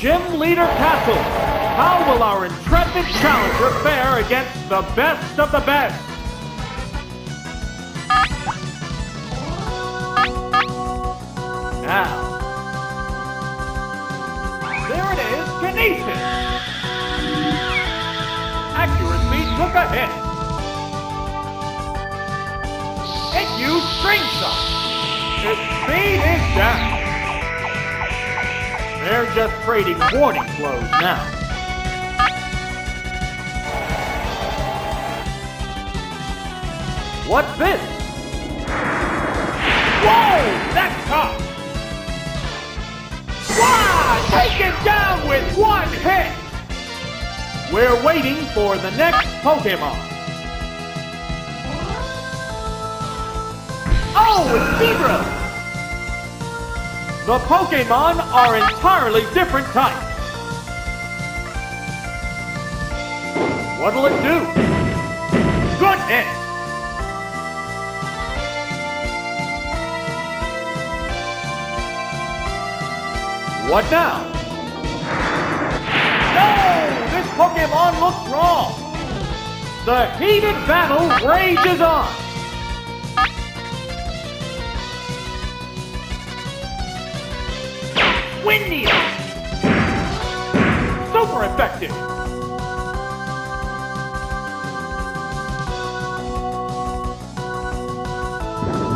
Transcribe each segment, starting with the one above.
Gym Leader Castle. How will our intrepid challenger fare against the best of the best? Now, there it is, Kinesis. Accuracy took a hit. It used String Shot. Its speed is down. They're just trading warning blows now. What's this? Whoa! That's tough! Wow! Taken down with one hit! We're waiting for the next Pokemon. Oh, it's Zebra! The Pokemon are entirely different types. What'll it do? Goodness! What now? No! This Pokemon looks wrong! The heated battle rages on! Windy! Super effective!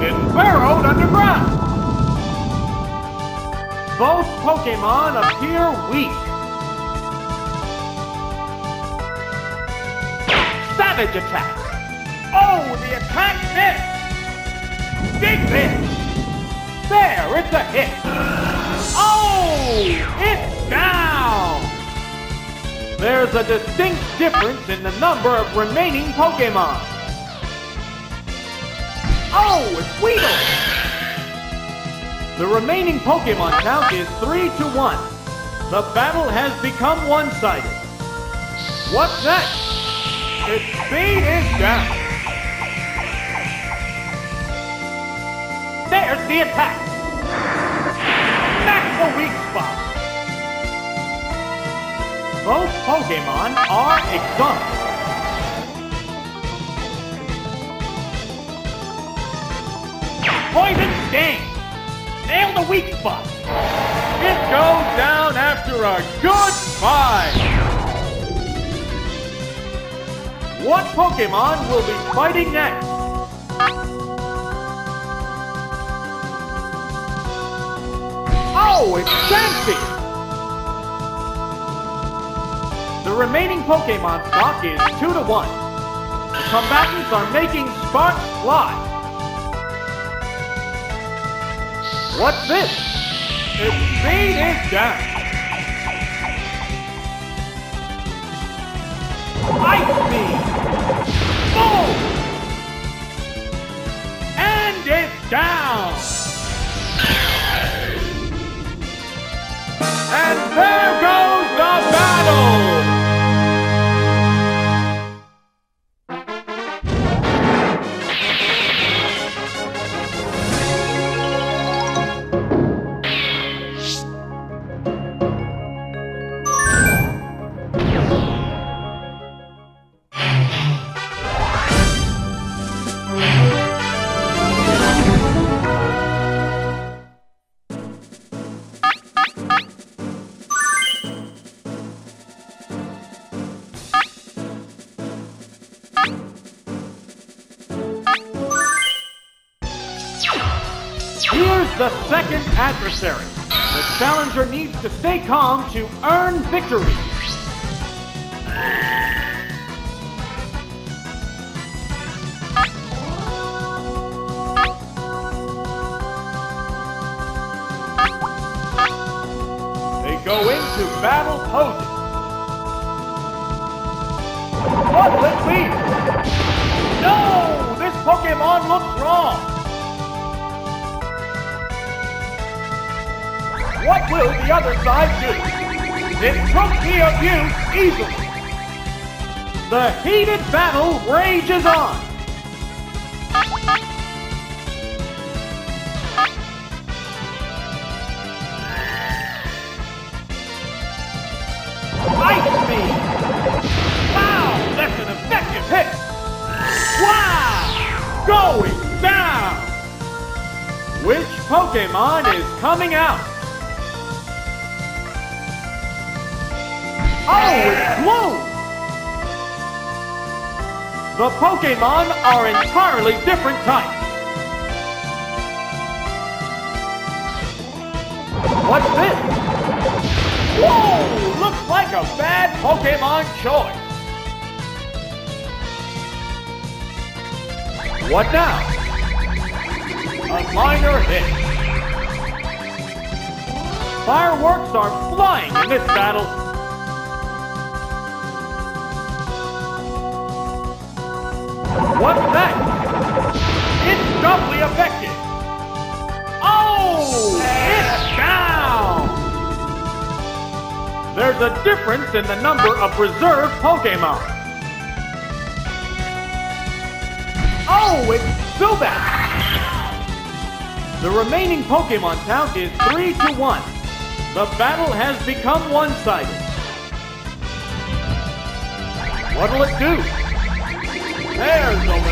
It's burrowed underground! Both Pokemon appear weak. Savage attack! Oh, the attack missed! Big miss! There, it's a hit! It's down! There's a distinct difference in the number of remaining Pokemon. Oh, it's Weedle! The remaining Pokemon count is 3 to 1. The battle has become one-sided. What's that? Its speed is down. There's the attack! Both Pokemon are exhausted. Poison Sting! Nail the weak spot! It goes down after a good fight! What Pokemon will be fighting next? Oh, it's Chansey! The remaining Pokemon stock is 2 to 1. The combatants are making sparks fly. What's this? Its speed is down. Ice Beam! Boom! And it's down! And there goes the battle! Calm to earn victory. Easily. The heated battle rages on. The Pokemon are entirely different types. What's this? Whoa! Looks like a bad Pokemon choice. What now? A minor hit. Fireworks are flying in this battle. There's a difference in the number of reserved Pokemon. Oh, it's Zubat! The remaining Pokemon count is 3 to 1. The battle has become one-sided. What'll it do? There's the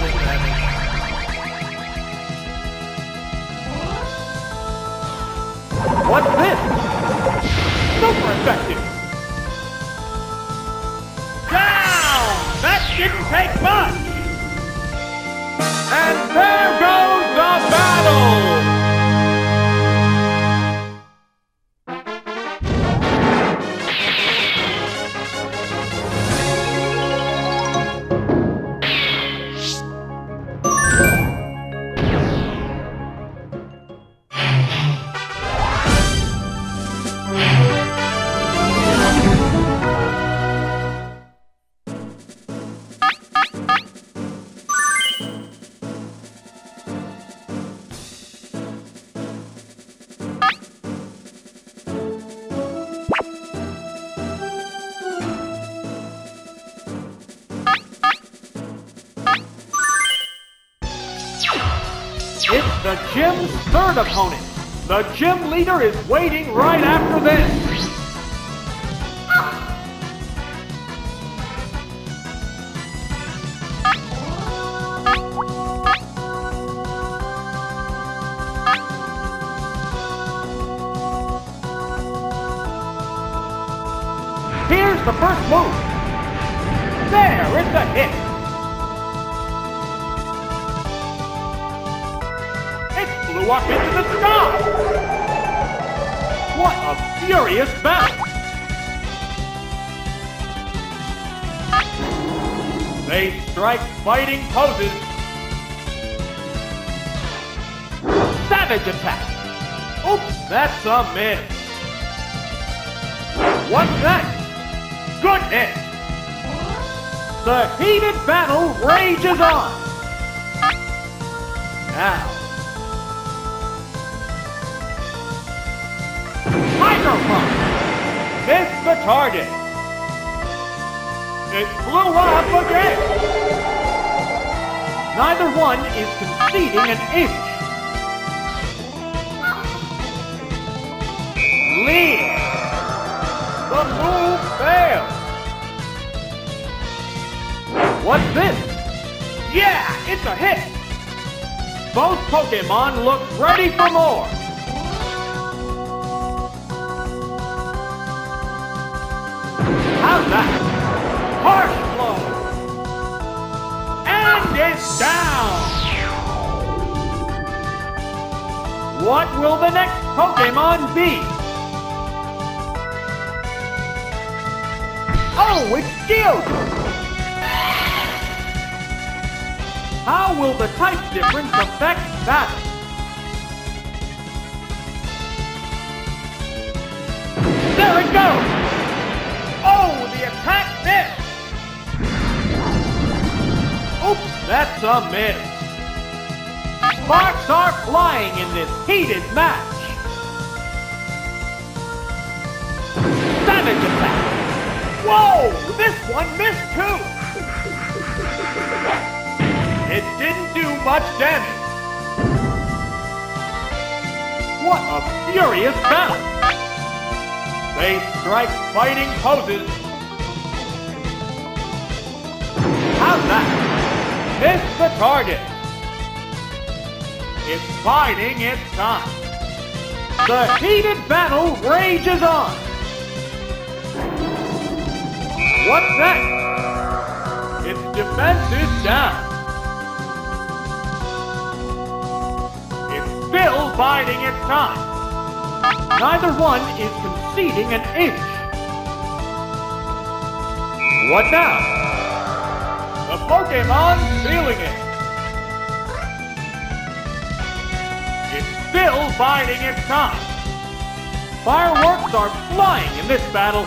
that's a miss. What's that? Good hit! The heated battle rages on! Now, Pump! Missed the target! It flew up again! Neither one is conceding an inch. It's a hit! Both Pokemon look ready for more! How's that? Harsh blow! And it's down! What will the next Pokemon be? Oh, it's Geodude! Will the type difference affect battle? There it goes! Oh, the attack missed! Oops, that's a miss. Sparks are flying in this heated match. Savage attack! Whoa, this one missed too! Didn't do much damage. What a furious battle! They strike fighting poses. How's that? Missed the target. It's fighting its time. The heated battle rages on. What's that? Its defense is down. Still biding its time. Neither one is conceding an inch. What now? The Pokemon feeling it. It's still biding its time. Fireworks are flying in this battle.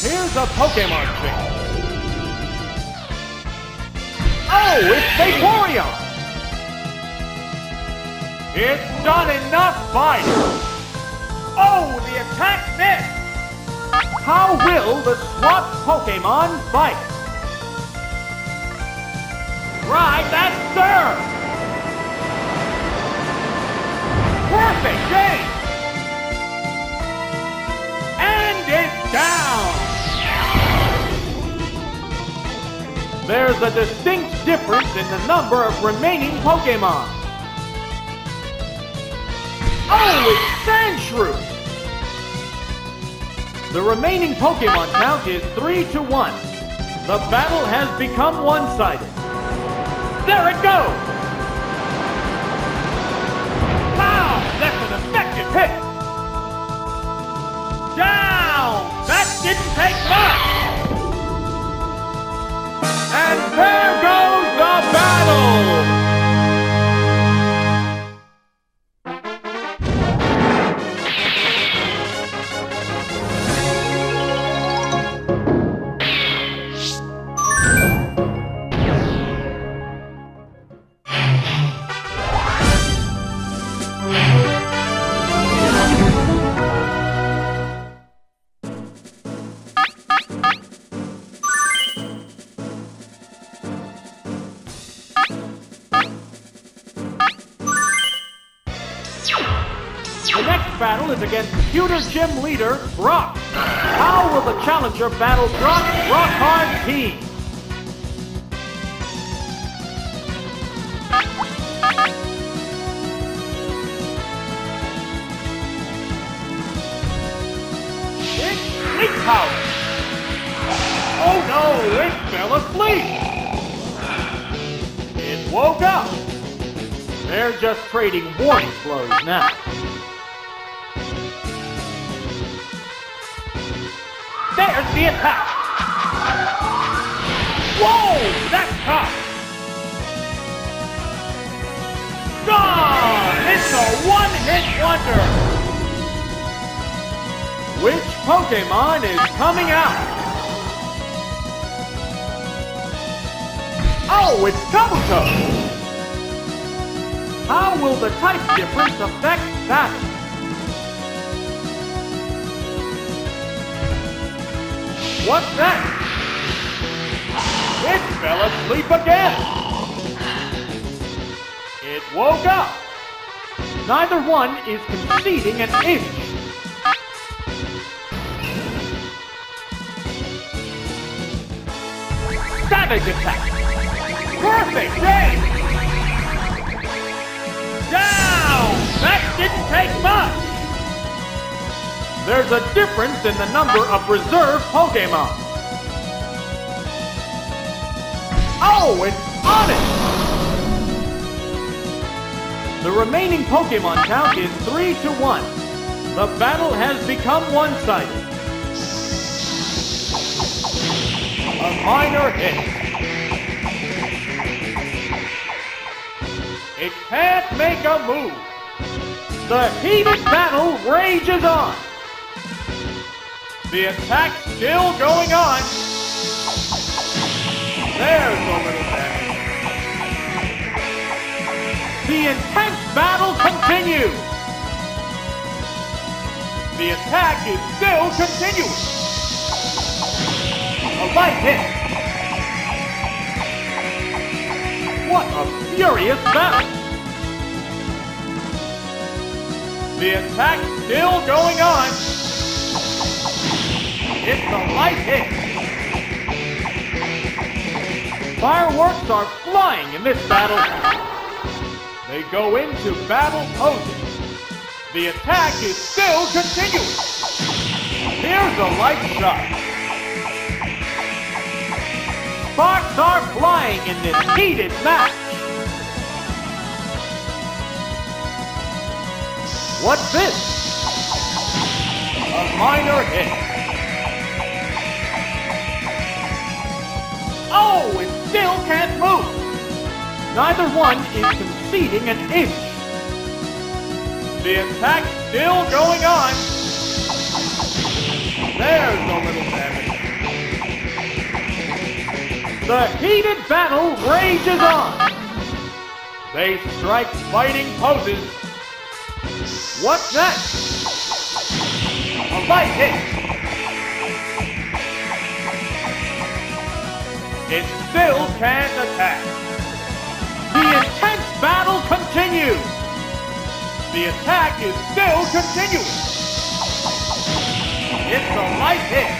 Here's a Pokemon change. Oh, it's Vaporeon! It's not enough fighting! Oh, the attack missed! How will the swap Pokemon fight? Right, that's serve! Perfect game! And it's down! There's a distinct difference in the number of remaining Pokemon. Oh, it's Sandshrew! The remaining Pokemon count is 3 to 1. The battle has become one-sided. There it goes! Wow, that's an effective hit! Down! That didn't take much! And there goes battle! Trading warning blows now. There's the attack. Whoa, that's tough. Gone! It's a one-hit wonder. Which Pokemon is coming out? Oh, it's Kabuto! How will the type difference affect that? What's that? It fell asleep again. It woke up. Neither one is conceding an inch. Savage attack. Perfect game. Didn't take much. There's a difference in the number of reserve Pokemon. Oh, it's Onix! The remaining Pokemon count is 3 to 1. The battle has become one-sided. A minor hit. It can't make a move. The heated battle rages on. The attack still going on. There's a little damage. The intense battle continues. The attack is still continuing. A light hit. What a furious battle. The attack still going on. It's a light hit. Fireworks are flying in this battle. They go into battle poses. The attack is still continuing. Here's a light shot. Sparks are flying in this heated match. What's this? A minor hit. Oh, it still can't move. Neither one is conceding an inch. The attack still going on. There's a little damage. The heated battle rages on. They strike fighting poses. What's next? A light hit. It still can't attack. The intense battle continues. The attack is still continuing. It's a light hit.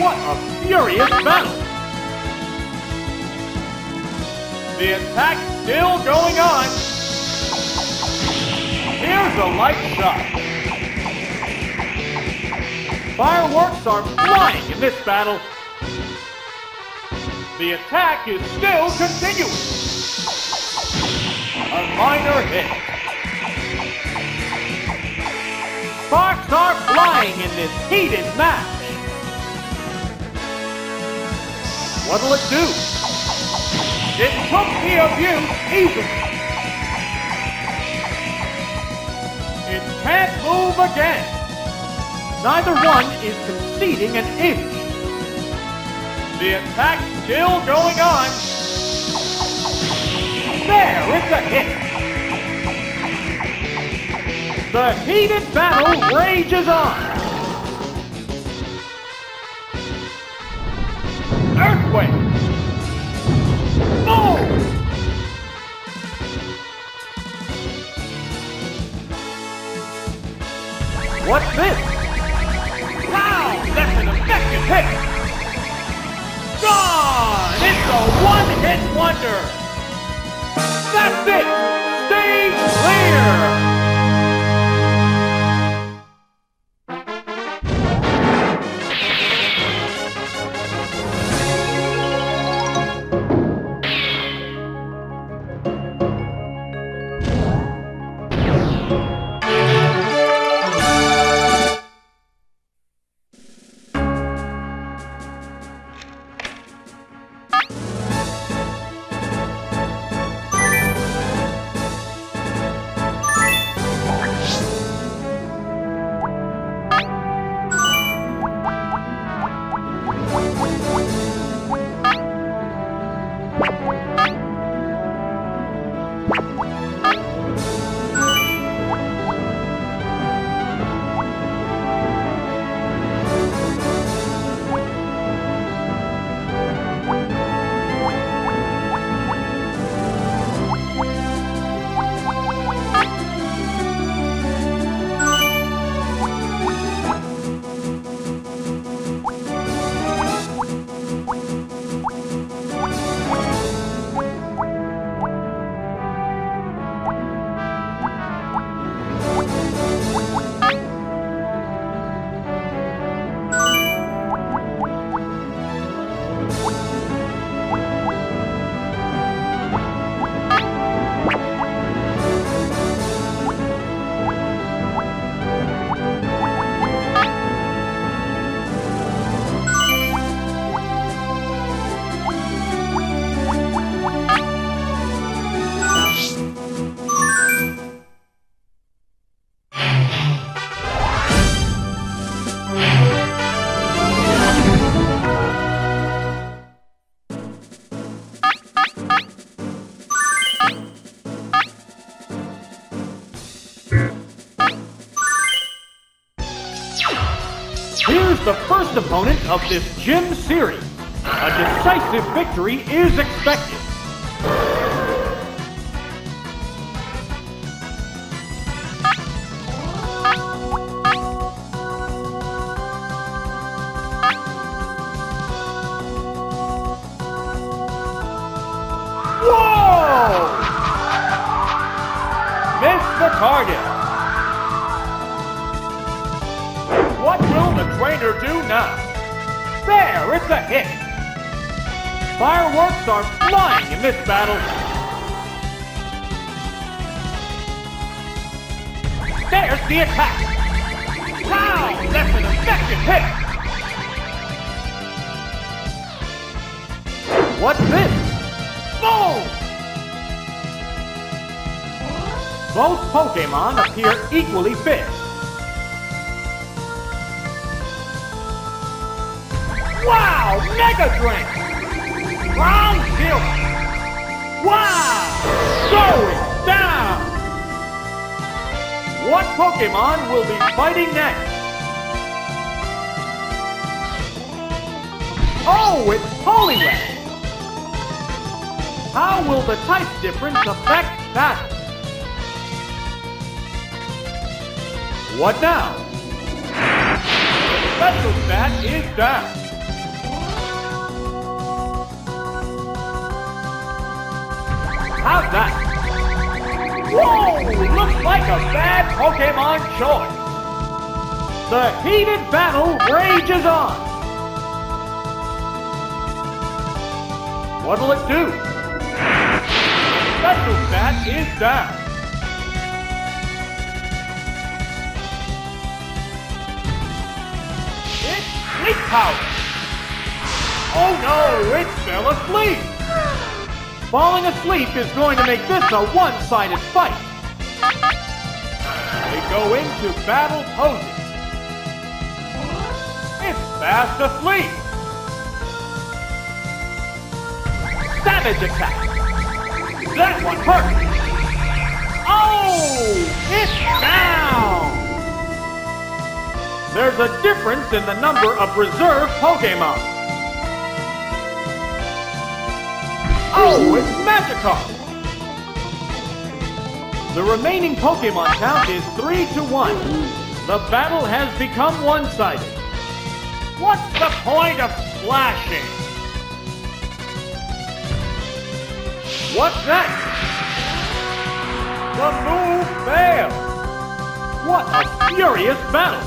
What a furious battle. The attack still going on. Here's a light shot. Fireworks are flying in this battle. The attack is still continuing. A minor hit. Sparks are flying in this heated match. What'll it do? It took the abuse easily. Can't move again. Neither one is conceding an inch. The attack still going on. There, it's a hit. The heated battle rages on. Earthquake. Boom! What's this? Wow! That's an effective hit! Gone! It's a one-hit wonder! That's it! Stay clear! Of this gym series. A decisive victory is expected. This battle. There's the attack. Wow, that's an effective hit. What's this? Boom! Both Pokemon appear equally fit. Wow! Mega Drain! Ground Zero! Wow! Going down! What Pokemon will be fighting next? Oh, it's Poliwag! How will the type difference affect that? What now? Special stat is down. Looks like a bad Pokemon choice. The heated battle rages on. What'll it do? Special stat is down. It's Sleep Powder. Oh no, it fell asleep. Falling asleep is going to make this a one-sided fight. Go into battle poses. It's fast asleep. Savage attack. That one hurt. Oh, it's down. There's a difference in the number of reserve Pokemon. Oh, it's Magikarp! The remaining Pokemon count is 3 to 1. The battle has become one-sided. What's the point of splashing? What's next? The move failed! What a furious battle!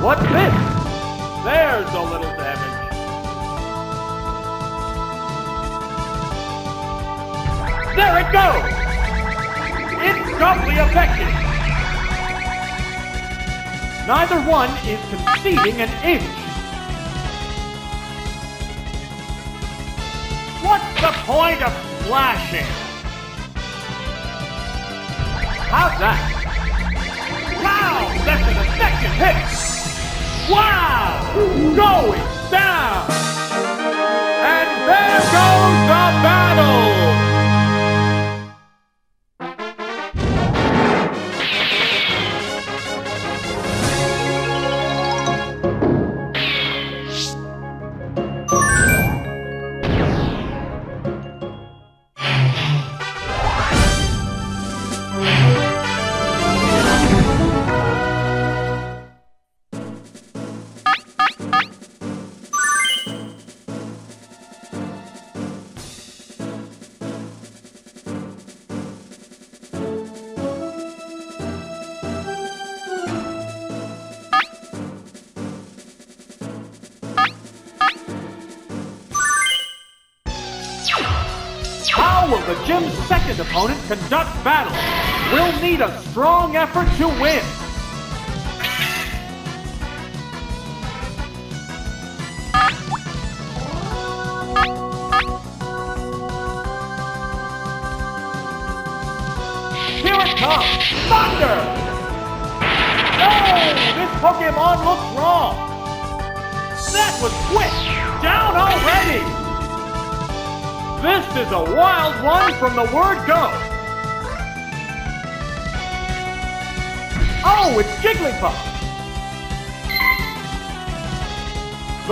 What's this? There's a little There it goes! It's doubly effective! Neither one is conceding an inch. What's the point of flashing? How's that? Wow, that's an effective hit! Wow! Going down! And there goes the battle! Effort to win.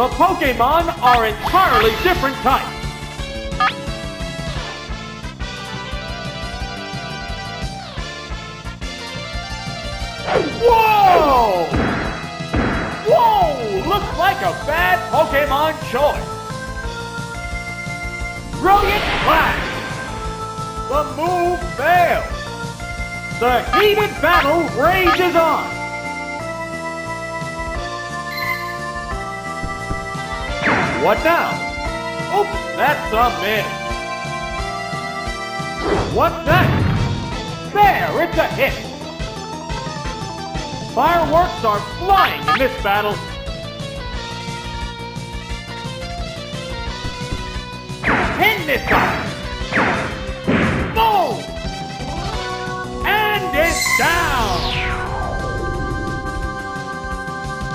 The Pokemon are entirely different types. Whoa! Whoa! Looks like a bad Pokemon choice. Brilliant Flash! The move fails. The heated battle rages on. What now? Oh, that's a miss. What next? There, it's a hit. Fireworks are flying in this battle. Pin this time. Boom! And it's down.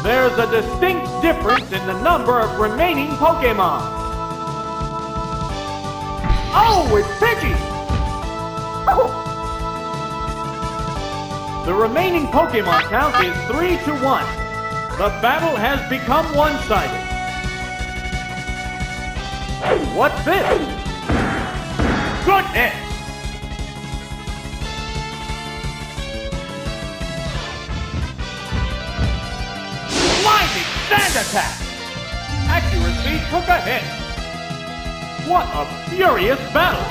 There's a distinct difference in the number of remaining Pokemon. Oh, it's Pidgey! The remaining Pokemon count is 3 to 1. The battle has become one-sided. What's this? Goodness! Attack! Accuracy took a hit. What a furious battle!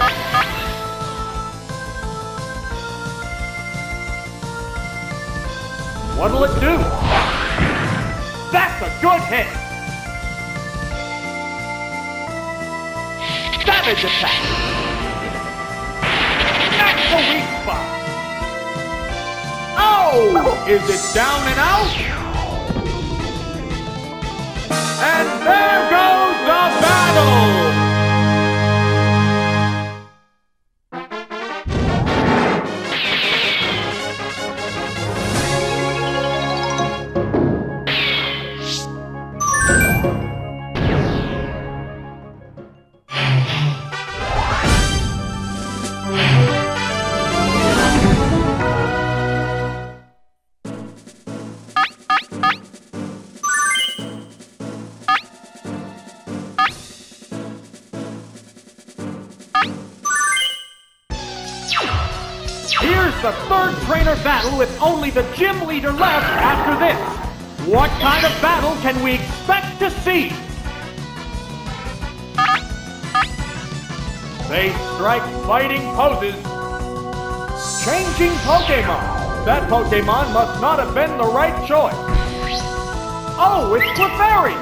What'll it do? That's a good hit! Savage attack! That's the weak spot! Oh! Is it down and out? There goes the battle! The gym leader left after this. What kind of battle can we expect to see? They strike fighting poses. Changing Pokemon. That Pokemon must not have been the right choice. Oh, it's Clefairy!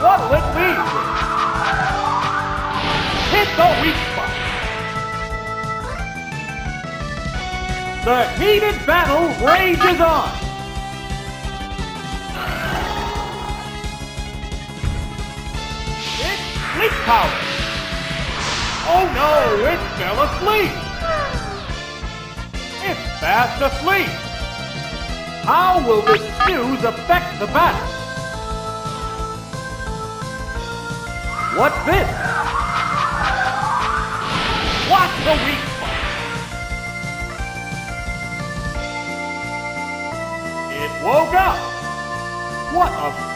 What'll it be? hit the weak The heated battle rages on. It's Sleep Powder. Oh no, it fell asleep. It's fast asleep. How will this snooze affect the battle? What's this?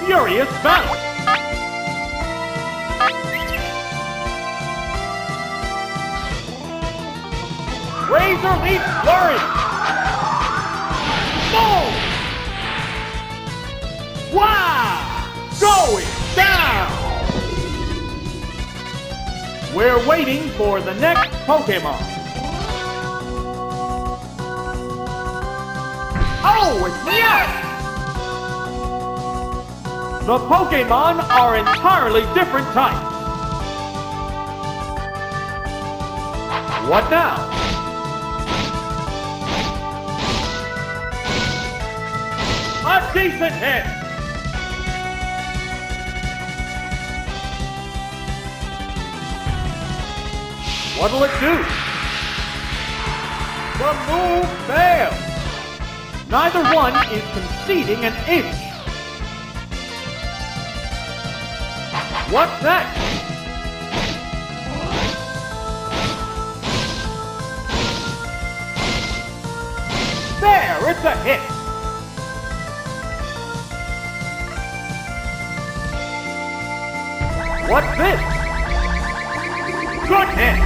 Furious battle. Razor Leaf Flurry. Boom! Wow! Going down! We're waiting for the next Pokemon. Oh, it's Meowth! The Pokemon are entirely different types. What now? A decent hit! What'll it do? The move fails. Neither one is conceding an inch. What's next? There, it's a hit. What's this? Good hit.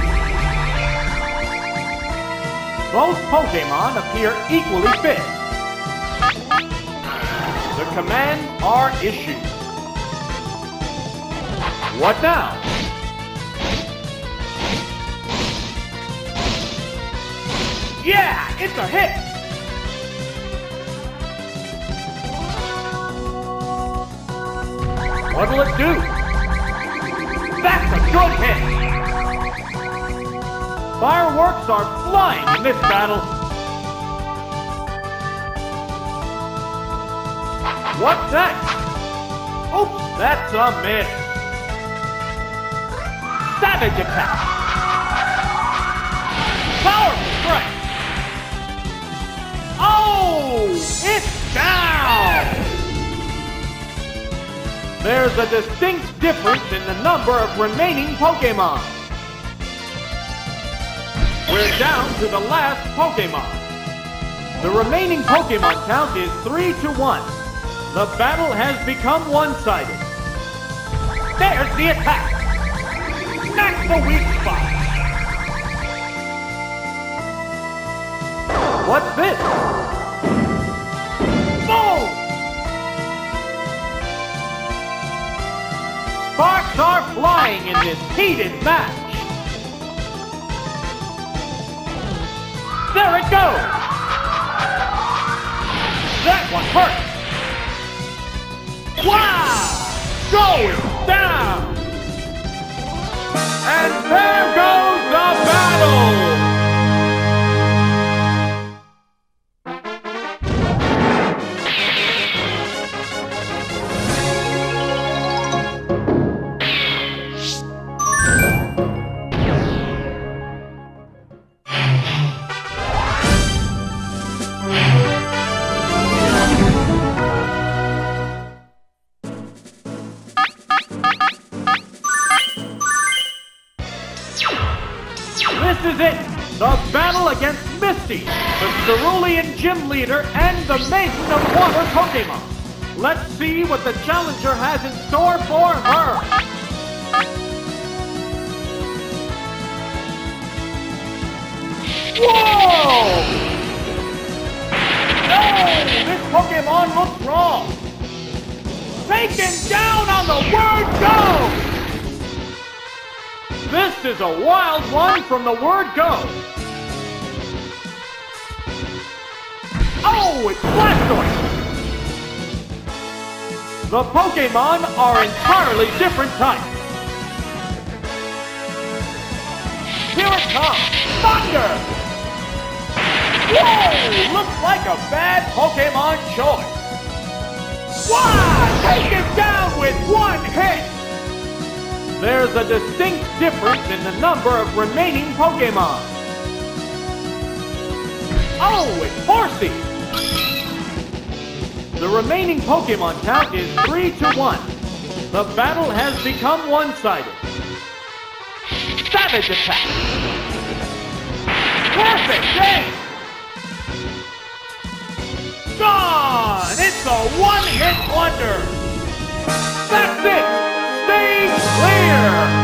Both Pokemon appear equally fit. The commands are issued. What now? Yeah, it's a hit! What'll it do? That's a good hit! Fireworks are flying in this battle! What's that? Oops, that's a miss! Savage attack. Powerful strike. Oh, it's down. There's a distinct difference in the number of remaining Pokemon. We're down to the last Pokemon. The remaining Pokemon count is 3 to 1. The battle has become one-sided. There's the attack! The weak spot! What's this? Boom! Sparks are flying in this heated match. There it goes! That one hurt! And there goes the battle! Pokemon are entirely different types. Here it comes! Thunder! Whoa! Looks like a bad Pokemon choice. Wow! Take it down with one hit! There's a distinct difference in the number of remaining Pokemon. Oh, it's Horsea! The remaining Pokemon count is 3 to 1. The battle has become one-sided. Savage attack! Perfect game! Gone! It's a one-hit wonder! That's it! Stay clear!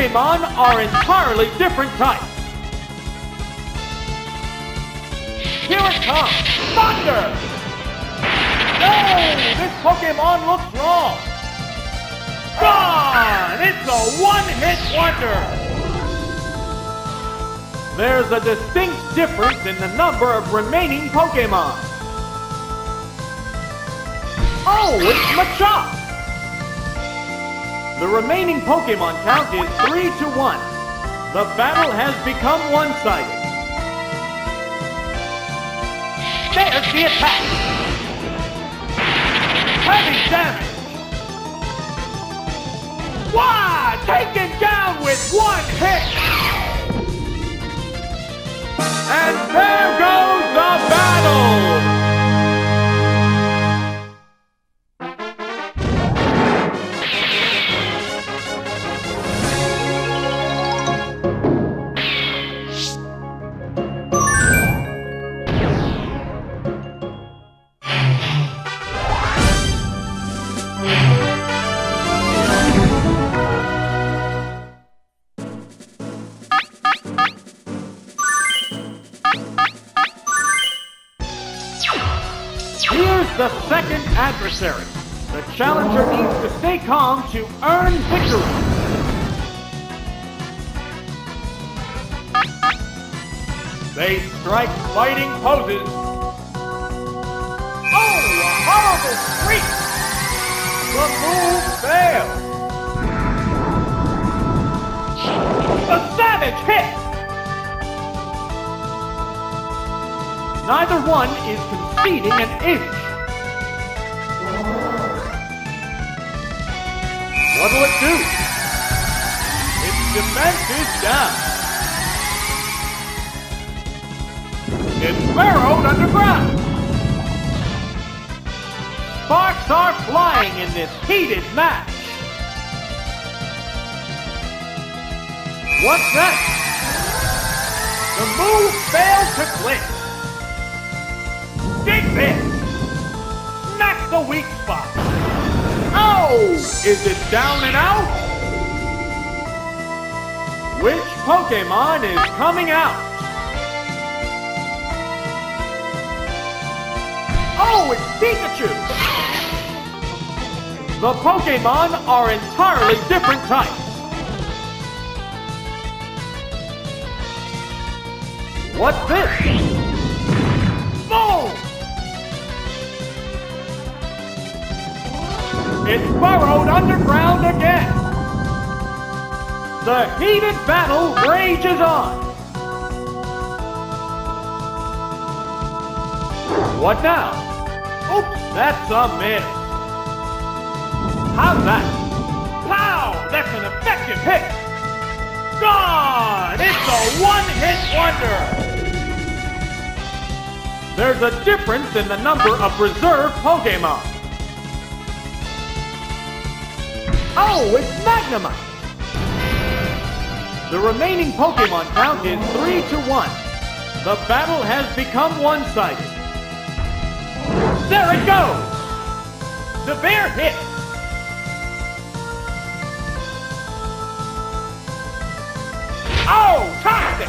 Pokemon are entirely different types. Here it comes! Thunder! No! This Pokemon looks wrong! Gone! It's a one-hit wonder! There's a distinct difference in the number of remaining Pokemon. Oh, it's Machop! The remaining Pokemon count is 3 to 1. The battle has become one-sided. There's the attack! Heavy damage! Wow! Taken down with one hit! And there goes the battle! Coming out? Oh, it's Pikachu! The Pokemon are entirely different types. What's this? Boom! It's burrowed underground again. The heated battle rages on. What now? Oops, oh, that's a miss. How's that? Pow! That's an effective hit. Gone! It's a one-hit wonder. There's a difference in the number of reserve Pokemon. Oh, it's Magnemite! The remaining Pokemon count is 3 to 1. The battle has become one-sided. There it goes! The bear hit! Oh, toxic!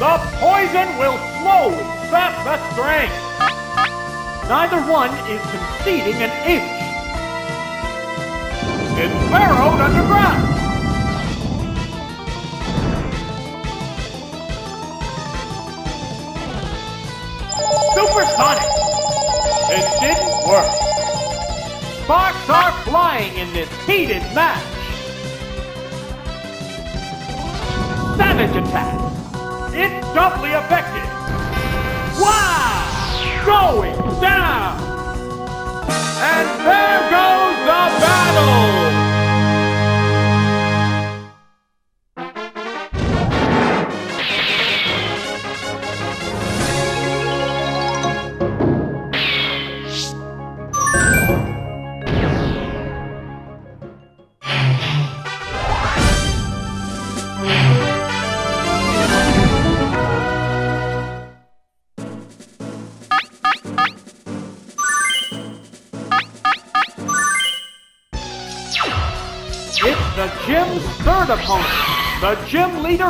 The poison will slowly sap the strength. Neither one is conceding an inch. It's burrowed underground. Supersonic! Work. Sparks are flying in this heated match. Savage attack. It's doubly effective. Wow! going down. And there goes the battle.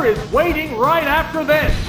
Is waiting right after this.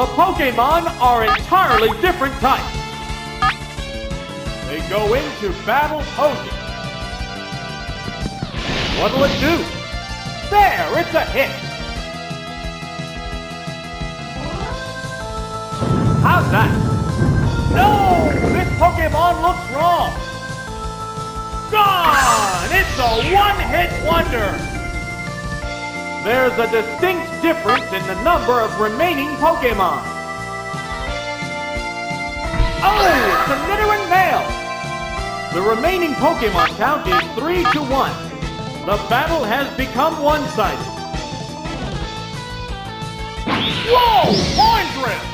The Pokemon are entirely different types. They go into battle poses. What'll it do? There, it's a hit! How's that? No! This Pokemon looks wrong! Gone! It's a one-hit wonder! There's a distinct difference in the number of remaining Pokemon. Oh, it's a Nidoran male! The remaining Pokemon count is 3 to 1. The battle has become one-sided. Whoa! Horn drill!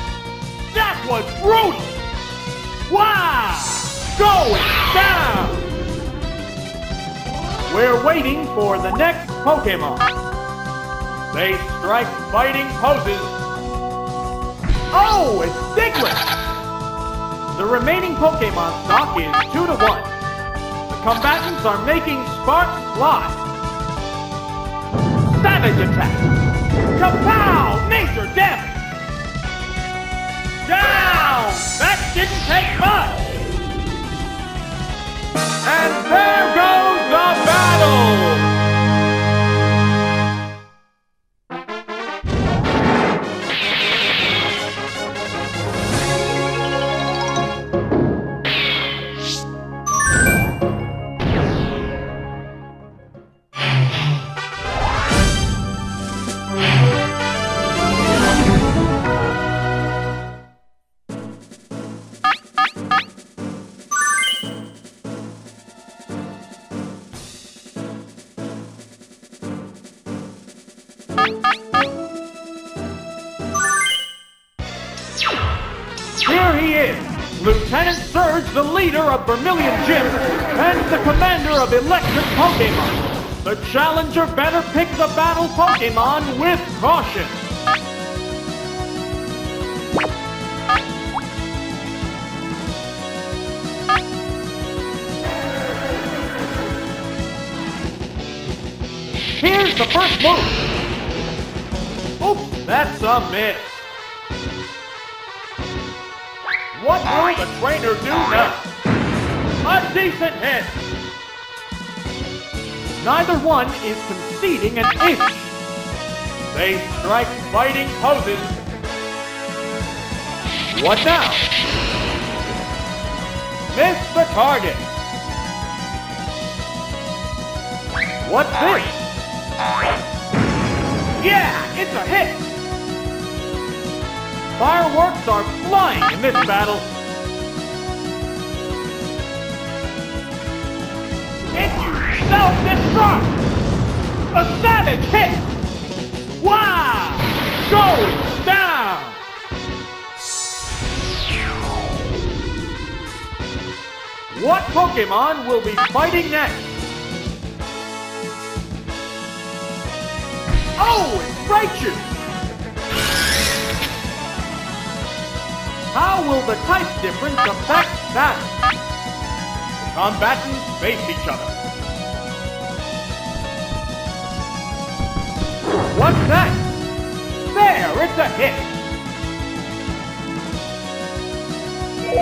That was brutal! Wow! Going down! We're waiting for the next Pokemon. They strike fighting poses. Oh, it's Diglett! The remaining Pokemon stock is 2 to 1. The combatants are making sparks fly. Savage attack! Kapow! Major damage! Down! That didn't take much! And there goes the battle! The challenger better pick the battle Pokemon with caution. Here's the first move. Oops, that's a miss. What will the trainer do now? A decent hit. Neither one is conceding an inch. They strike fighting poses. What now? Miss the target. What's this? Yeah, it's a hit. Fireworks are flying in this battle. A savage hit! Wow! Going down! What Pokemon will be fighting next? Oh, it's Raichu! How will the type difference affect that? The combatants face each other. What's that? There, it's a hit.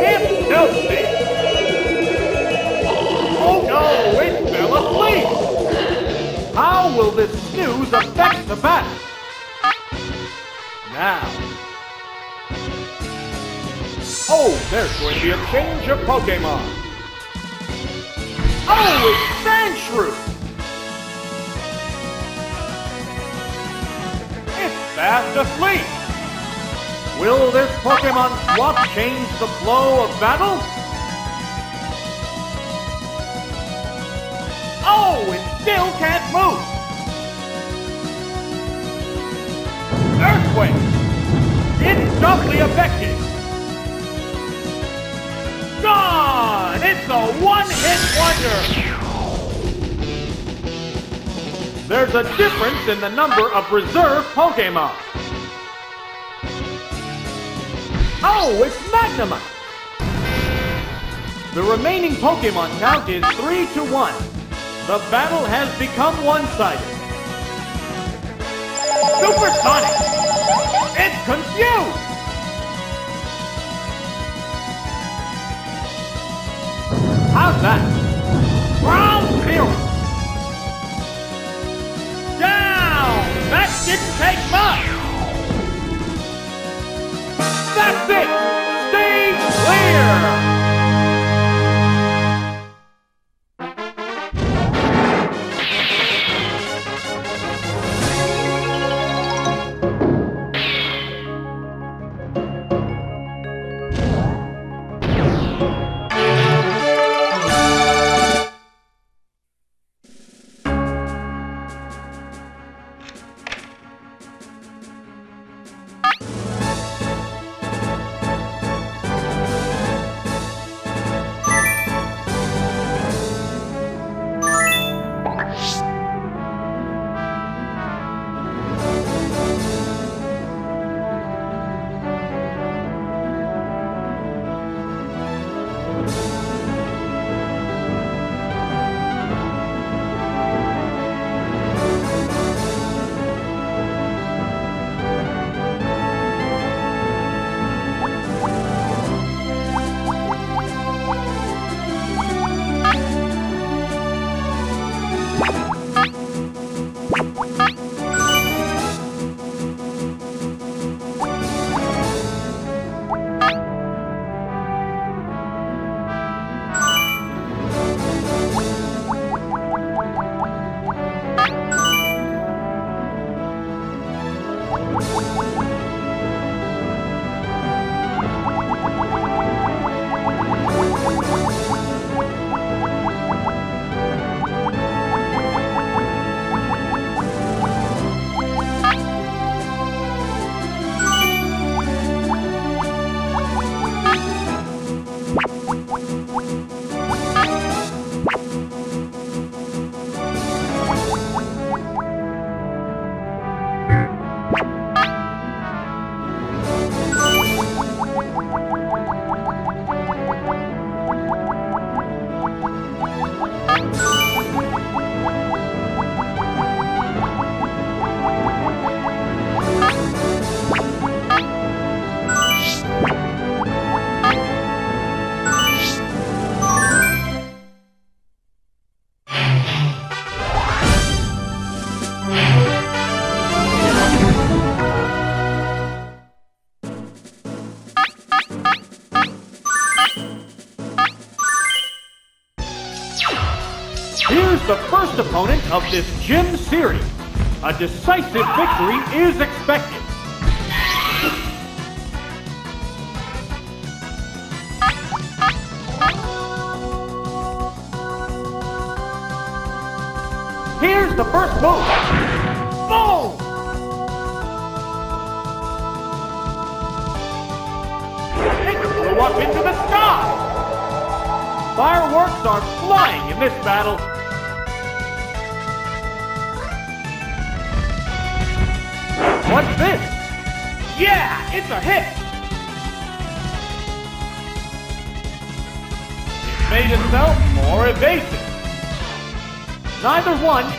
Hypnosis. Oh no, it fell asleep. How will this snooze affect the battle? Now. Oh, there's going to be a change of Pokemon. Oh, it's Sandshrew. Fast asleep. Will this Pokemon swap change the flow of battle? Oh, it still can't move! Earthquake! It's doubly effective! Gone! It's a one-hit wonder! There's a difference in the number of reserve Pokemon. Oh, it's Magnemite! The remaining Pokemon count is 3 to 1. The battle has become one-sided. Supersonic! It's confused! How's that? Ground zero! Didn't take much! That's it! This series. A decisive victory is expected.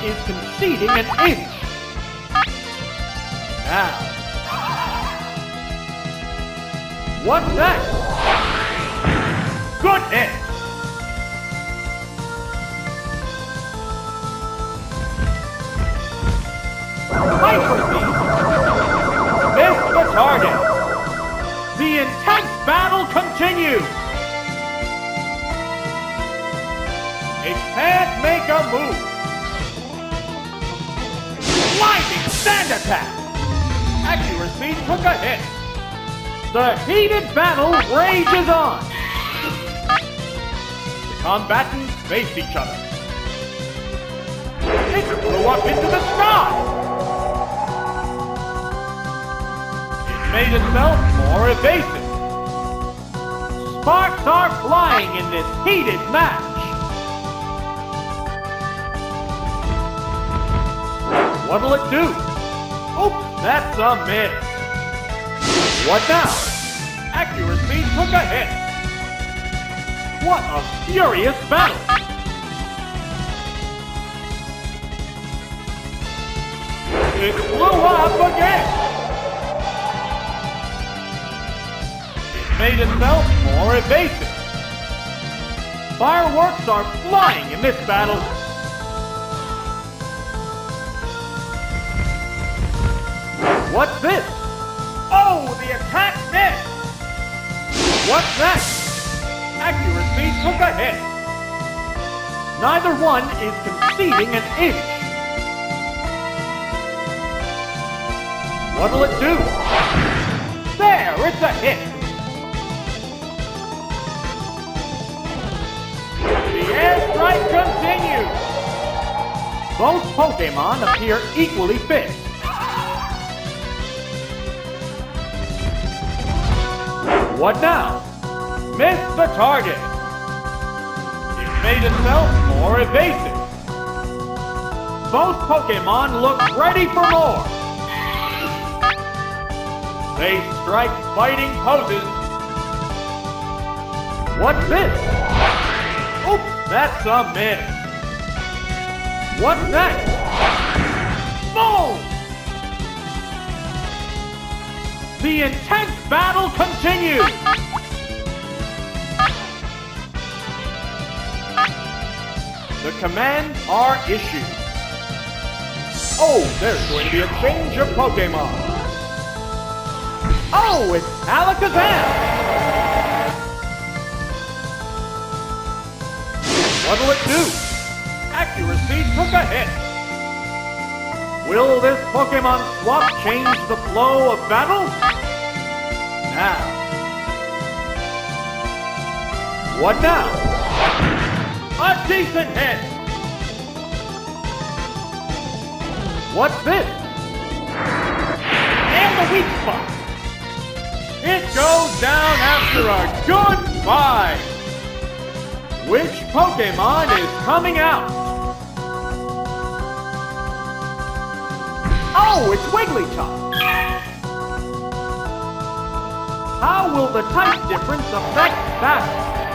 Is conceding an inch. Heated battle rages on! The combatants face each other. It flew up into the sky! It made itself more evasive. Sparks are flying in this heated match. What'll it do? Oh, that's a miss. What now? Took a hit. What a furious battle! It flew up again! It made itself more evasive. Fireworks are flying in this battle. Accuracy took a hit. Neither one is conceding an inch. What'll it do? There, it's a hit. The airstrike continues. Both Pokemon appear equally fit. What now? Missed the target. Made itself more evasive. Both Pokemon look ready for more. They strike fighting poses. What's this? Oops, that's a miss. What's next? Boom! The intense battle continues! The commands are issued. Oh, there's going to be a change of Pokemon. Oh, it's Alakazam! What'll it do? Accuracy took a hit. Will this Pokemon swap change the flow of battle? Now. What now? A decent hit! What's this? And the weak spot! It goes down after a good fight! Which Pokemon is coming out? Oh, it's Wigglytuff! How will the type difference affect battle?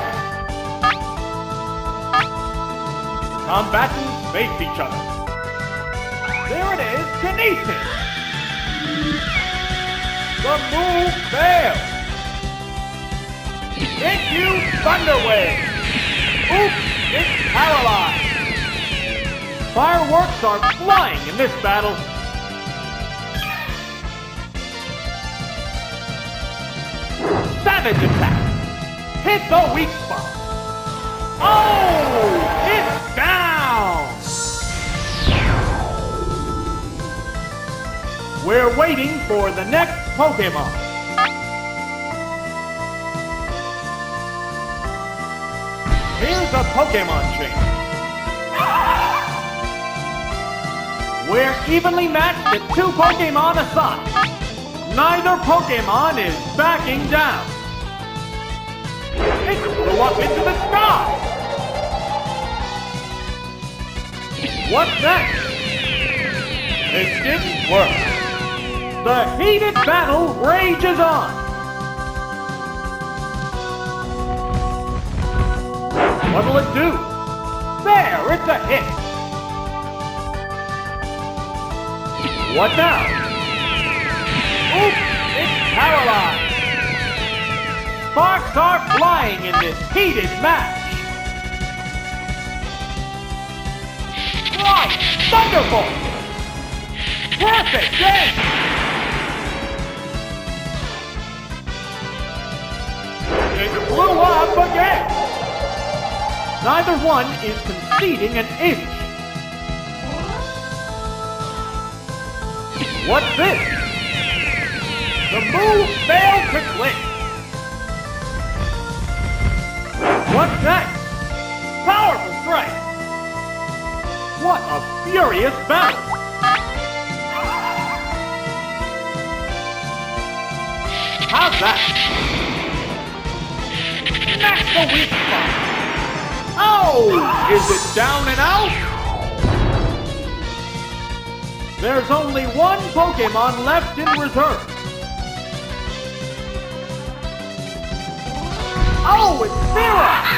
Combatants face each other. There it is, Kinesis! The move fails! It you, Thunderwave! Oops, it's paralyzed! Fireworks are flying in this battle! Savage attack! Hit the weak spot! Oh! We're waiting for the next Pokemon. Here's a Pokemon change. We're evenly matched at two Pokemon aside. Neither Pokemon is backing down. It flew up into the sky. What's next? It didn't work. The heated battle rages on. What'll it do? There, it's a hit. What now? Oops, it's paralyzed. sparks are flying in this heated match. Right, Thunderbolt! Perfect game! Blew up again! Neither one is conceding an inch. What's this? The move failed to click. What's next? Powerful strike. What a furious battle. How's that? That's the weak spot. Oh! Is it down and out? There's only one Pokemon left in reserve. Oh, it's Zero!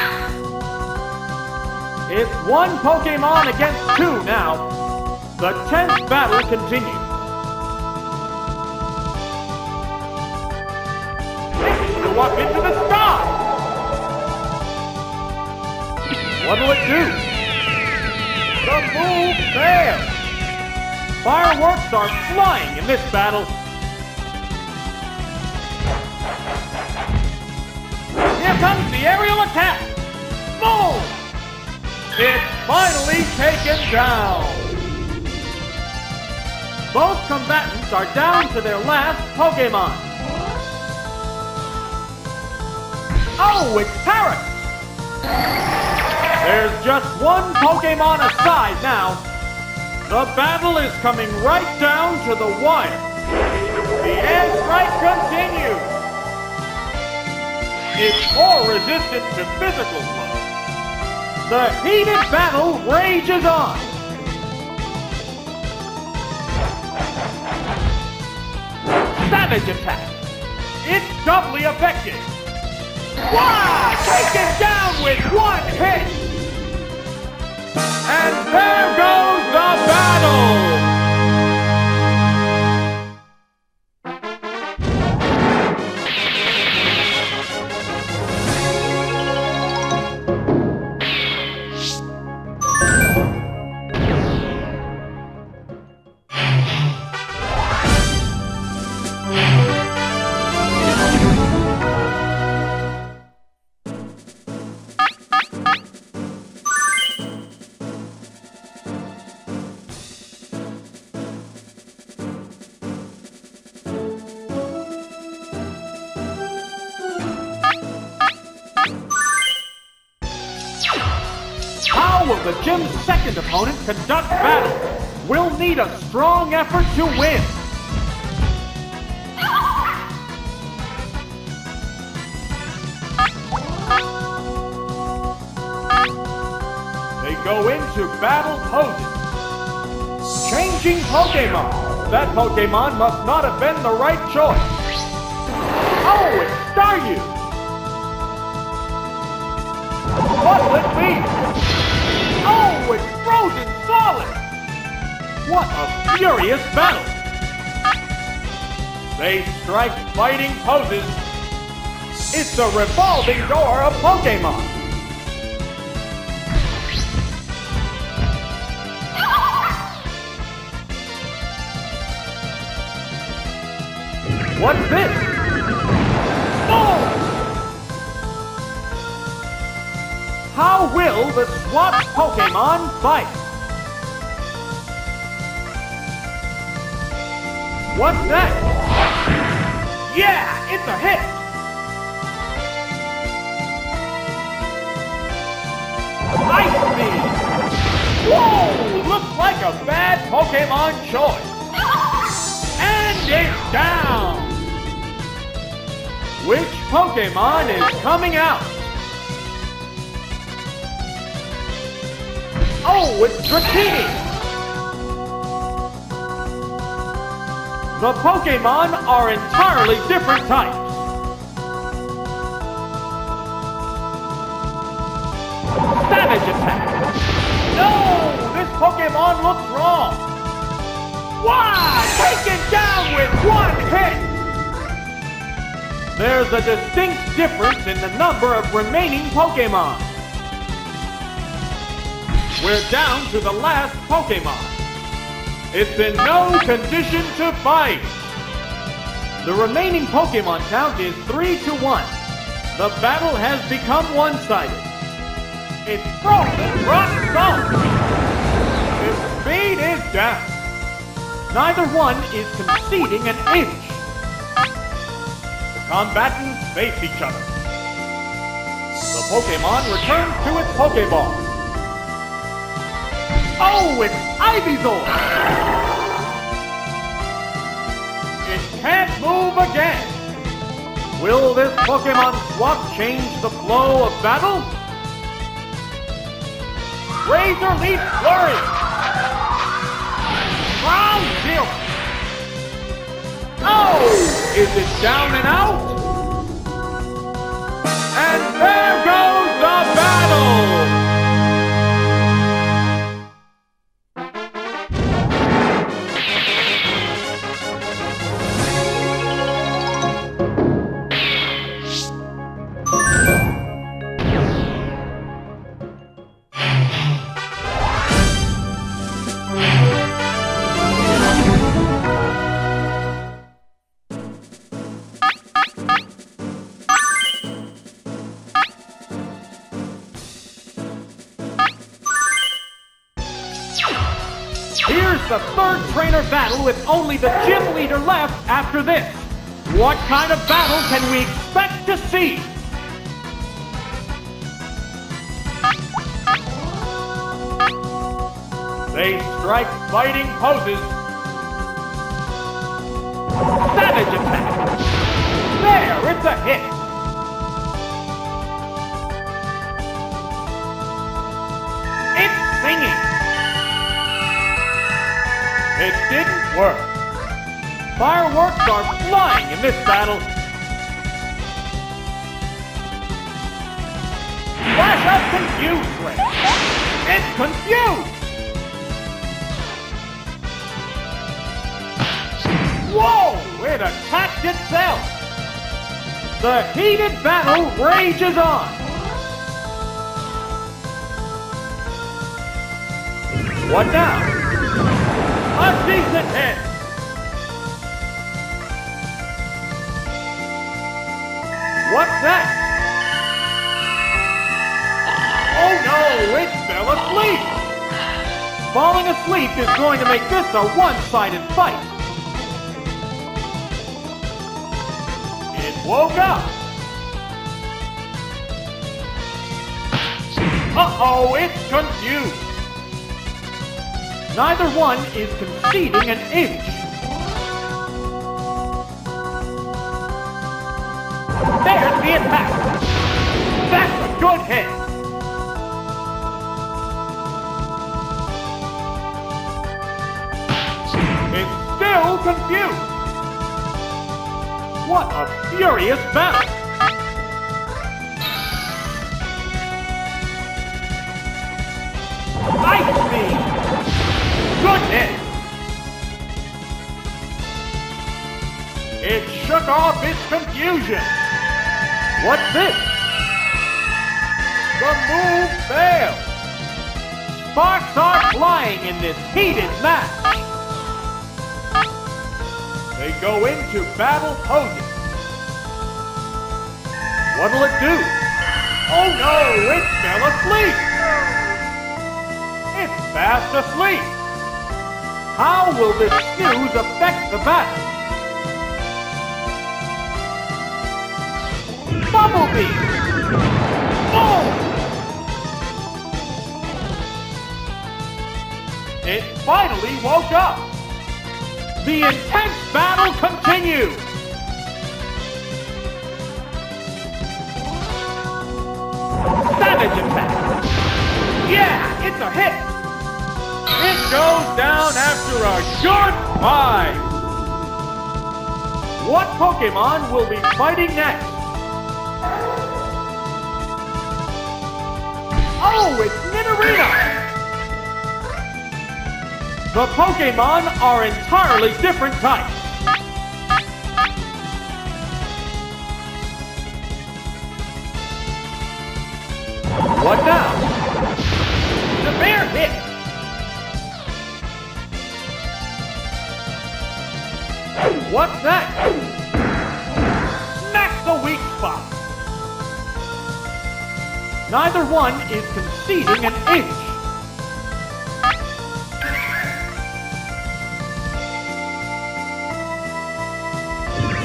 It's one Pokemon against two now. The tenth battle continues. What'll it do? The move failed! Fireworks are flying in this battle. Here comes the aerial attack! Boom! It's finally taken down! Both combatants are down to their last Pokemon. Oh, it's Paras! There's just one Pokemon aside now. The battle is coming right down to the wire. The air strike continues. It's more resistant to physical blows. The heated battle rages on. Savage attack. It's doubly effective. Wow! Taken down with one hit! And there goes the battle! Pokemon. Must not have been the right choice. Oh, it's Staryu! What'll it? Oh, it's frozen solid! What a furious battle! They strike fighting poses. It's a revolving door of Pokemon. Swap Pokemon fight? What's that? Yeah, it's a hit! Ice Beam! Whoa! Looks like a bad Pokemon choice! And it's down! Which Pokemon is coming out? Oh, it's Dratini! The Pokemon are entirely different types. Savage attack! No! This Pokemon looks wrong! Wow! Taken down with one hit! there's a distinct difference in the number of remaining Pokemon. We're down to the last Pokemon. It's in no condition to fight. The remaining Pokemon count is 3 to 1. The battle has become one-sided. It's frozen rock solid. Its speed is down. Neither one is conceding an inch. The combatants face each other. The Pokemon returns to its Pokeball. Oh, it's Ivysaur! It can't move again. Will this Pokemon swap change the flow of battle? Razor Leaf Flurry! Ground Zero! Oh! Is it down and out? And there goes the battle! Can we expect to see? They strike fighting poses. Savage attack! There, it's a hit! It's singing! It didn't work. Fireworks are flying in this battle. Ray. It's confused. Whoa! It attacked itself. The heated battle rages on. What now? A decent hit! What's that? Asleep! Falling asleep is going to make this a one-sided fight. It woke up. Uh-oh, it's confused. Neither one is conceding an inch. There's the attack. That's a good hit. Confused. What a furious battle. Ice Beam! Goodness! It shook off its confusion. What's this? The move failed. Sparks are flying in this heated match. Go into battle poses. What'll it do? Oh no, it fell asleep. It's fast asleep. How will this snooze affect the battle? Bubblebeam! Boom! It finally woke up. The intense battle continues. Savage attack. Yeah, it's a hit. It goes down after a good fight. What Pokemon will be fighting next? Oh, it's Nidorino! The Pokemon are entirely different types. Neither one is conceding an inch.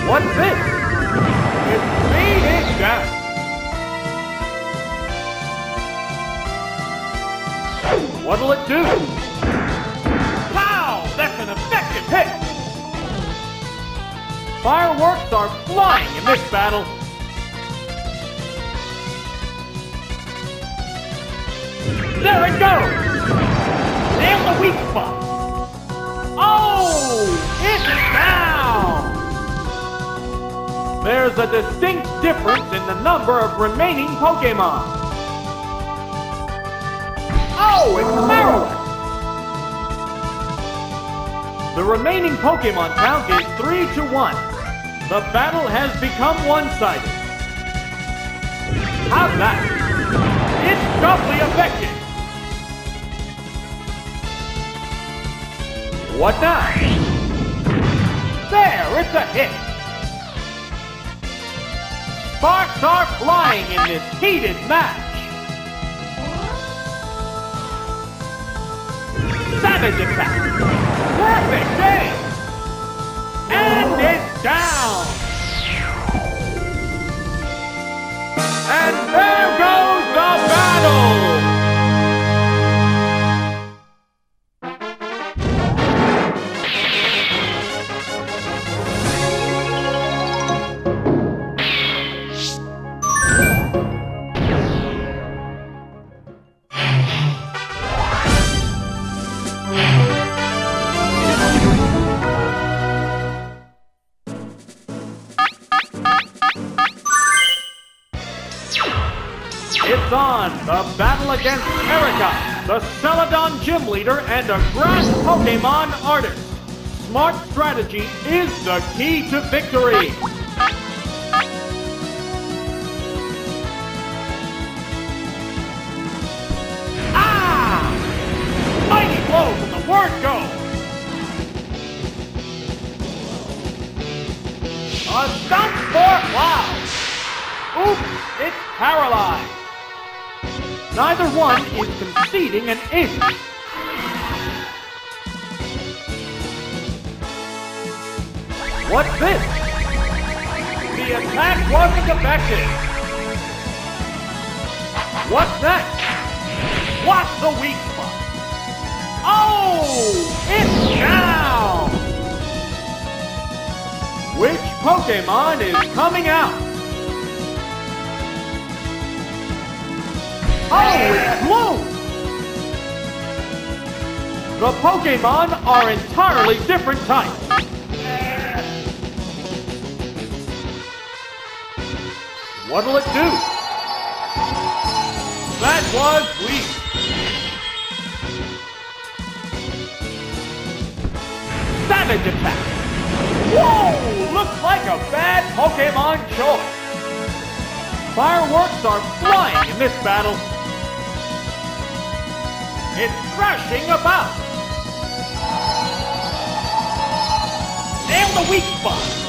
What's this? It's beating down. What'll it do? Pow! That's an effective hit! Fireworks are flying in this battle. It! Nail the weak spot! Oh! It's down! There's a distinct difference in the number of remaining Pokemon. Oh, it's Marowak! The remaining Pokemon count is 3 to 1. The battle has become one-sided. How's that? It's doubly effective! What now? There, it's a hit! Sparks are flying in this heated match! Savage attack! Perfect aim! And it's down! And there goes the battle! And a grass Pokemon artist. Smart strategy is the key to victory. Ah! Mighty blow from the word go! A Stun Spore wow! Oops, it's paralyzed. Neither one is conceding an inch. This? The attack wasn't effective. What's next? What's the weak spot? Oh! It's down! Which Pokemon is coming out? Oh, it's blue! The Pokemon are entirely different types. What'll it do? That was weak. Savage attack. Whoa! Looks like a bad Pokemon choice. Fireworks are flying in this battle. It's thrashing about. Nail the weak spot.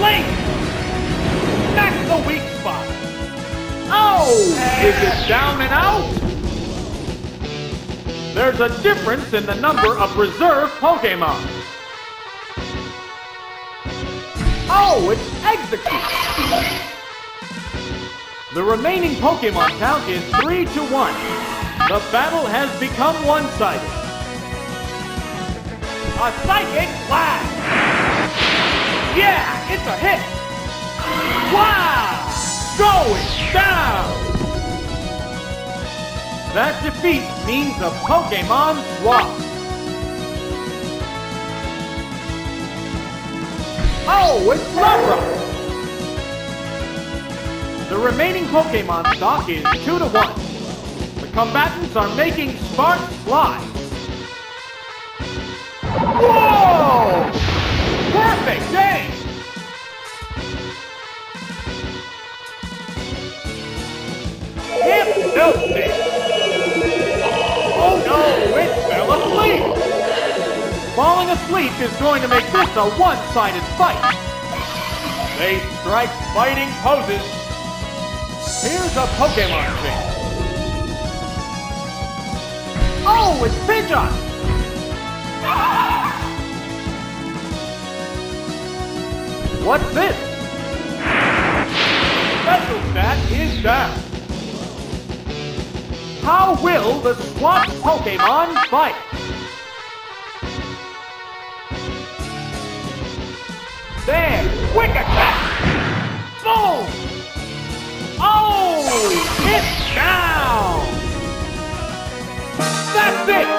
Link! That's the weak spot. Oh! Is it down and out? There's a difference in the number of reserve Pokemon. Oh, it's Exeggcute! The remaining Pokemon count is 3 to 1. The battle has become one-sided. A Psychic Blast! Yeah, it's a hit! Wow! Going down! That defeat means a Pokemon swap. Oh, it's Lapras! The remaining Pokemon stock is 2 to 1. The combatants are making sparks fly. Whoa! Perfect aim! Hypnosis! Oh no, it fell asleep! Falling asleep is going to make this a one-sided fight. They strike fighting poses. Here's a Pokemon thing. Oh, it's Pidgeot! What's this? Special stat is down. How will the swamp Pokemon fight? There! Quick attack! Boom! Oh! It's down! That's it!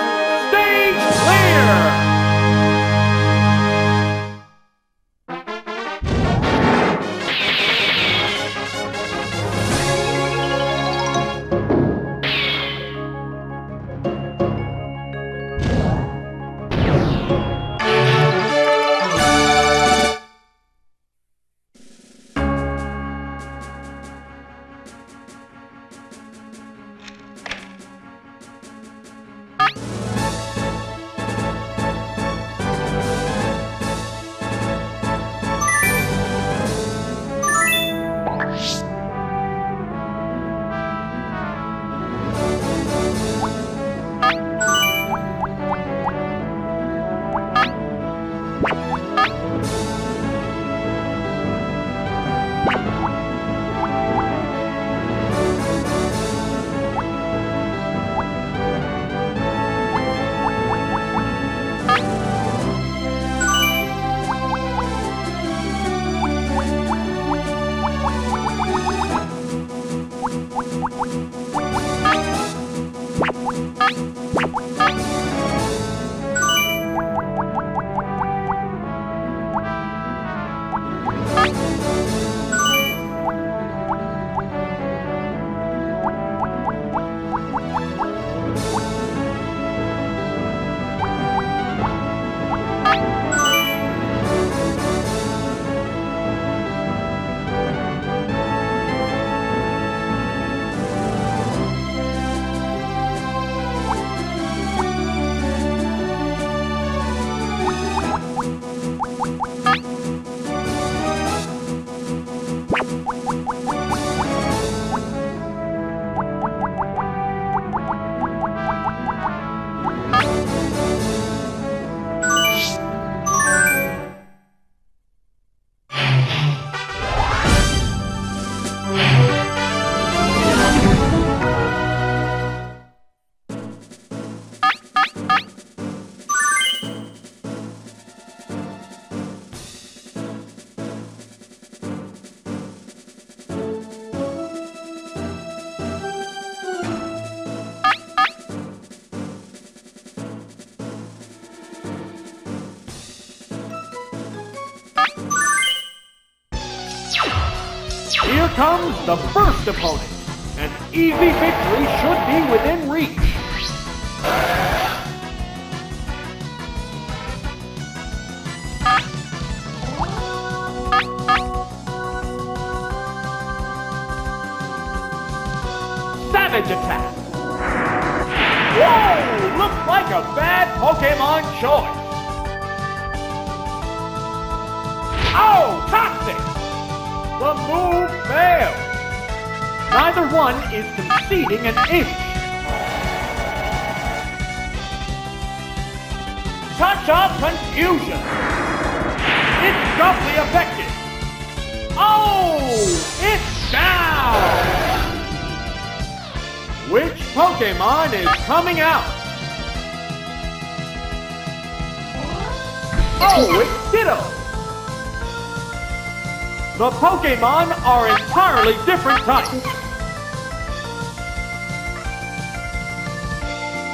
Pokemon are entirely different types.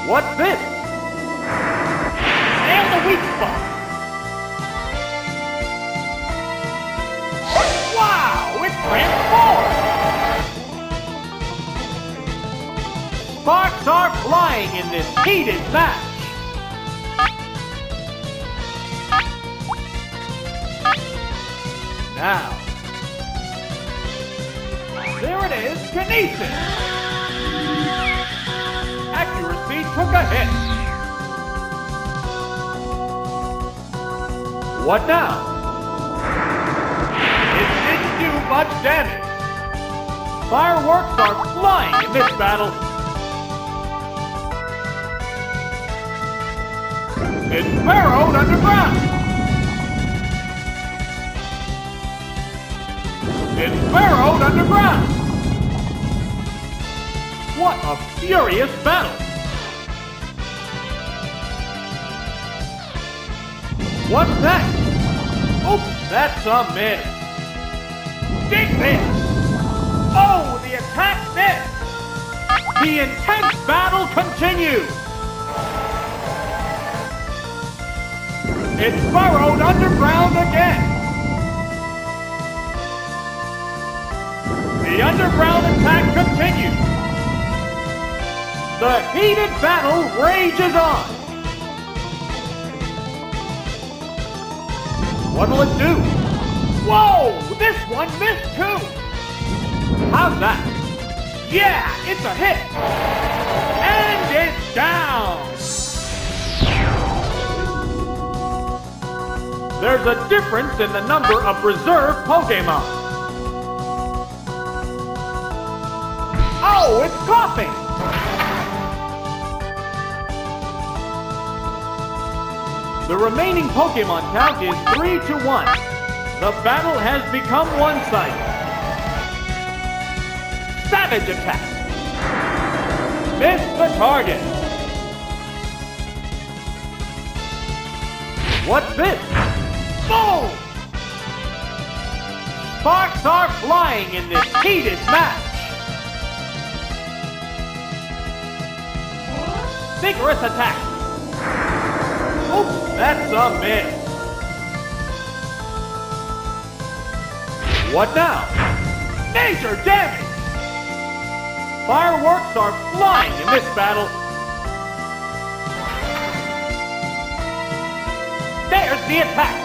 What's this? And the weak spot. Wow, it transformed! Sparks are flying in this heated match. There it is, Kinesis! hit. What now? It didn't do much damage. Fireworks are flying in this battle. It's burrowed underground. It's burrowed underground. What a furious battle! What's that? Oh, that's a miss. Big miss! Oh, the attack missed! The intense battle continues! It's burrowed underground again! The underground attack continues! The heated battle rages on! What'll it do? Whoa! This one missed too! How's that? Yeah, it's a hit! And it's down! There's a difference in the number of reserve Pokemon. Oh, it's Koffing! The remaining Pokemon count is 3 to 1. The battle has become one-sided. Savage attack! Miss the target! What's this? Boom! Sparks are flying in this heated match! Vigorous attack! That's a miss. What now? Major damage! Fireworks are flying in this battle. There's the attack!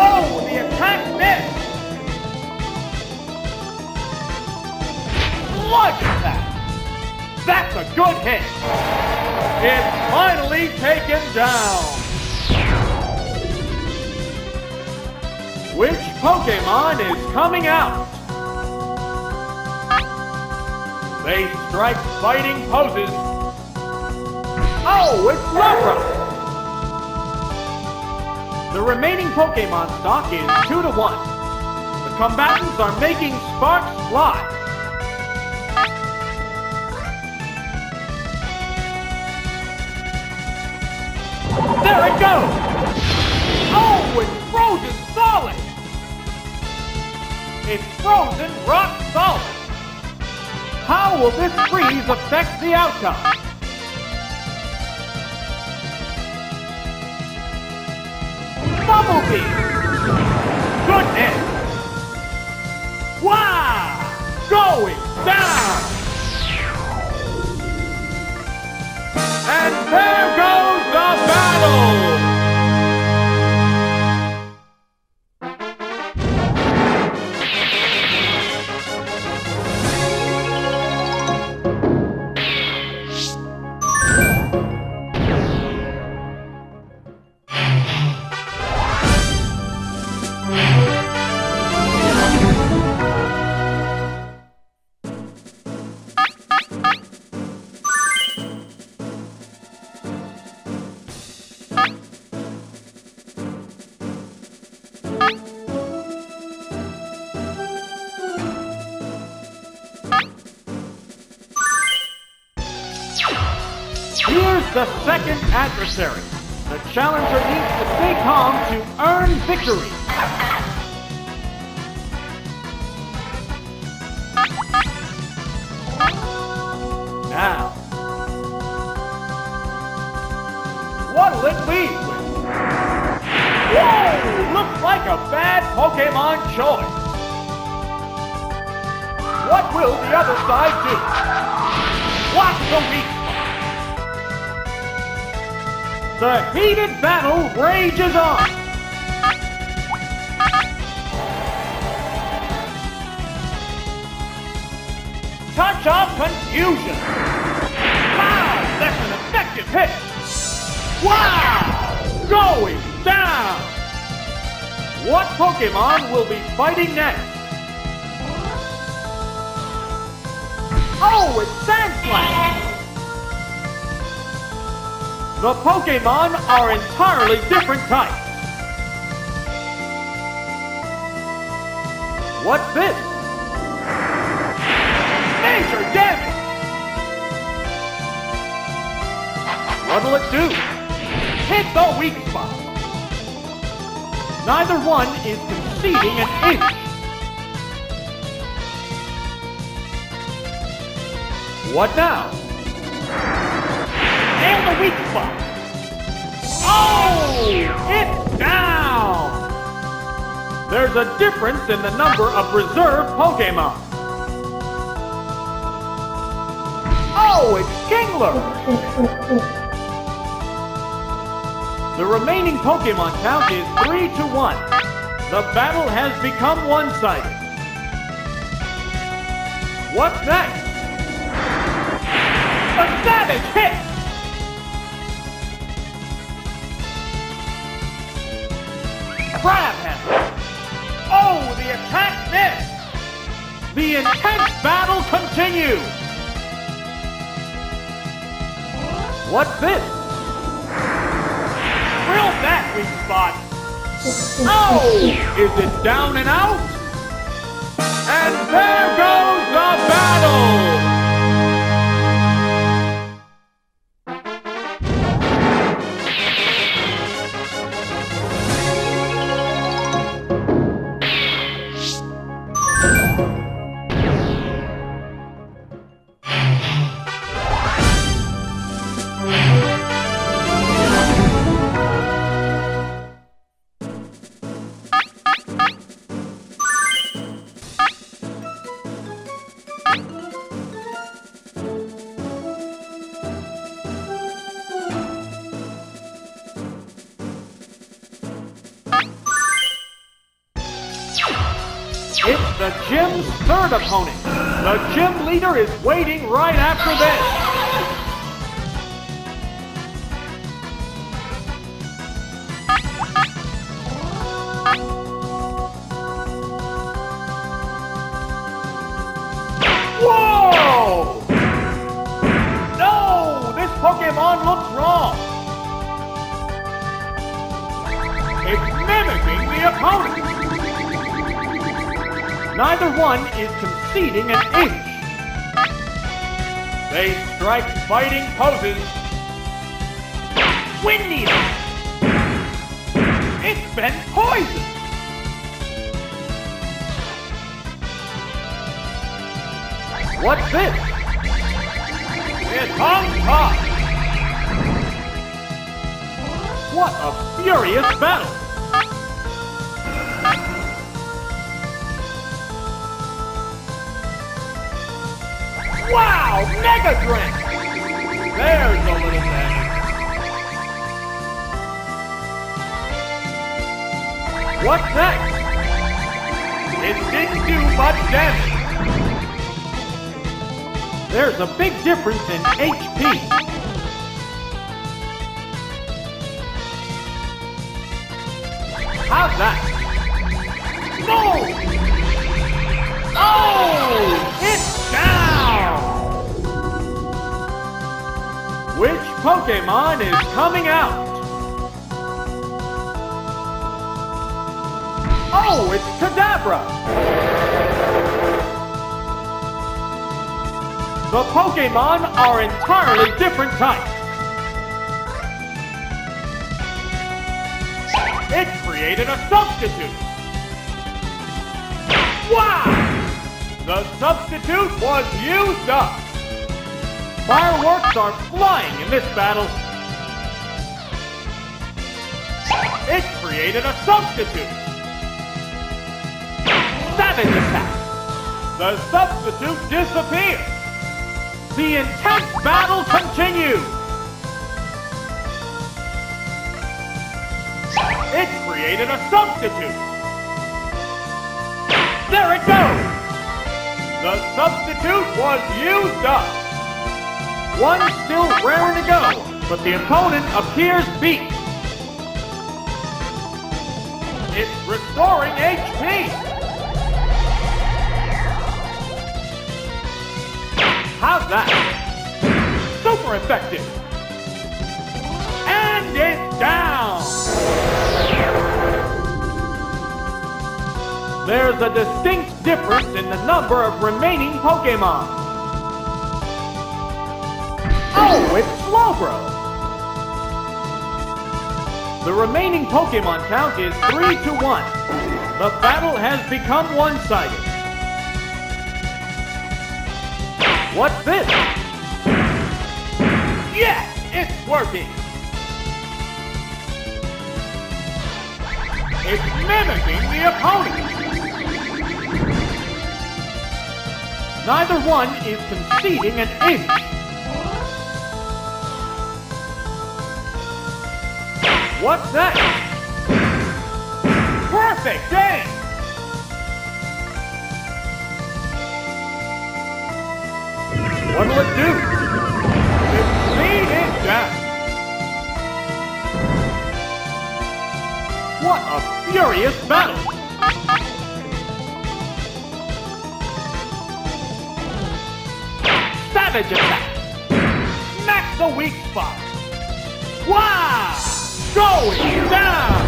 Oh, the attack missed! Sludge attack! That's a good hit! It's finally taken down! Which Pokemon is coming out? They strike fighting poses. Oh, it's Lapras! The remaining Pokemon stock is 2 to 1. The combatants are making sparks fly. Goes! Oh, it's frozen solid! It's frozen rock solid! How will this freeze affect the outcome? Bubblebeam! Goodness! Pokemon are entirely different types. What's this? Major damage! What'll it do? Hit the weak spot. Neither one is conceding an inch. What now? Nail the weak spot. It's down! There's a difference in the number of reserve Pokemon. Oh, it's Kingler! The remaining Pokemon count is 3 to 1. The battle has become one-sided. What's next? A savage hit! Battle continues! What's this? Drill that weak spot! Oh! Is it down and out? And there goes the battle! Fighting Pokemon are entirely different types. It created a substitute. Wow! The substitute was used up. Fireworks are flying in this battle. It created a substitute. Savage attack. The substitute disappeared. The intense battle continues. It created a substitute. There it goes. The substitute was used up. One still raring to go. but the opponent appears beat. It's restoring HP. And it's down. There's a distinct difference in the number of remaining Pokemon. Oh, it's Slowbro! The remaining Pokemon count is 3 to 1. The battle has become one-sided. What's this? Working! It's mimicking the opponent! Neither one is conceding an inch. What's that? Perfect aim! What'll it do? A furious battle! Savage attack! Smack the weak spot! Wow! going down.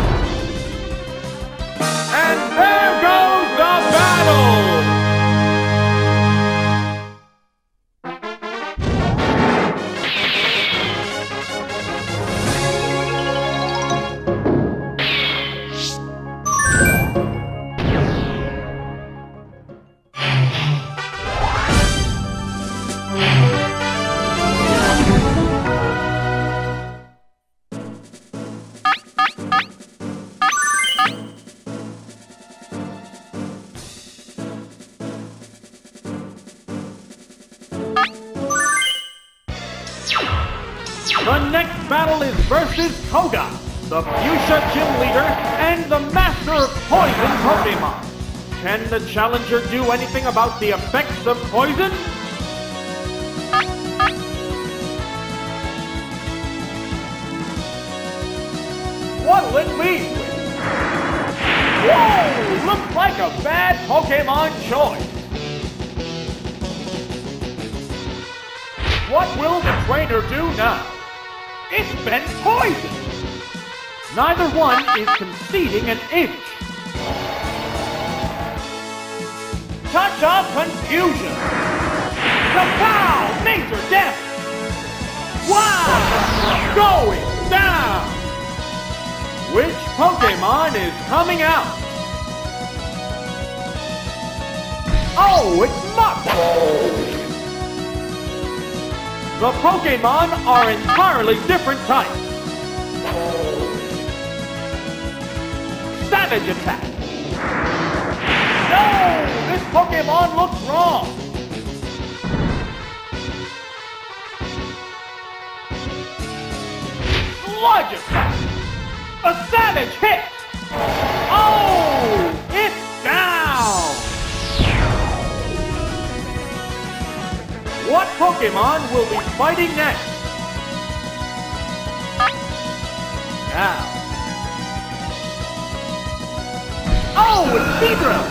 And there goes challenger do anything about the effects of poison? What'll it lead with? Whoa! Looks like a bad Pokemon choice. What will the trainer do now? It's been poisoned! Neither one is conceding an inch. Confusion! Kapow! Major death! Wow! Going down! Which Pokemon is coming out? Oh, it's Muk! The Pokemon are entirely different types. Savage attack. Pokemon looks wrong. Sludge. A savage hit. Oh! It's down! What Pokemon will be fighting next? Now. Oh, it's Seadra!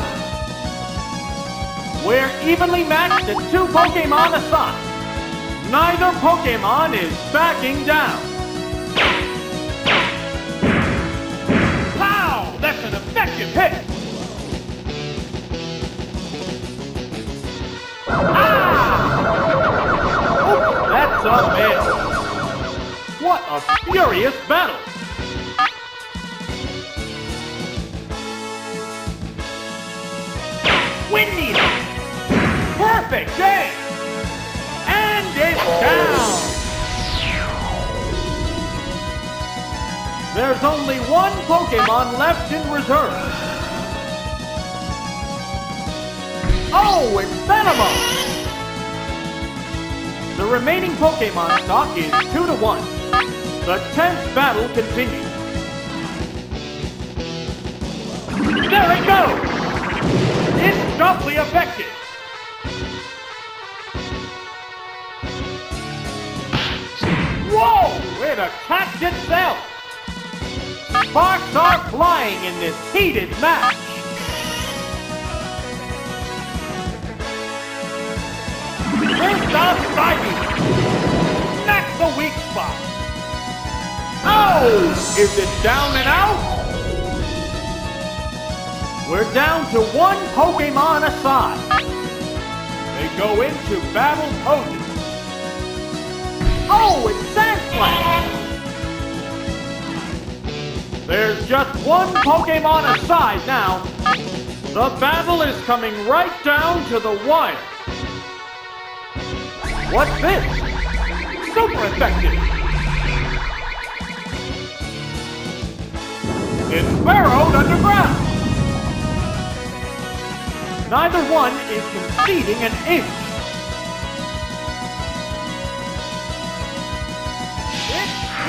We're evenly matched at two Pokemon aside. Neither Pokemon is backing down. Pow! That's an effective hit! Ah! That's a miss. What a furious battle. Needle. Perfect game. And it's down. There's only one Pokemon left in reserve. Oh, it's Venomoth! The remaining Pokemon stock is 2 to 1. The tenth battle continues. There it goes! It's doubly effective! Even attacked itself. Sparks are flying in this heated match. The fighting. That's the weak spot. Oh, is it down and out? We're down to one Pokemon aside. They go into battle poses. Oh, it's Sandslash! There's just one Pokemon aside now. The battle is coming right down to the wire. What's this? Super effective! It's burrowed underground! Neither one is conceding an inch.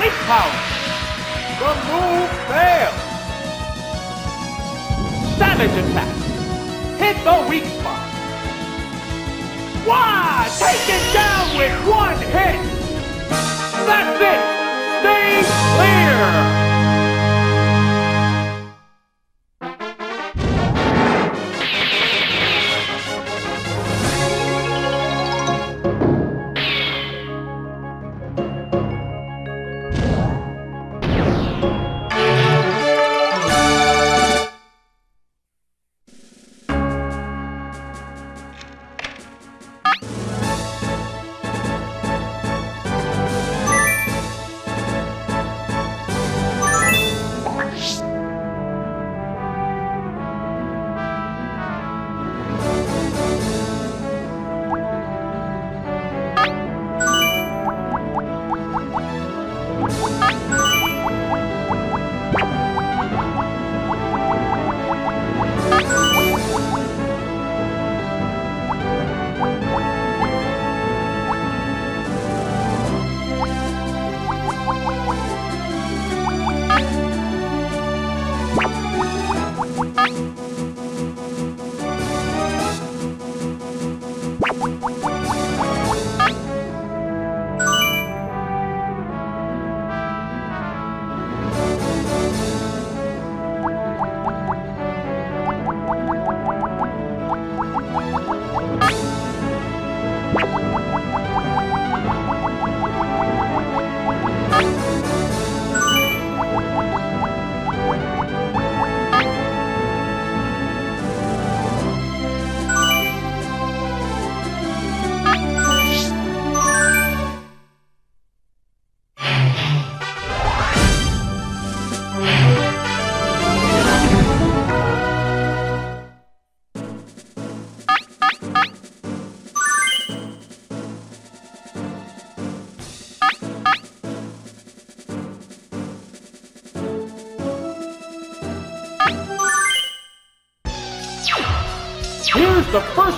Sleep Powder! The move fails! Savage attack! Hit the weak spot! Why? Take it down with one hit! That's it! Stay clear!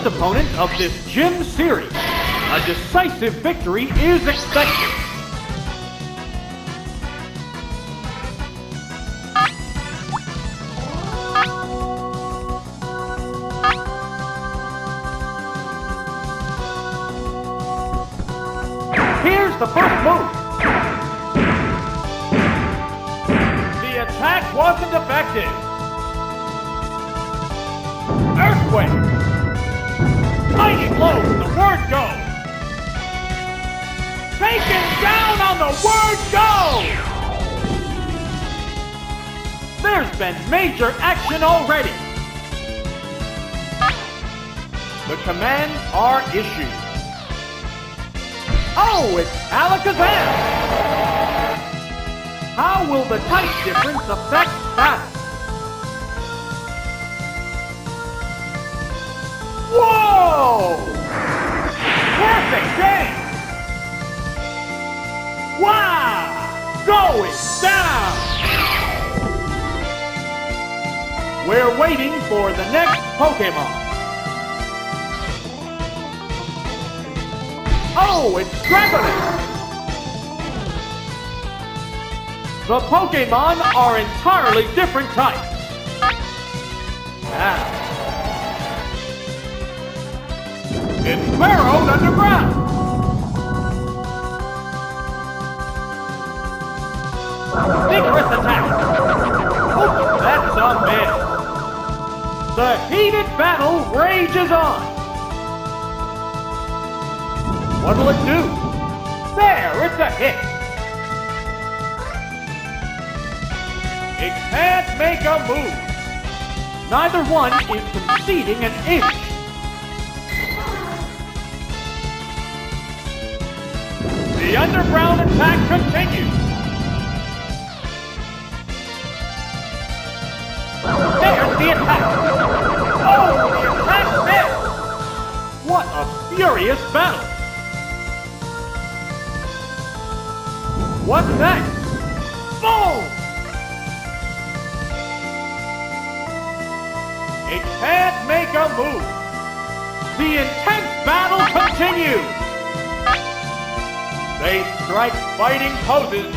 Opponent of this gym series. A decisive victory is expected. Been major action already. The commands are issued. Oh, it's Alakazam! How will the type difference affect waiting for the next Pokemon. Oh, it's Dragonite! The Pokemon are entirely different types. Now, It's burrowed underground. Vigorous attack. Oh, that's a miss. The heated battle rages on. What'll it do? There, it's a hit. It can't make a move. Neither one is conceding an inch. The underground attack continues. A furious battle. What's next? Boom! It can't make a move. The intense battle continues. They strike fighting poses.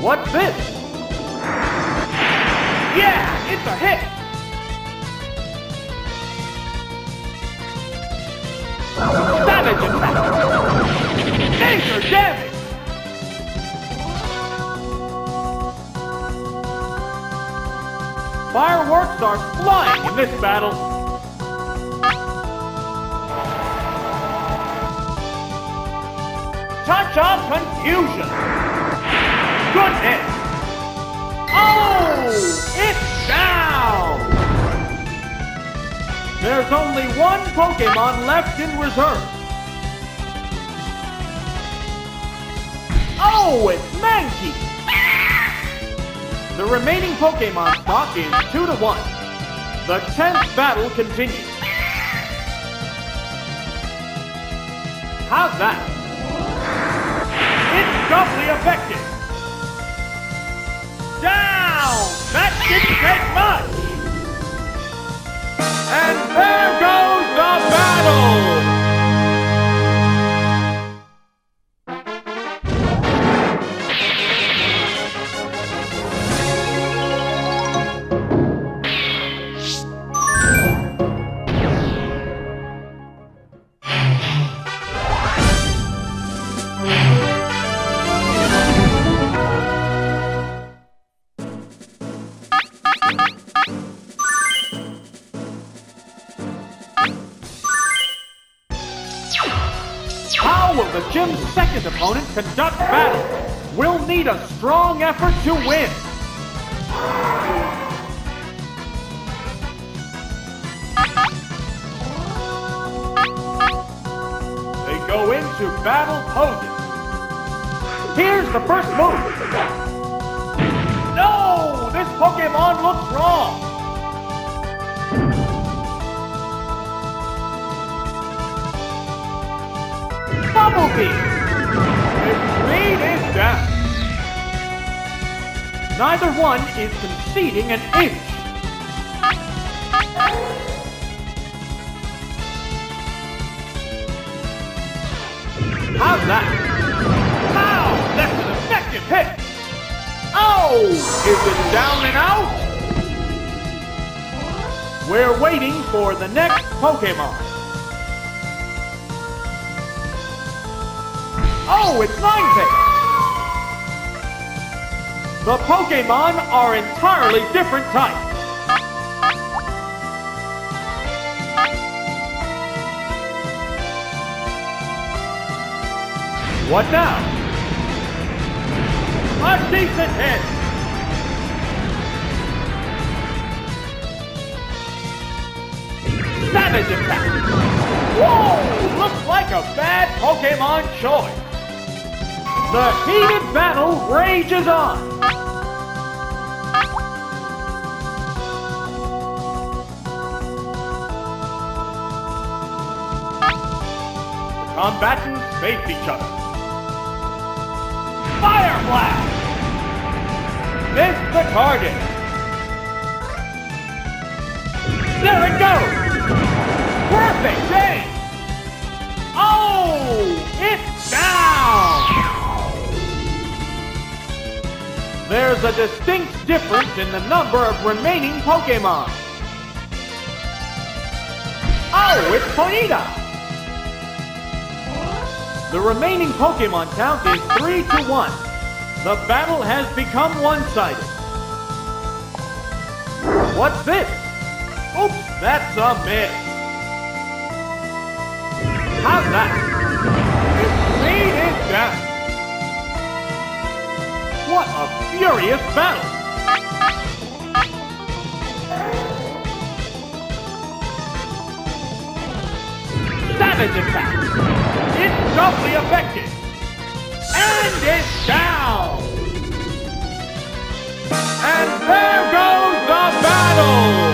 What's this? Yeah, it's a hit. Are flying in this battle. Of confusion. Goodness. Oh, it's down. There's only one Pokemon left in reserve. Oh, it's Mankey. The remaining Pokemon stock is 2 to 1. The 10th battle continues. How's that? Is conceding an inch. How's that? Wow, that's an effective hit. Oh, is it down and out? We're waiting for the next Pokemon. Oh, it's Ninetale! The Pokemon are entirely different types. What now? A decent hit! Savage attack! Whoa! Looks like a bad Pokemon choice. The heated battle rages on. Combatants face each other. Fire blast! Miss the target. There it goes! Perfect aim! Oh! It's down! There's a distinct difference in the number of remaining Pokemon. Oh, it's Ponyta! The remaining Pokemon count is 3 to 1. The battle has become one-sided. What's this? Oops, that's a miss. How's that? His speed is down. What a furious battle! Savage attack! It's doubly effective! And it's down! And there goes the battle!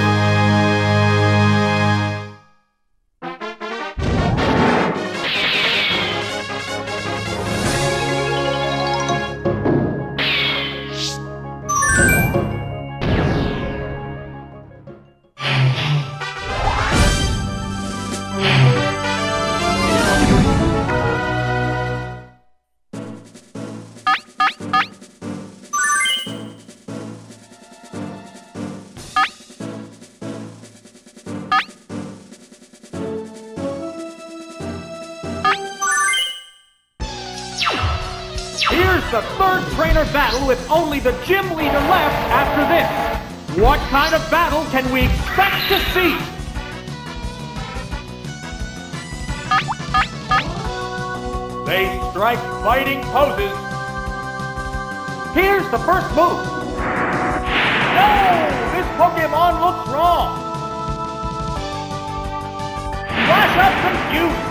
Gym leader left after this. What kind of battle can we expect to see? They strike fighting poses. Here's the first move. No! This Pokemon looks wrong. Flash up confused.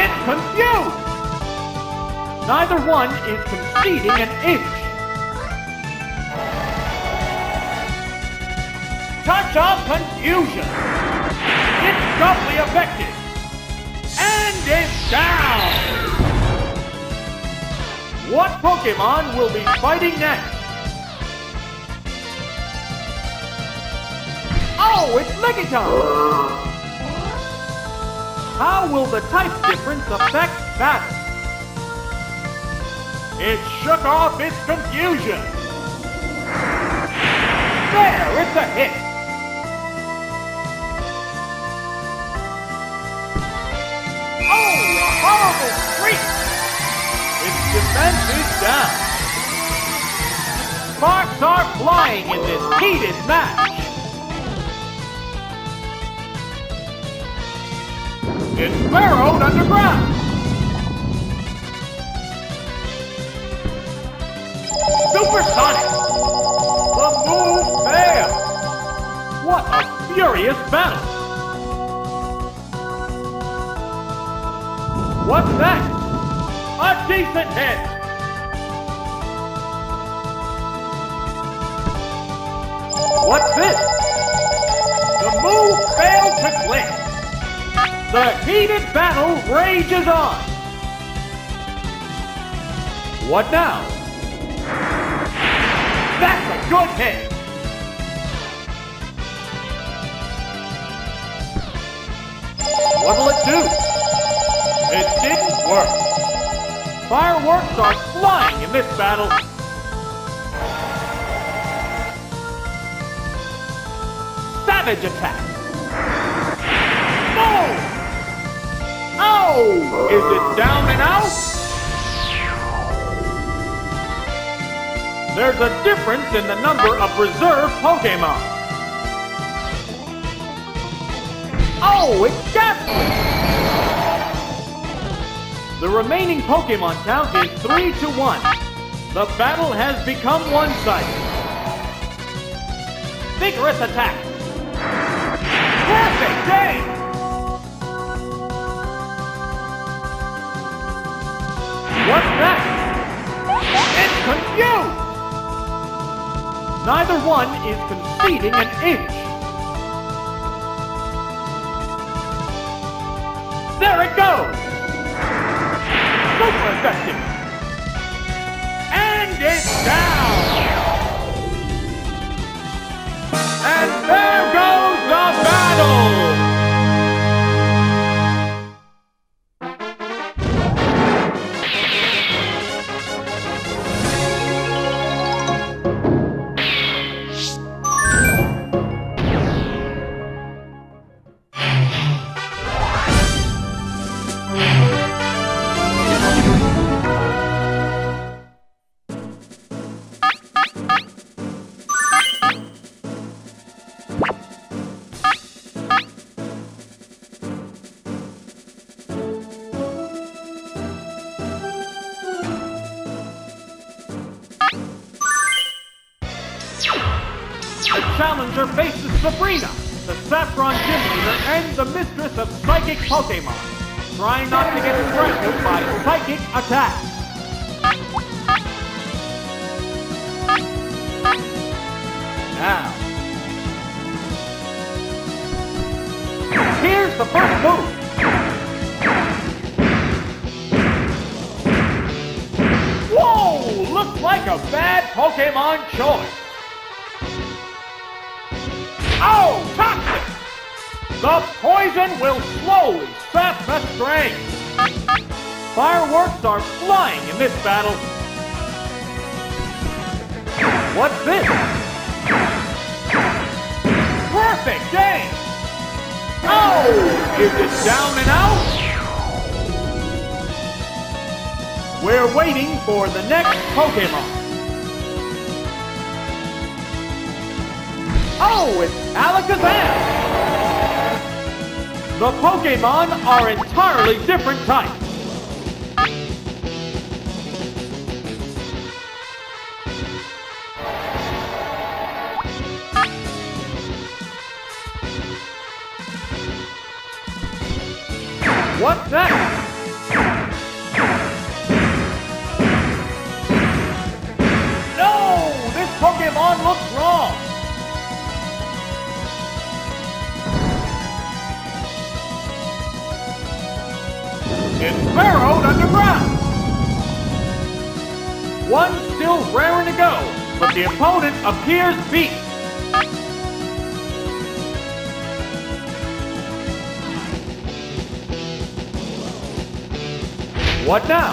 It's confused! Neither one is conceding an inch. Confusion. It's doubly effective. And it's down. What Pokemon will be fighting next? Oh, it's Lickitung! How will the type difference affect battle? It shook off its confusion. There, it's a hit. Its defense is down. Sparks are flying in this heated match. It's burrowed underground. Supersonic! The move failed! What a furious battle! What's that? A decent hit! What's this? The move failed to click! The heated battle rages on! What now? That's a good hit! What'll it do? Work. Fireworks are flying in this battle. Savage attack. Boom! Oh! Is it down and out? There's a difference in the number of reserve Pokemon. Oh, it's! The remaining Pokemon count is 3 to 1. The battle has become one-sided. Vigorous attack! Perfect day! What's that? It's confused! Neither one is conceding an inch. Pokemon are entirely different types. Appears beat. What now?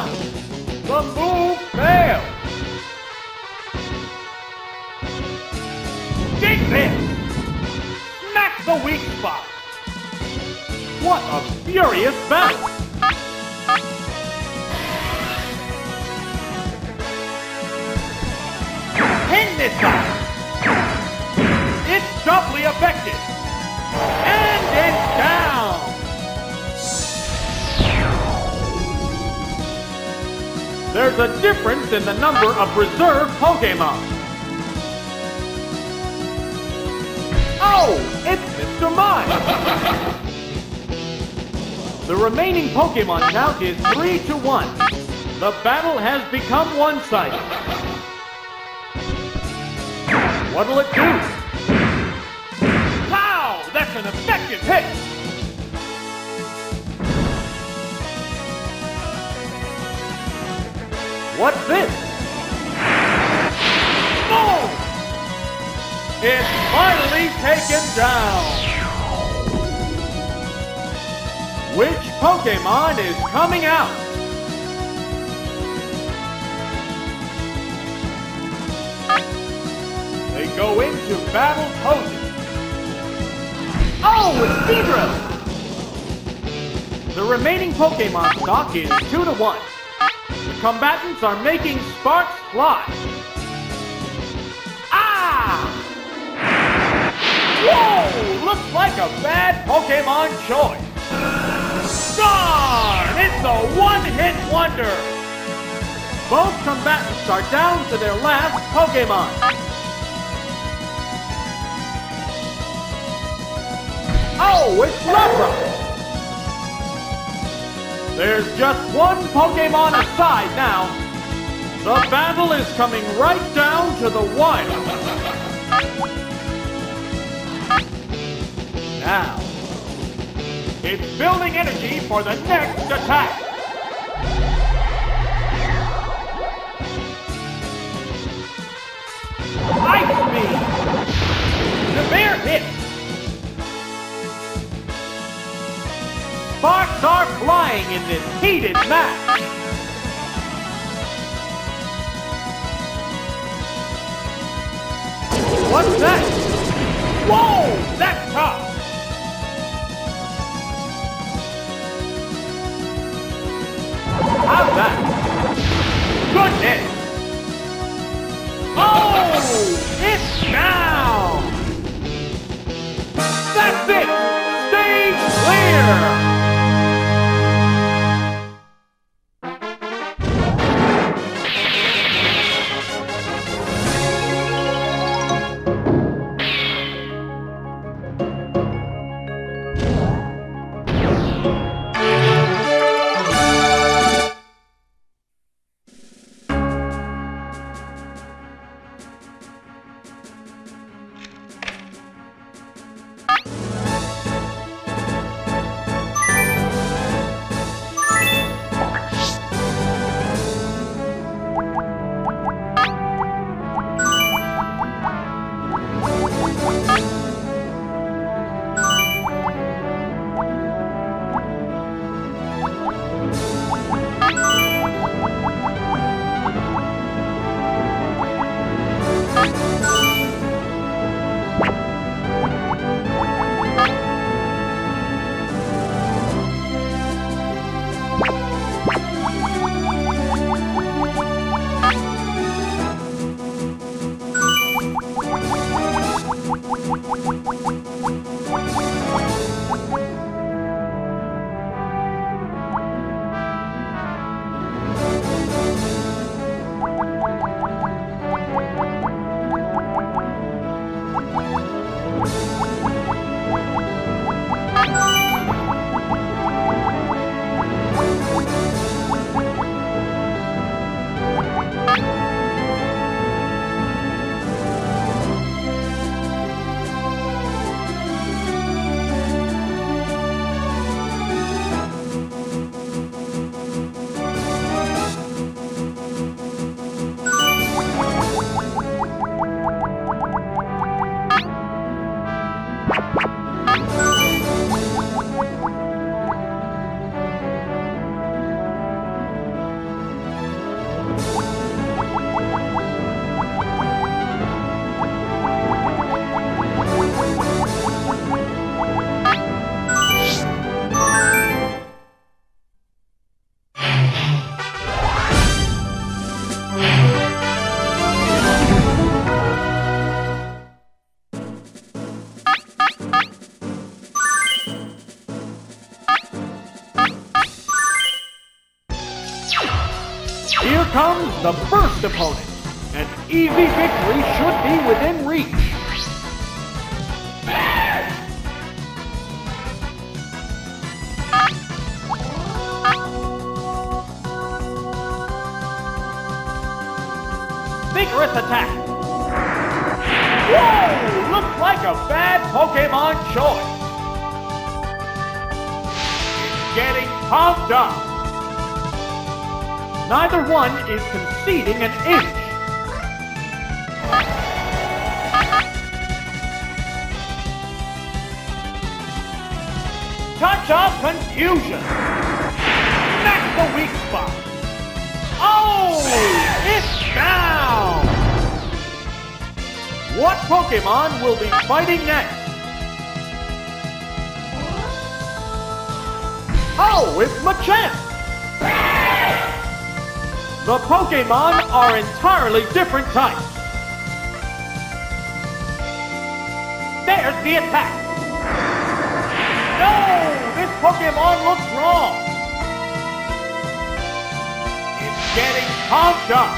Reserve Pokemon. Oh, it's Mr. Mime! the remaining Pokemon count is 3 to 1. The battle has become one-sided. What'll it do? Pow! That's an effective hit! What's this? It's finally taken down! Which Pokemon is coming out? They go into battle poses. Oh, it's Beedrill! The remaining Pokemon stock is 2 to 1. The combatants are making sparks fly. Whoa! Looks like a bad Pokemon choice. Darn! It's a one-hit wonder! Both combatants are down to their last Pokemon. Oh, it's Lapra! There's just one Pokemon aside now. The battle is coming right down to the wire. Now, it's building energy for the next attack. Ice Beam! Bear hit! Sparks are flying in this heated match! What's that? Whoa! That's tough! How's that? Goodness! Oh! It's down! That's it! Stay clear! Pokemon are entirely different types. There's the attack. No! This Pokemon looks wrong. It's getting pumped up.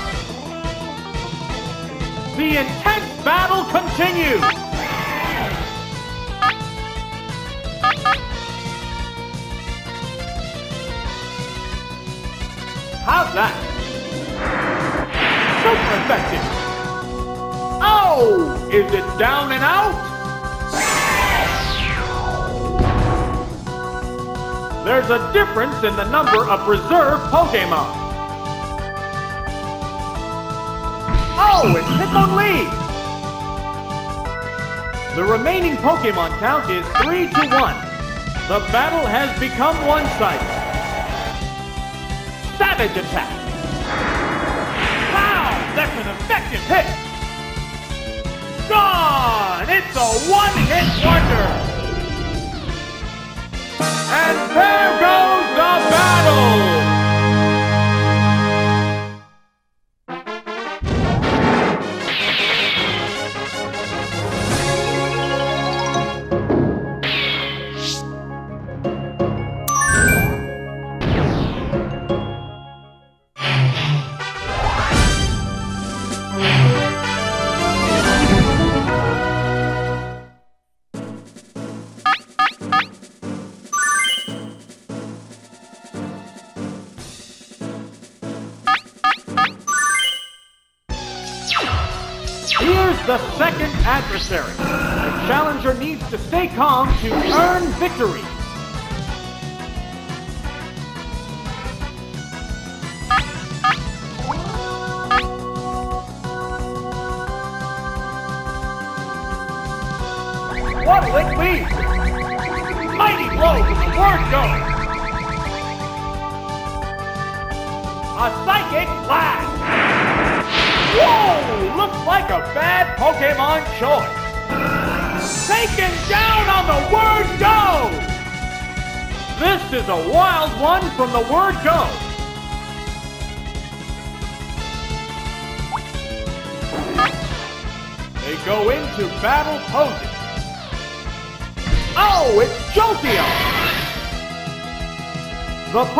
The intense battle continues. Is it down and out? There's a difference in the number of reserve Pokemon. Oh, it's Hitmonlee! The remaining Pokemon count is 3 to 1. The battle has become one-sided. Savage attack! Wow, that's an effective hit! A one-hit wonder! And there goes the battle!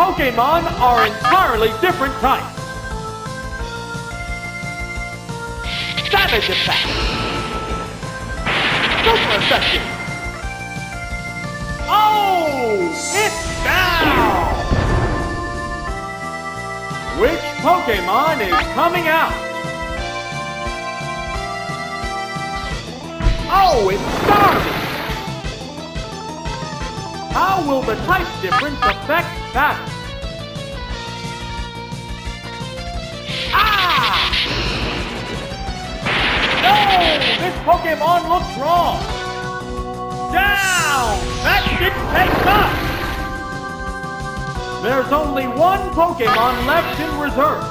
Pokemon are entirely different types. Savage attack! Super effective! Oh! It's down! Which Pokemon is coming out? Oh, it's Starmie! How will the type difference affect battle? This Pokemon looks wrong! Down! That didn't take much! There's only one Pokemon left in reserve.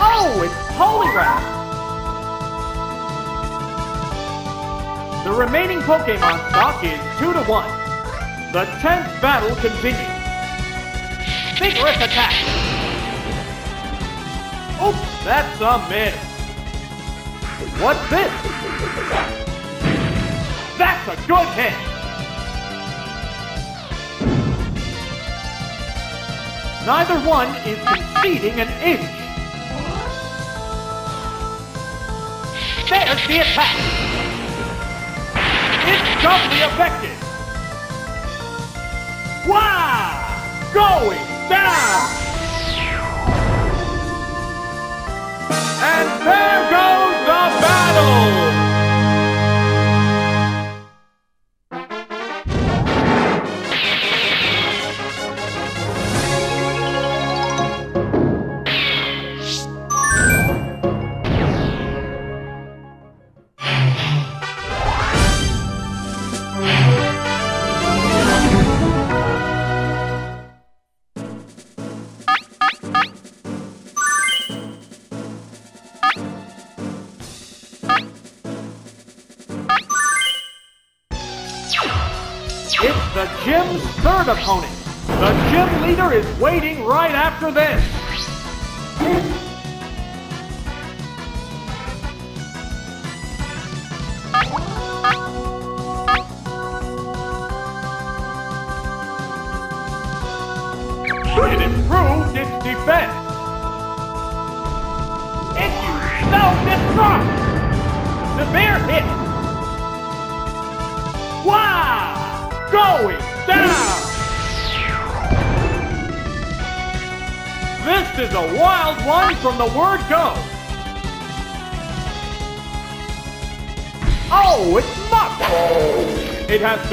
Oh, it's Poliwrath! The remaining Pokemon stock is 2 to 1. The tense battle continues. Vigorous attack! That's a miss. What's this? That's a good hit! Neither one is conceding an inch. There's the attack. It's doubly effective. Wow! Going down! There goes the battle!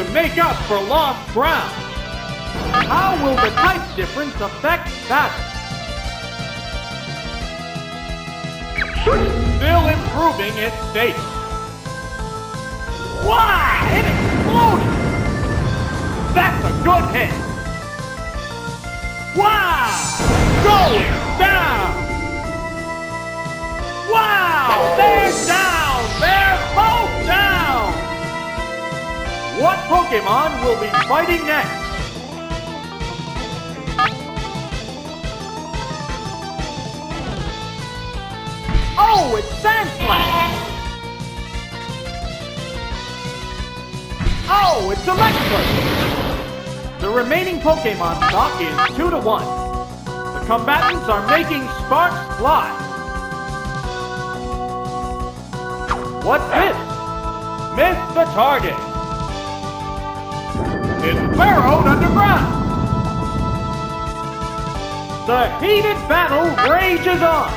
To make up for lost ground. How will the type difference affect that? Still improving its state. Wow! It exploded! That's a good hit! Wow! Going down! Pokemon will be fighting next? Oh, it's Sandslash! Oh, it's Electrode! The remaining Pokemon stock is 2 to 1. The combatants are making sparks fly. What's this? Missed the target. It's burrowed underground. The heated battle rages on.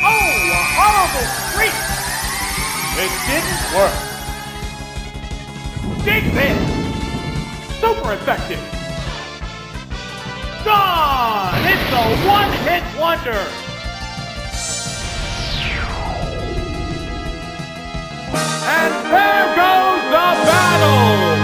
Oh, a horrible shriek! It didn't work. Dig this! Super effective! Gone! It's a one-hit wonder! And there goes the battle!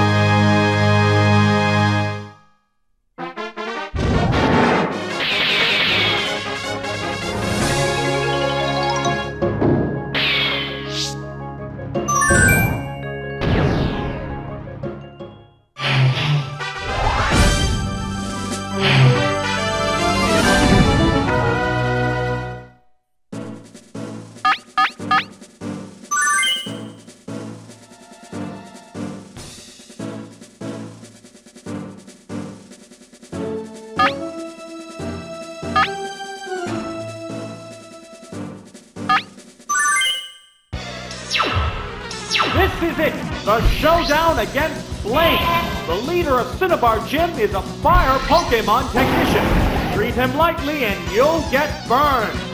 Of Cinnabar Gym is a fire Pokemon technician. Treat him lightly and you'll get burned.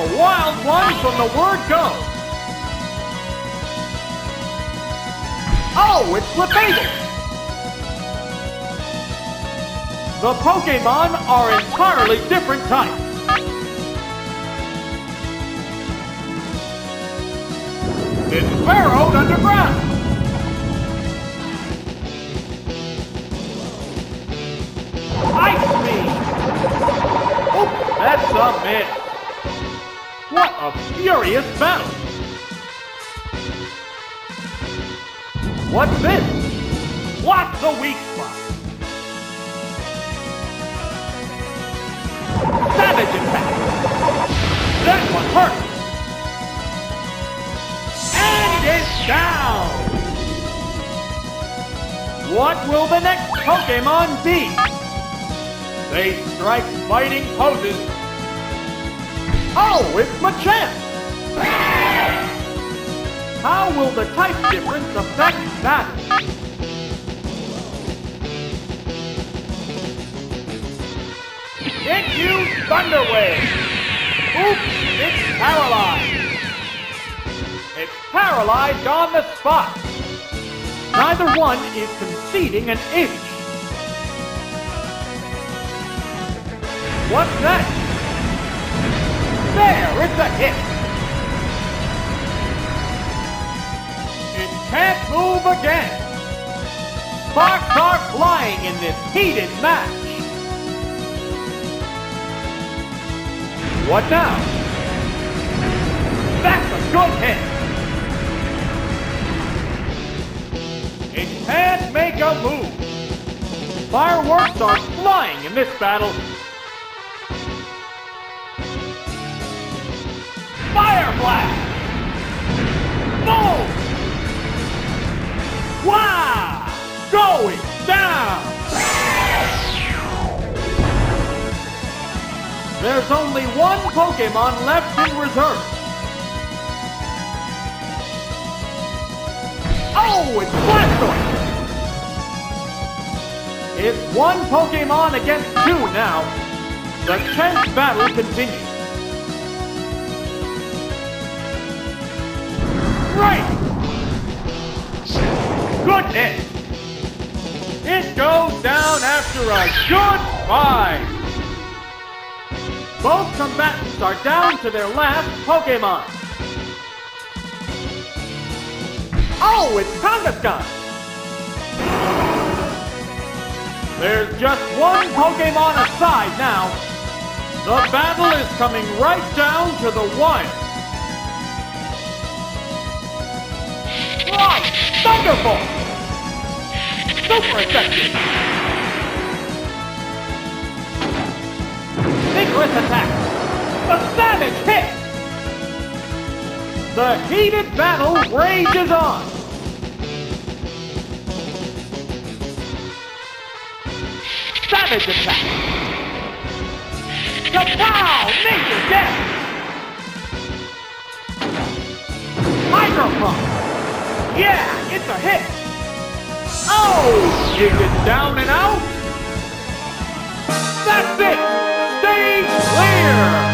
A wild one from the word go! Oh, it's Clefable! The Pokemon are entirely different types. It's burrowed underground. Furious battle! What's this? What's the weak spot? Savage attack! That one hurt! And it's down! What will the next Pokemon be? They strike fighting poses. Oh, it's Machamp! How will the type difference affect that? It used Thunder Wave! Oops, it's paralyzed! It's paralyzed on the spot! Neither one is conceding an inch. What's next? It's a hit! It can't move again. Sparks are flying in this heated match. What now? That's a good hit. It can't make a move. Fireworks are flying in this battle. Blast! Boom! Wow! Going down! There's only one Pokemon left in reserve. Oh, it's Blastoise! It's one Pokemon against two now. The tense battle continues. Goodness! It goes down after a good fight! Both combatants are down to their last Pokemon. Oh, it's Kangaskhan! There's just one Pokemon aside now. The battle is coming right down to the wire. Right! Thunderbolt! Super effective! Vigorous attack! The savage hit! The heated battle rages on! Savage attack! Kapow! Major death! Hydro Pump! Yeah, it's a hit. Oh, is it down and out? That's it. Stay clear.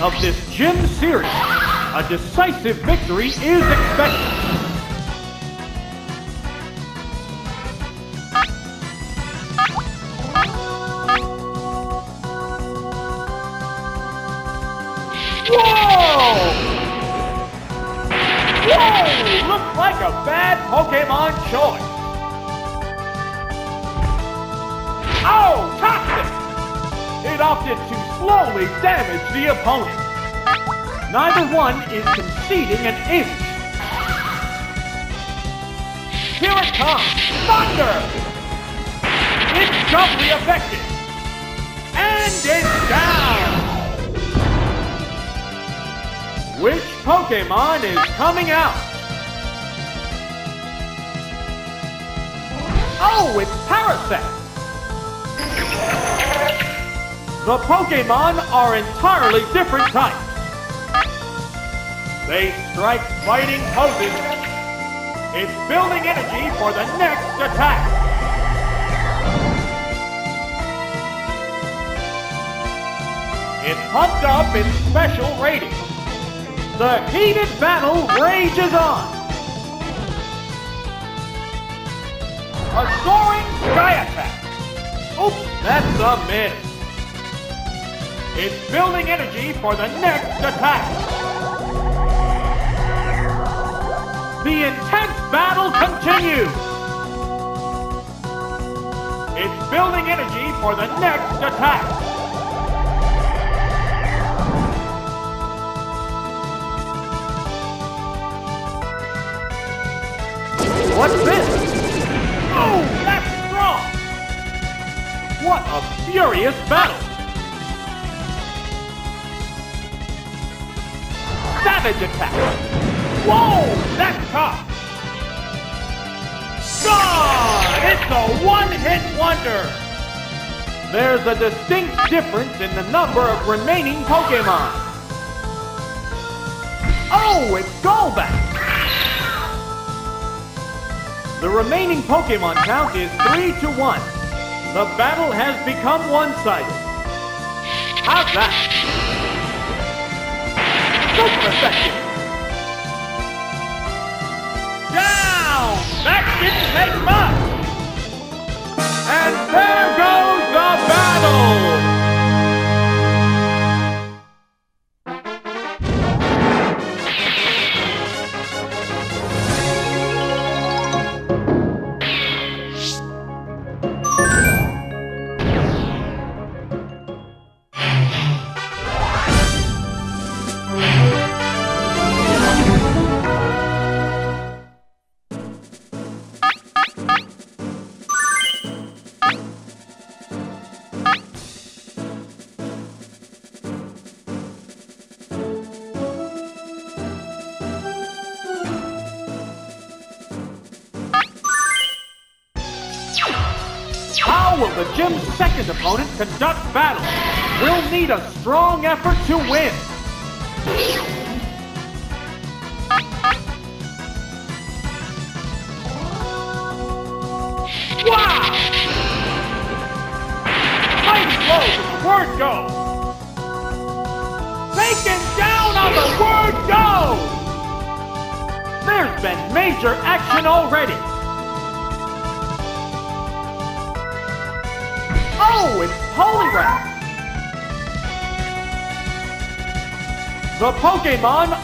Of this gym series. A decisive victory is expected. One is conceding an inch. Here it comes! Thunder! It's doubly effective! And it's down! Which Pokemon is coming out? Oh, it's Parasect! The Pokemon are entirely different types. Strike fighting poses. It's building energy for the next attack. It pumped up its special rating. The heated battle rages on. A soaring sky attack. Oops, that's a miss. It's building energy for the next attack. The intense battle continues. It's building energy for the next attack. What's this? Oh, that's strong! What a furious battle! Savage attack! Whoa, that's! A one-hit wonder! There's a distinct difference in the number of remaining Pokemon. Oh, it's Golbat! The remaining Pokemon count is 3 to 1. The battle has become one-sided. How's that? Super effective! Down! That didn't take much! There goes the battle!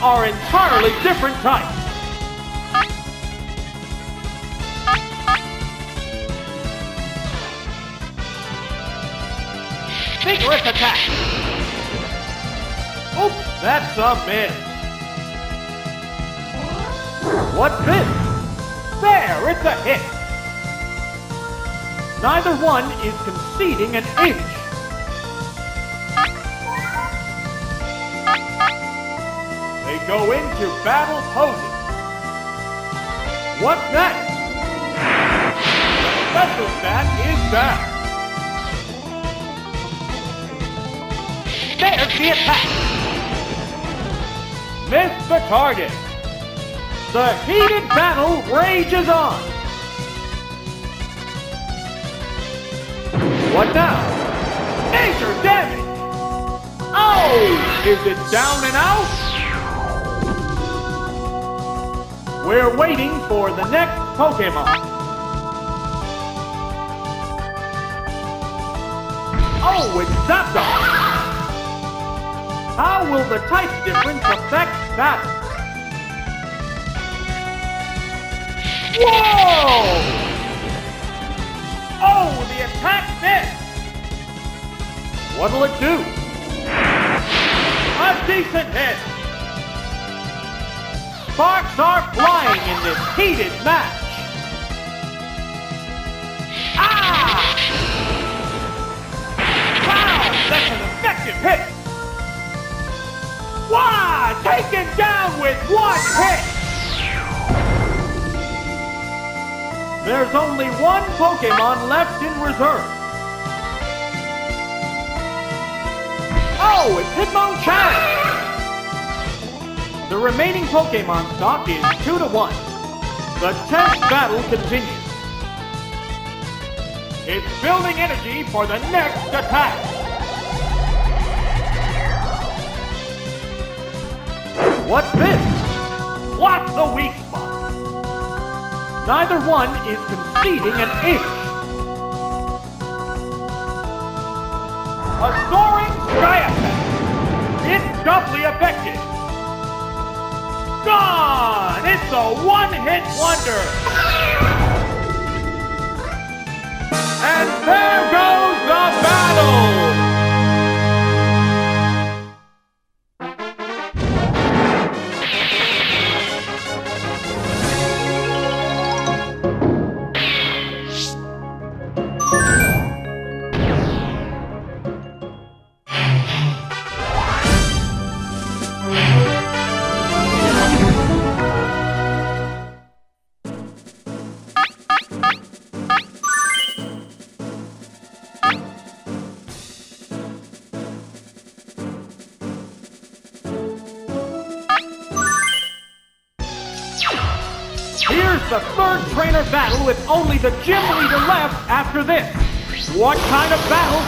Are entirely different types. Vigorous attack! Oops, that's a miss. What's this? There, it's a hit! Neither one is conceding an inch. Go into battle poses. What's next? Special stat is back. There's the attack. Missed the target. The heated battle rages on. What now? Major damage! Oh! Is it down and out? We're waiting for the next Pokemon. Oh, it's Zapdos! How will the type difference affect that? Whoa! Oh, the attack missed! What'll it do? A decent hit! Sparks are flying in this heated match! Ah! Wow, that's an effective hit! Wow, taken down with one hit! There's only one Pokemon left in reserve. Oh, it's Hitmonchan! The remaining Pokemon stock is 2 to 1. The tenth battle continues. It's building energy for the next attack. What's this? What's the weak spot? Neither one is conceding an inch. A soaring sky attack. It's doubly effective. It's a one-hit wonder. And there goes the battle!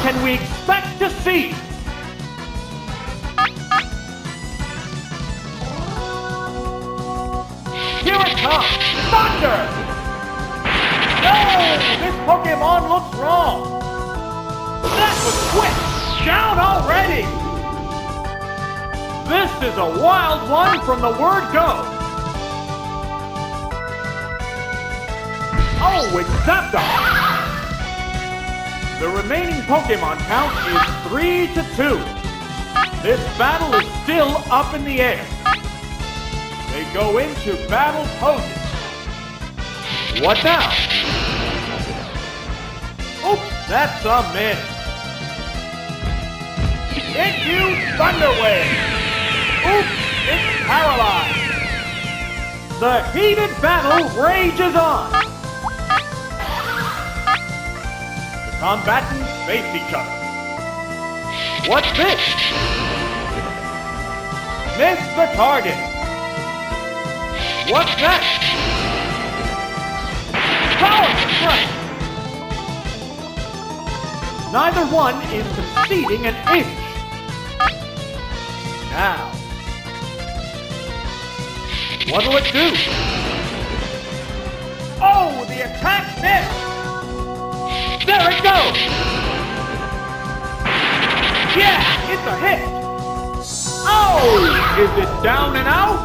Can we up in the air. They go into battle poses. What now? Oops, that's a miss. Into Thunder Wave. Oops, it's paralyzed. The heated battle rages on. The combatants face each other. What's this? Miss the target. What's that? Power strike! Neither one is conceding an inch. Now. What'll it do? Oh, the attack missed! There it goes! Yeah, it's a hit! Oh, is it down and out?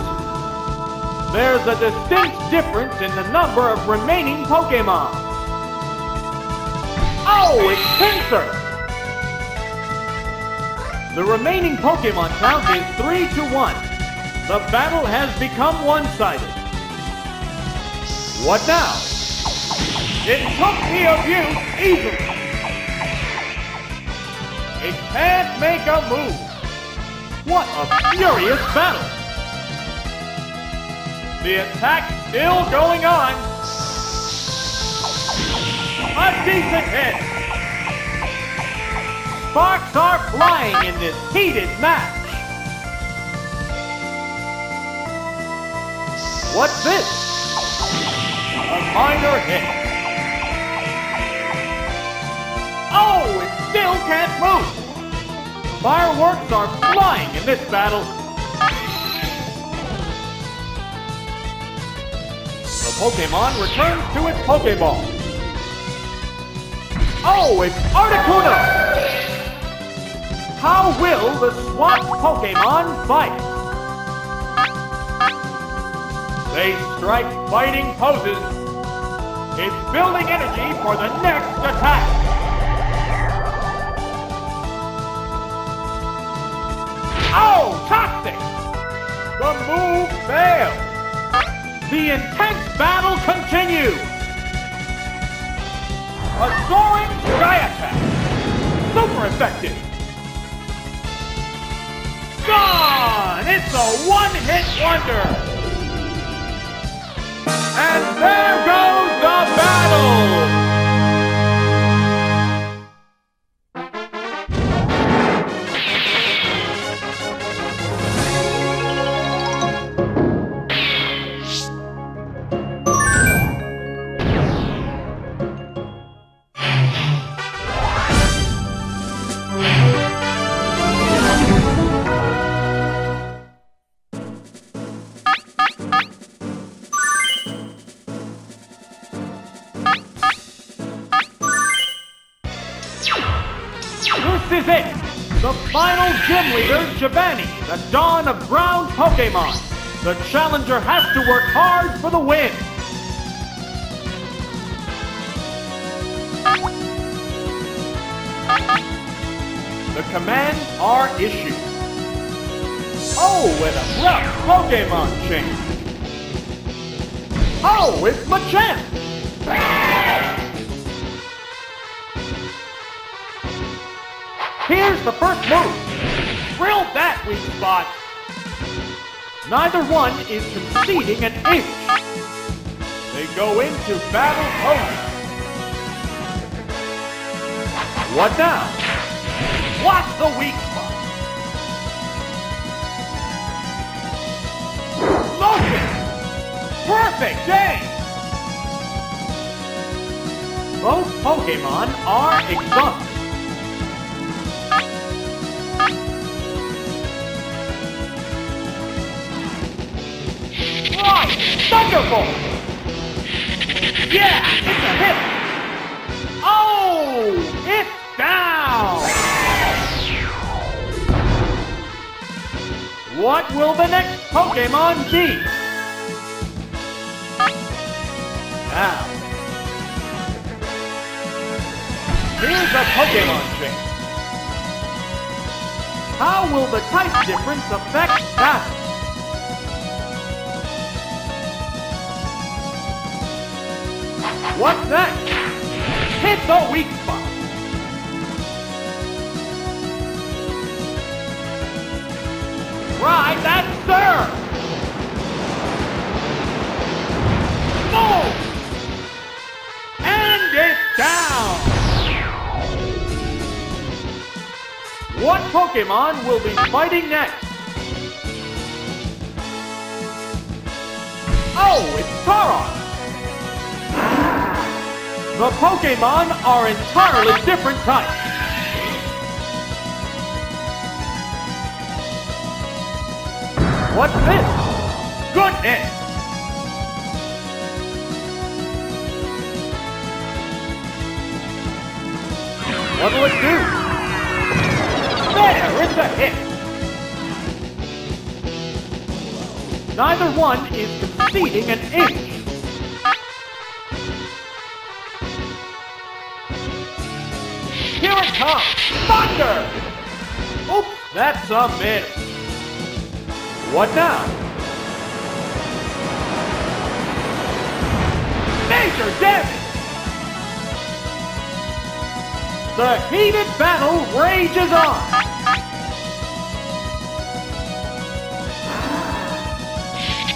There's a distinct difference in the number of remaining Pokemon. Oh, it's Pinsir! The remaining Pokemon count is 3 to 1. The battle has become one-sided. What now? It took Pikachu easily. It can't make a move. What a furious battle! The attack still going on. A decent hit. Sparks are flying in this heated match. What's this? A minor hit. Oh, it still can't move. Fireworks are flying in this battle. The Pokemon returns to its Pokeball. Oh, it's Articuno! How will the swamp Pokemon fight? They strike fighting poses. It's building energy for the next attack. The move failed. The intense battle continues. A soaring sky attack. Super effective. Gone! It's a one-hit wonder. And there goes the battle! The challenger has to work hard for the win. The commands are issued. Oh, and a rough Pokemon change. Oh, it's Machamp! Here's the first move. Drill that weak spot. Neither one is conceding an inch. They go into battle pose. What now? What's the weak spot? Lotion! Perfect game! Both Pokemon are exhausted. Thunderbolt! Yeah! It's a hit! Oh! It's down! What will the next Pokemon be? Now. Here's a Pokemon trick. How will the type difference affect that? What's next? Hit the weak spot. Right, that serve. Boom! And it's down. What Pokemon will be fighting next? Oh, it's Tauros! The Pokemon are entirely different types. What's this? Goodness! What'll it do? There, it's a hit! Neither one is conceding an inch. Comes! Thunder! Oops, that's a miss. What now? Major damage! The heated battle rages on!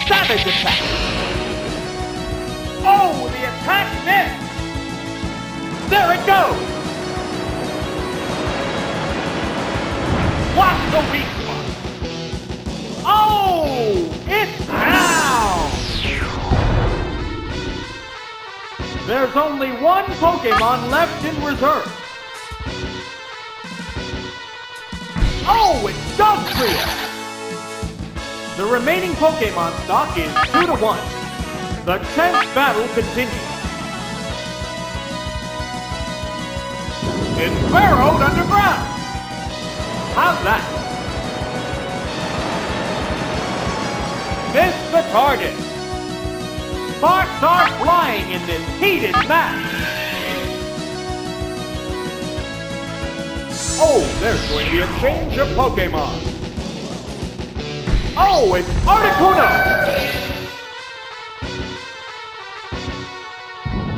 Savage attack! Oh, the attack missed! There it goes! The weak spot! Oh! It's down! There's only one Pokemon left in reserve. Oh, it's Dugtrio! The remaining Pokemon stock is 2 to 1. The tense battle continues. It's burrowed underground. How's that? The target. sparks are flying in this heated match. Oh, there's going to be a change of Pokemon. Oh, it's Articuno!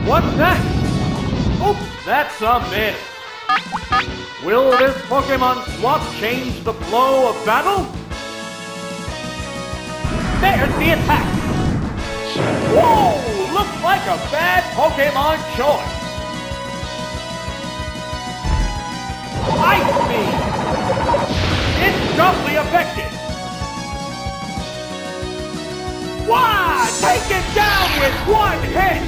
What's next? Oops, that's a miss. Will this Pokemon swap change the flow of battle? There's the attack! Whoa! Looks like a bad Pokemon choice! Ice Beam! It's doubly effective! Why? Take it down with one hit!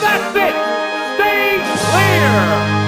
That's it! Stay clear!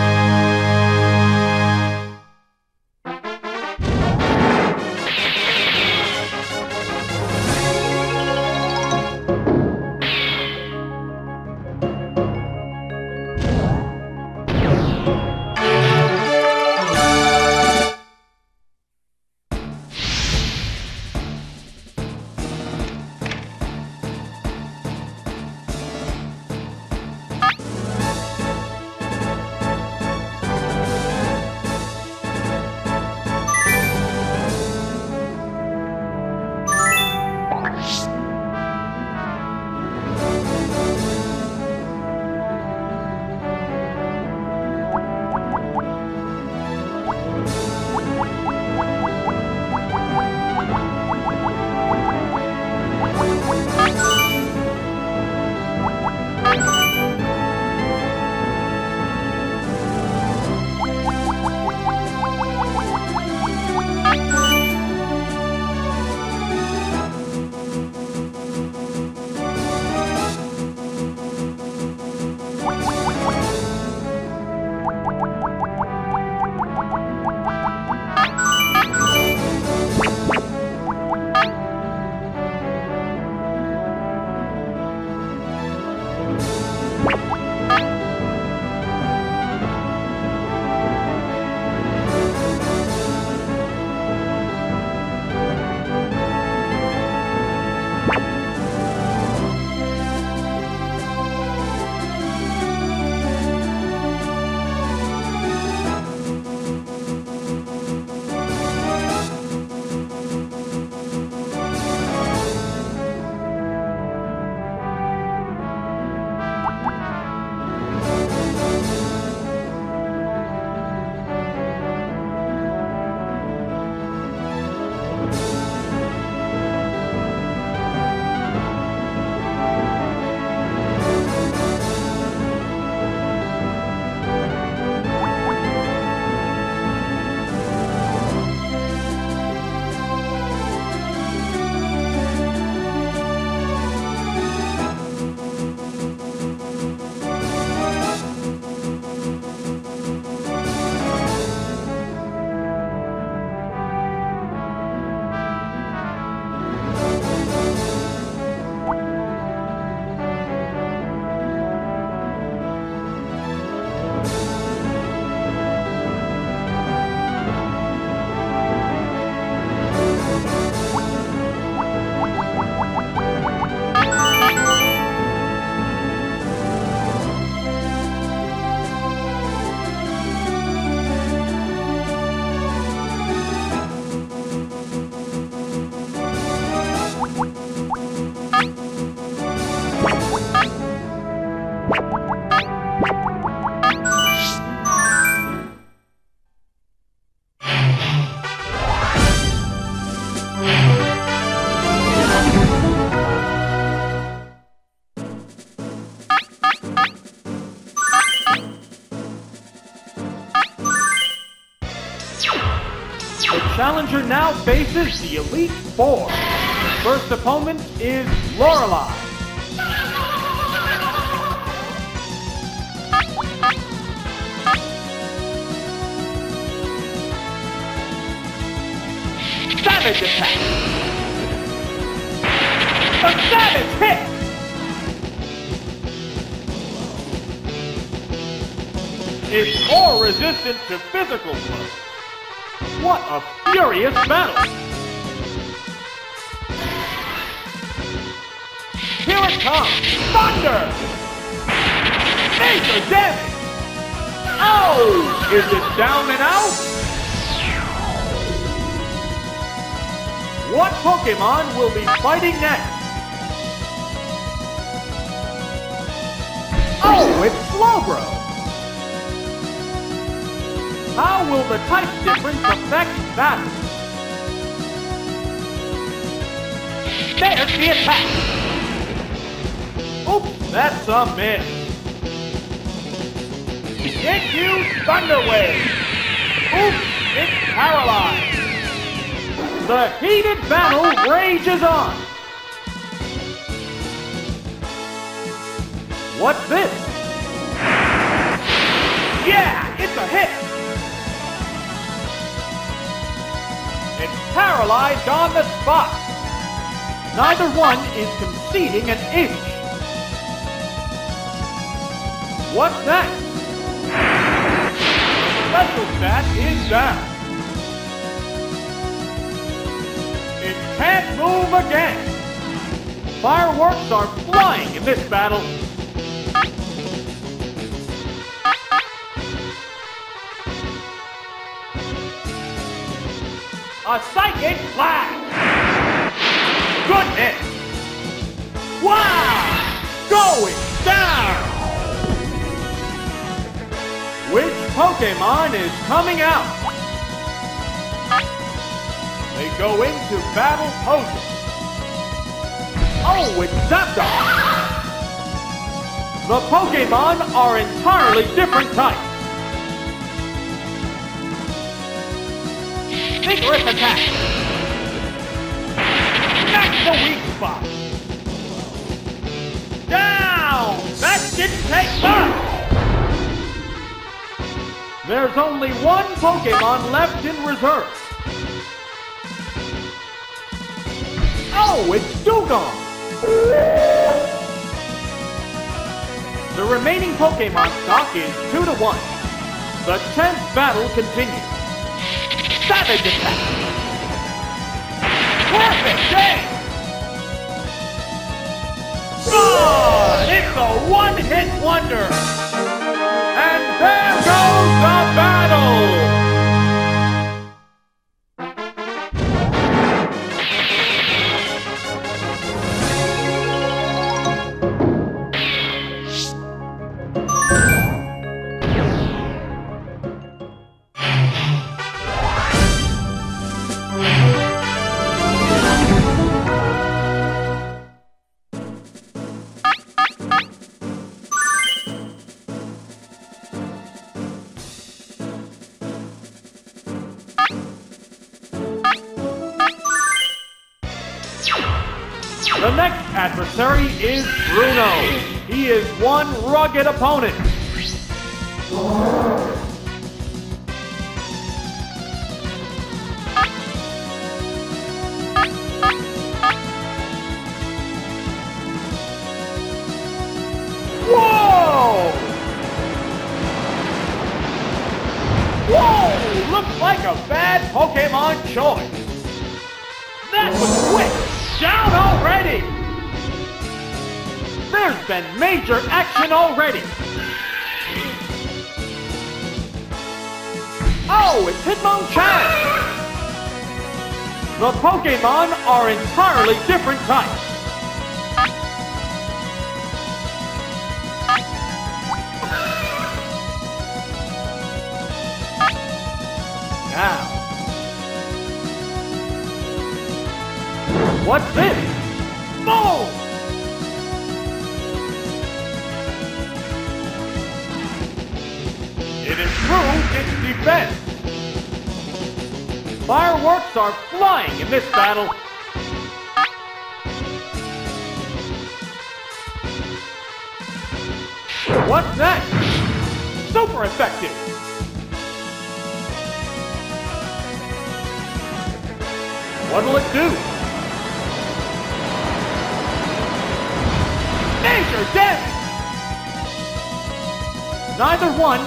Now faces the Elite Four. First opponent is Lorelei. Savage attack! A savage hit! It's more resistant to physical blows. What a furious battle! Here it comes! Thunder! Major damage! Oh! Is it down and out? What Pokemon will be fighting next? Oh, it's Slowbro! How will the type difference affect that? There's the attack! Oops, that's a miss. It used Thunder Wave! Oops, it's paralyzed! The heated battle rages on! What's this? Paralyzed on the spot! Neither one is conceding an inch. What's next? Special stat is down. It can't move again. Fireworks are flying in this battle. A psychic blast! Goodness! Wow! Going down! Which Pokemon is coming out? They go into battle poses. Oh, it's Zapdos! The Pokemon are entirely different types. Vigorous attack! That's the weak spot! Down! That didn't take much! There's only one Pokemon left in reserve. Oh, it's Dewgong! The remaining Pokemon stock is 2 to 1. The 10th battle continues. Savage attack! Perfect day! Good! It's a one-hit wonder! And there goes the battle! Are entirely different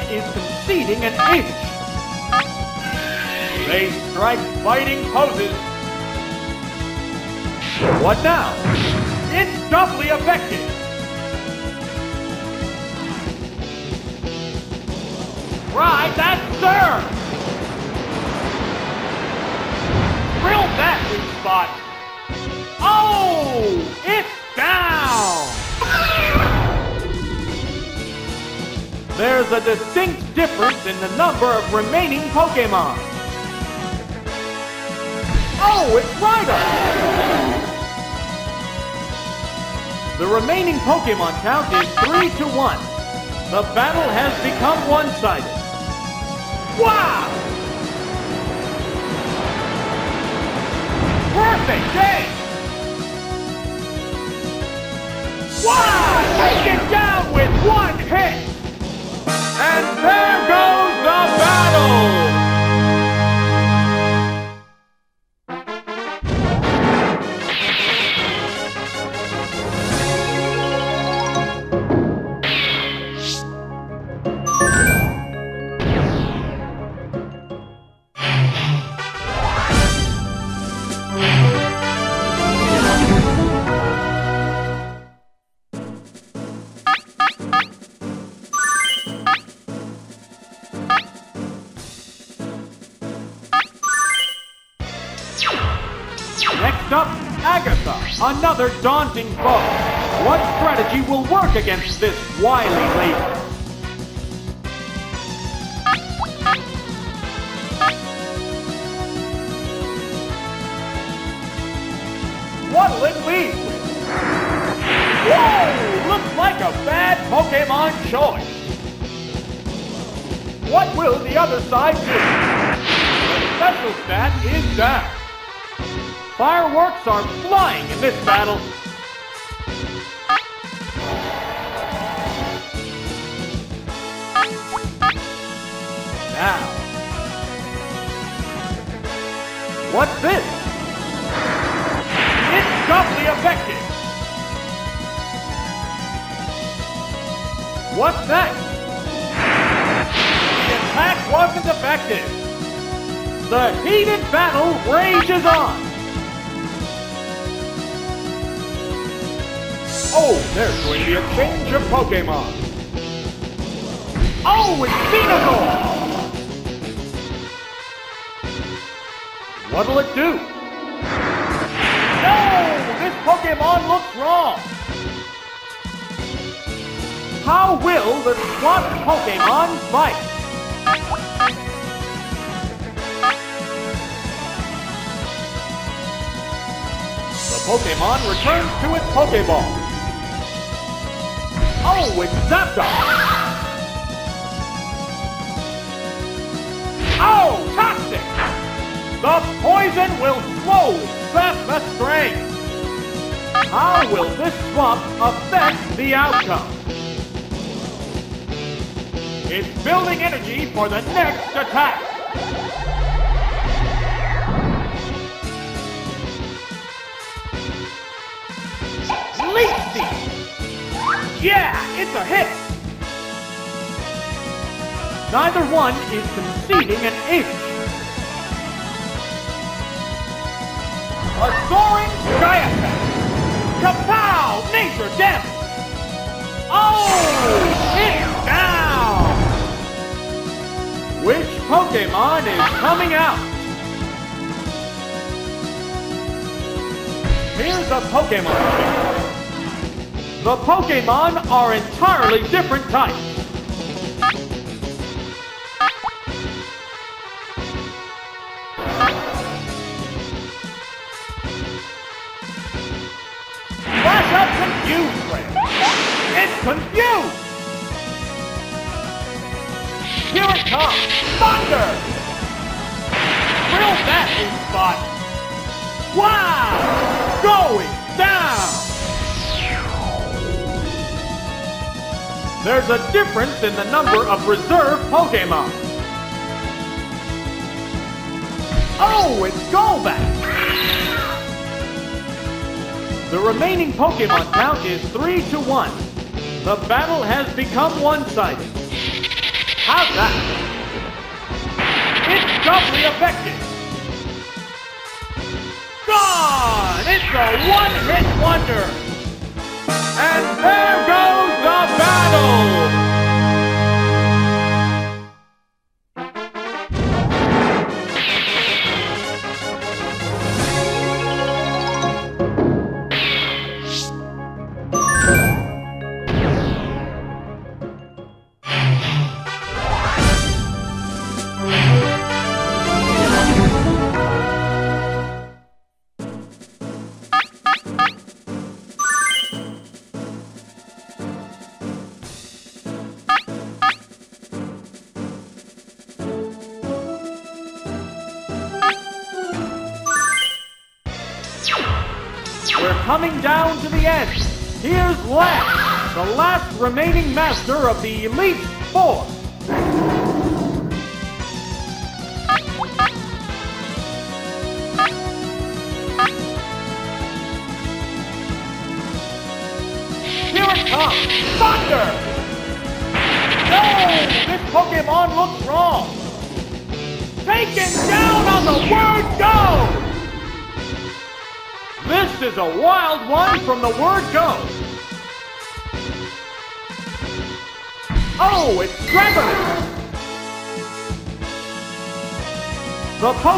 is conceding an inch. They strike fighting poses. What now? It's doubly effective. Right, that serve. There's a distinct difference in the number of remaining Pokemon. Oh, it's Rhydon! The remaining Pokemon count is 3 to 1. The battle has become one-sided. Wow! Perfect game! Wow! Take it down with one hit! There goes the battle! Foe. What strategy will work against this wily lady? What'll it be? Whoa! Looks like a bad Pokemon choice. What will the other side do? The special stat is down. Fireworks are flying in this battle. There's going to be a change of Pokemon. Oh, it's Venusaur! What'll it do? No! This Pokemon looks wrong! How will the swapped Pokemon fight? The Pokemon returns to its Pokeball. Zapdos! Oh, toxic! The poison will slowly the strength. How will this swamp affect the outcome? It's building energy for the next attack. Yeah, it's a hit! Neither one is conceding an inch. A soaring attack! Kapow! Major damage! Oh! It's down! Which Pokemon is coming out? Here's a Pokemon. The Pokemon are entirely different types. Difference in the number of reserve Pokemon. Oh, it's Golbat! The remaining Pokemon count is 3 to 1. The battle has become one-sided. How's that? It's doubly effective! Gone! It's a one-hit wonder! And there goes the battle! Of the Elite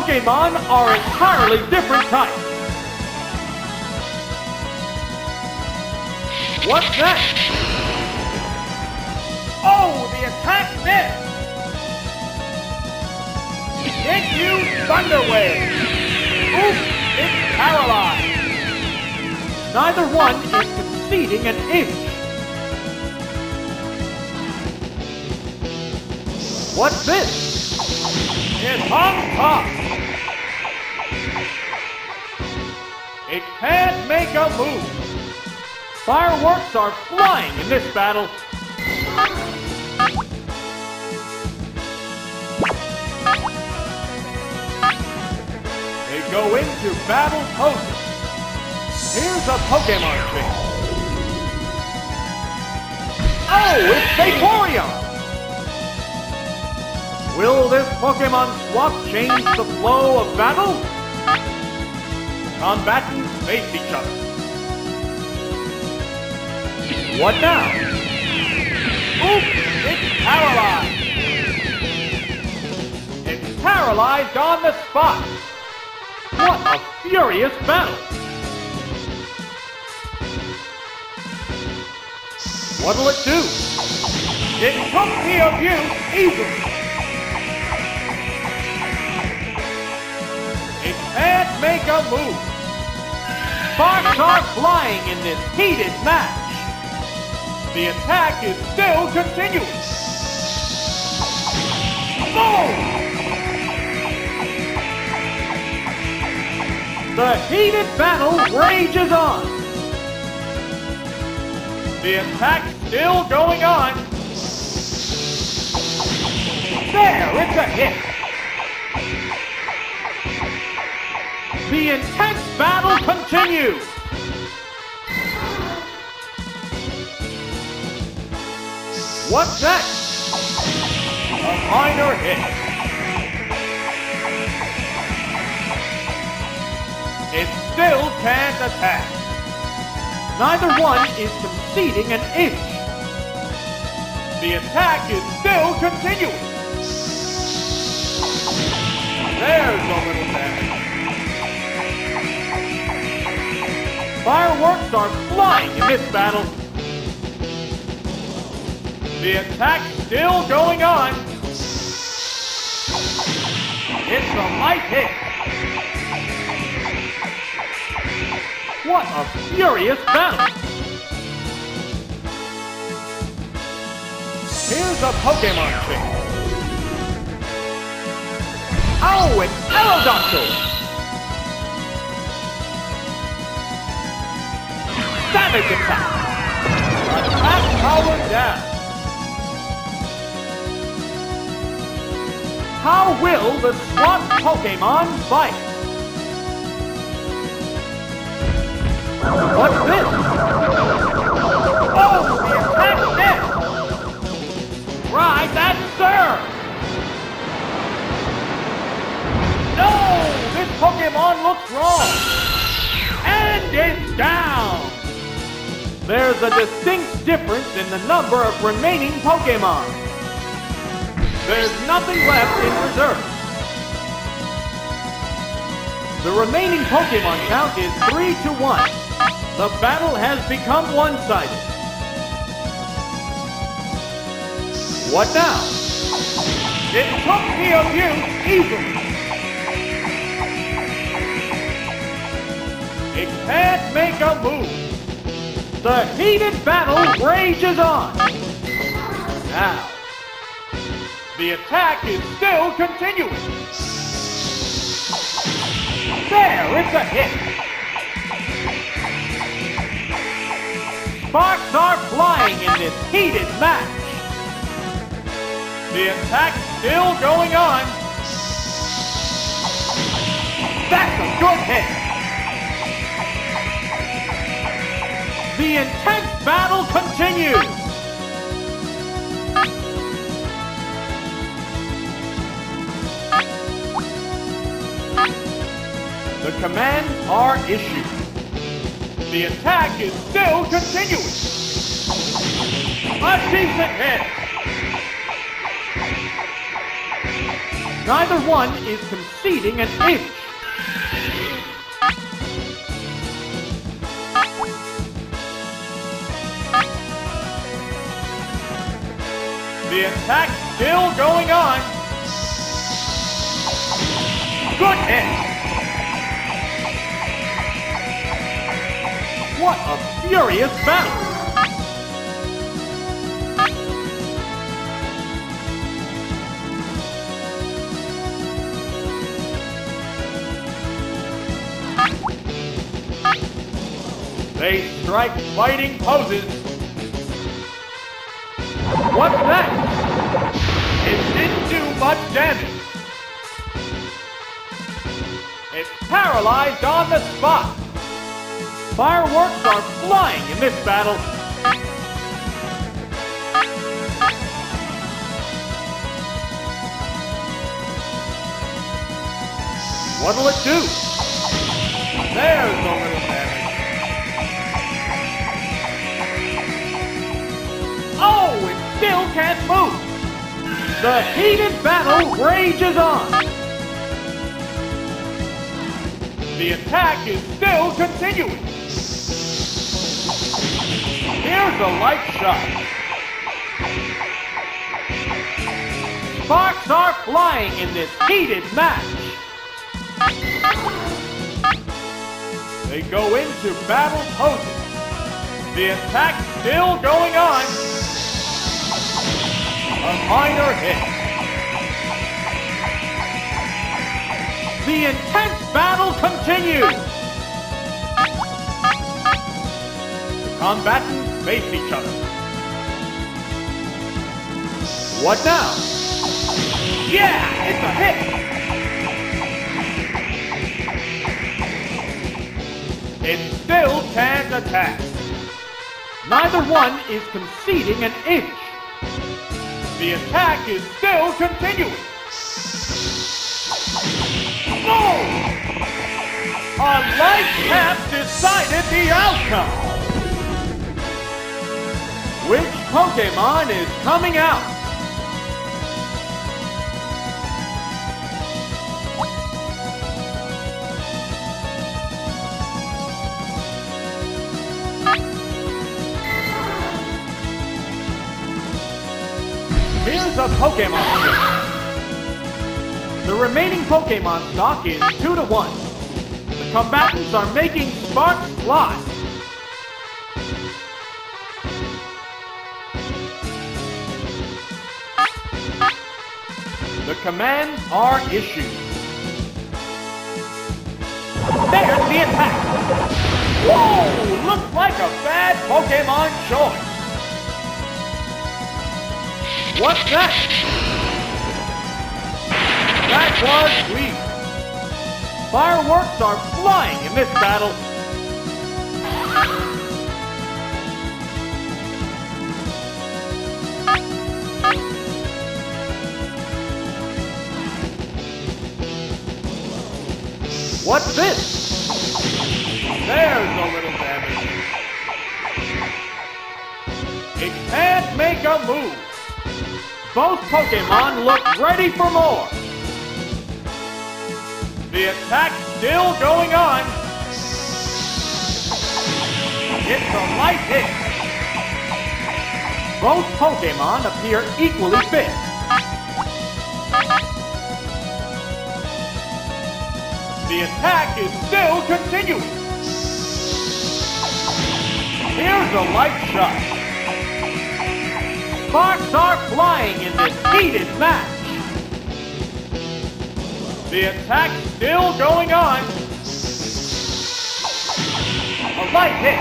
Pokemon are entirely different types. What's that? Oh, the attack missed! It used Thunder Wave! Oops, it's paralyzed! Neither one is conceding an inch. What's this? It's hung top! Can't make a move! Fireworks are flying in this battle. They go into battle poses. Here's a Pokemon thing. Oh, it's Vaporeon! Will this Pokemon swap change the flow of battle? Combatants face each other. What now? Oops! It's paralyzed! It's paralyzed on the spot! What a furious battle! What'll it do? It took the abuse easily! It can't make a move! Sparks are flying in this heated match! The attack is still continuing. Boom! The heated battle rages on. The attack still going on. There, it's a hit. The intense battle continues. What's next? A minor hit. It still can't attack. Neither one is conceding an inch. The attack is still continuing. There's a little Fireworks are flying in this battle. The attack still going on. It's a light hit. What a furious battle. Here's a Pokemon thing. Oh, it's Aerodactyl! Damage attack! Attack power down! How will the SWAT Pokemon fight? What's this? Oh, the attack missed! Right, that's sir! No! This Pokemon looks wrong! And it's down! There's a distinct difference in the number of remaining Pokemon. There's nothing left in reserve. The remaining Pokemon count is 3 to 1. The battle has become one-sided. What now? It took easily. It can't make a move. The heated battle rages on. Now, the attack is still continuing. There, it's a hit. Sparks are flying in this heated match. The attack still going on. That's a good hit. The intense battle continues. The commands are issued. The attack is still continuing. A decent hit. Neither one is conceding an inch. The attack still going on. Good hit. What a furious battle! They strike fighting poses. What's that? It didn't do much damage. It's paralyzed on the spot. Fireworks are flying in this battle. What'll it do? There's a still can't move. The heated battle rages on. The attack is still continuing. Here's a light shot. Sparks are flying in this heated match. They go into battle poses. The attack still going on. A minor hit. The intense battle continues. The combatants face each other. What now? Yeah, it's a hit. It still can't attack. Neither one is conceding an inch. The attack is still continuing. No! A light cap decided the outcome. Which Pokemon is coming out? Pokemon. The remaining Pokemon stock is 2 to 1. The combatants are making sparks fly. The commands are issued. There's the attack! Whoa! Looks like a bad Pokemon choice. What's that? That was weak. Fireworks are flying in this battle. What's this? There's a little damage. It can't make a move. Both Pokemon look ready for more. The attack still going on. It's a light hit. Both Pokemon appear equally fit. The attack is still continuing. Here's a light shot. Sparks are flying in this heated match. The attack still going on. A light hit.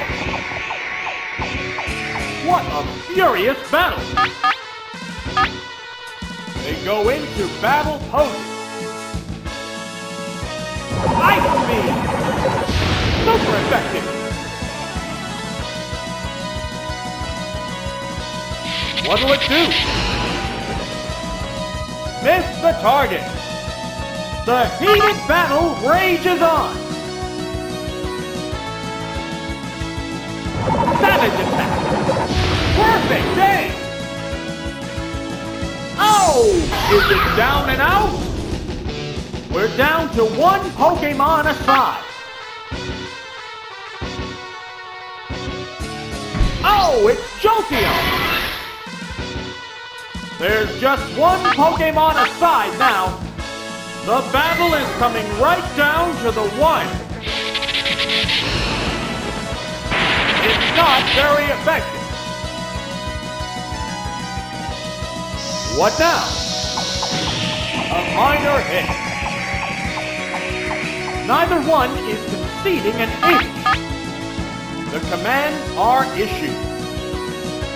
What a furious battle. They go into battle poses. Ice beam. Super effective. What'll it do? Miss the target. The heated battle rages on. Savage attack. Perfect aim. Oh! Is it down and out? We're down to one Pokemon aside. Oh, it's Jolteon! There's just one Pokemon aside now. The battle is coming right down to the one. It's not very effective. What now? A minor hit. Neither one is conceding an inch. The commands are issued.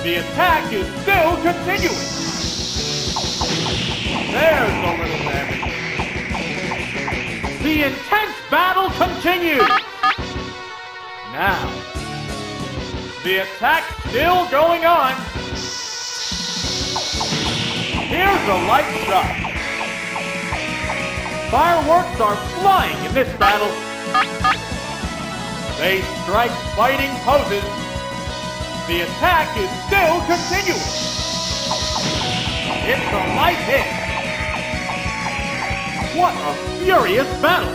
The attack is still continuing. There's a little damage. The intense battle continues. Now, the attack still going on. Here's a light shot. Fireworks are flying in this battle. They strike fighting poses. The attack is still continuing. It's a light hit. What a furious battle!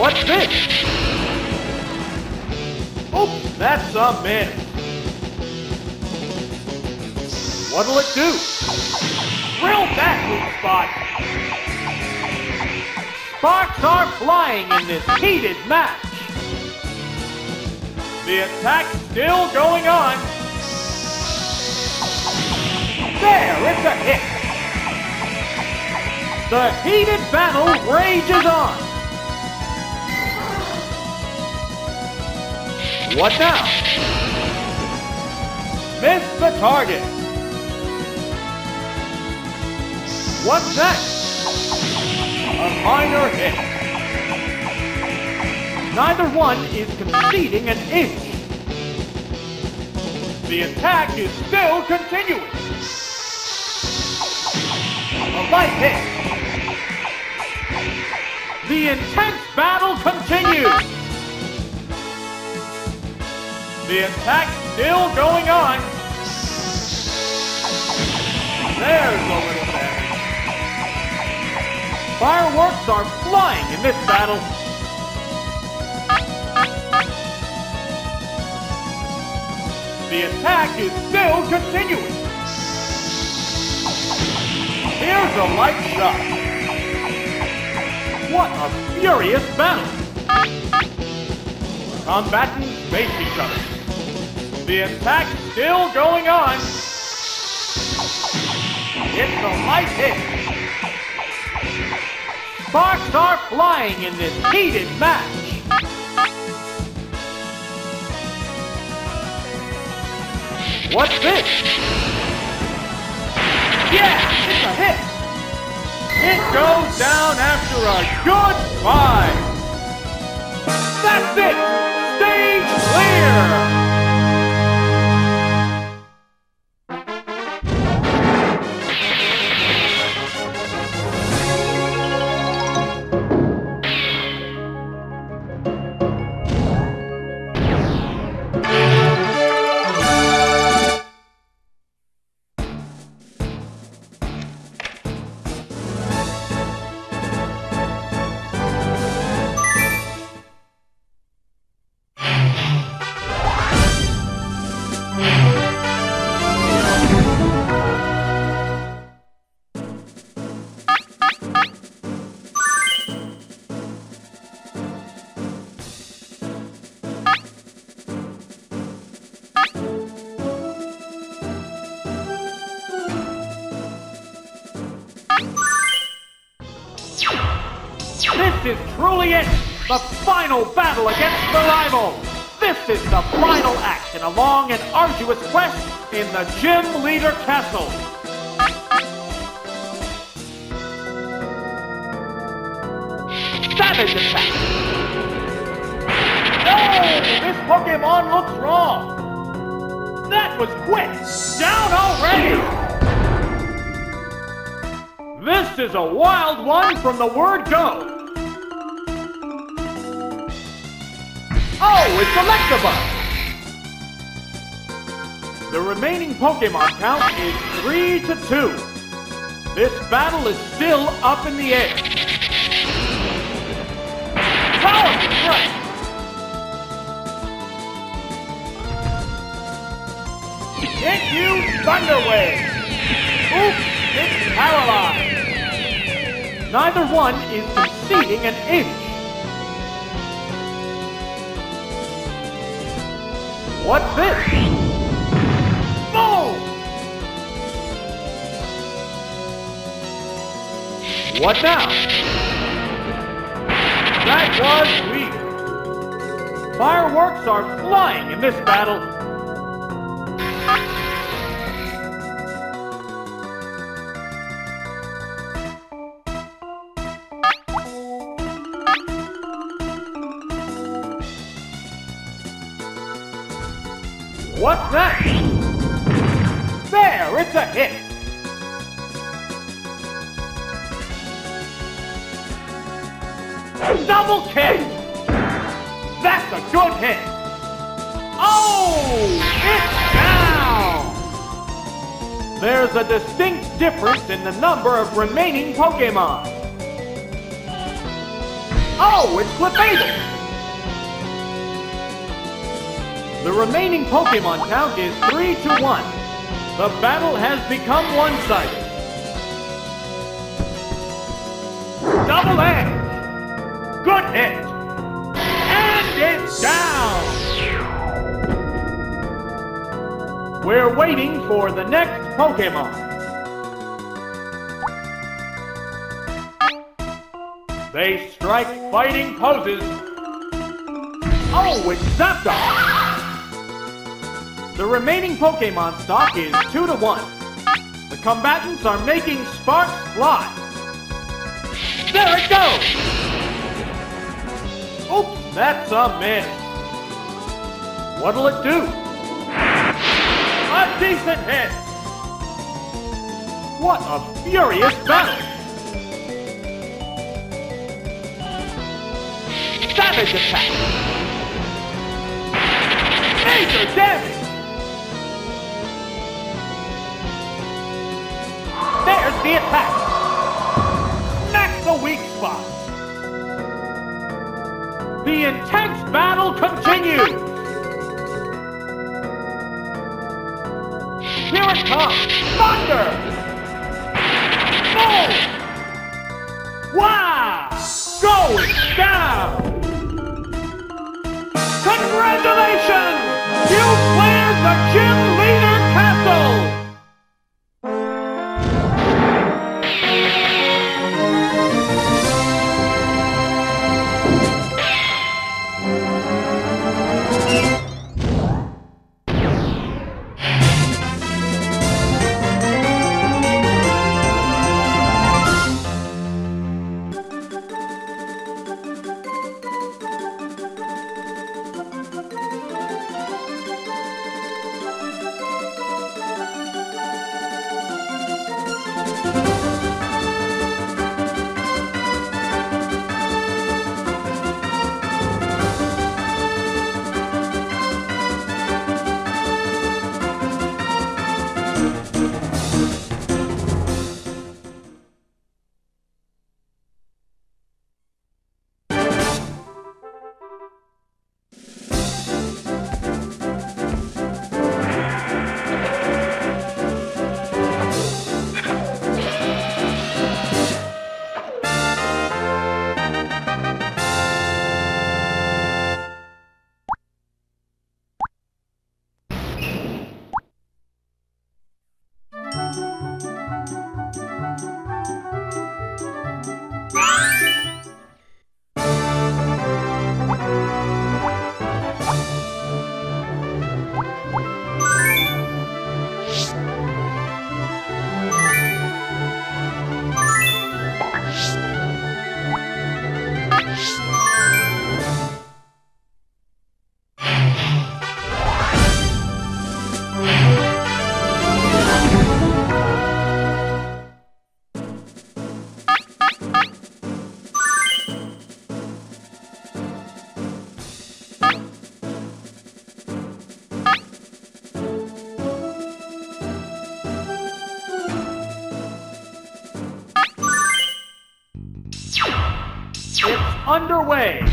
What's this? Oh, that's a miss. What'll it do? Drill that weak spot! Sparks are flying in this heated match. The attack still going on. There, it's a hit. The heated battle rages on. What now? Miss the target. What's next? A minor hit. Neither one is conceding an inch. The attack is still continuing a light hit. The intense battle continues. The attack still going on. There's a little damage. Fireworks are flying in this battle. The attack is still continuing. Here's a light shot. What a furious battle. Combatants face each other. The attack still going on. It's a light hit. Sparks are flying in this heated match. What's this? Yeah, it's a hit. It goes down after a good fight. That's it. Stage clear. And arduous quest in the Gym Leader Castle! Savage attack! No! This Pokemon looks wrong! That was quick! Down already! This is a wild one from the word go. Oh, it's Electabuzz! The remaining Pokemon count is 3 to 2. This battle is still up in the air. Powerful strike! Hit you, Thunder Wave! Oops, it's paralyzed! Neither one is conceding an inch. What's this? What now? That was weak. Fireworks are flying in this battle. What's that? There, it's a hit. Double kick! That's a good hit. Oh, it's down! There's a distinct difference in the number of remaining Pokemon. Oh, it's Clefable! The remaining Pokemon count is 3 to 1. The battle has become one-sided. Double edge! Good hit! And it's down! We're waiting for the next Pokemon. They strike fighting poses. Oh, it's Zapdos! The remaining Pokemon stock is 2 to 1. The combatants are making sparks fly. There it goes! Oops, that's a miss. What'll it do? A decent hit! What a furious battle! Savage attack! Major damage! There's the attack! That's the weak spot! The intense battle continues! Here it comes! Thunder! Boom! Wow! Going down! Congratulations! You cleared the gym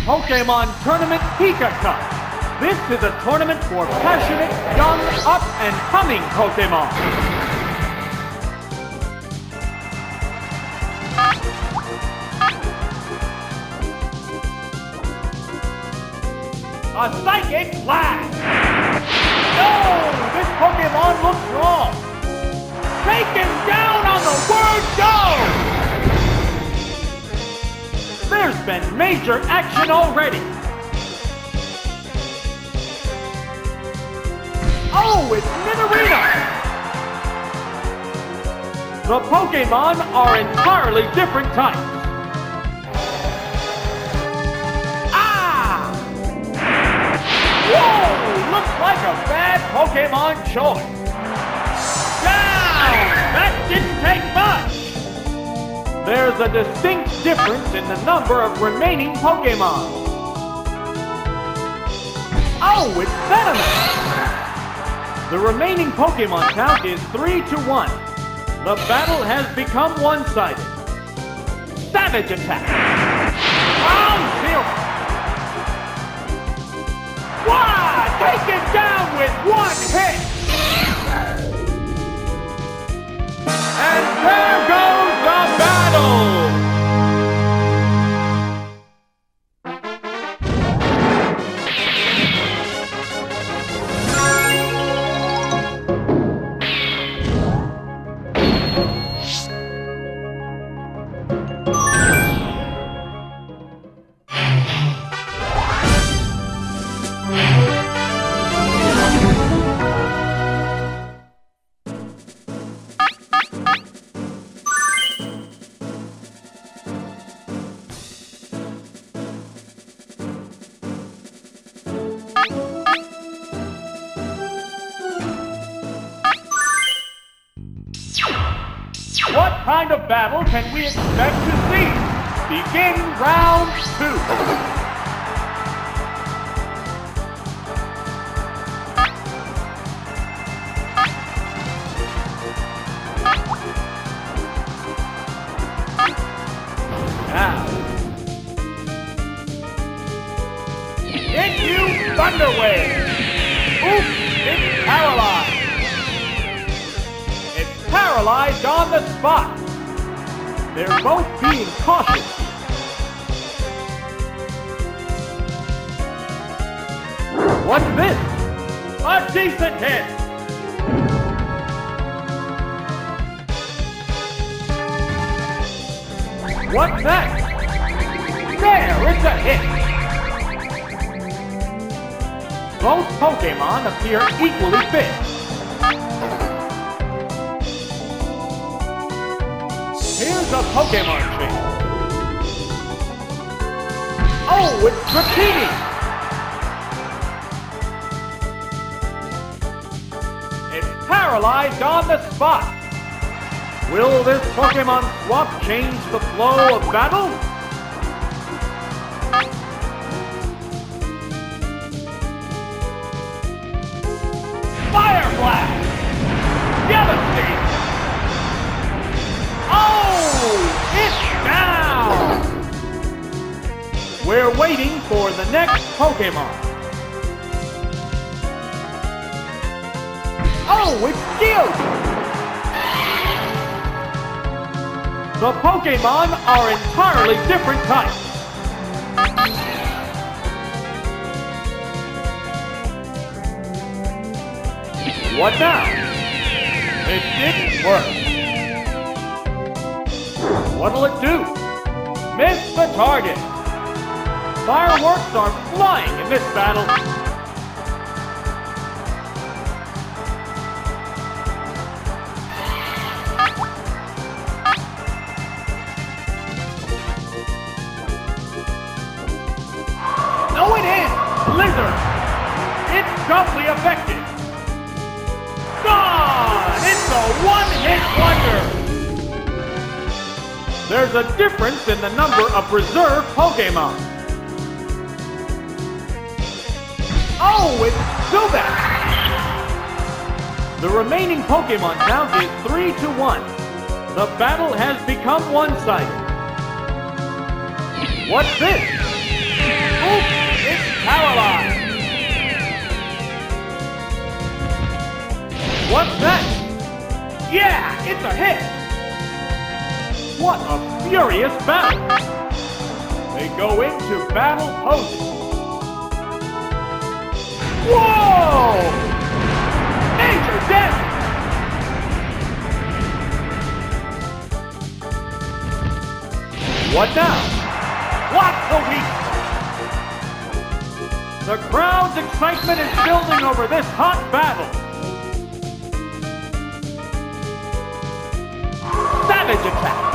Pokemon Tournament Pika Cup. This is a tournament for passionate, young, up and coming Pokemon. A Psychic Blast! No! This Pokemon looks wrong! Taken down on the word go! Been major action already! Oh, it's Nidorino! The Pokemon are entirely different types. Ah! Like a bad Pokemon choice. Down! That didn't take much! There's a distinct difference in the number of remaining Pokemon. Oh, it's Venomoth! The remaining Pokemon count is 3 to 1. The battle has become one-sided. Savage attack! Ground Zero! Wow! Taken down with one hit! And there goes What's that? There, it's a hit! Both Pokemon appear equally fit. Here's a Pokemon tree. Oh, it's Dratini! It's paralyzed on the spot. Will this Pokemon swap change the flow of battle? Fire Blast! Devastate! Oh! It's down! We're waiting for the next Pokemon. Oh, it's Geodude! The Pokemon are entirely different types. What now? It didn't work. What'll it do? Miss the target. Fireworks are flying in this battle. there's a difference in the number of preserved Pokemon. Oh, it's Zubat! The remaining Pokemon count is 3 to 1. The battle has become one-sided. What's this? Oops, it's paralyzed. What's that? Yeah, it's a hit! What a furious battle. They go into battle post. Whoa! Major damage! What now? What the week! The crowd's excitement is building over this hot battle. Savage attack!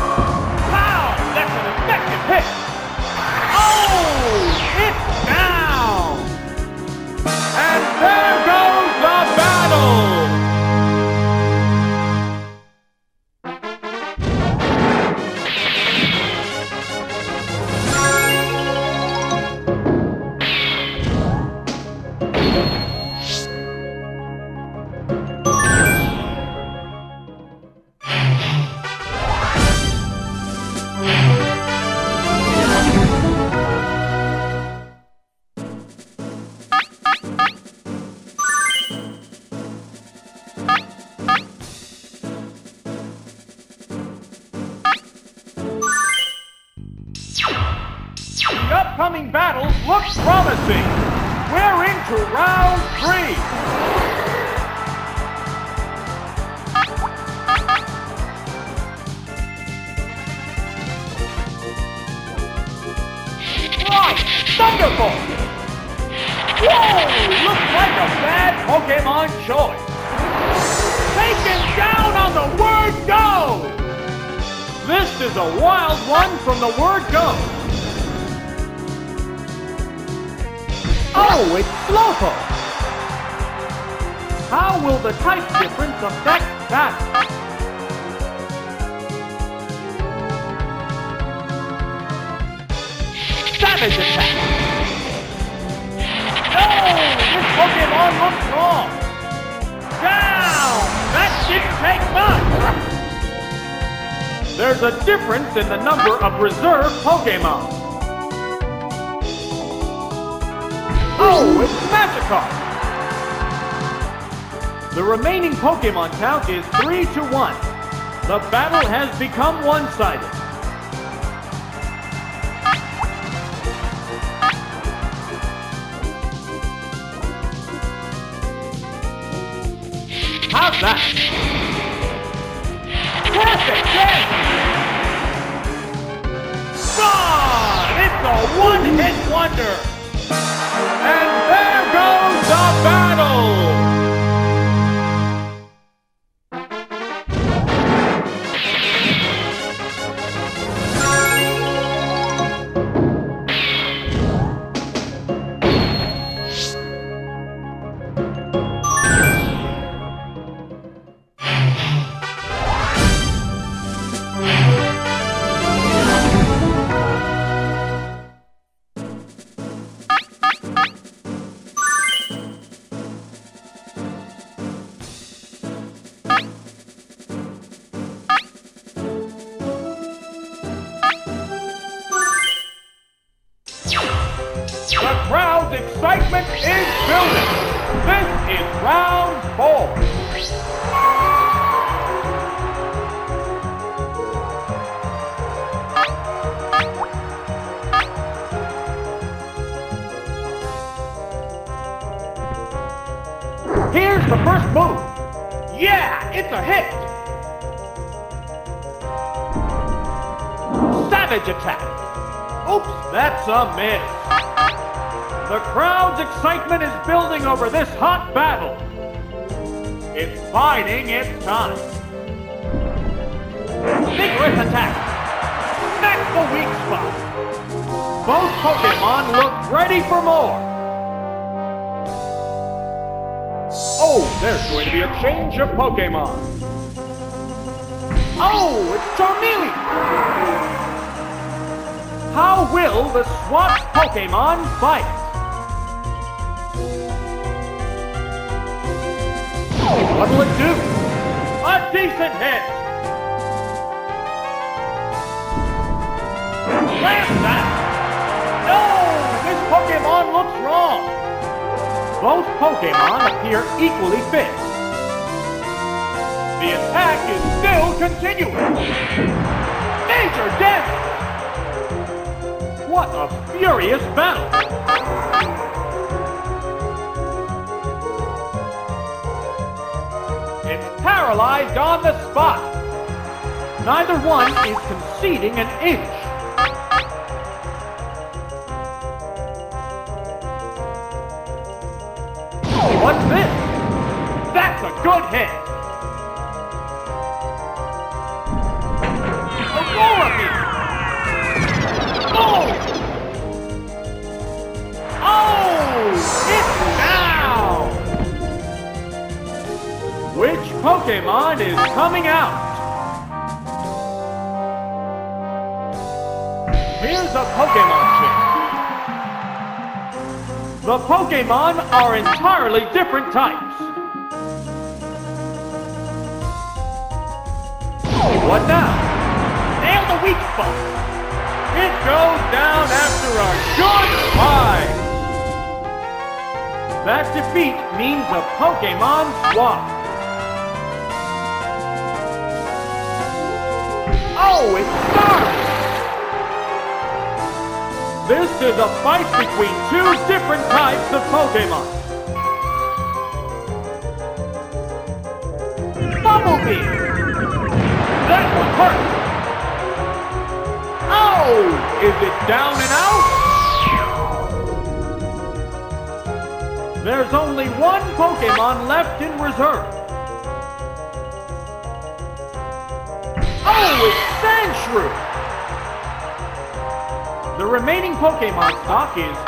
has become one-sided.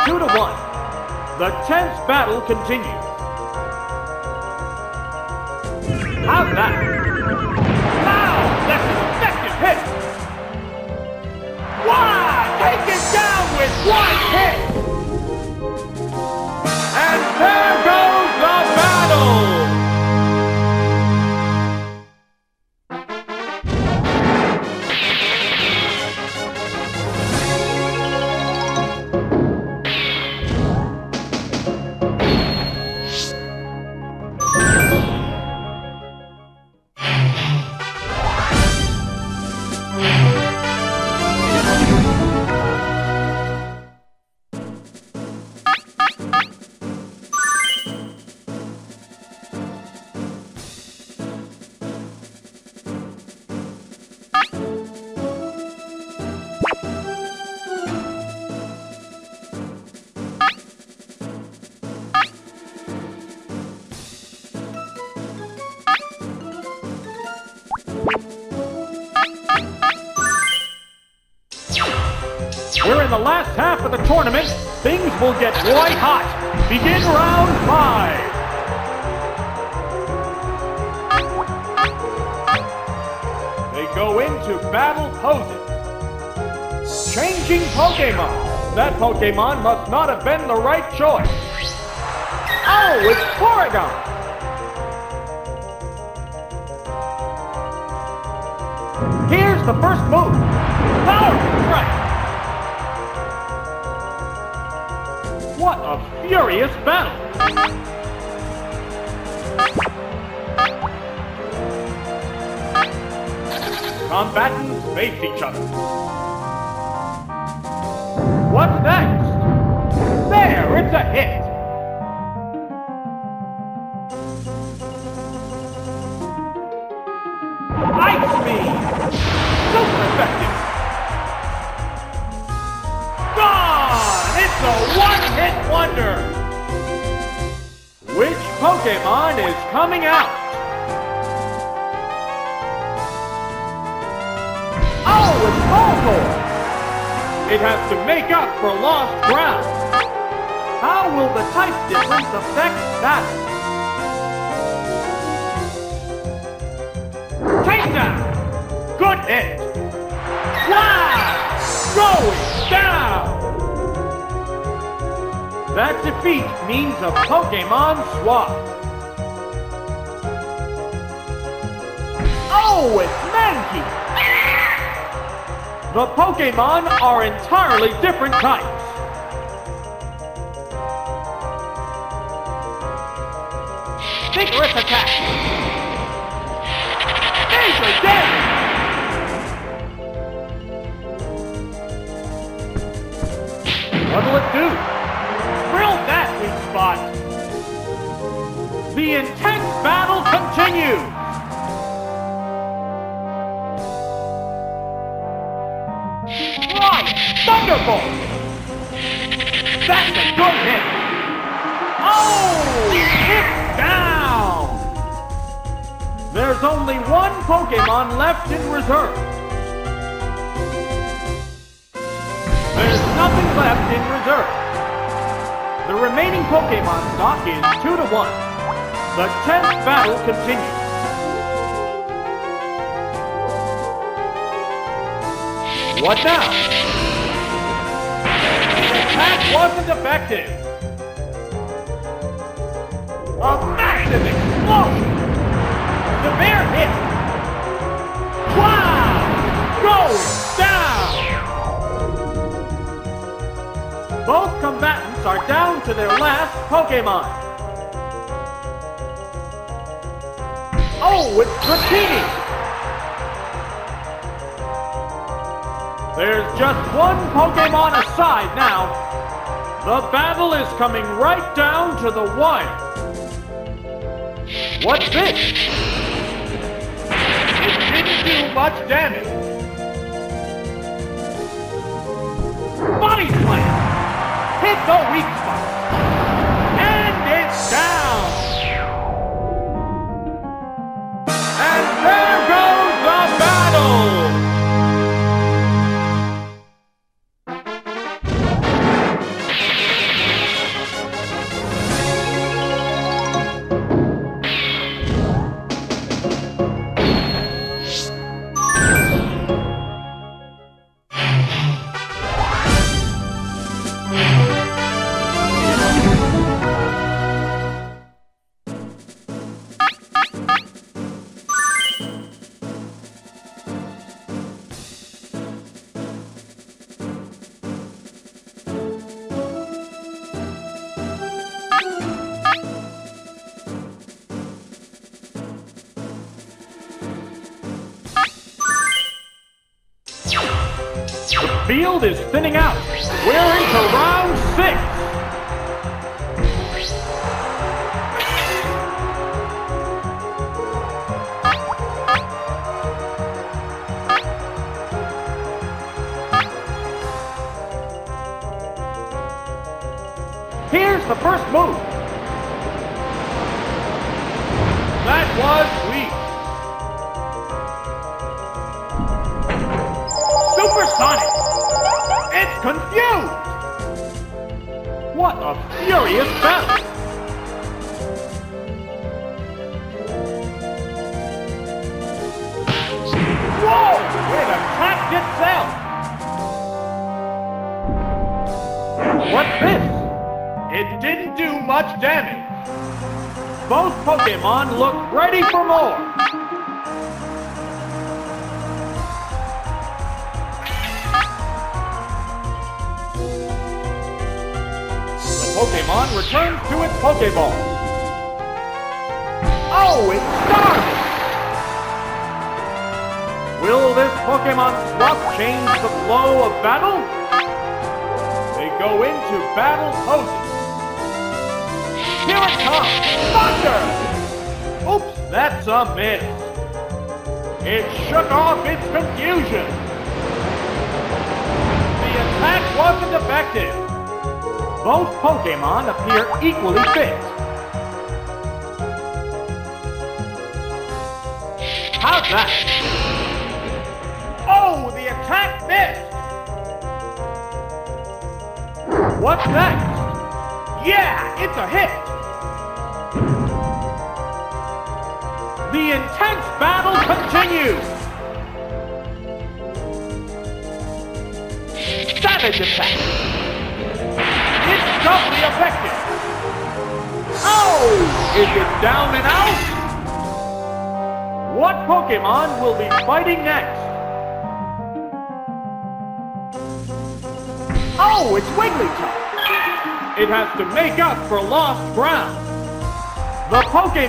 two to one. The tense battle continues. How that? Wow! That's an effective hit! Why? Wow, it down with one hit! Pokemon must not have been the right choice. Oh, it's Porygon! Here's the first move. Power strike. What a furious battle. Combatants faced each other. for lost ground? How will the type difference affect that? Takedown! Good hit! Wow! Going down! That defeat means a Pokemon swap. Oh, it's Mankey! The Pokemon are entirely different types. Pokemon stock is 2 to 1. The 10th battle continues. What now? The attack wasn't effective. A massive explosion! bear hit! Wow! Goes down! Both combatants are down to their last Pokemon. Oh, it's Dratini! There's just one Pokemon aside now. The battle is coming right down to the wire. What's this? It didn't do much damage. Body slam! Hit the weak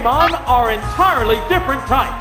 Are entirely different types.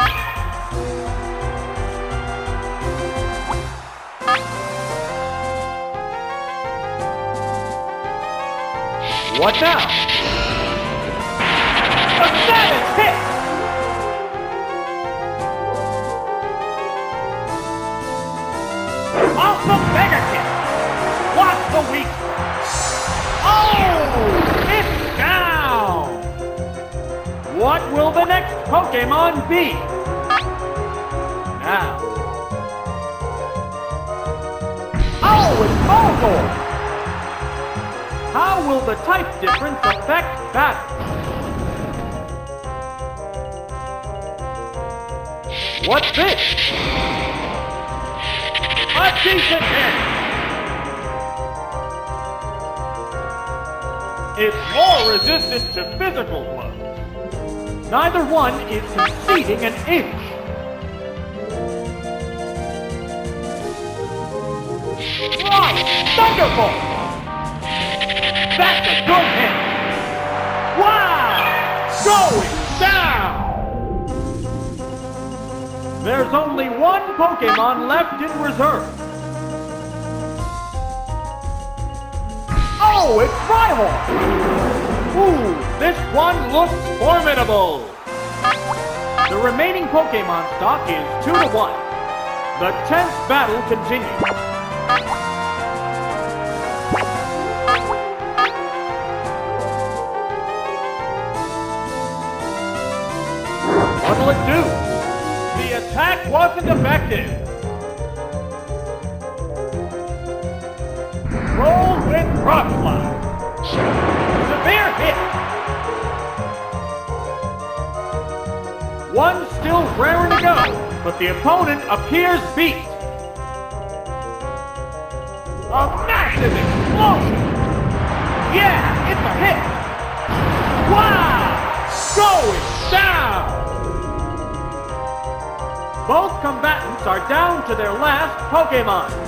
More to physical blows. Neither one is conceding an inch. Right! Thunderbolt! That's a good hit! Wow! Going down! There's only one Pokemon left in reserve. Oh, it's Rhyhorn! Ooh, this one looks formidable! The remaining Pokemon stock is 2 to 1. The 10th battle continues. What'll it do? The attack wasn't effective. Roll with Rock Slide. Severe hit. One still raring to go, but the opponent appears beat. A massive explosion! Yeah, it's a hit! Wow! Going down! Both combatants are down to their last Pokemon.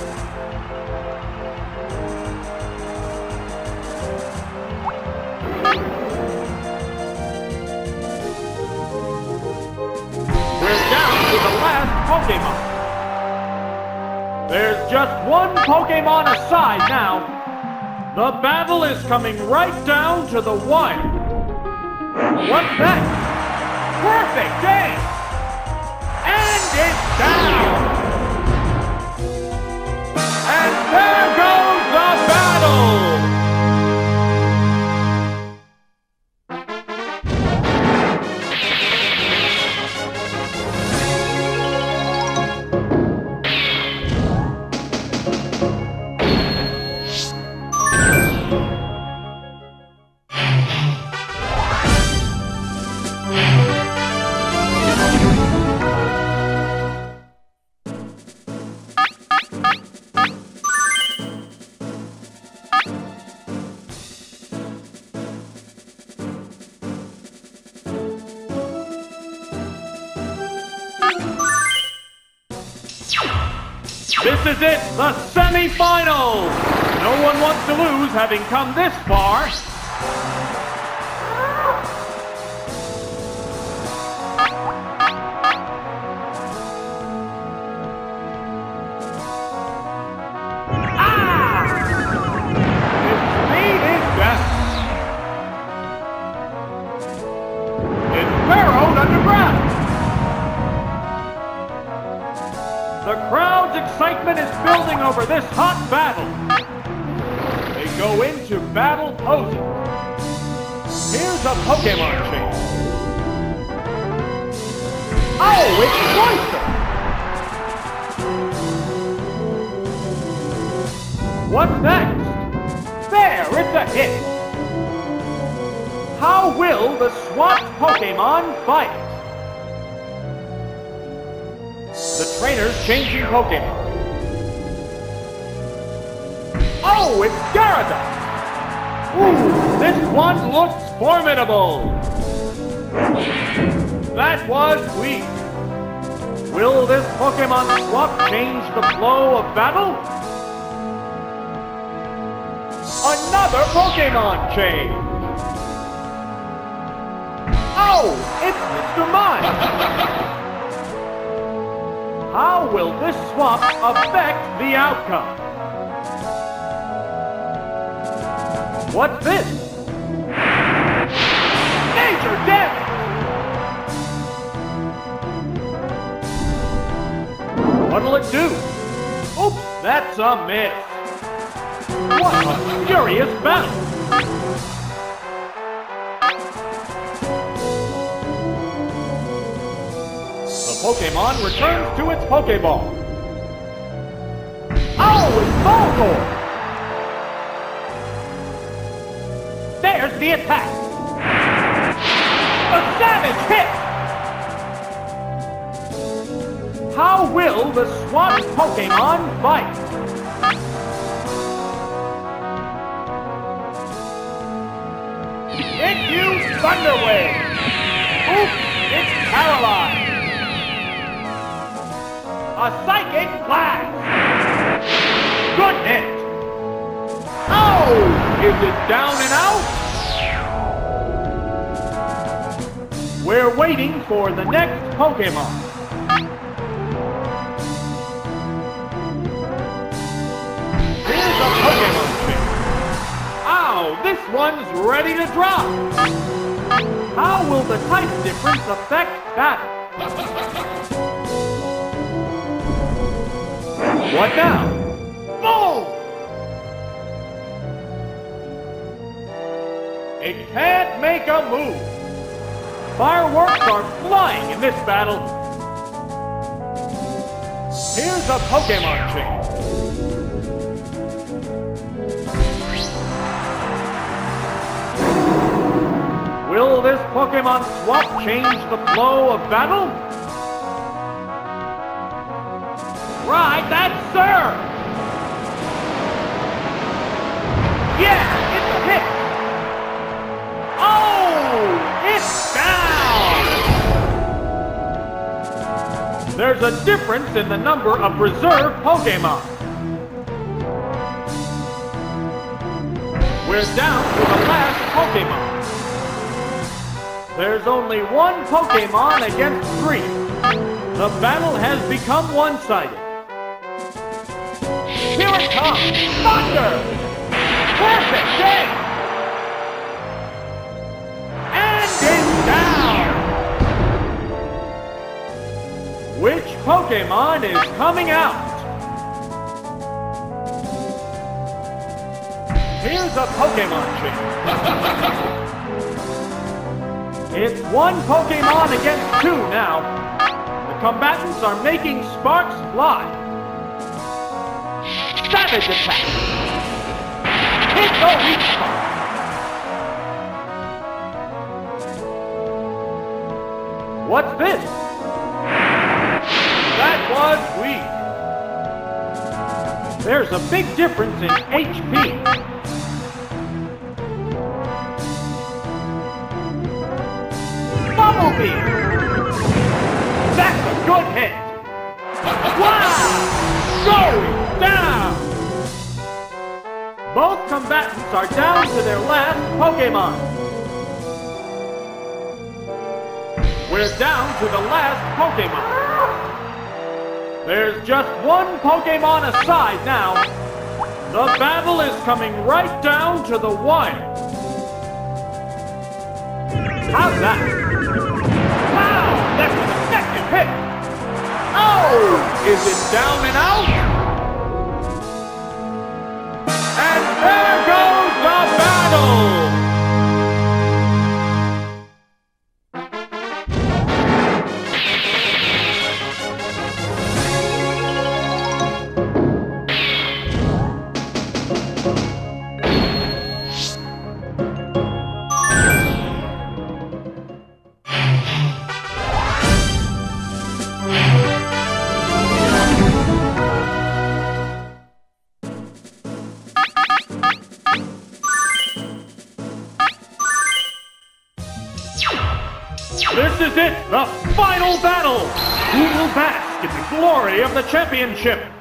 Pokemon. There's just one Pokemon aside now. The battle is coming right down to the wire. What's that? Perfect game! And it's down! And there goes the battle! The semifinals! No one wants to lose having come this far. Pokemon fight? The trainer's changing Pokemon. Oh, it's Gyarados! Ooh, this one looks formidable! That was weak. Will this Pokemon swap change the flow of battle? Another Pokemon change! It's Mr. Mime! How will this swap affect the outcome? What's this? Major damage! What'll it do? Oops, that's a miss! What a furious battle! Pokemon returns to its Pokeball. Oh, it's Voltorb! There's the attack! A savage hit! How will the SWAT Pokemon fight? It used Thunder Wave! Oops, it's paralyzed! A Psychic Blast! Good hit! Oh! Is it down and out? We're waiting for the next Pokemon. Here's a Pokemon Chip. Ow, this one's ready to drop. How will the type difference affect battle? What now? Boom! It can't make a move. Fireworks are flying in this battle. Here's a Pokemon chain. Will this Pokemon swap change the flow of battle? Right, that's sir! Yeah, it's a hit! Oh, it's down! There's a difference in the number of reserve Pokemon. We're down to the last Pokemon. There's only one Pokemon against three. The battle has become one-sided. Here it comes! Thunder! Perfect day! And it's down! Which Pokemon is coming out? Here's a Pokemon chain. It's one Pokemon against two now. The combatants are making sparks fly. Savage attack! Hit the weak spot! What's this? That was weak. There's a big difference in HP. Bubblebeam! That's a good hit! Wow! Going down! Both combatants are down to their last Pokemon. We're down to the last Pokemon. There's just one Pokemon aside now. The battle is coming right down to the wire. How's that? Wow! That's an effective hit! Oh! Is it down and out? And there championship?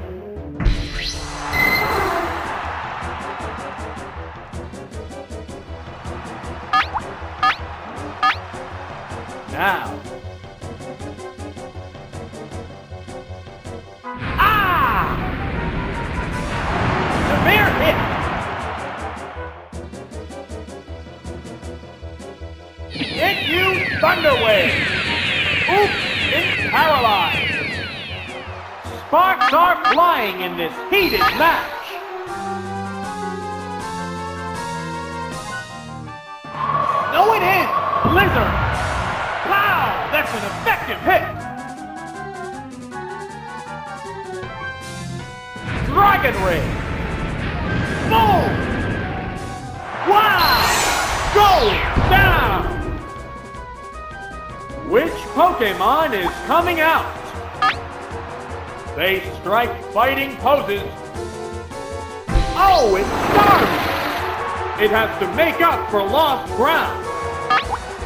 Fighting poses. Oh, it's Starmie! It has to make up for lost ground.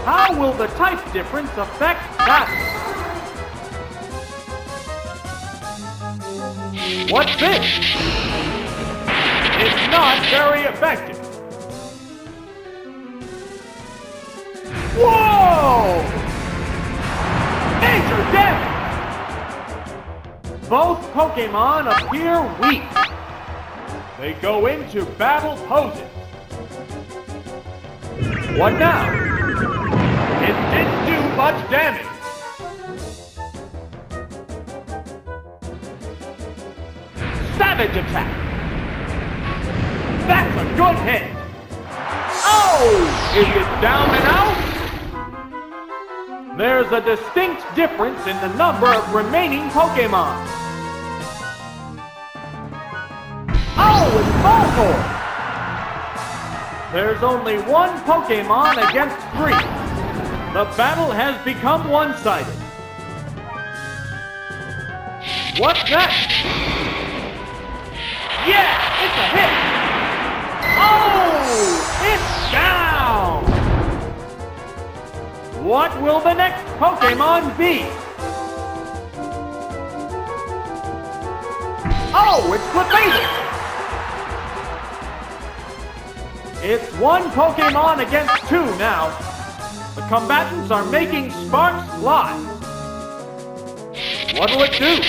How will the type difference affect that? What's this? It's not very effective. Both Pokemon appear weak. They go into battle poses. What now? It didn't do much damage. Savage attack. That's a good hit. Oh! Is it down and out? There's a distinct difference in the number of remaining Pokemon. There's only one Pokemon against three. The battle has become one-sided. What's next? Yeah, it's a hit! Oh, it's down! What will the next Pokemon be? Oh, it's Clefairy! It's one Pokemon against two now. The combatants are making sparks fly. What'll it do?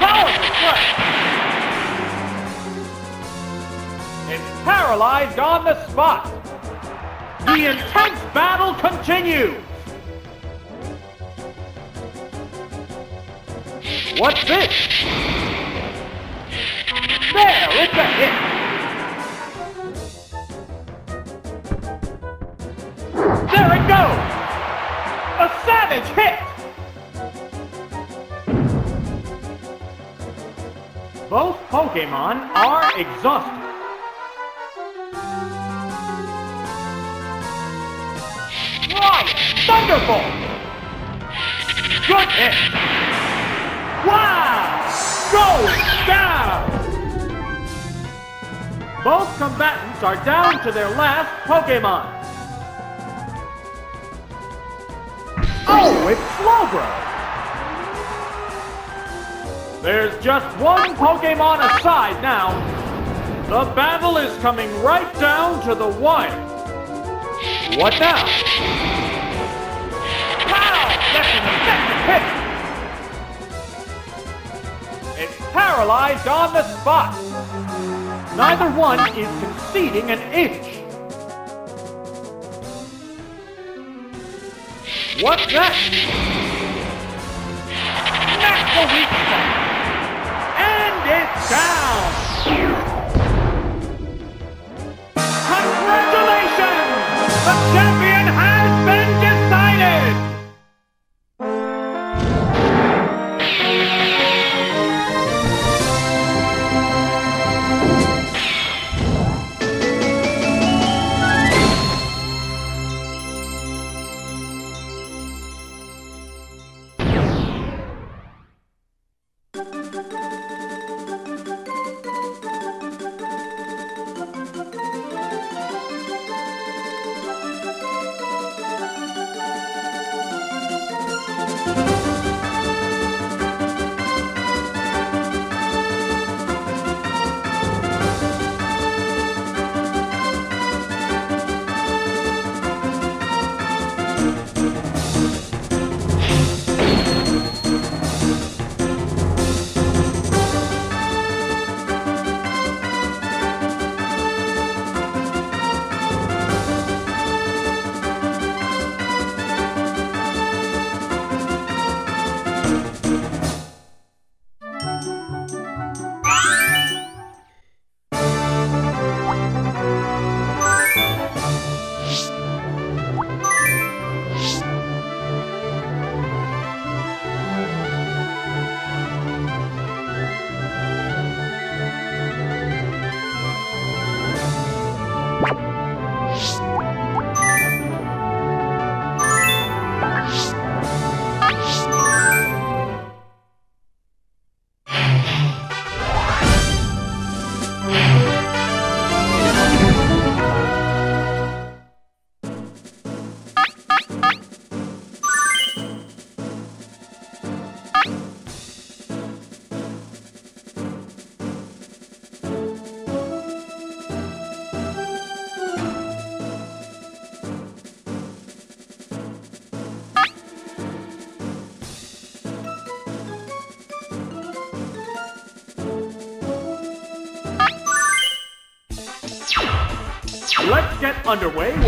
Power Strike! It's paralyzed on the spot. The intense battle continues. What's this? There, it's a hit. There it goes! A savage hit! Both Pokemon are exhausted. Right! Thunderbolt! Good hit! Wow! Goes down! Both combatants are down to their last Pokemon. Oh, it's Slowbro! There's just one Pokemon aside now. The battle is coming right down to the wire. What now? Pow! That's an effective hit! It's paralyzed on the spot. Neither one is conceding an inch. What's that? That's the weak spot. And it's down. Congratulations! The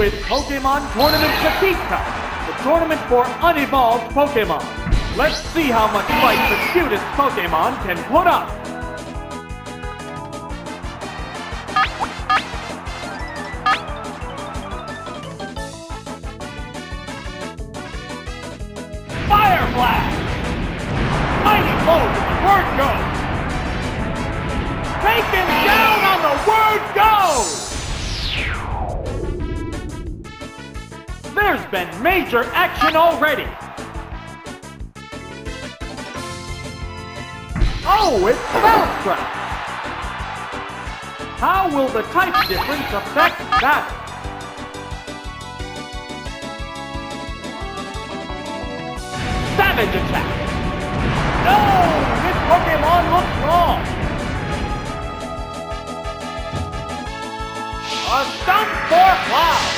with Pokemon Tournament Chiquita, the tournament for unevolved Pokemon. Let's see how much fight the cutest Pokemon can put up. The type difference affect that? Savage attack! No! This Pokemon looks wrong! A stump for Cloud!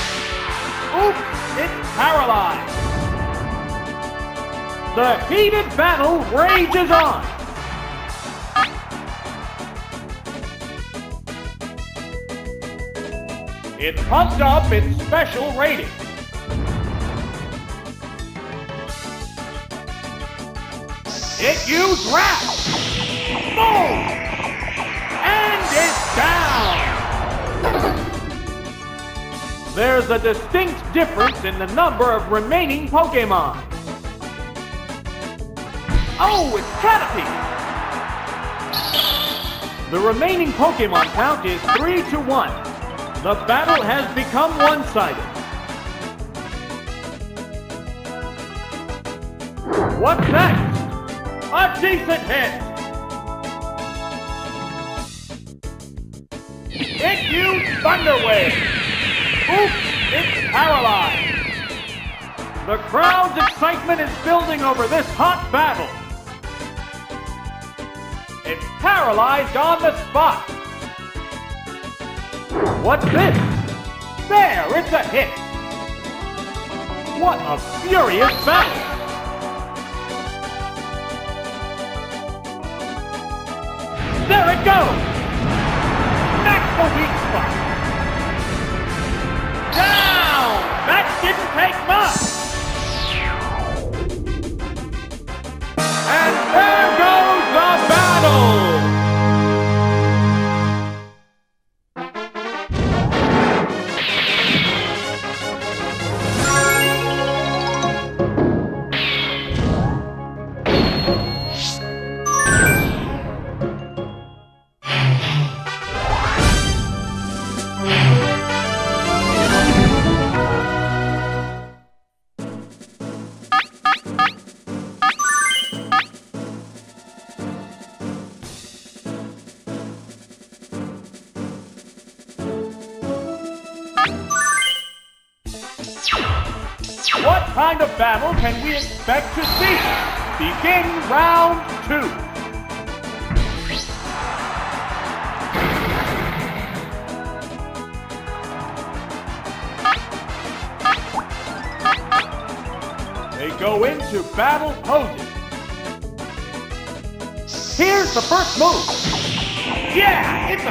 Oops! It's paralyzed! The heated battle rages on! It pumped up its special rating. It used wrap. Boom! And it's down. There's a distinct difference in the number of remaining Pokemon. Oh, it's Caterpie! The remaining Pokemon count is 3 to 1. The battle has become one-sided. What's next? A decent hit! It used Thunder Wave! Oops, it's paralyzed! The crowd's excitement is building over this hot battle. It's paralyzed on the spot. What's this? There, it's a hit! What a furious battle! There it goes! That's the weak spot! Down! That didn't take much!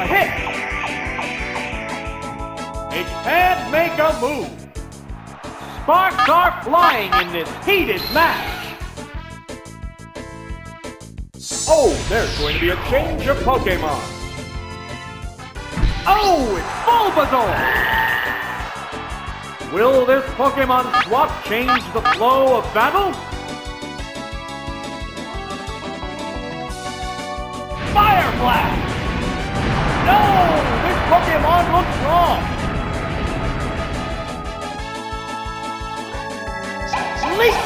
Hit. It can't make a move. Sparks are flying in this heated match. Oh, there's going to be a change of Pokemon. Oh, it's Bulbasaur! Will this Pokemon swap change the flow of battle? Fire Blast! No! This Pokemon looks wrong! Leaf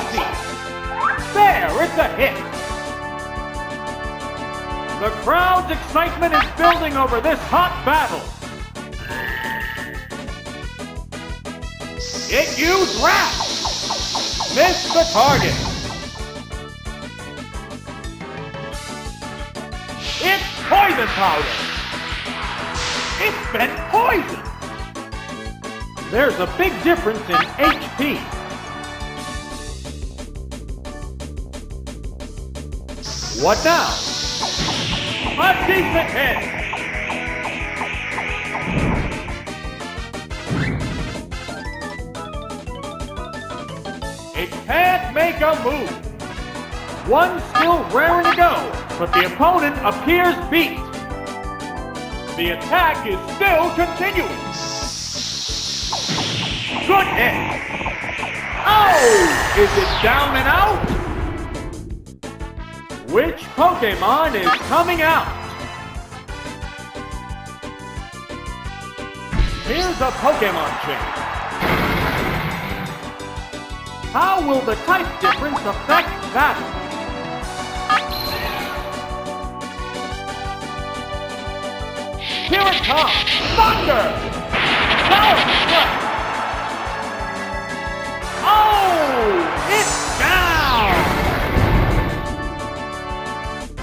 There, it's a hit! The crowd's excitement is building over this hot battle. It used wrap! Missed the target! It's poison powder! It's been poisoned! There's a big difference in HP. What now? A decent hit! It can't make a move. One still raring to go, but the opponent appears beaten. The attack is still continuing. Good hit. Oh! Is it down and out? Which Pokemon is coming out? Here's a Pokemon change. How will the type difference affect battle? Here it comes! Thunder! Power! Oh! It's down!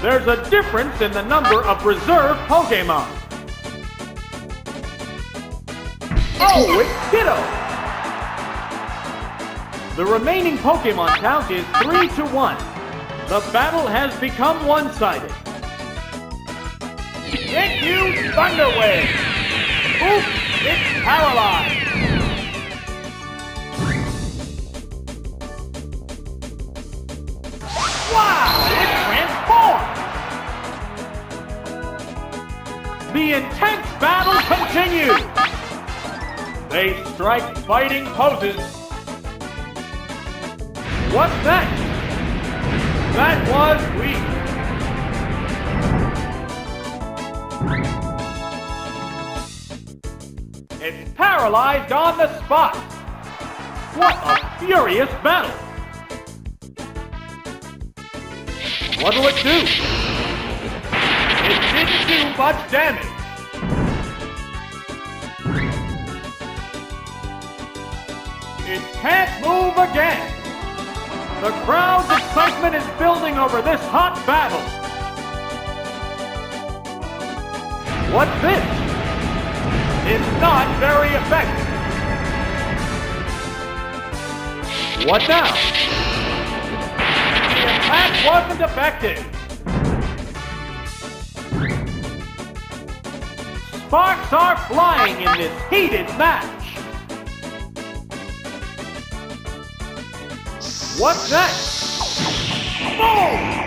There's a difference in the number of reserve Pokemon. Oh, it's Ditto! The remaining Pokemon count is 3 to 1. The battle has become one-sided. Get you, Thunder Wave! Oop! It's paralyzed! Wow! It transformed! The intense battle continues! They strike fighting poses. What's that? That was weak. It's paralyzed on the spot. What a furious battle. What'll it do? It didn't do much damage. It can't move again. The crowd's excitement is building over this hot battle. What's this? It's not very effective. What now? The attack wasn't effective. Sparks are flying in this heated match. What's next? Boom!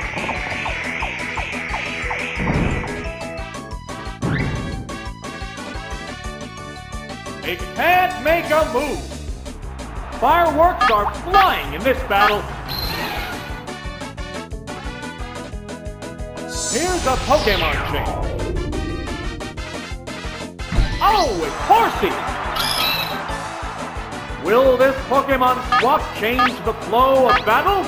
It can't make a move. Fireworks are flying in this battle. Here's a Pokemon change. Oh, it's Horsea! Will this Pokemon swap change the flow of battle?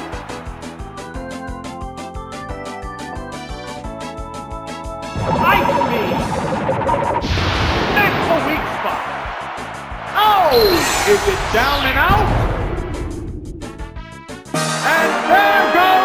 Ice Beam! Oh! Is it down and out? And there goes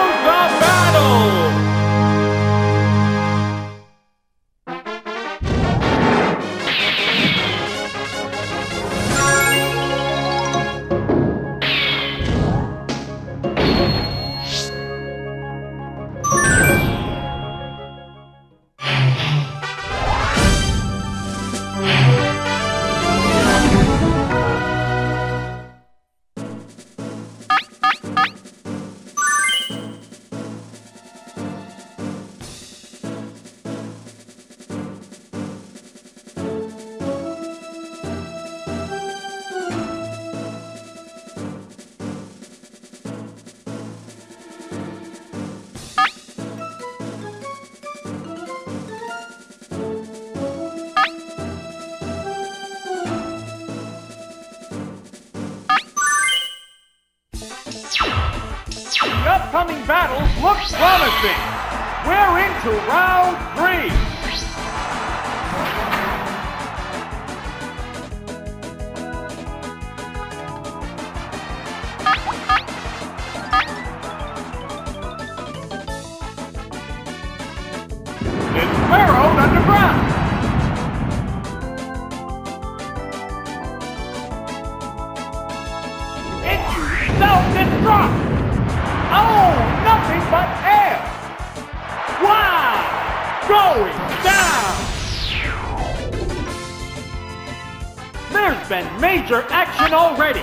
already.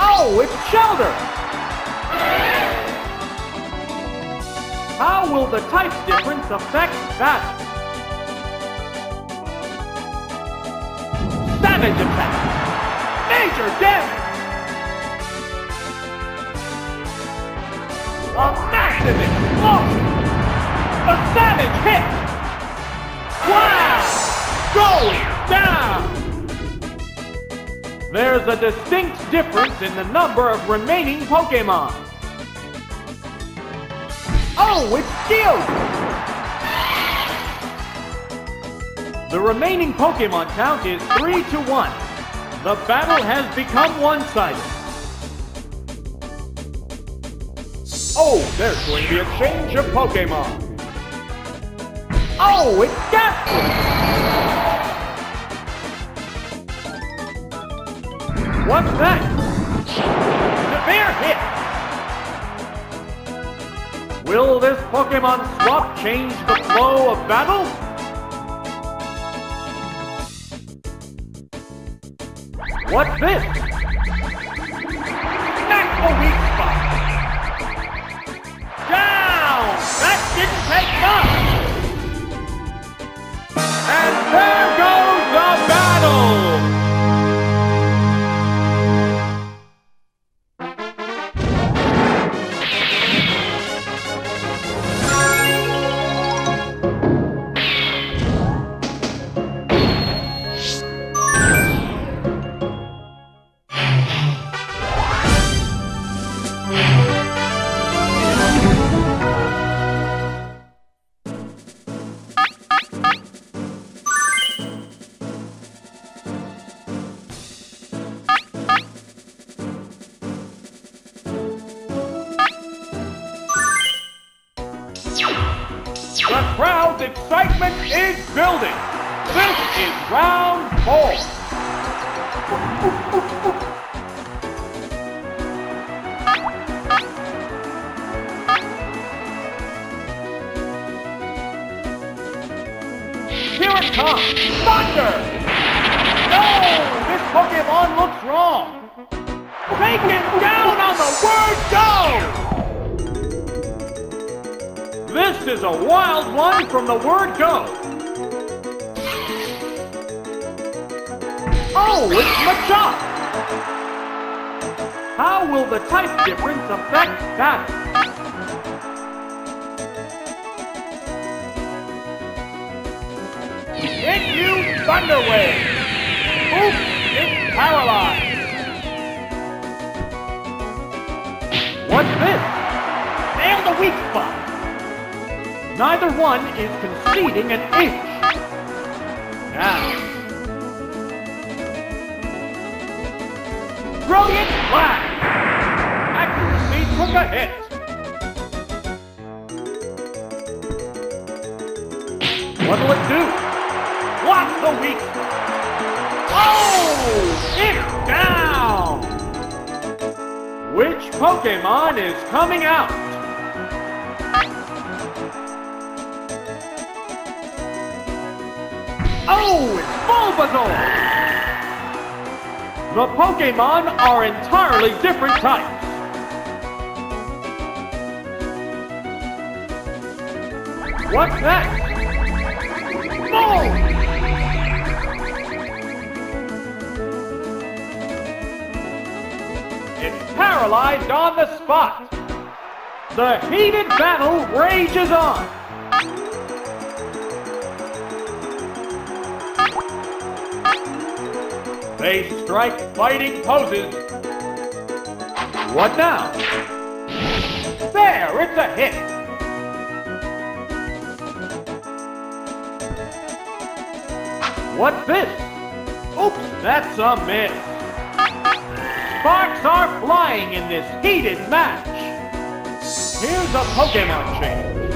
Oh, it's Shellder! How will the type difference affect in the number of remaining Pokemon. Oh, it's Geodude! The remaining Pokemon count is 3 to 1. The battle has become one-sided. Oh, there's going to be a change of Pokemon. Oh, it's Gastly! What's that? Will this Pokemon swap change the flow of battle? Pokemon are entirely different types. What's that? Boom! It's paralyzed on the spot. The heated battle rages on. They strike fighting poses. What now? There, it's a hit. What's this? Oops, that's a miss. Sparks are flying in this heated match. Here's a Pokemon change.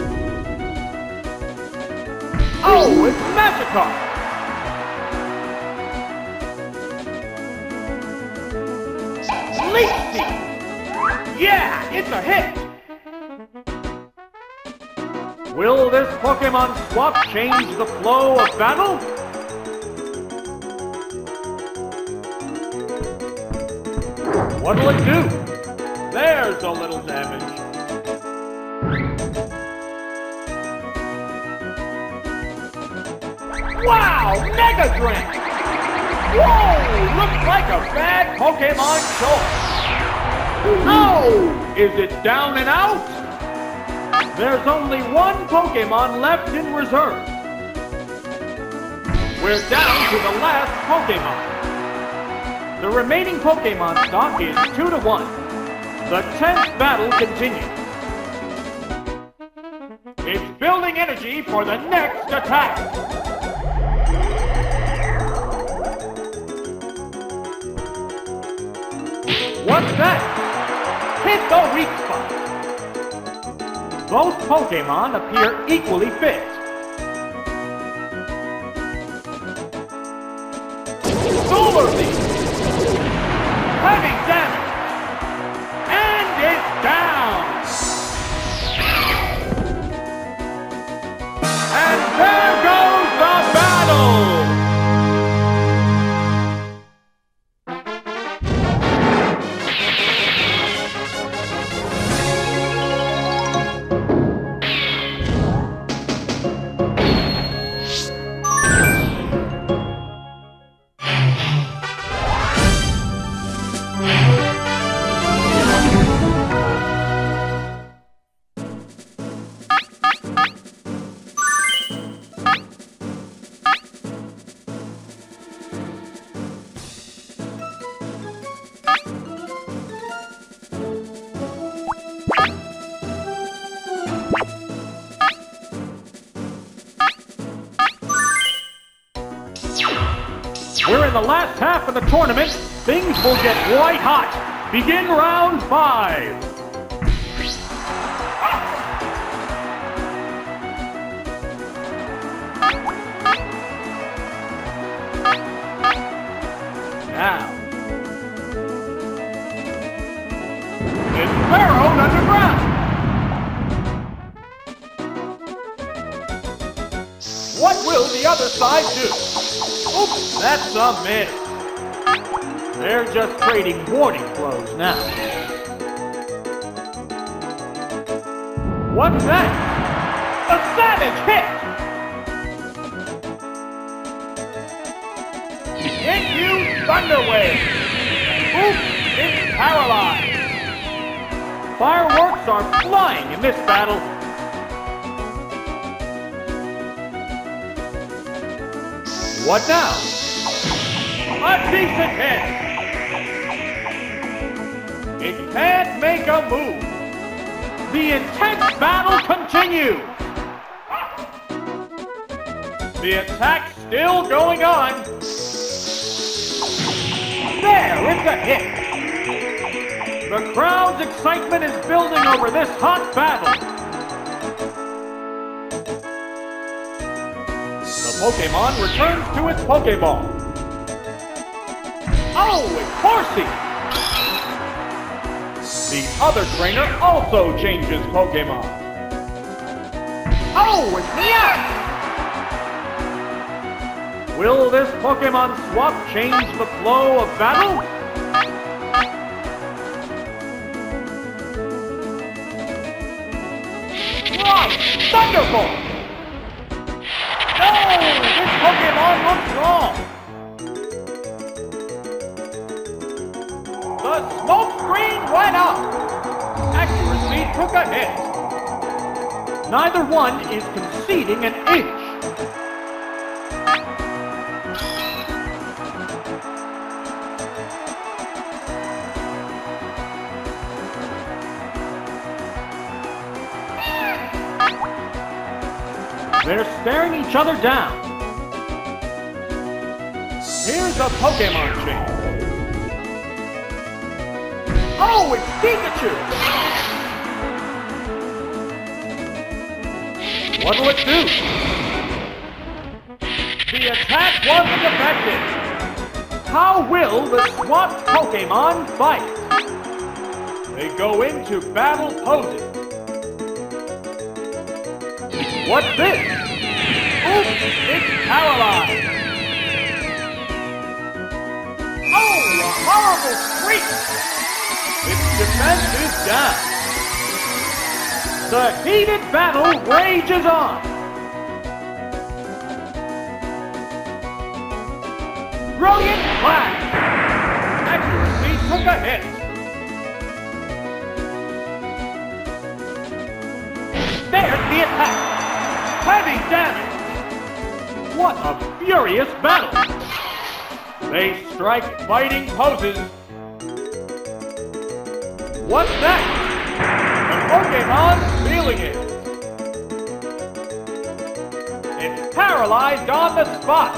Oh, it's Magikarp! It's a hit! Will this Pokemon swap change the flow of battle? What'll it do? There's a little damage. Wow! Mega Drain! Whoa! Looks like a bad Pokemon choice. Oh! Is it down and out? There's only one Pokemon left in reserve. We're down to the last Pokemon. The remaining Pokemon stock is 2 to 1. The 10th battle continues. It's building energy for the next attack. What's that? Both Pokemon appear equally fit. Pokeball. Oh, it's Horsea! The other trainer also changes Pokemon. Oh, it's Meowth! Will this Pokemon swap change the flow of battle? Thunderbolt! No! This Pokemon looks wrong! The smoke screen went up! Accuracy took a hit. Neither one is conceding an inch. They're staring each other down. Here's a Pokemon change. Oh, it's Pikachu! What'll it do? The attack wasn't effective. How will the swapped Pokemon fight? They go into battle poses. What's this? Oops, it's paralyzed. A horrible freak! It's defense is down. The heated battle rages on. Brilliant flash! Accuracy took a hit. There's the attack. Heavy damage. What a furious battle. They strike fighting poses. What's next? The Pokemon feeling it. It's paralyzed on the spot.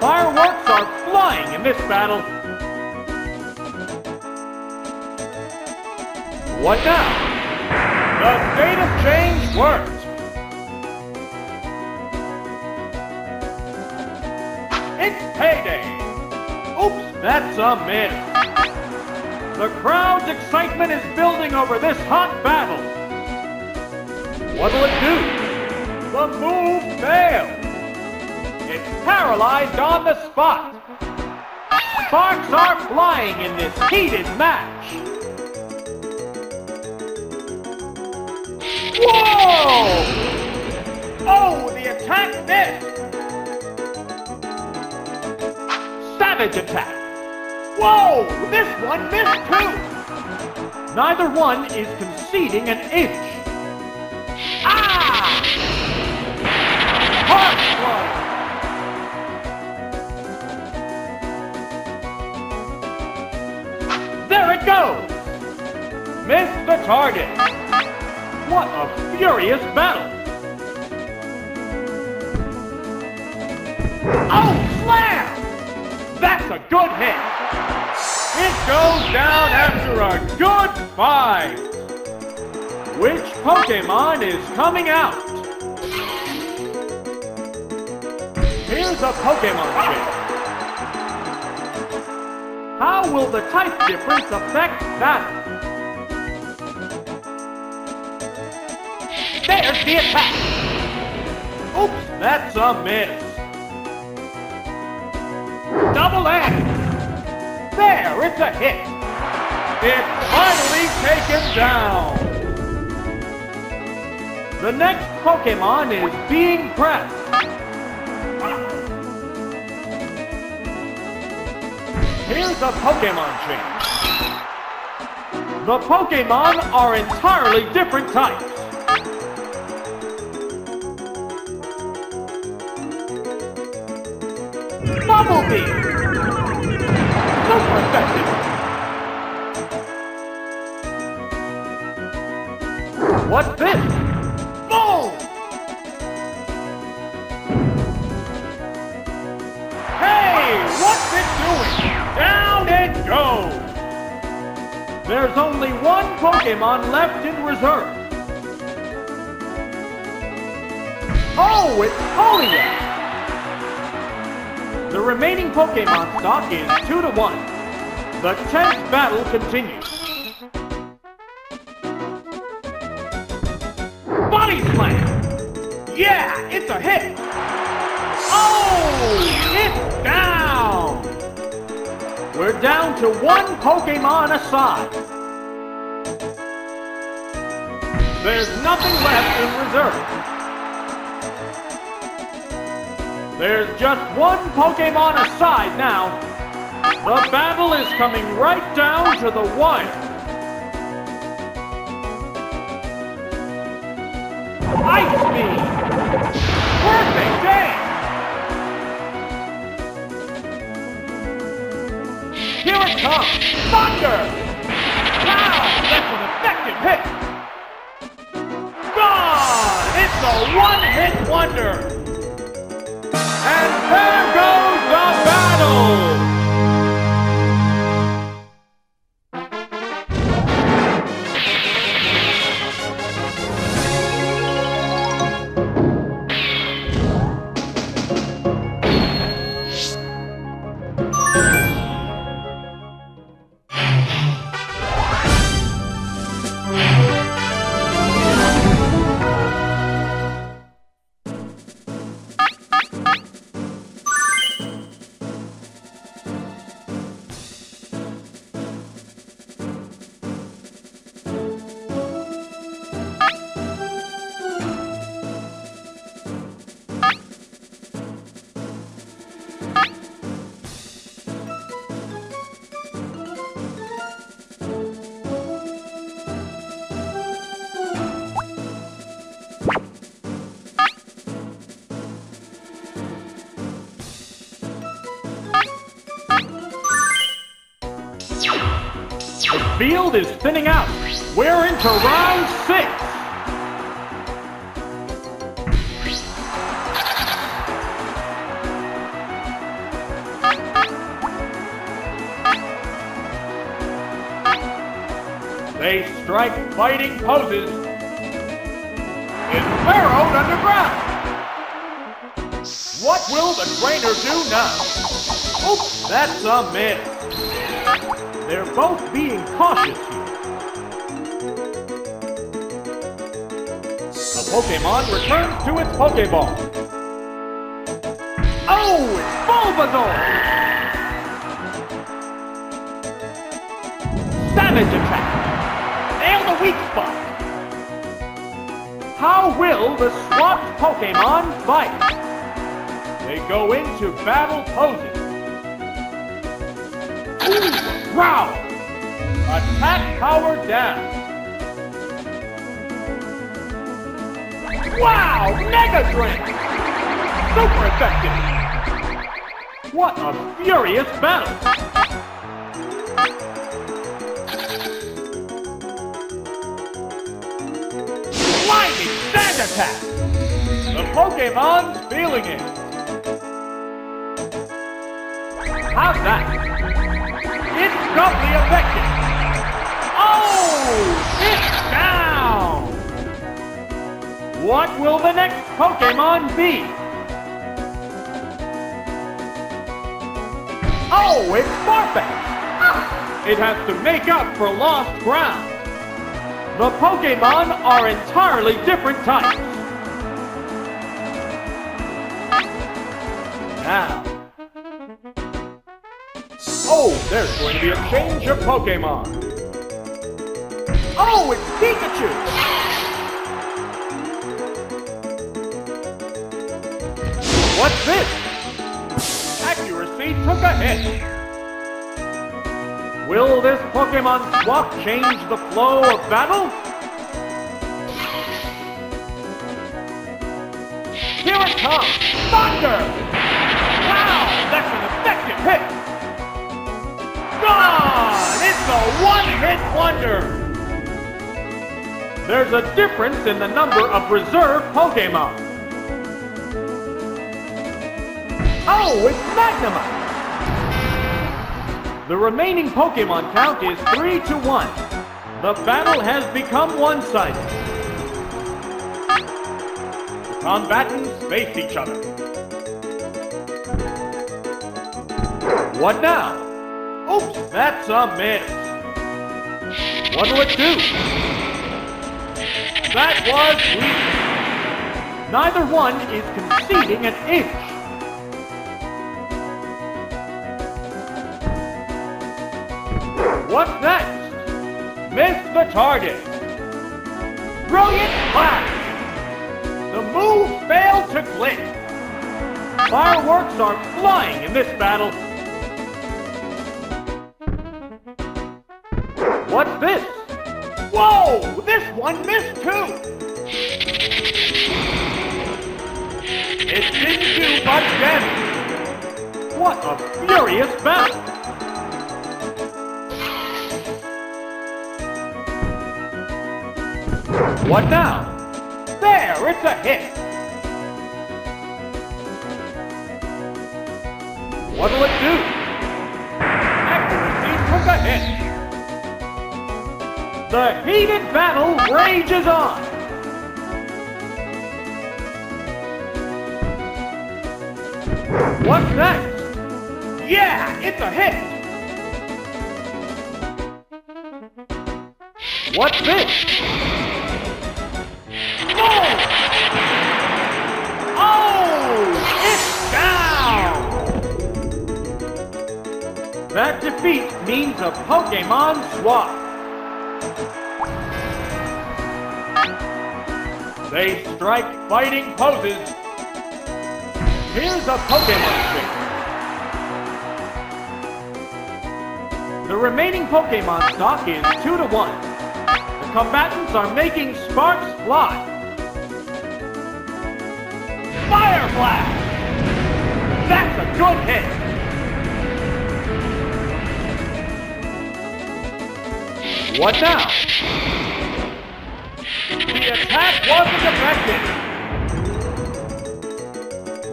Fireworks are flying in this battle. What now? The state of change works. That's a miss. The crowd's excitement is building over this hot battle. What'll it do? The move fails. It's paralyzed on the spot. Sparks are flying in this heated match. Whoa! Oh, the attack missed. Savage attack. Whoa! This one missed too! Neither one is conceding an inch. Ah! Harsh blow! There it goes! Missed the target. What a furious battle! Oh, slam! That's a good hit. It goes down after a good fight. Which Pokemon is coming out? Here's a Pokemon chip. How will the type difference affect that? There's the attack! Oops, that's a miss. Double edge! There, it's a hit! It's finally taken down! The next Pokemon is being pressed. Here's a Pokemon change. The Pokemon are entirely different types. Bubblebeam! Super effective! What's this? Boom! Hey, what's it doing? Down it goes! There's only one Pokemon left in reserve. Oh, it's Poliwag! The remaining Pokemon stock is 2 to 1. The tense battle continues. Body Slam! Yeah, it's a hit! Oh, it's down! We're down to one Pokemon aside. There's nothing left in reserve. There's just one Pokemon aside now. The battle is coming right down to the wire. Ice Beam! Perfect game! Here it comes! Thunder! Wow, that's an effective hit! Gone! It's a one-hit wonder! And there goes We're round six. They strike fighting poses. It's burrowed underground. What will the trainer do now? Oops, that's a miss. Returns to its Pokeball. Oh, it's Bulbasaur! Savage attack! Nail the weak spot! How will the swapped Pokemon fight? They go into battle poses. Ooh, growl! Attack power down. Wow, Mega Drain! Super effective! What a furious battle! Blinding Sand Attack! The Pokemon's feeling it! How's that? It's doubly effective! Oh! It's down! What will the next Pokemon be? Oh, it's Farfetch'd! It has to make up for lost ground. The Pokemon are entirely different types. Now. Oh, there's going to be a change of Pokemon. Oh, it's Pikachu! What's this? Accuracy took a hit. Will this Pokemon swap change the flow of battle? Here it comes! Thunder! Wow, that's an effective hit! Gone! It's a one-hit wonder! There's a difference in the number of reserve Pokemon. Oh, it's Magnemite! The remaining Pokemon count is 3 to 1. The battle has become one-sided. The combatants face each other. What now? Oops, that's a miss. What'll it do? That was weak. Neither one is conceding an inch. What's next? Miss the target. Brilliant flash. The move failed to click. Fireworks are flying in this battle. What's this? Whoa! This one missed too! It didn't do much damage. What a furious battle! What now? There, it's a hit! What'll it do? Accuracy took a hit! The heated battle rages on! What's next? Yeah, it's a hit! What's this? Oh, that defeat means a Pokemon swap. They strike fighting poses. Here's a Pokemon trick. The remaining Pokemon stock is 2 to 1. The combatants are making sparks fly. Fire Blast! That's a good hit! What now? The attack wasn't effective.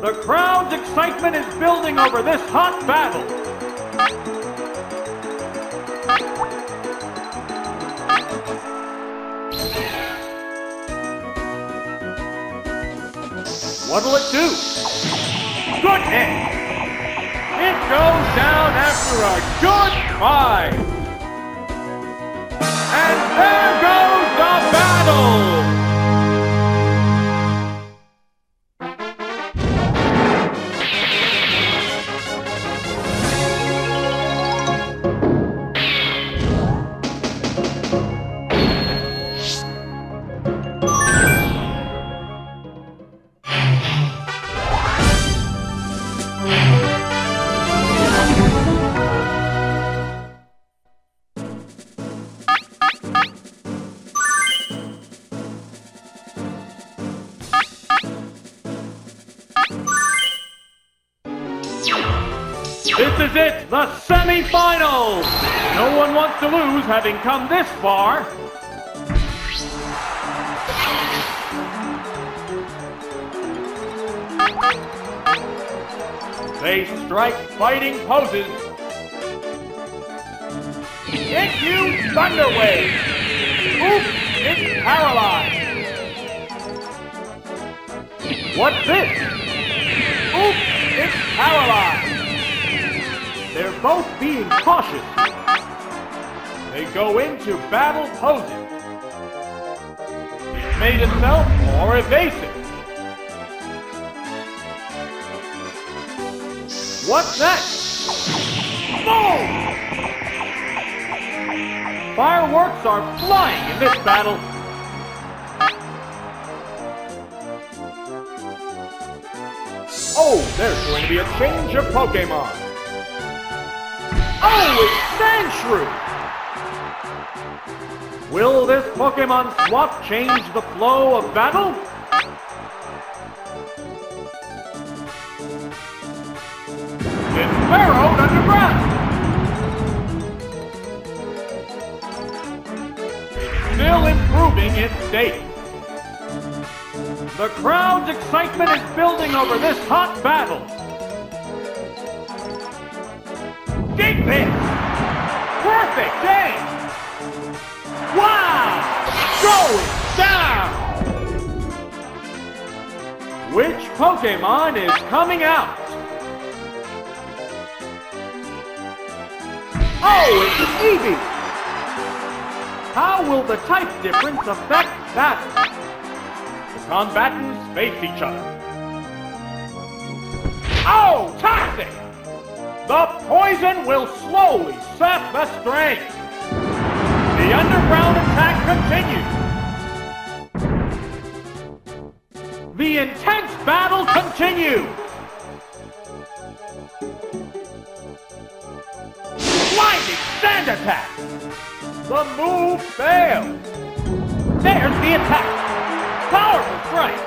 The crowd's excitement is building over this hot battle. What'll it do? Good hit! It goes down after a good fight. And there goes the battle! To lose having come this far. They strike fighting poses. It you Thunder Wave! Oops, it's paralyzed. What's this? Oops, it's paralyzed. They're both being cautious. They go into battle poses. It made itself more evasive. What's next? Boom! Fireworks are flying in this battle. Oh, there's going to be a change of Pokemon. Oh, it's Sandshrew! Will this Pokemon swap change the flow of battle? It's burrowed underground! It's still improving its state. The crowd's excitement is building over this hot battle. Dig this! Perfect game! Wow! Going down! Which Pokemon is coming out? Oh, it's Eevee! How will the type difference affect that? The combatants face each other. Oh, toxic! The poison will slowly sap the strength. The underground attack continues. The intense battle continues. Blinding sand attack. The move fails. There's the attack. Powerful strike.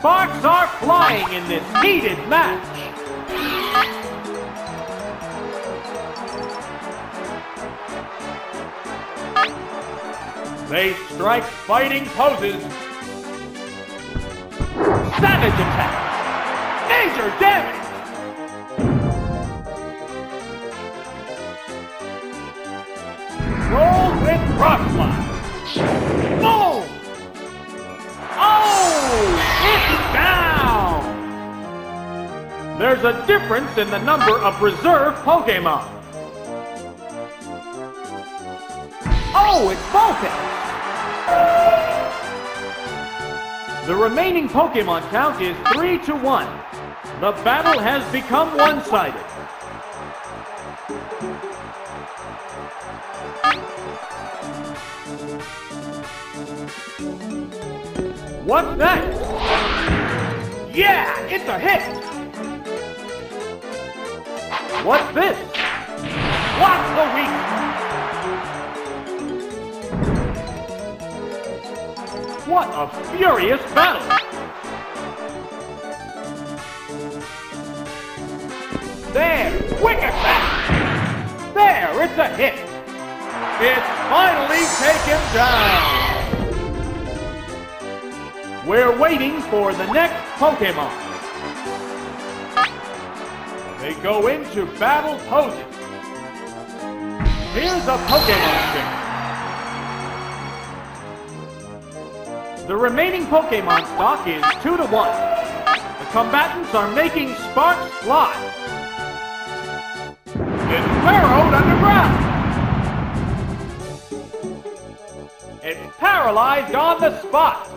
Sparks are flying in this heated match. They strike fighting poses. Savage attack. Major damage. Roll with rock slide. Boom! Oh! It's down! There's a difference in the number of reserve Pokemon. Oh, it's Vulpix! The remaining Pokemon count is 3 to 1. The battle has become one-sided. What's next? Yeah, it's a hit! What's this? What's the weak? What a furious battle! There, quick attack! There, it's a hit. It's finally taken down. We're waiting for the next Pokemon. They go into battle poses. Here's a Pokemon The remaining Pokemon stock is 2 to 1. The combatants are making sparks fly. It's burrowed underground. It's paralyzed on the spot.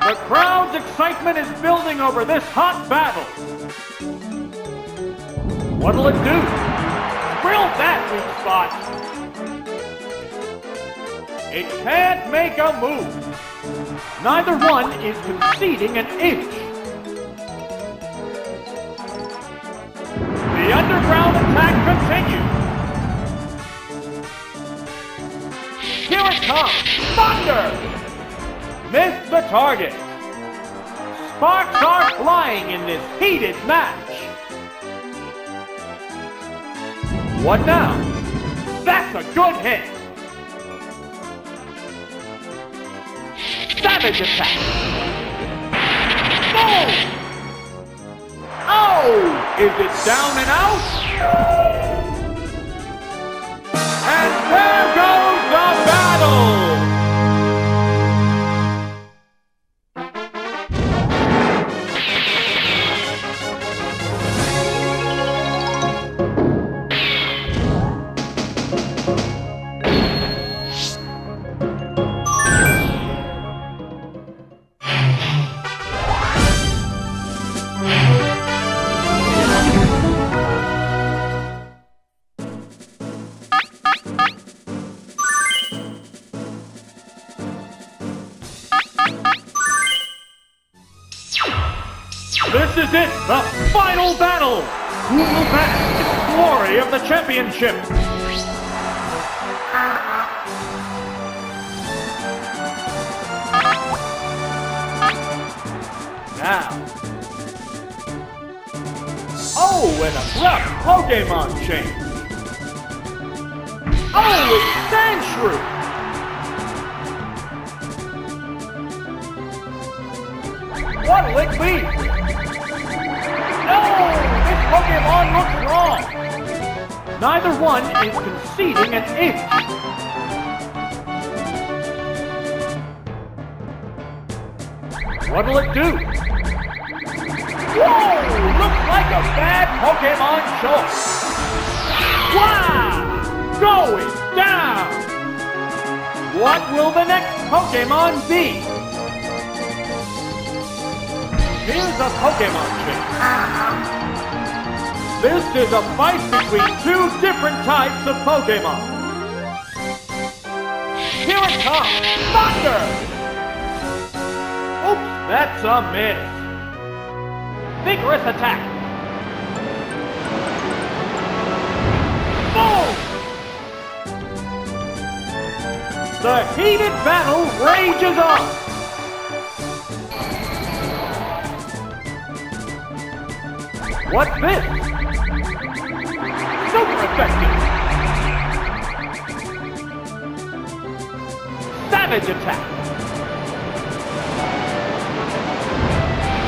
The crowd's excitement is building over this hot battle. What'll it do? Drill that weak spot. It can't make a move. Neither one is conceding an inch. The underground attack continues. Here it comes! Thunder! Missed the target. Sparks are flying in this heated match. What now? That's a good hit! Savage attack! Boom! Oh! Is it down and out? And there goes Who will bask in the glory of the championship? Now. Oh, an abrupt Pokemon change! Oh, it's Sandshrew! What'll it be? No! Pokemon looks wrong! Neither one is conceding an inch. What'll it do? Whoa! Looks like a bad Pokemon choice. Wow! Going down! What will the next Pokemon be? Here's a Pokemon chase. This is a fight between two different types of Pokemon. Here it comes! Thunder! Oops, that's a miss. Vigorous attack. Boom! The heated battle rages on. What's this? Super effective! Savage attack!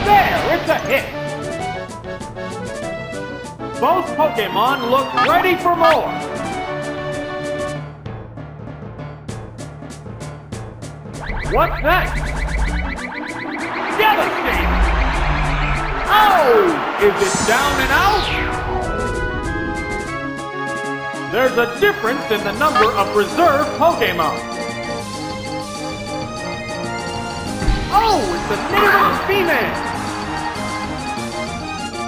There, it's a hit! Both Pokemon look ready for more! What's next? Devastate! Oh! Is it down and out? There's a difference in the number of reserve Pokemon. Oh, it's a Nidoran female!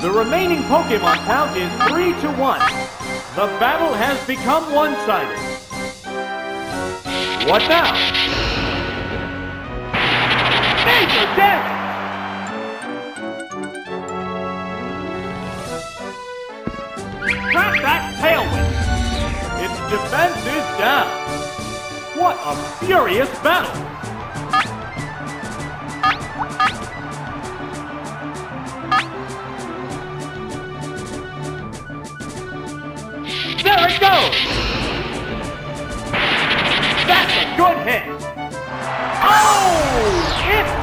The remaining Pokemon count is 3 to 1. The battle has become one-sided. What now? Major damage! That Tail Whip! Its defense is down! What a furious battle! There it goes! That's a good hit! Oh! It's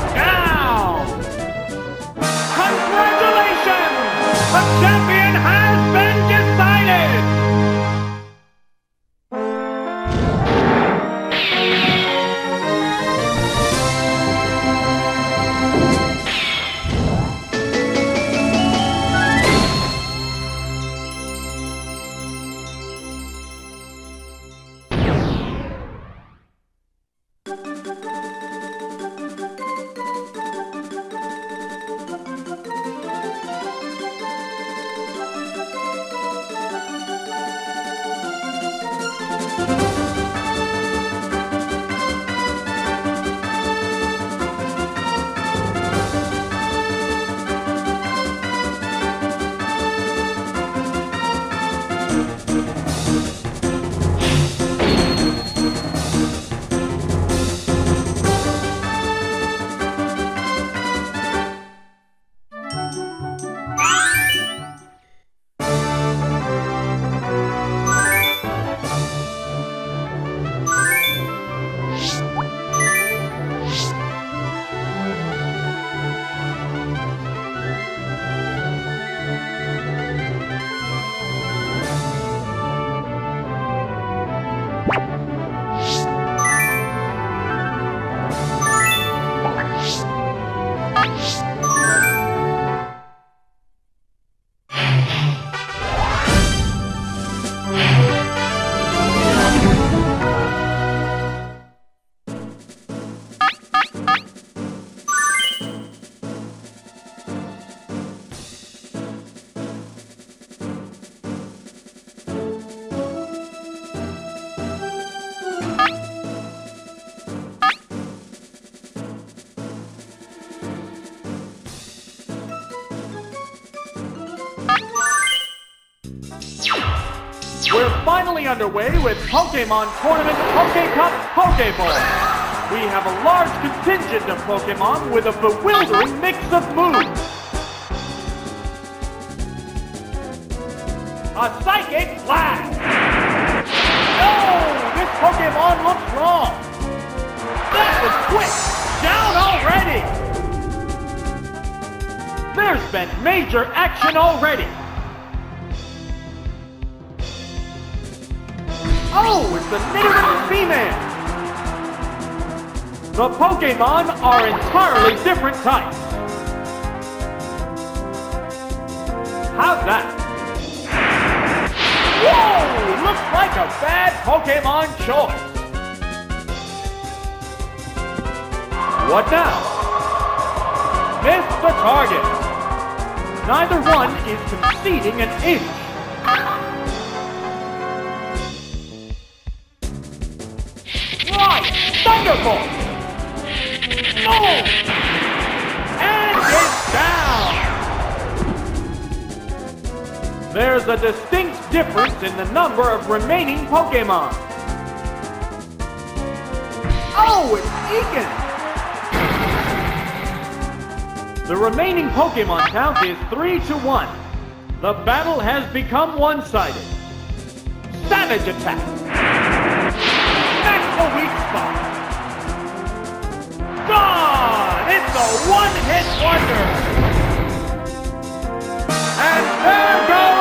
underway with Pokemon Tournament Pokecup Pokeball. We have a large contingent of Pokemon with a bewildering mix of moves. A Psychic Blast! Oh, this Pokemon looks wrong. That was quick! Down already! There's been major action already! The Nidoran Seaman! The Pokemon are entirely different types. How's that? Whoa! Looks like a bad Pokemon choice. What now? Missed the target. Neither one is conceding an inch. In the number of remaining Pokemon. Oh, it's Egan! The remaining Pokemon count is 3 to 1. The battle has become one-sided. Savage attack! That's weak spot! Gone! It's a one-hit wonder! And there goes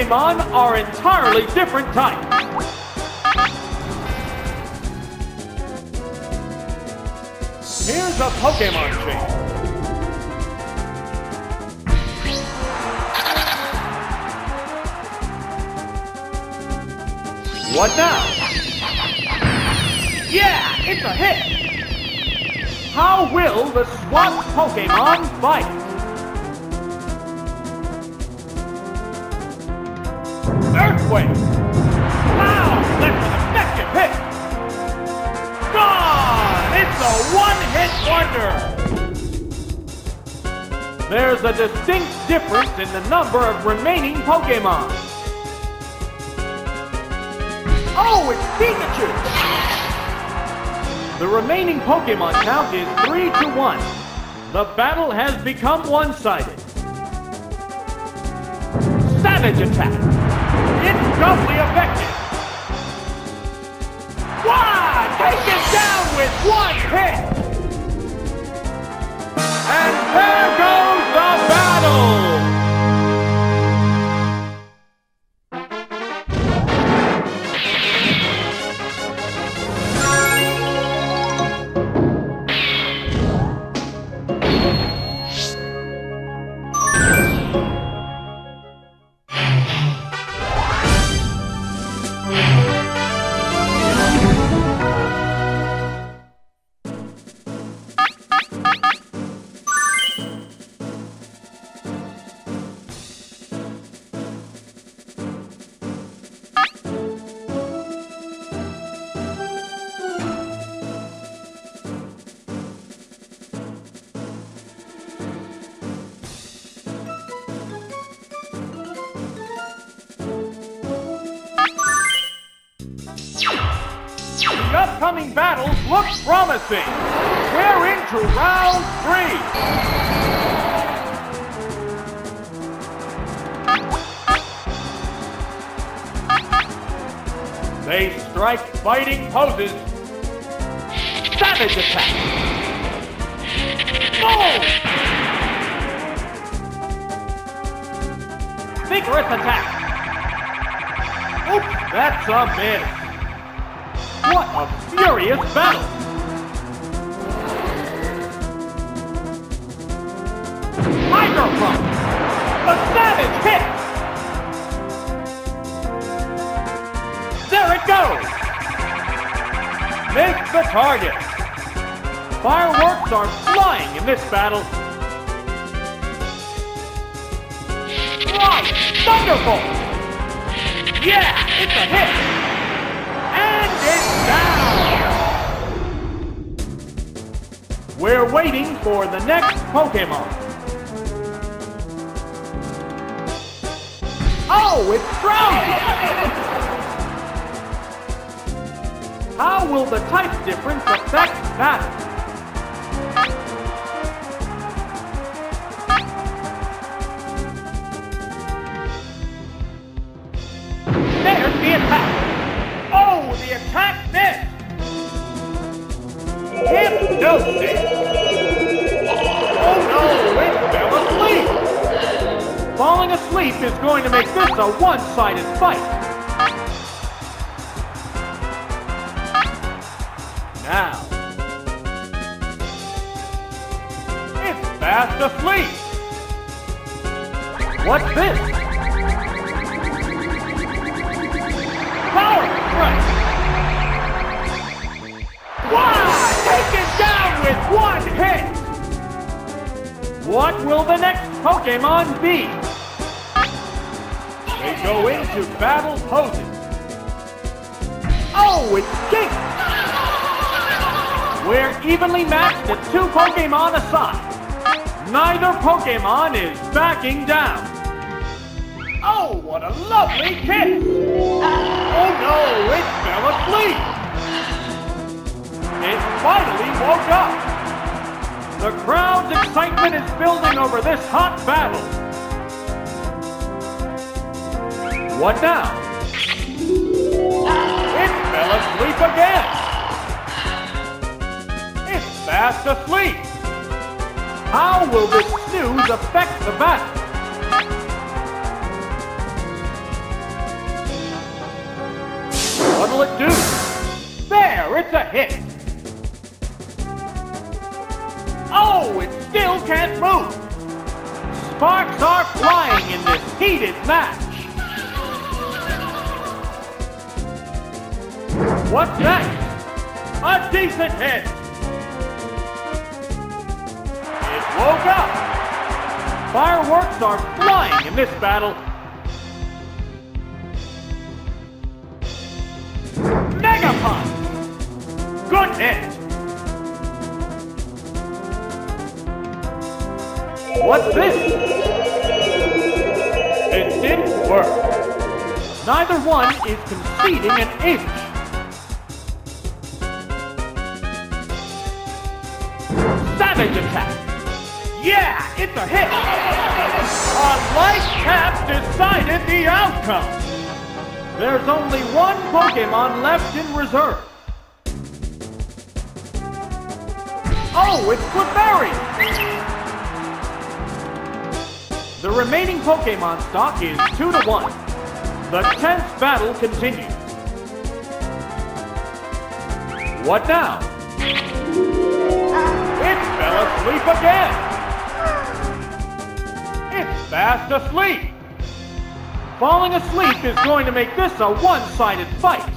Pokemon are entirely different types. Here's a Pokemon chain. What now? Yeah, it's a hit! How will the SWAT Pokemon fight? one-hit wonder. There's a distinct difference in the number of remaining Pokemon. Oh, it's Pikachu! The remaining Pokemon count is 3 to 1. The battle has become one-sided. Savage Attack! It's doubly effective! with one hit. And there goes. stock is 2 to 1. The tense battle continues. What now? It fell asleep again! It's fast asleep! Falling asleep is going to make this a one-sided fight.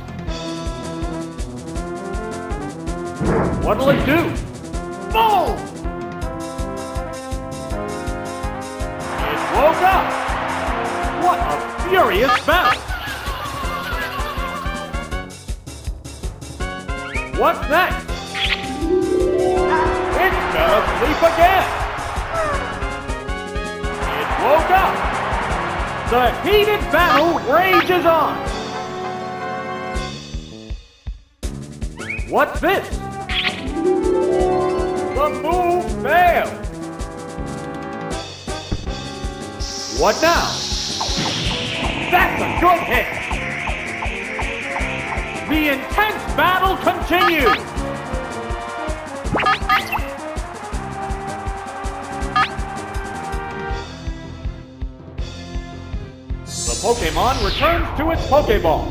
basketball.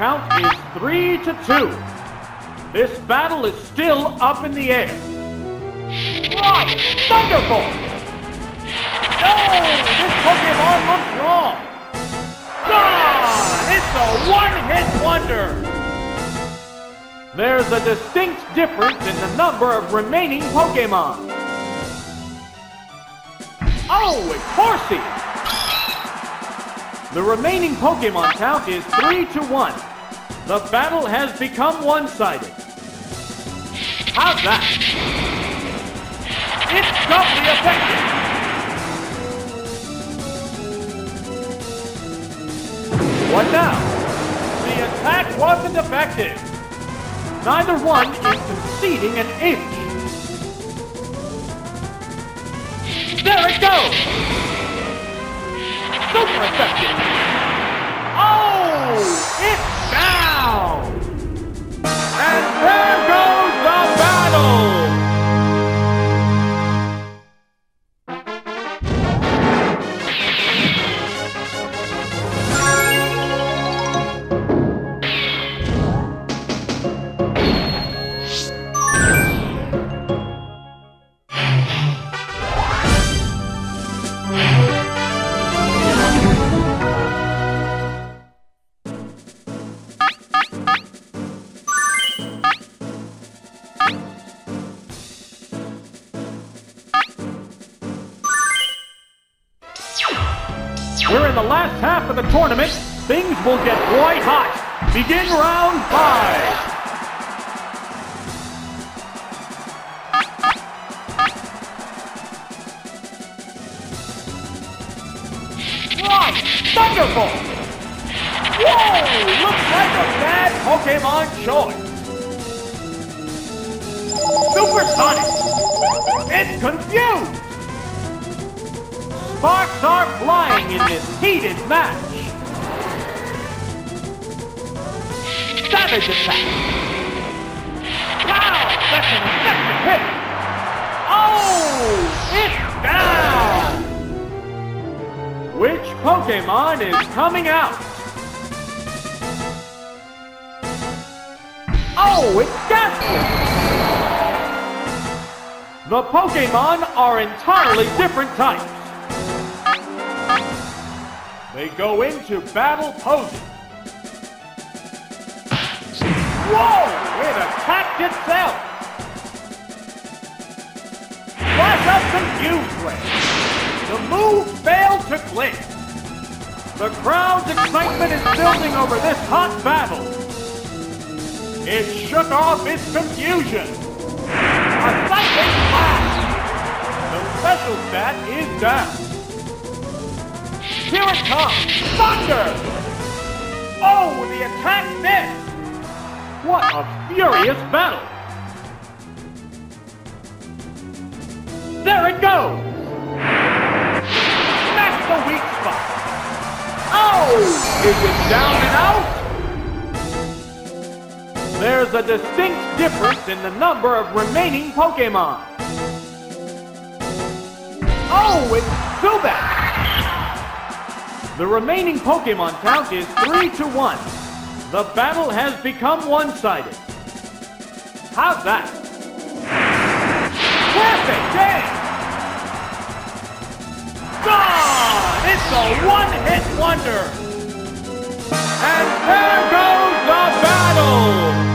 Count is 3 to 2. This battle is still up in the air. Right! Thunderbolt! No! This Pokemon looks wrong! Gone! It's a one-hit wonder! There's a distinct difference in the number of remaining Pokemon. Oh, it's Horsea! The remaining Pokemon count is 3 to 1. The battle has become one-sided. How's that? It's doubly effective! What now? The attack wasn't effective. Neither one is conceding an inch. There it goes! Super effective! There it goes! That's the weak spot! Oh! Is it down and out? There's a distinct difference in the number of remaining Pokemon. Oh, it's Zubat! The remaining Pokemon count is 3 to 1. The battle has become one-sided. How's that? Perfect game! Gone! It's a one-hit wonder! And there goes the battle!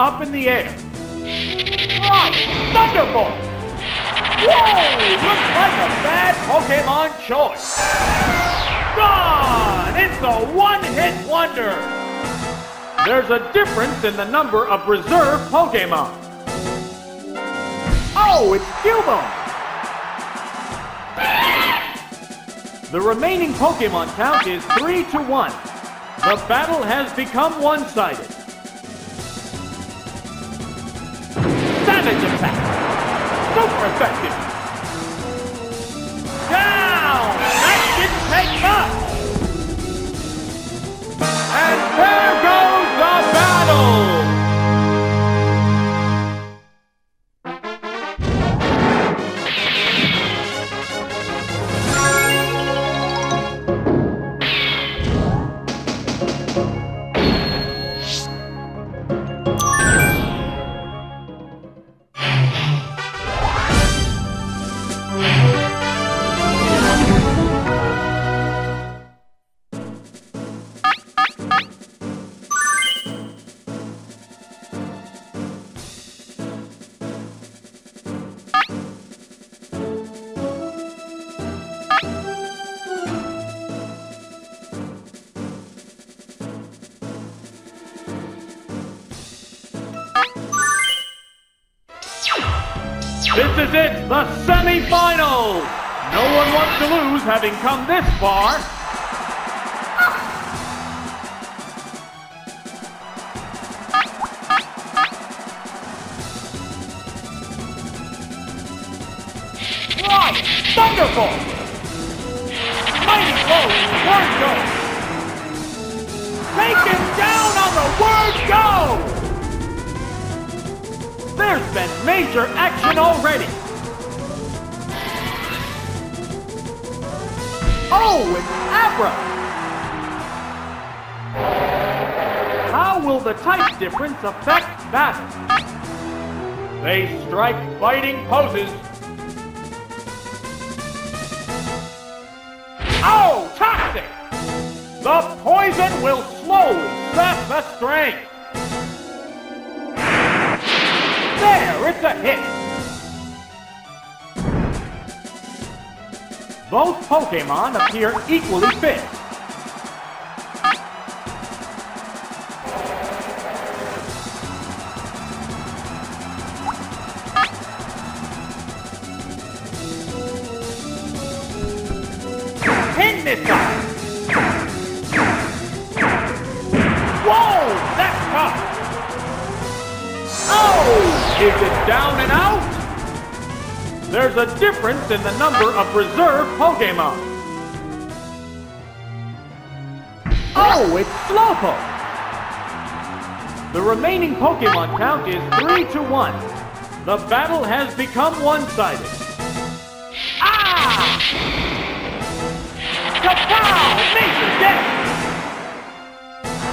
Up in the air. Right, Thunderbolt! Whoa! Looks like a bad Pokemon choice. Gone! It's a one-hit wonder! There's a difference in the number of reserve Pokemon. Oh, it's Cubone! The remaining Pokemon count is 3 to 1. The battle has become one-sided. Super effective! Down! That didn't take much! And there come affect battle? They strike fighting poses. Oh, toxic! The poison will slowly sap the strength. There, it's a hit! Both Pokemon appear equally fit. In the number of reserve Pokemon. Oh, it's Slowpoke! The remaining Pokemon count is 3 to 1. The battle has become one-sided. Ah! Kapow! Major death!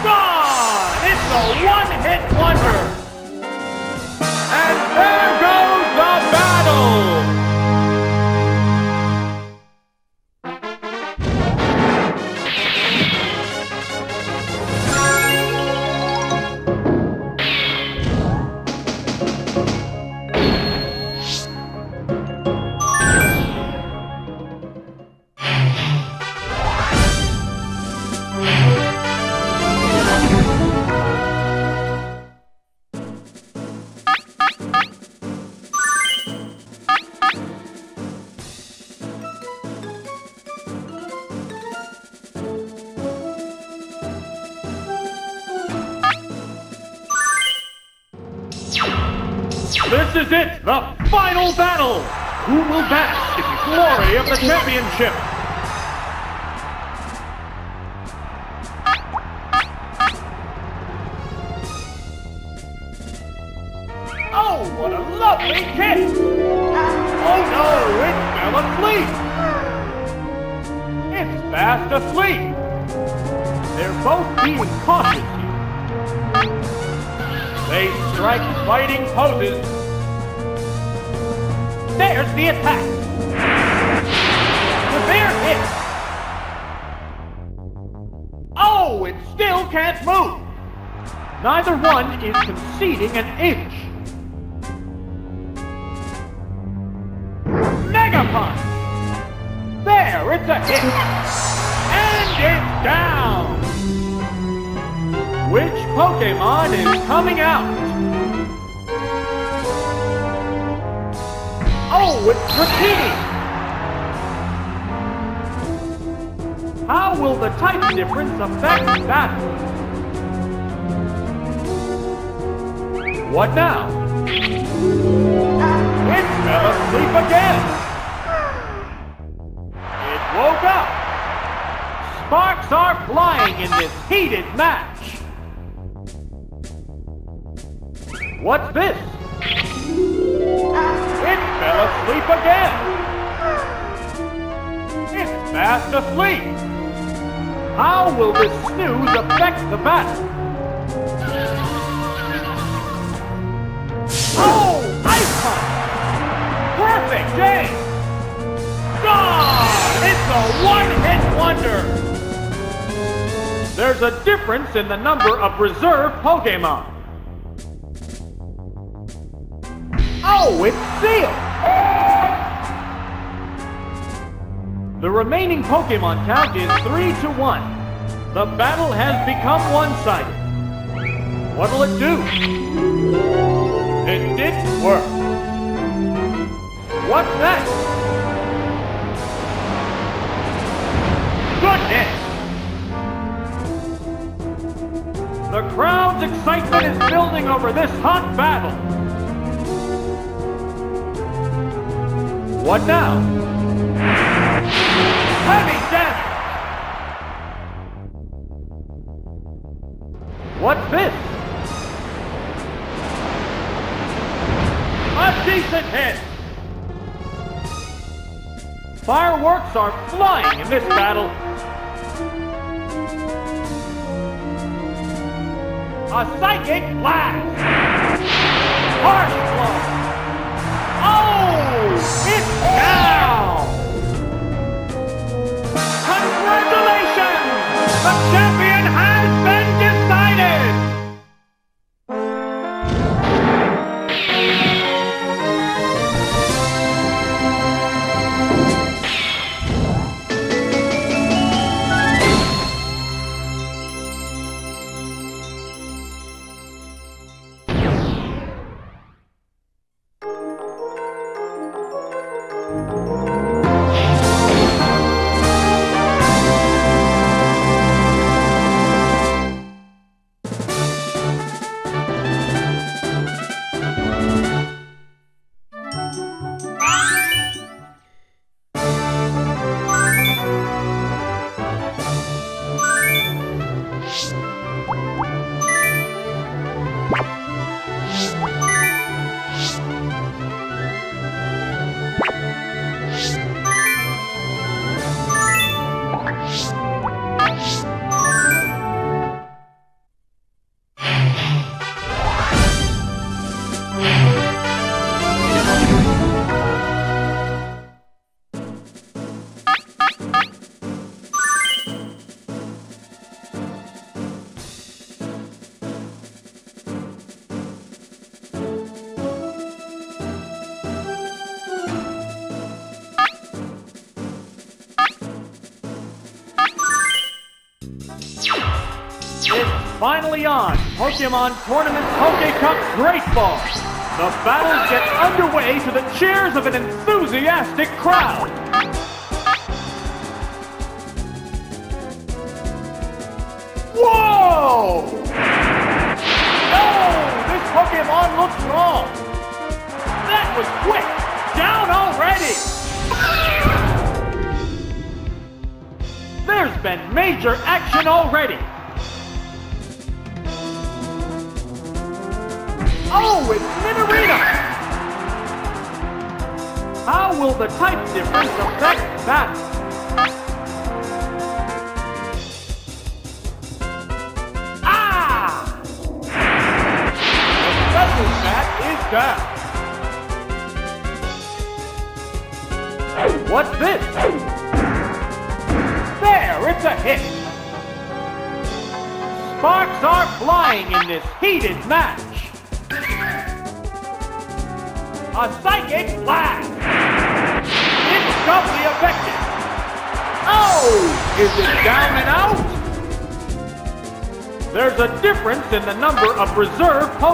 Gone! It's a one-hit wonder! And there goes the battle! What's this? It fell asleep again! It's fast asleep! How will this snooze affect the battle? Oh! Ice Punch! Perfect, James! God! It's a one-hit wonder! There's a difference in the number of reserve Pokemon. Oh, it's Seel! The remaining Pokemon count is 3 to 1. The battle has become one-sided. What'll it do? It didn't work. What's next? Goodness! The crowd's excitement is building over this hot battle. What now? Heavy damage! What's this? A decent hit! Fireworks are flying in this battle. A psychic blast! Harsh blow! Oh! Down! Congratulations! The champion has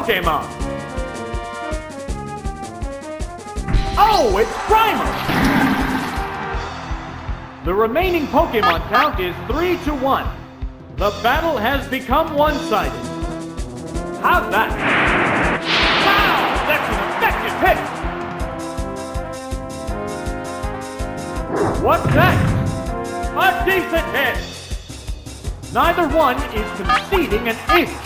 came out. Oh, it's Primeape! The remaining Pokemon count is 3 to 1. The battle has become one-sided. How's that? Wow! That's an effective hit! What's that? A decent hit! Neither one is conceding an ace.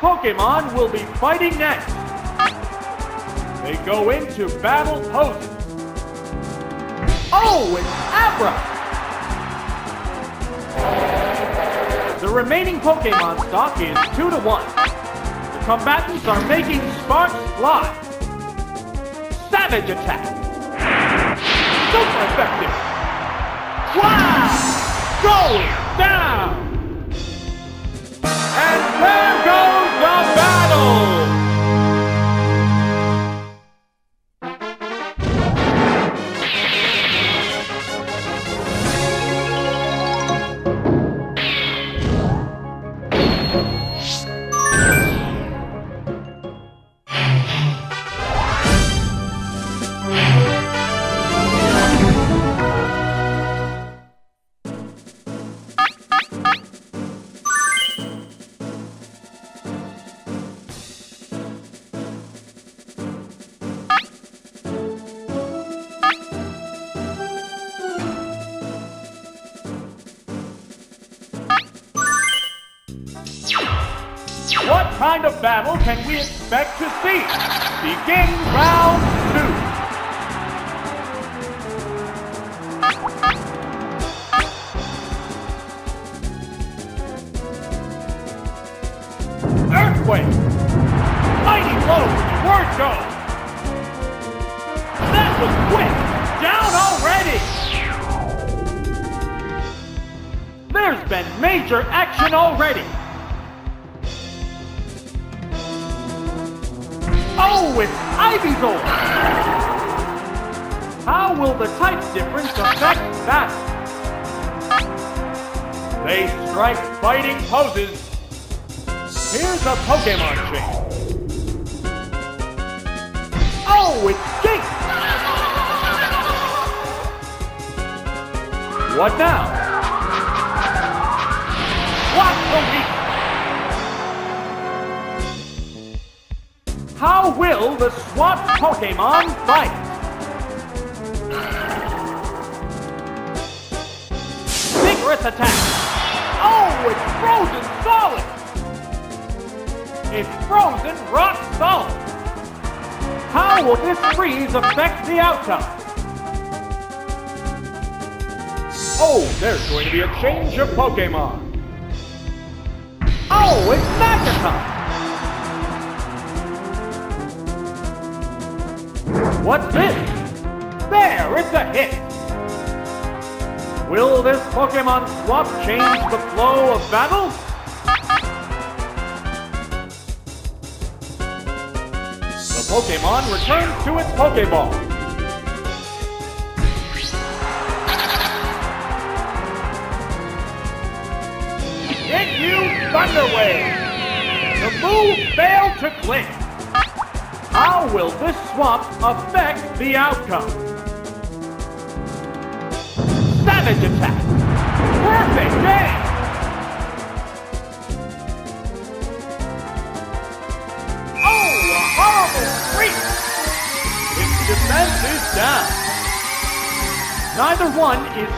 Pokemon will be fighting next? They go into battle pose. Oh, it's Abra! The remaining Pokemon stock is 2 to 1. The combatants are making sparks fly. Savage attack! Super effective! Wow! Going down! And there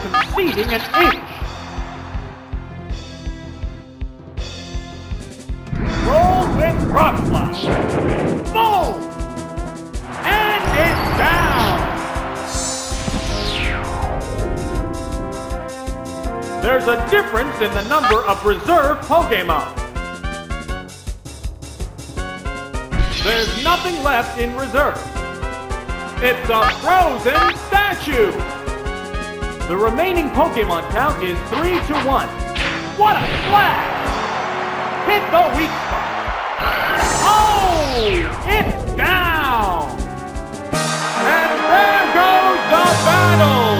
conceding an inch. Roll with rock flush. Boom! And it's down! There's a difference in the number of reserve Pokemon. There's nothing left in reserve. It's a frozen statue! The remaining Pokemon count is 3 to 1. What a splash! Hit the weak spot. Oh! It's down! And there goes the battle!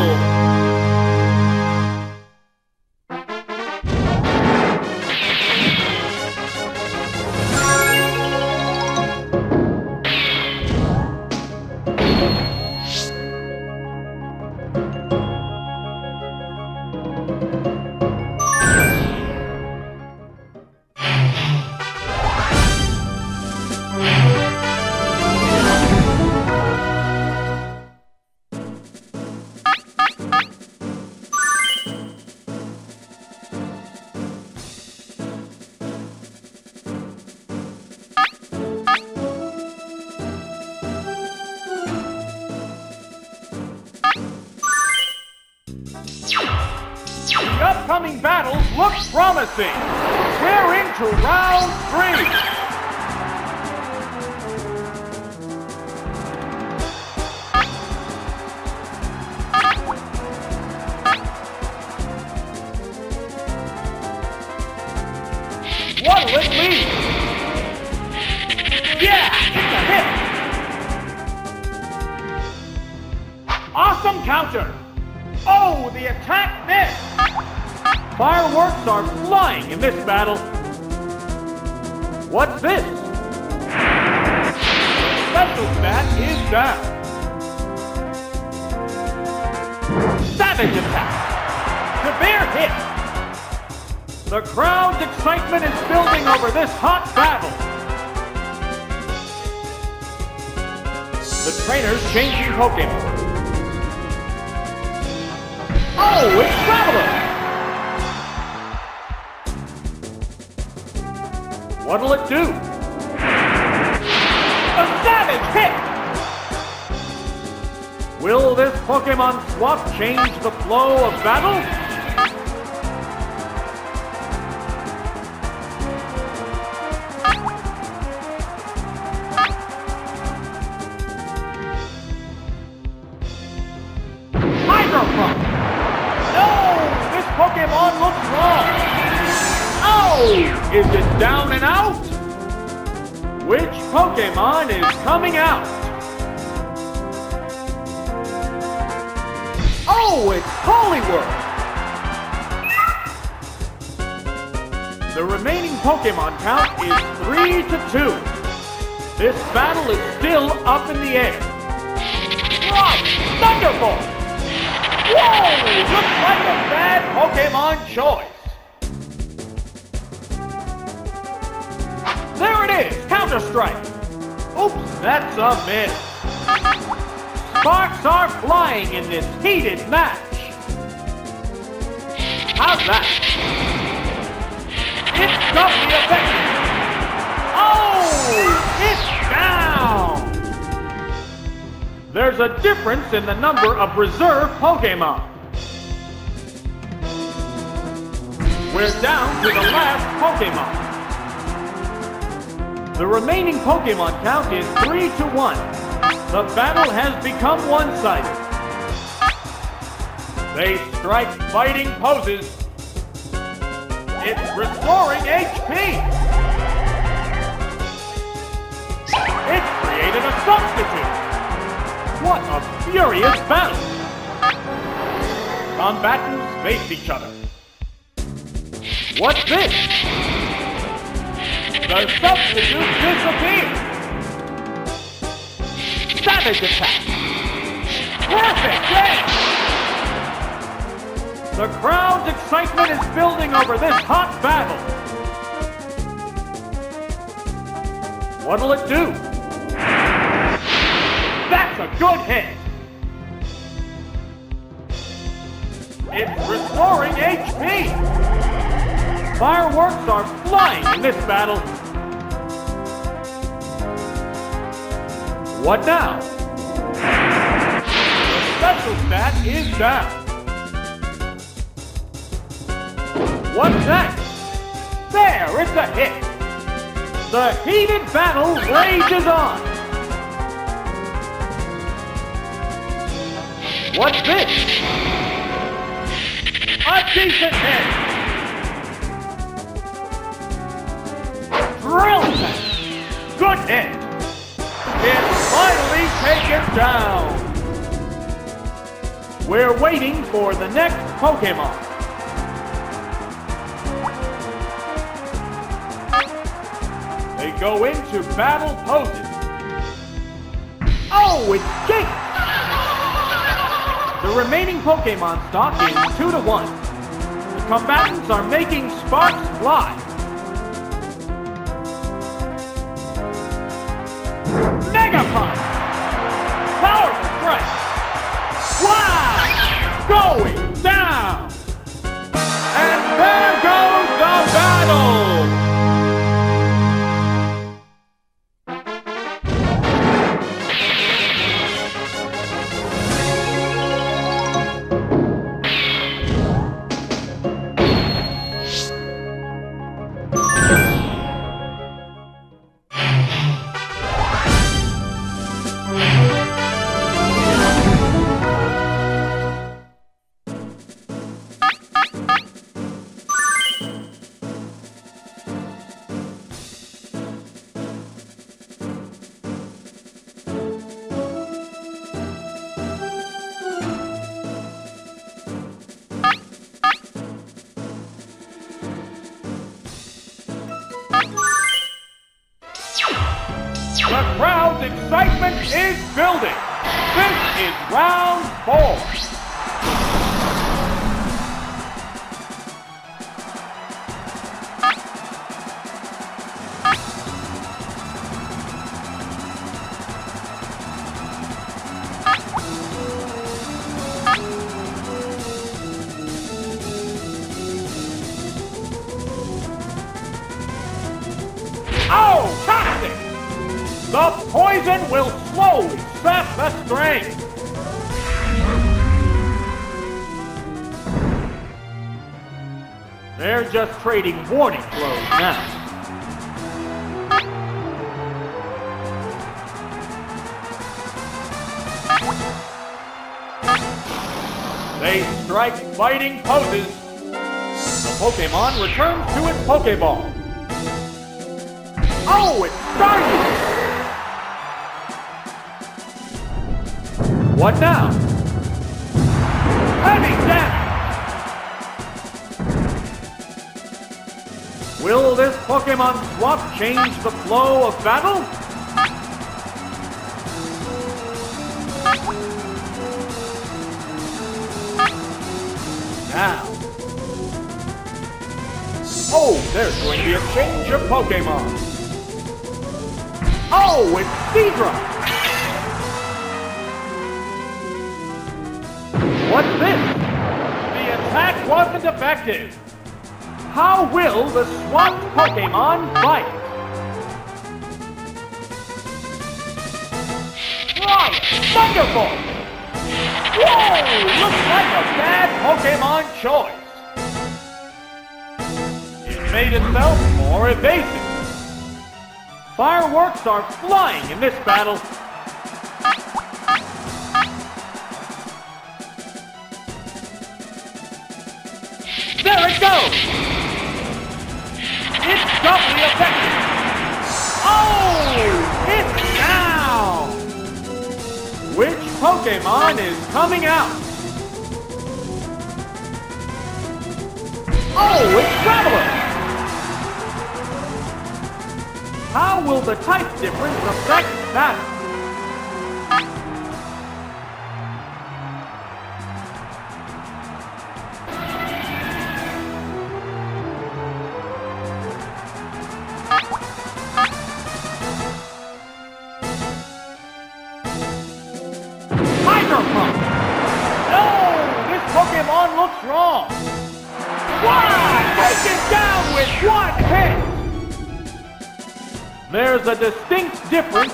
What's this? Special stat is down. Savage attack! Severe hit! The crowd's excitement is building over this hot battle. The trainer's changing Pokemon. Oh, it's Graveler! What'll it do? A savage hit! Will this Pokemon swap change the flow of battle? Up in the air. Right! Thunderbolt! Whoa! Looks like a bad Pokemon choice. There it is! Counter Strike! Oops, that's a miss. Sparks are flying in this heated match. How's that? It's doubly effective. Oh! There's a difference in the number of reserve Pokemon. We're down to the last Pokemon. The remaining Pokemon count is 3 to 1. The battle has become one-sided. They strike fighting poses. It's restoring HP. It's created a substitute. What a furious battle. Combatants face each other. What's this? The substitute disappears. Savage attack! Perfect hit! The crowd's excitement is building over this hot battle. What'll it do? That's a good hit! It's restoring HP! Fireworks are flying in this battle. What now? The special stat is down. What's next? There, it's a hit. The heated battle rages on. What's this? A decent hit. Drills it. Good hit. It's finally taken down. We're waiting for the next Pokemon. They go into battle poses. Oh, it's Jake! The remaining Pokemon stock is 2 to 1. The combatants are making sparks fly. Mega Punch! Powerful strike! Wow! Going down! And there goes the battle! Change the flow of battle? Now. Oh, there's going to be a change of Pokemon. Oh, it's Seadra! What's this? The attack wasn't effective. How will the swamped Pokemon fight? Thunderbolt! Whoa! Looks like a bad Pokemon choice. It made itself more evasive. Fireworks are flying in this battle. Pokemon is coming out? Oh, it's Graveler! How will the type difference affect battle?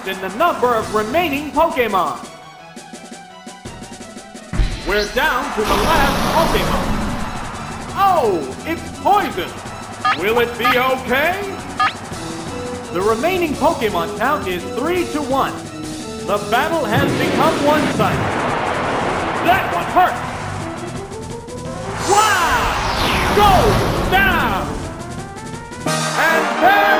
In the number of remaining Pokemon. We're down to the last Pokemon. Oh, it's poison. Will it be okay? The remaining Pokemon count is 3 to 1. The battle has become one-sided. That one hurt. Wow! Goes down! And there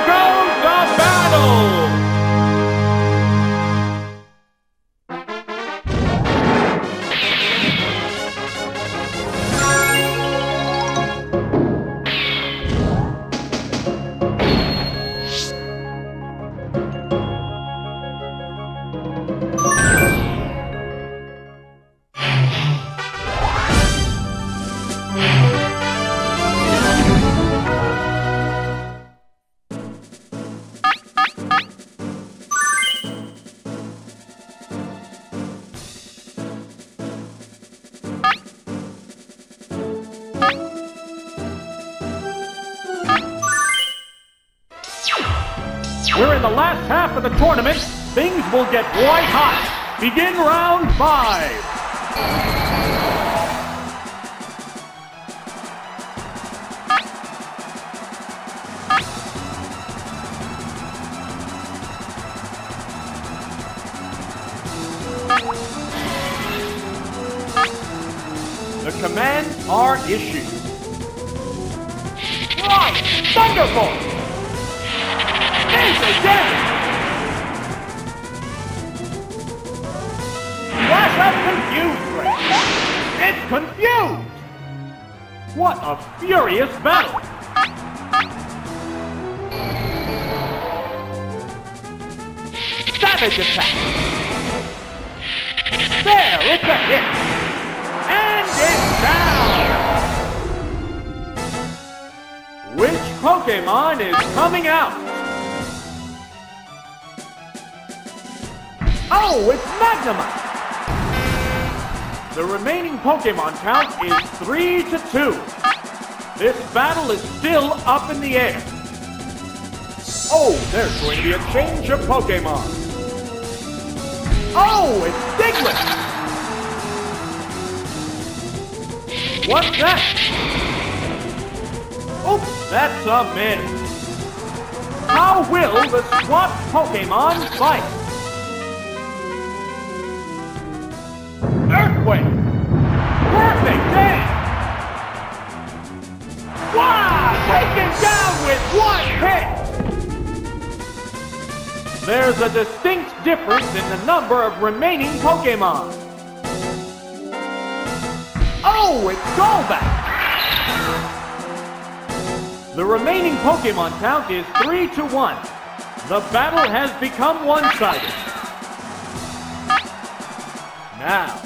3 to 2. This battle is still up in the air. Oh, there's going to be a change of Pokemon. Oh, it's Diglett! What's that? Oops, that's a miss. How will the swap Pokemon fight? Earthquake! There's a distinct difference in the number of remaining Pokemon. Oh, it's Golbat! The remaining Pokemon count is 3 to 1. The battle has become one-sided. Now,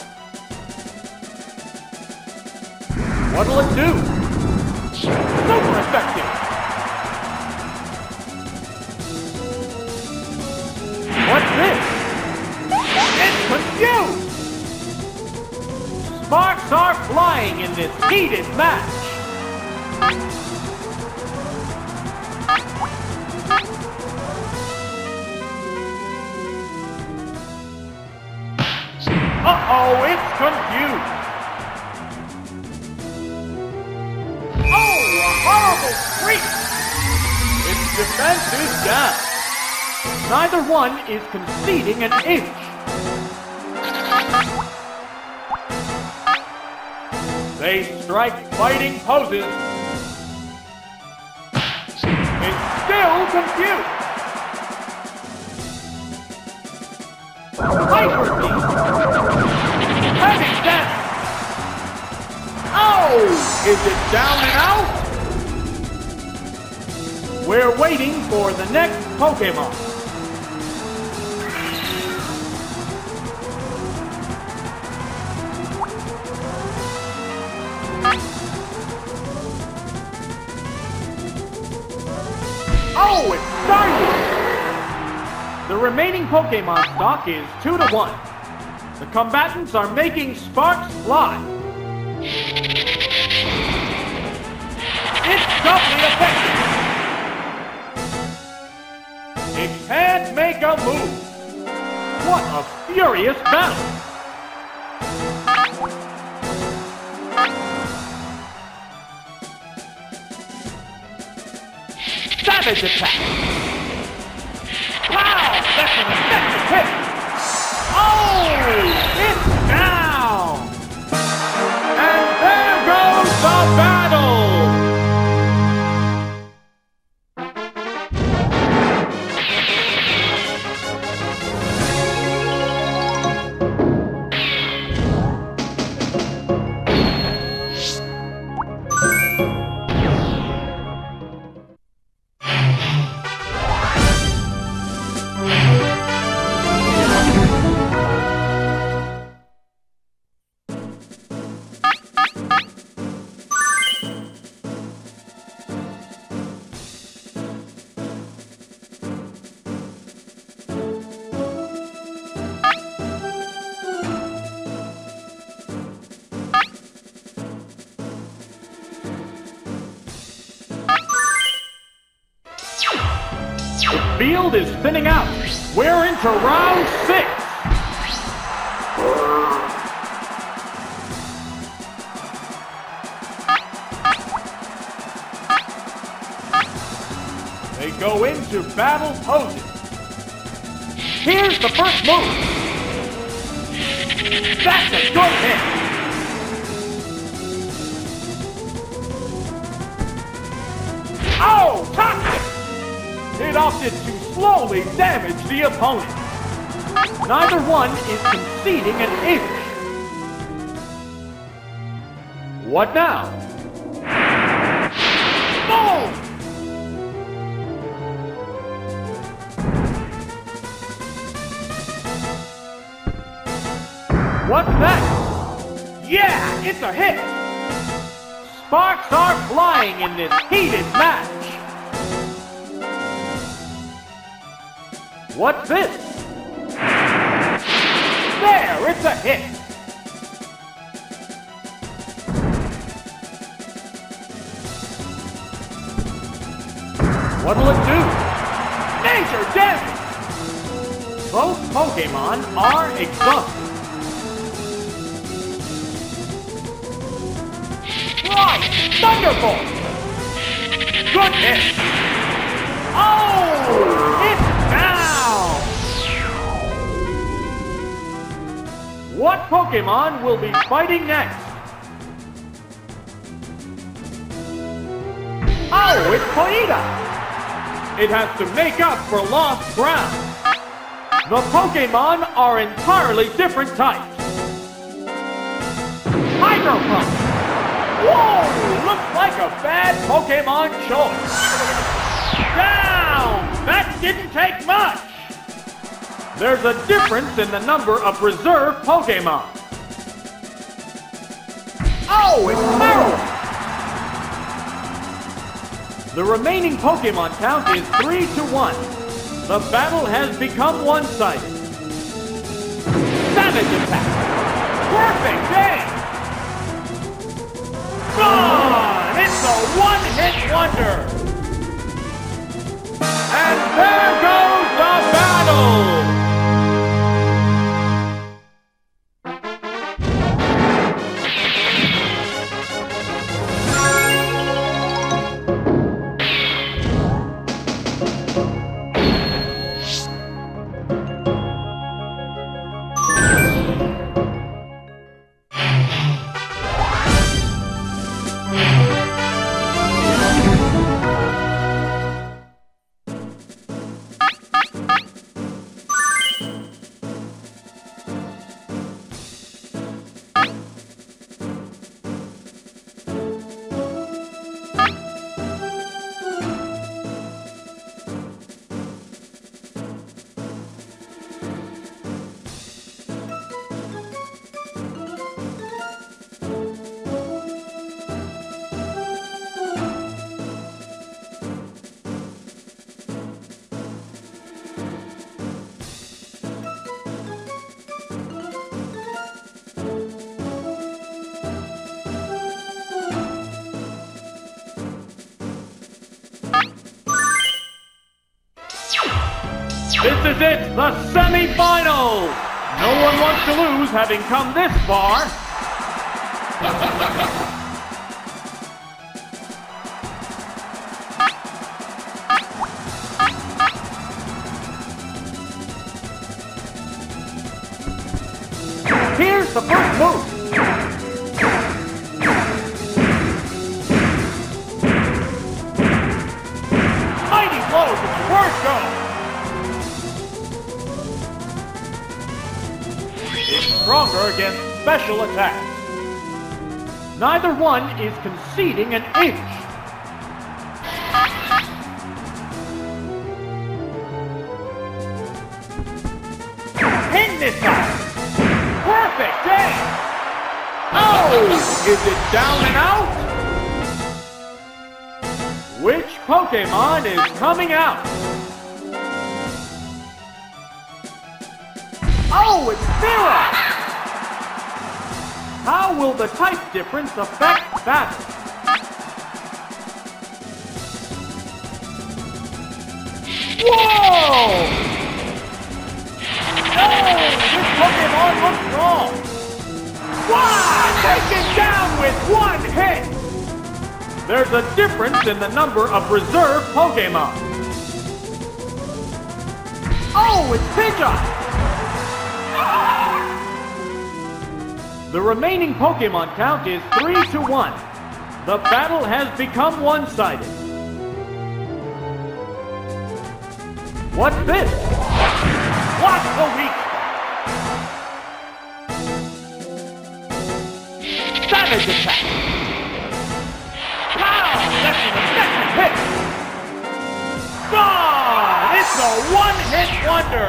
what'll it do? Super effective! It's! Sparks are flying in this heated match! Uh-oh, it's confused! Oh, a horrible freak! Its defense is down. Neither one is conceding an inch. They strike fighting poses. It's still confused. Hyper Beam! Heavy Death! Oh! Is it down and out? We're waiting for the next Pokemon. Remaining Pokemon stock is 2 to 1. The combatants are making sparks fly. It's doubly effective. It can't make a move. What a furious battle. Savage attack. Wow, that's an effective hit. Oh, it's is conceding an inch. What now? Boom! What's that? Yeah, it's a hit! Sparks are flying in this heated match! What's this? It's a hit! What'll it do? Major damage! Both Pokemon are exhausted. Right! Thunderbolt! Good hit! Oh! What Pokemon will be fighting next? Oh, it's Ponyta! It has to make up for lost ground. The Pokemon are entirely different types. Hydro Pump! Whoa! Looks like a bad Pokemon choice. Down! That didn't take much! There's a difference in the number of reserve Pokemon. Oh, it's Marowak! The remaining Pokemon count is 3 to 1. The battle has become one-sided. Savage attack! Perfect game! Gone! It's a one-hit wonder! And there goes having come Neither one is conceding an inch. Pin this time. Perfect aim. Oh, is it down and out? Which Pokemon is coming out? Oh, it's Mira! How will the type difference affect battle? Whoa! Oh, this Pokemon looks strong! Wow! Taken down with one hit! There's a difference in the number of reserve Pokemon. Oh, it's Pidgeot! Ah! The remaining Pokemon count is 3 to 1. The battle has become one-sided. What's this? What's the weak? Savage attack! Pow! That's an effective hit! Gone! It's a one-hit wonder!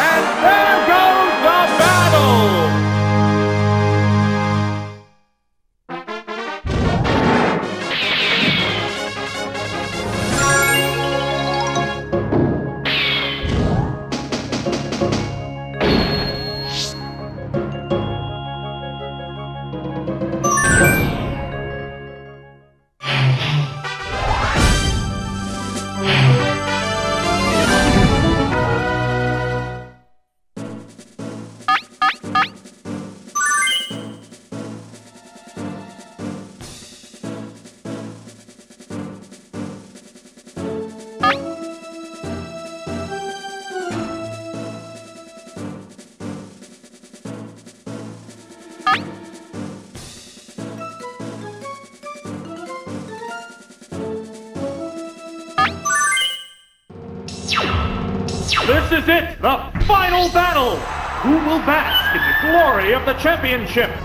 And there goes Will bask in the glory of the championship?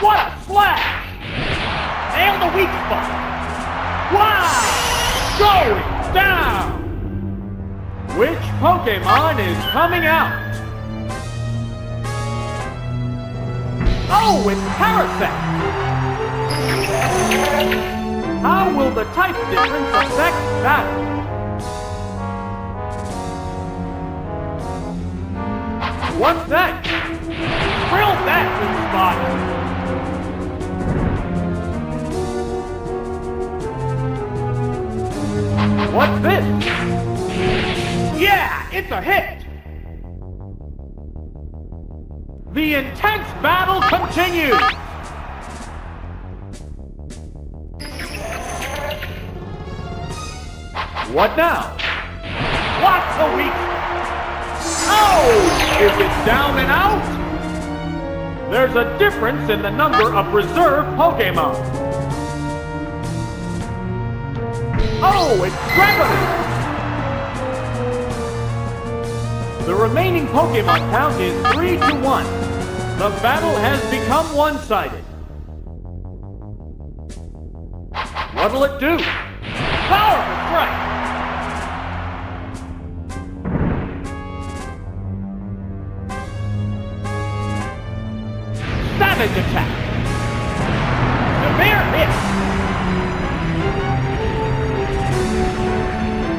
What a slash! Nail the weak spot. Wow! Going down! Which Pokemon is coming out? Oh, it's Parasect! How will the type difference affect that? What's that? That to spot! What's this? Yeah, it's a hit! The intense battle continues! What now? What's the weak? Oh! Is it down and out? There's a difference in the number of reserve Pokemon. Oh, it's Gravity! The remaining Pokemon count is 3 to 1. The battle has become one-sided. What'll it do? Powerful strike! Savage attack! Severe hit!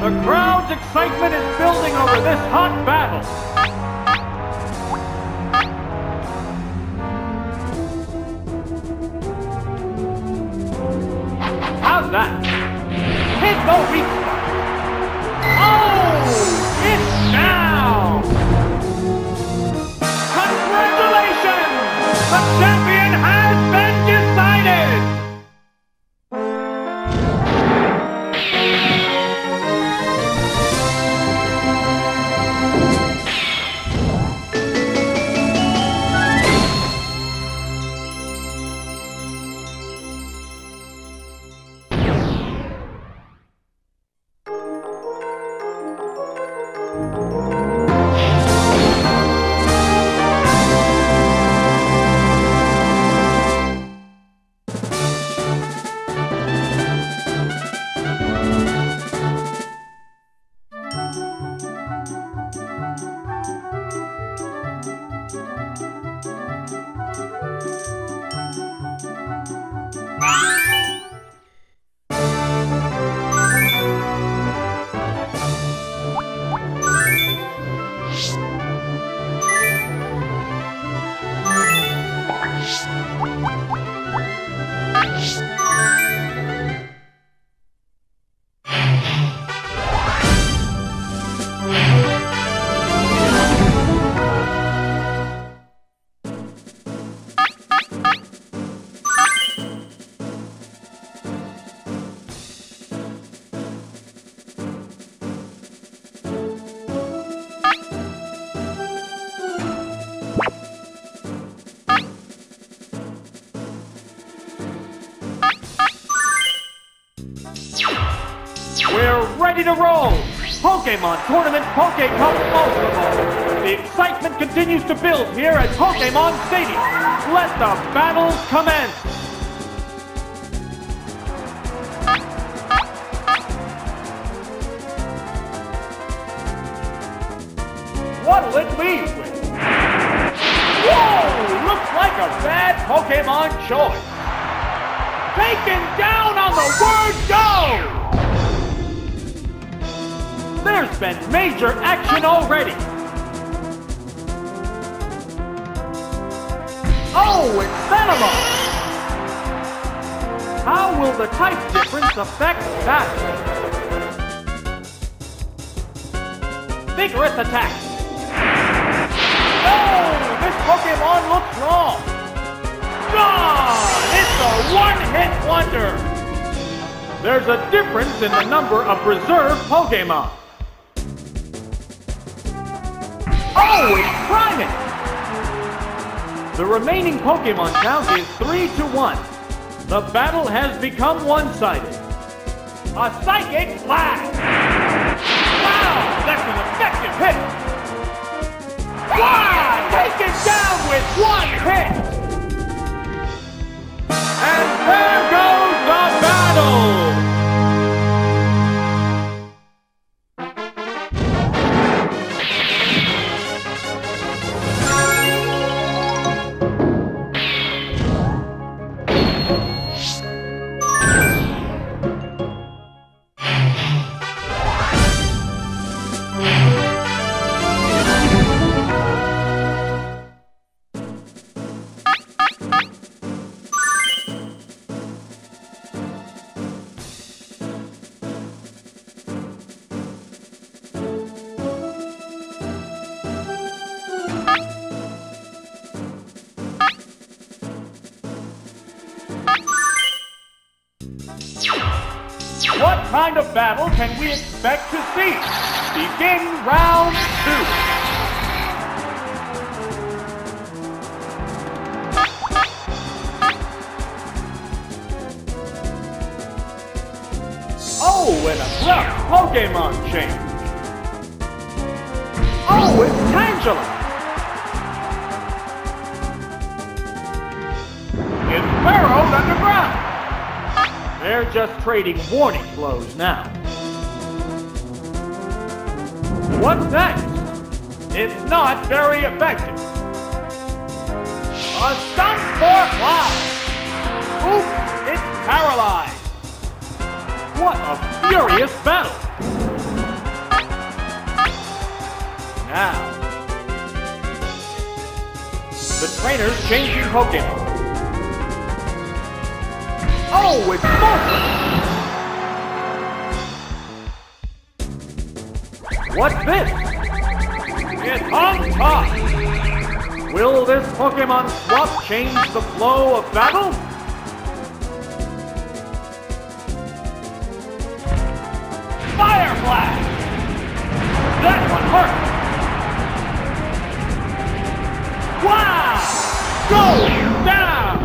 The crowd's excitement is building over this hot battle. How's that? Hit the weak to build here at Pokemon Stadium. Let the battles commence! Number of preserved Pokemon. Oh, it's Primeape! The remaining Pokemon count is 3 to 1. The battle has become one-sided. A Psychic Blast! Wow, that's an effective hit! Wow, taken down with one hit! And there goes trading warning this Pokemon swap change the flow of battle? Fire Blast! That one hurt! Wow! Go down!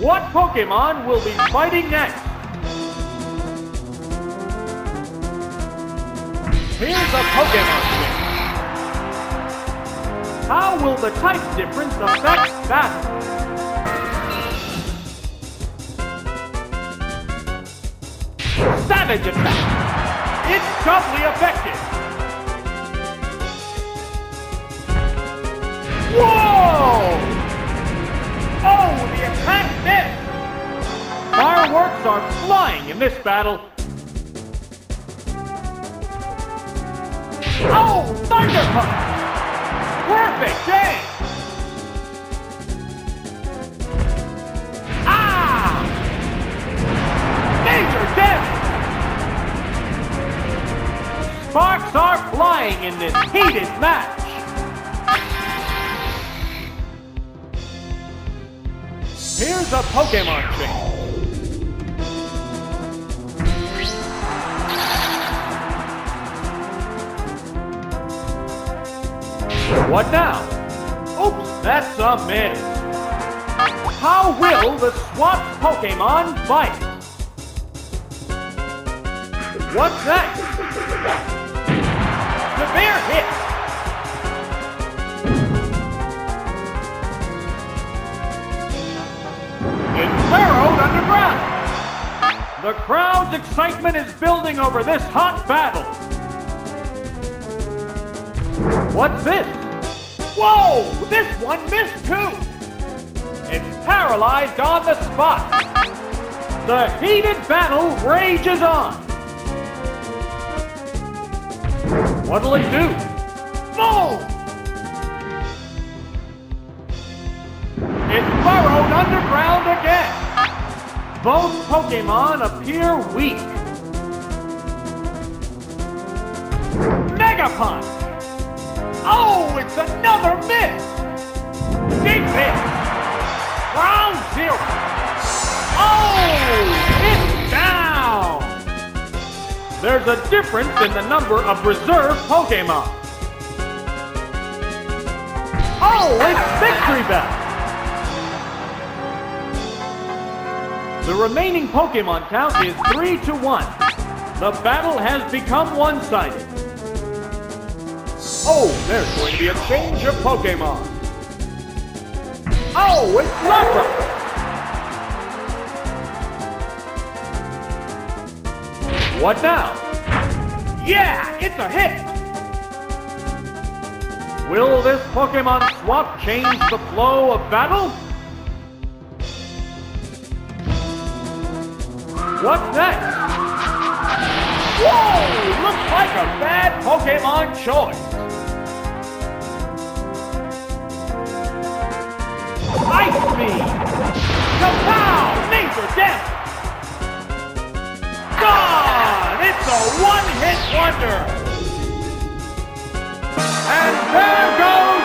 What Pokemon will be fighting next? Here's a Pokemon. Will the type difference affect battle? Savage Attack! It's doubly effective! Whoa! Oh, the attack missed! Fireworks are flying in this battle, Oh, Thunder Punch! Perfect game! Ah! Major damage! Sparks are flying in this heated match! Here's a Pokemon train. Miss. How will the swap Pokemon fight? What's next? Severe hit! It's burrowed underground! The crowd's excitement is building over this hot battle! What's this? Whoa! This one missed paralyzed on the spot! The heated battle rages on! What'll it do? Boom! It's burrowed underground again! Both Pokemon appear weak. Mega Punch! Oh, it's another it's down! There's a difference in the number of reserve Pokemon. Oh, it's Victreebel! The remaining Pokemon count is 3 to 1. The battle has become one-sided. Oh, there's going to be a change of Pokemon. Oh, it's Lapras! What now? Yeah, it's a hit! Will this Pokemon swap change the flow of battle? What's next? Whoa! Looks like a bad Pokemon choice. Ice Beam! Kapow! Major damage! A one-hit wonder! And there goes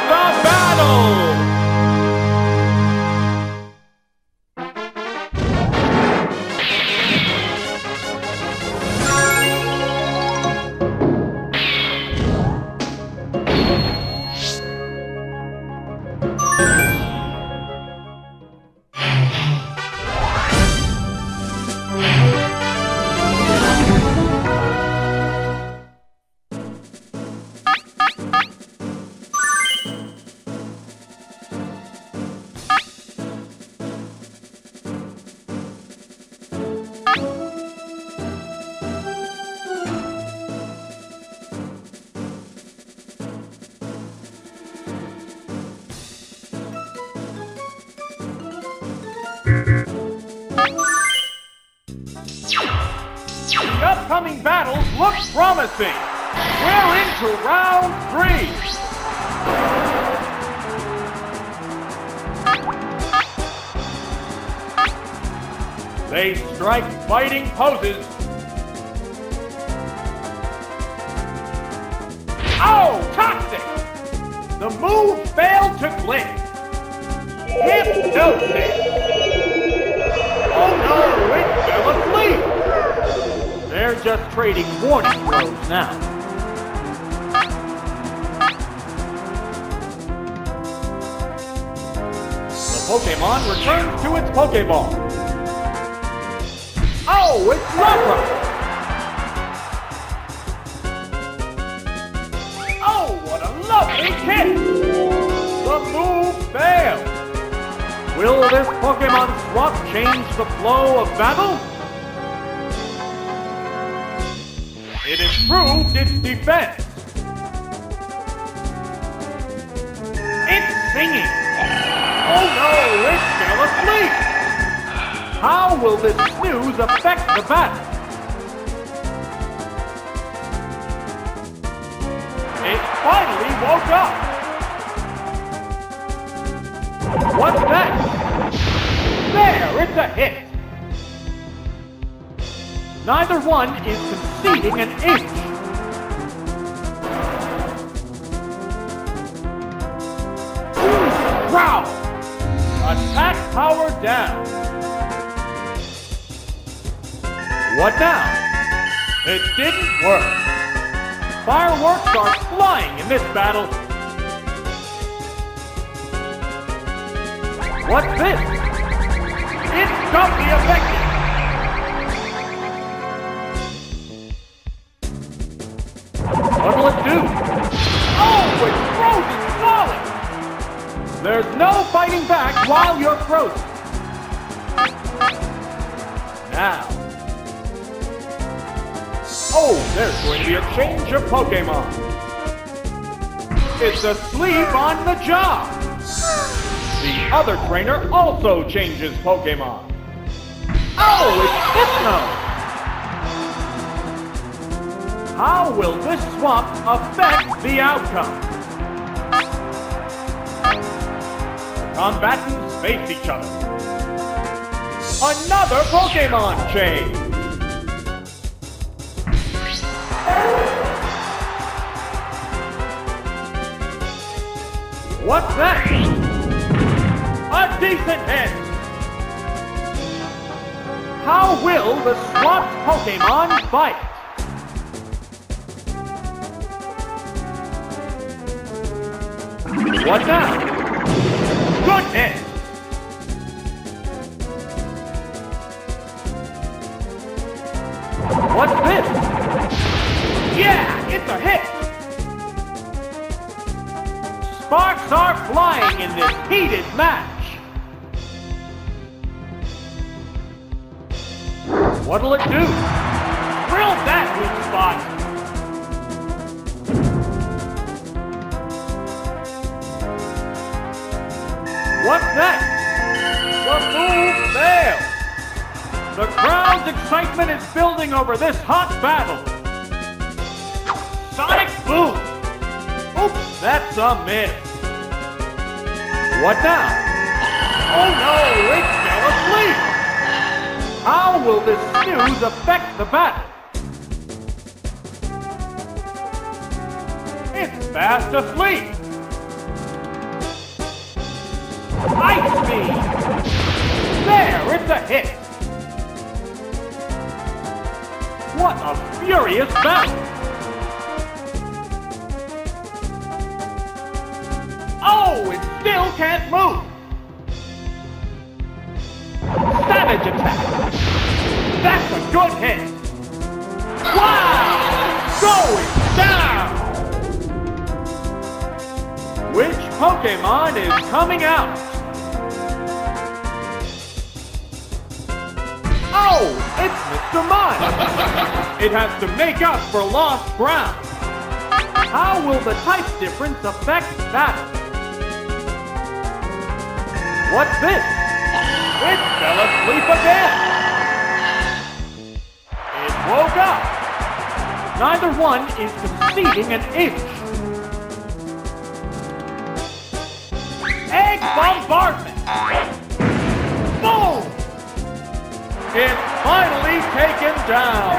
changes Pokemon. Oh, it's Hypno! How will this swap affect the outcome? The combatants face each other. Another Pokemon change! What's that? A decent hit! Will the swapped Pokemon fight? What now? affect the battle. It's fast asleep. Ice speed. There, it's a hit. What a furious battle. Oh, it still can't move. Savage attack. That's a good hit! Wow! Going down! Which Pokemon is coming out? Oh! It's Mr. Mime! it has to make up for lost ground! How will the type difference affect battle? What's this? It fell asleep again! woke up. Neither one is conceding an inch. Egg bombardment. Boom! It's finally taken down.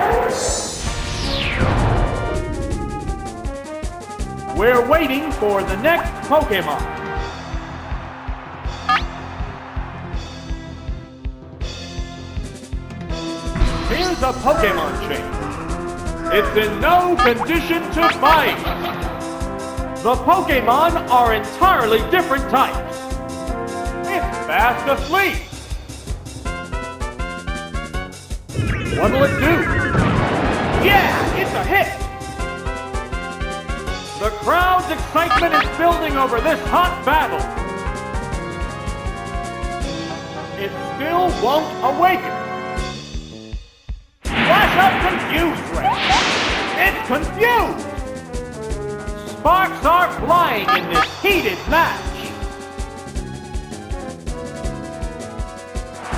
We're waiting for the next Pokemon. A Pokemon chain. It's in no condition to fight. The Pokemon are entirely different types. It's fast asleep. What'll it do? Yeah, it's a hit. The crowd's excitement is building over this hot battle. It still won't awaken. Flash confused ray. It's confused. Sparks are flying in this heated match.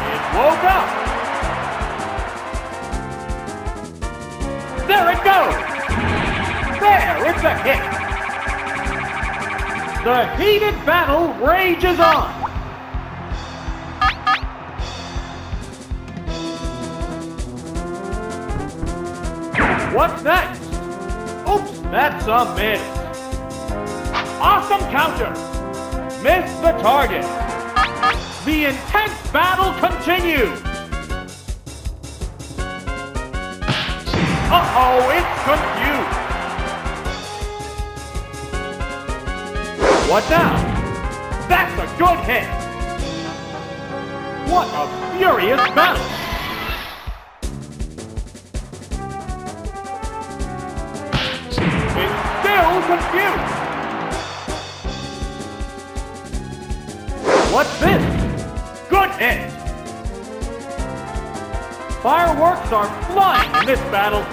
It woke up. There it goes. There, it's a hit. The heated battle rages on. What's next? Oops, that's a miss. Awesome counter. Miss the target. The intense battle continues. Uh-oh, it's confused. What now? That's a good hit. What a furious battle. Confused. What's this? Good hit. Fireworks are flying in this battle.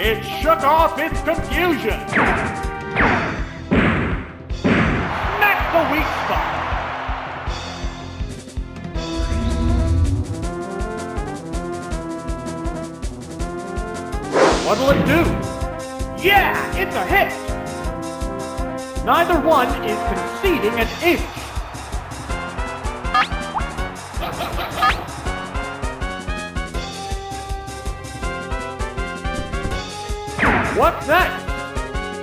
It shook off its confusion. Smack the weak spot. What'll it do? Yeah, it's a hit. Neither one is conceding an inch. What's that?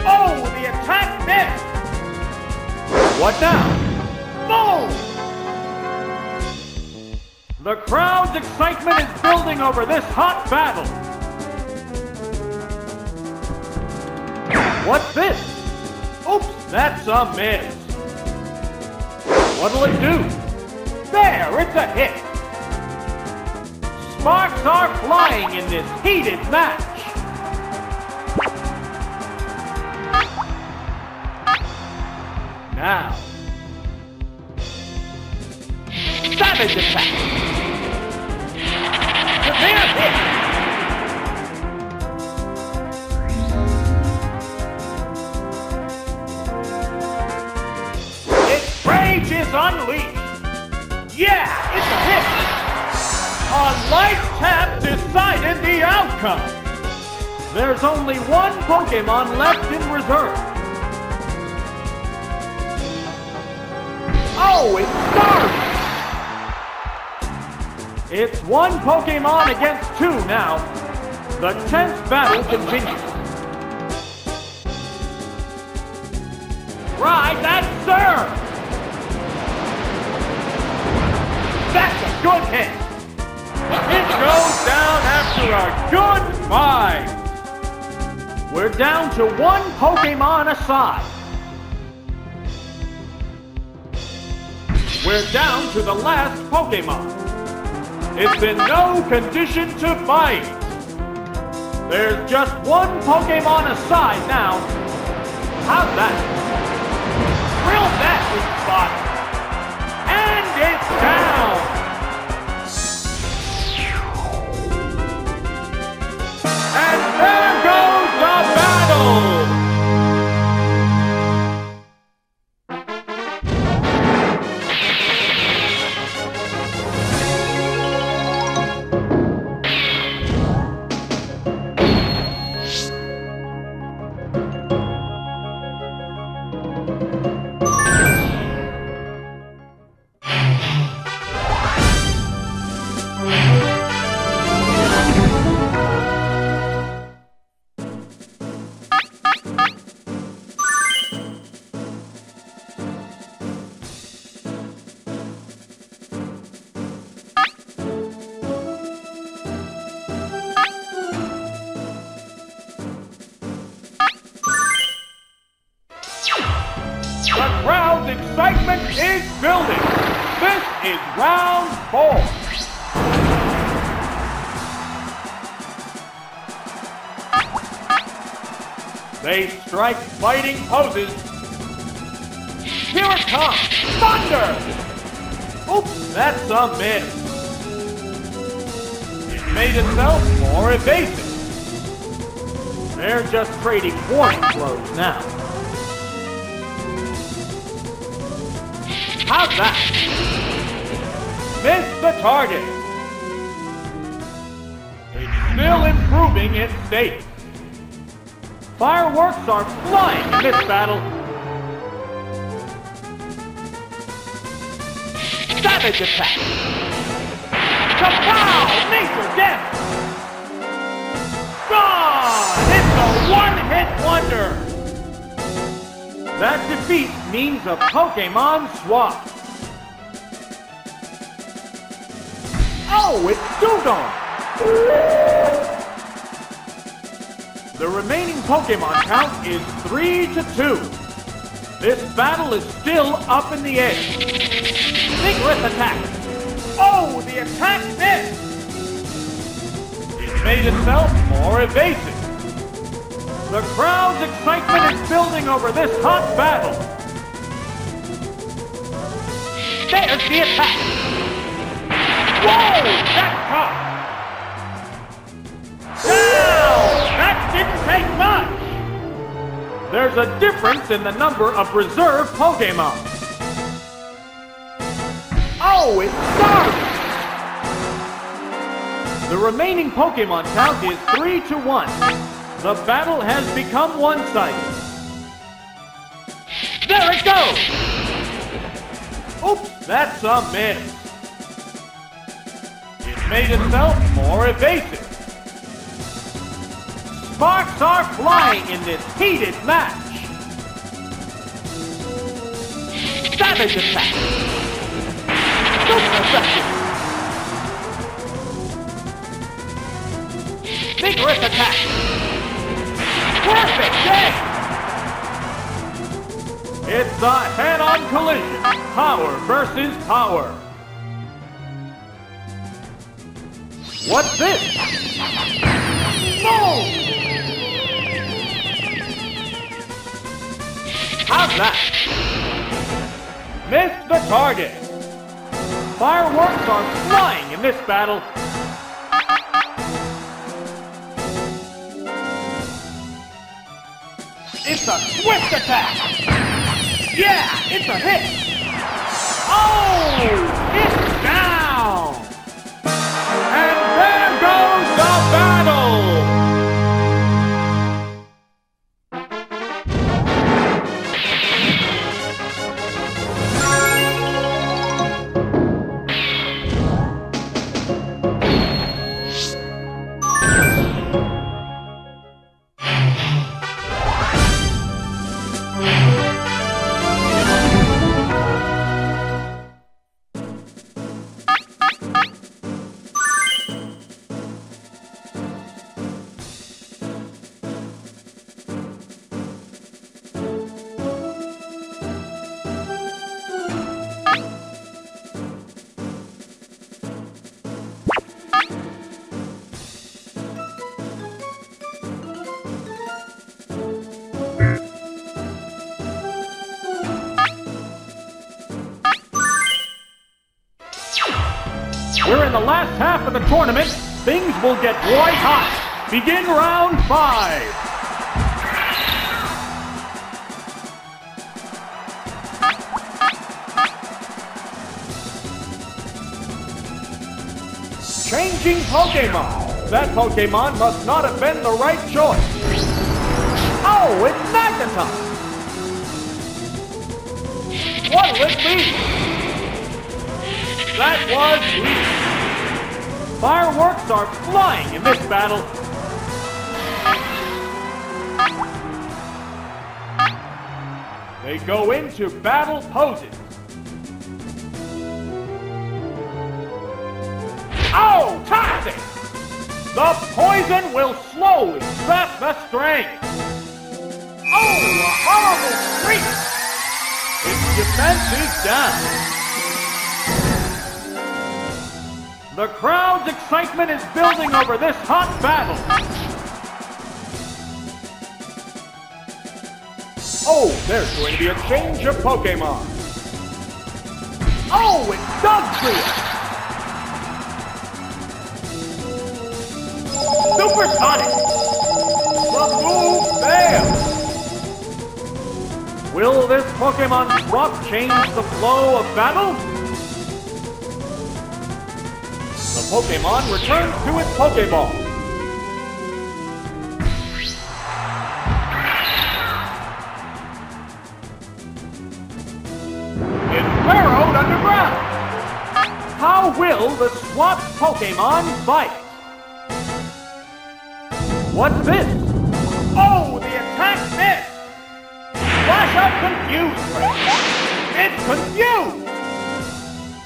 Oh, the attack missed! What now? Boom! The crowd's excitement is building over this hot battle. What's this? Oops, that's a miss. What'll it do? There, it's a hit. Sparks are flying in this heated match. Now. Savage attack. Severe hit. Rage is. Yeah, it's a hit. A light tap decided the outcome. There's only one Pokemon left in reserve. Oh, it's Starmie! It's one Pokemon against two now. The tense battle continues. Ride that serve! Good hit! It goes down after a good fight! We're down to one Pokemon aside. We're down to the last Pokemon. It's in no condition to fight. There's just one Pokemon aside now. How's that? Drill that There goes the battle. Fighting poses. Here it comes! Thunder! Oops, that's a miss. It made itself more evasive. They're just trading warning blows now. How's that? Missed the target. It's still improving its state. Fireworks are flying in this battle. Savage attack. Kapow! Major death! Gone! It's a one-hit wonder! That defeat means a Pokemon swap. Oh, it's Dewgong! The remaining Pokemon count is 3 to 2. This battle is still up in the air. Vigorous attack. Oh, the attack missed! It made itself more evasive. The crowd's excitement is building over this hot battle. There's the attack. Whoa, that's tough. Down! There's a difference in the number of reserve Pokemon. Oh, it's started! The remaining Pokemon count is 3 to 1. The battle has become one-sided. There it goes! Oops, that's a miss. It made itself more evasive. Sparks are flying in this heated match. Savage attack! Super effective! Vigorous attack! Perfect hit! It's a head-on collision. Power versus power. What's this? Boom! How's that? Missed the target. Fireworks are flying in this battle. It's a swift attack! Yeah, it's a hit! Oh! It's Begin round five. Changing Pokemon. That Pokemon must not have been the right choice. Oh, it's Magneton! What'll it be? That was weak. Fireworks are flying in this battle. They go into battle poses. Oh, toxic! The poison will slowly sap the strength. Oh, a horrible shriek! Its defense is down. The crowd's excitement is building over this hot battle. Oh, there's going to be a change of Pokemon. Oh, it's Dugtrio! Supersonic! The move fails! Will this Pokemon swap change the flow of battle? The Pokemon returns to its Pokeball. How will the swap Pokemon fight? What's this? Oh, the attack missed! Flash up confused! It's confused!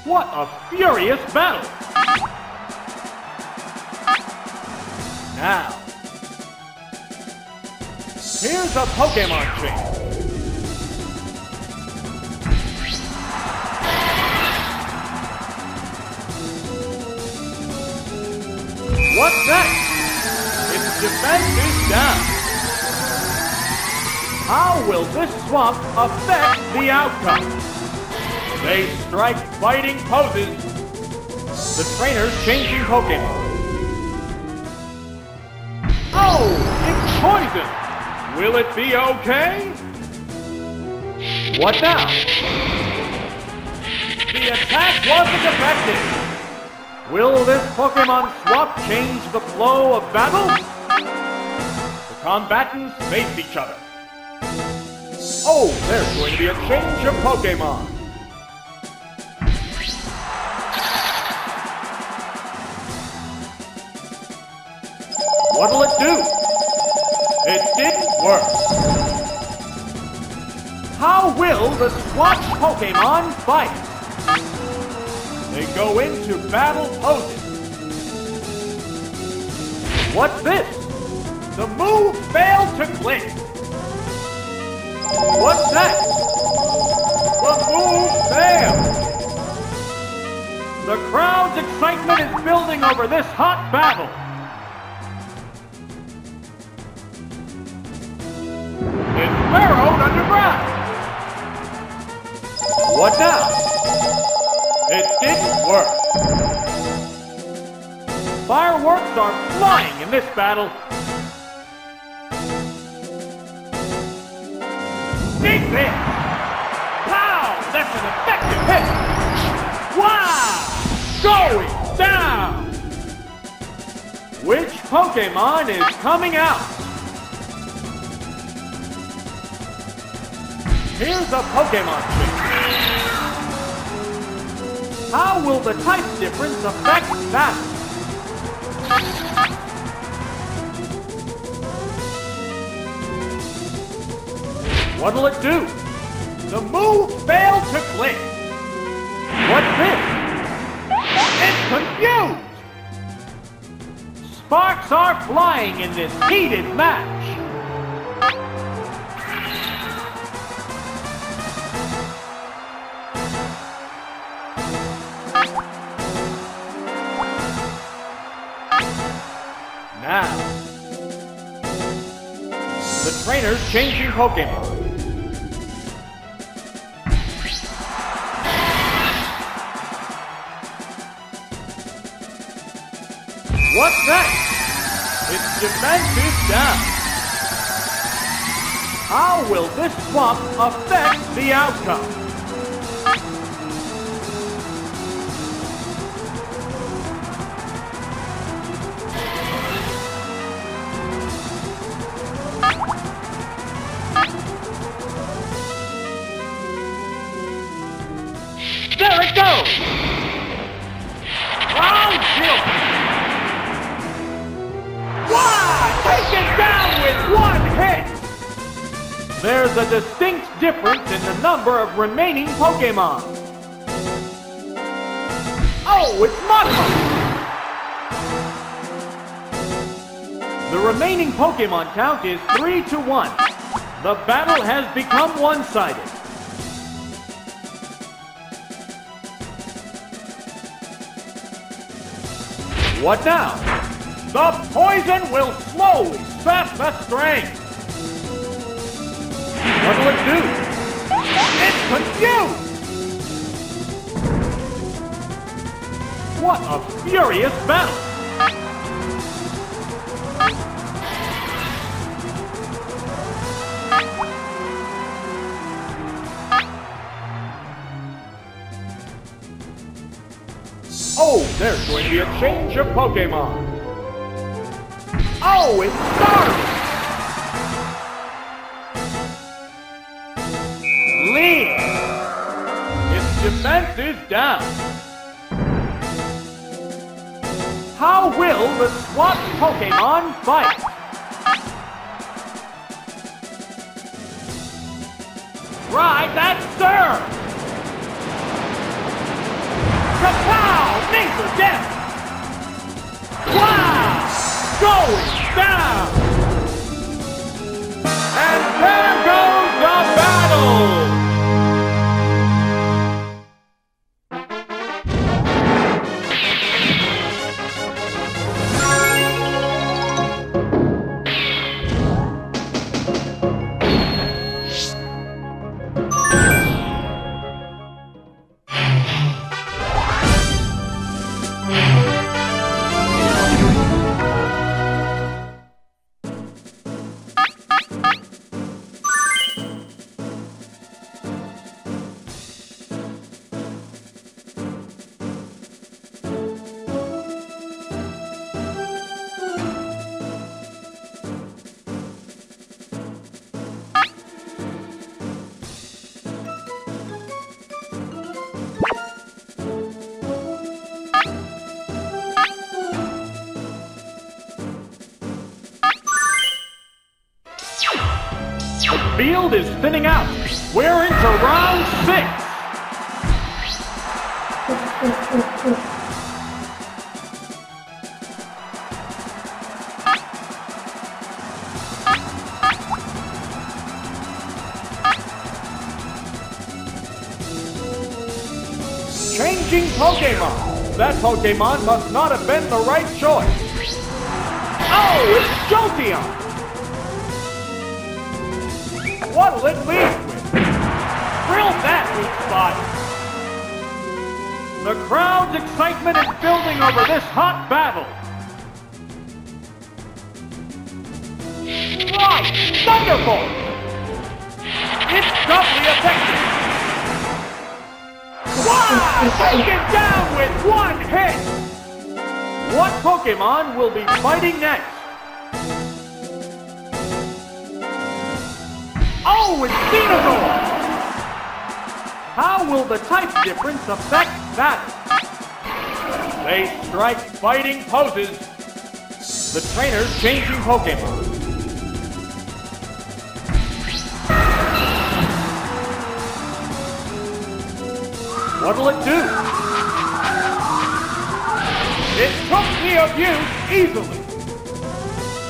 What a furious battle! Now, here's a Pokemon change. What's next? Its defense is down. How will this swap affect the outcome? They strike fighting poses. The trainer's changing Pokemon. Oh, it's poison. Will it be okay? What now? The attack wasn't effective. Will this Pokemon swap change the flow of battle? The combatants face each other. Oh, there's going to be a change of Pokemon. What'll it do? It didn't work. How will the swap Pokemon fight? They go into battle poses. What's this? The move failed to click. What's that? The move failed. The crowd's excitement is building over this hot battle. It's burrowed underground. What now? It didn't work. Fireworks are flying in this battle. Dig this! Pow! That's an effective hit! Wow! Going down! Which Pokemon is coming out? Here's a Pokemon trick. How will the type difference affect that? What'll it do? The move failed to click. What's this? It's confused! Sparks are flying in this heated match. Now, the trainer's changing Pokemon. What's that? Its defense is down. How will this swap affect the outcome? There's a distinct difference in the number of remaining Pokemon. Oh, it's Mudhonk! The remaining Pokemon count is 3 to 1. The battle has become one-sided. What now? The poison will slowly sap the strength. What'll do? It's confused! What a furious battle! Oh, there's going to be a change of Pokemon. Oh, it's started! Defense is down. How will the SWAT Pokemon fight? Right, that's serve! Kapow! Major death! Wow! Going down! And there goes the battle! Field is thinning out. We're into round six. Changing Pokemon. That Pokemon must not have been the right choice. Oh, it's Jolteon. What'll it with? Drill that weak spot. The crowd's excitement is building over this hot battle. Right! Thunderbolt! It's doubly effective! Wow! Taken down with one hit! What Pokemon will be fighting next? How will the type difference affect that? They strike fighting poses. The trainer's changing Pokemon. What'll it do? It took the abuse easily.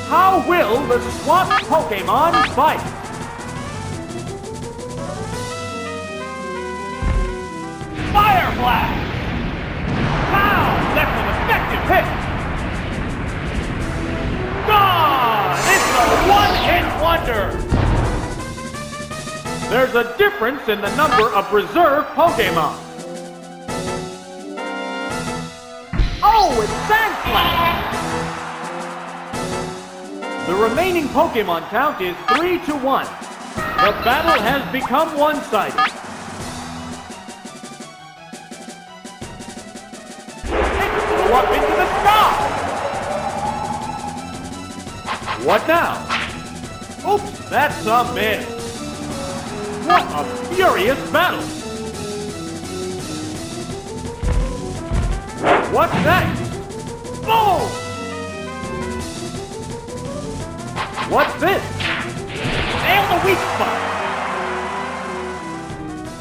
How will the swamp Pokemon fight? There's a difference in the number of reserve Pokemon. Oh, it's Sandslash! The remaining Pokemon count is 3 to 1. The battle has become one-sided. What now? That's a miss. What a furious battle! What's that? Boom! What's this? Nail the weak spot!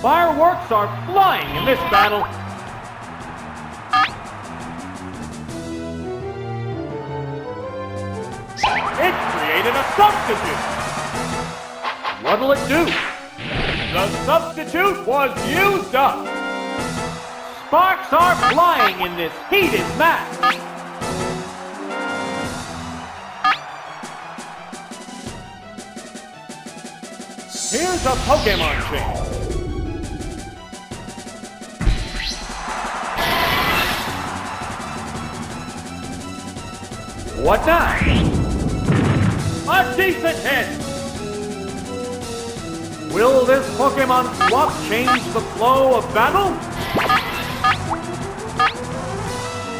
Fireworks are flying in this battle. It created a substitute. What'll it do? The substitute was used up. Sparks are flying in this heated match. Here's a Pokemon chain. What now? A decent hit! Will this Pokemon swap change the flow of battle?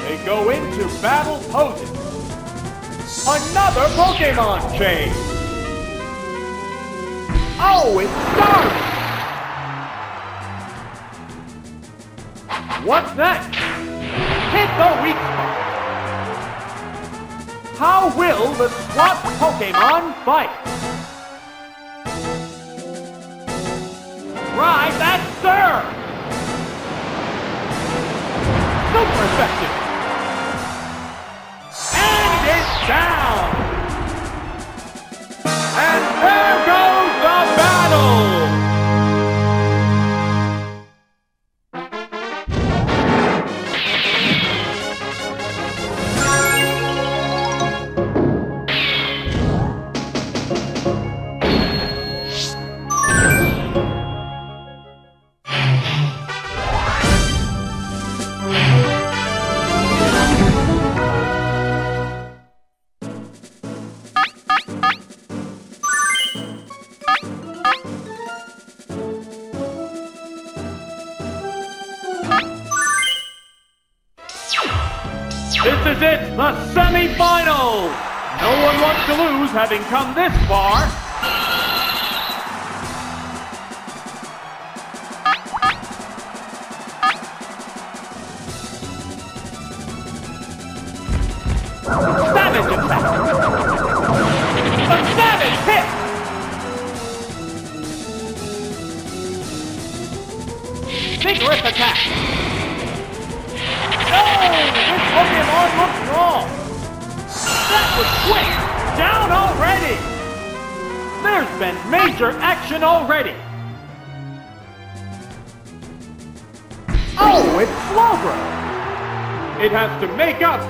They go into battle poses. Another Pokemon change! Oh, it starts! What's next? Hit the weak spot! How will the swap Pokemon fight? Try that sir! Super effective! And it's down!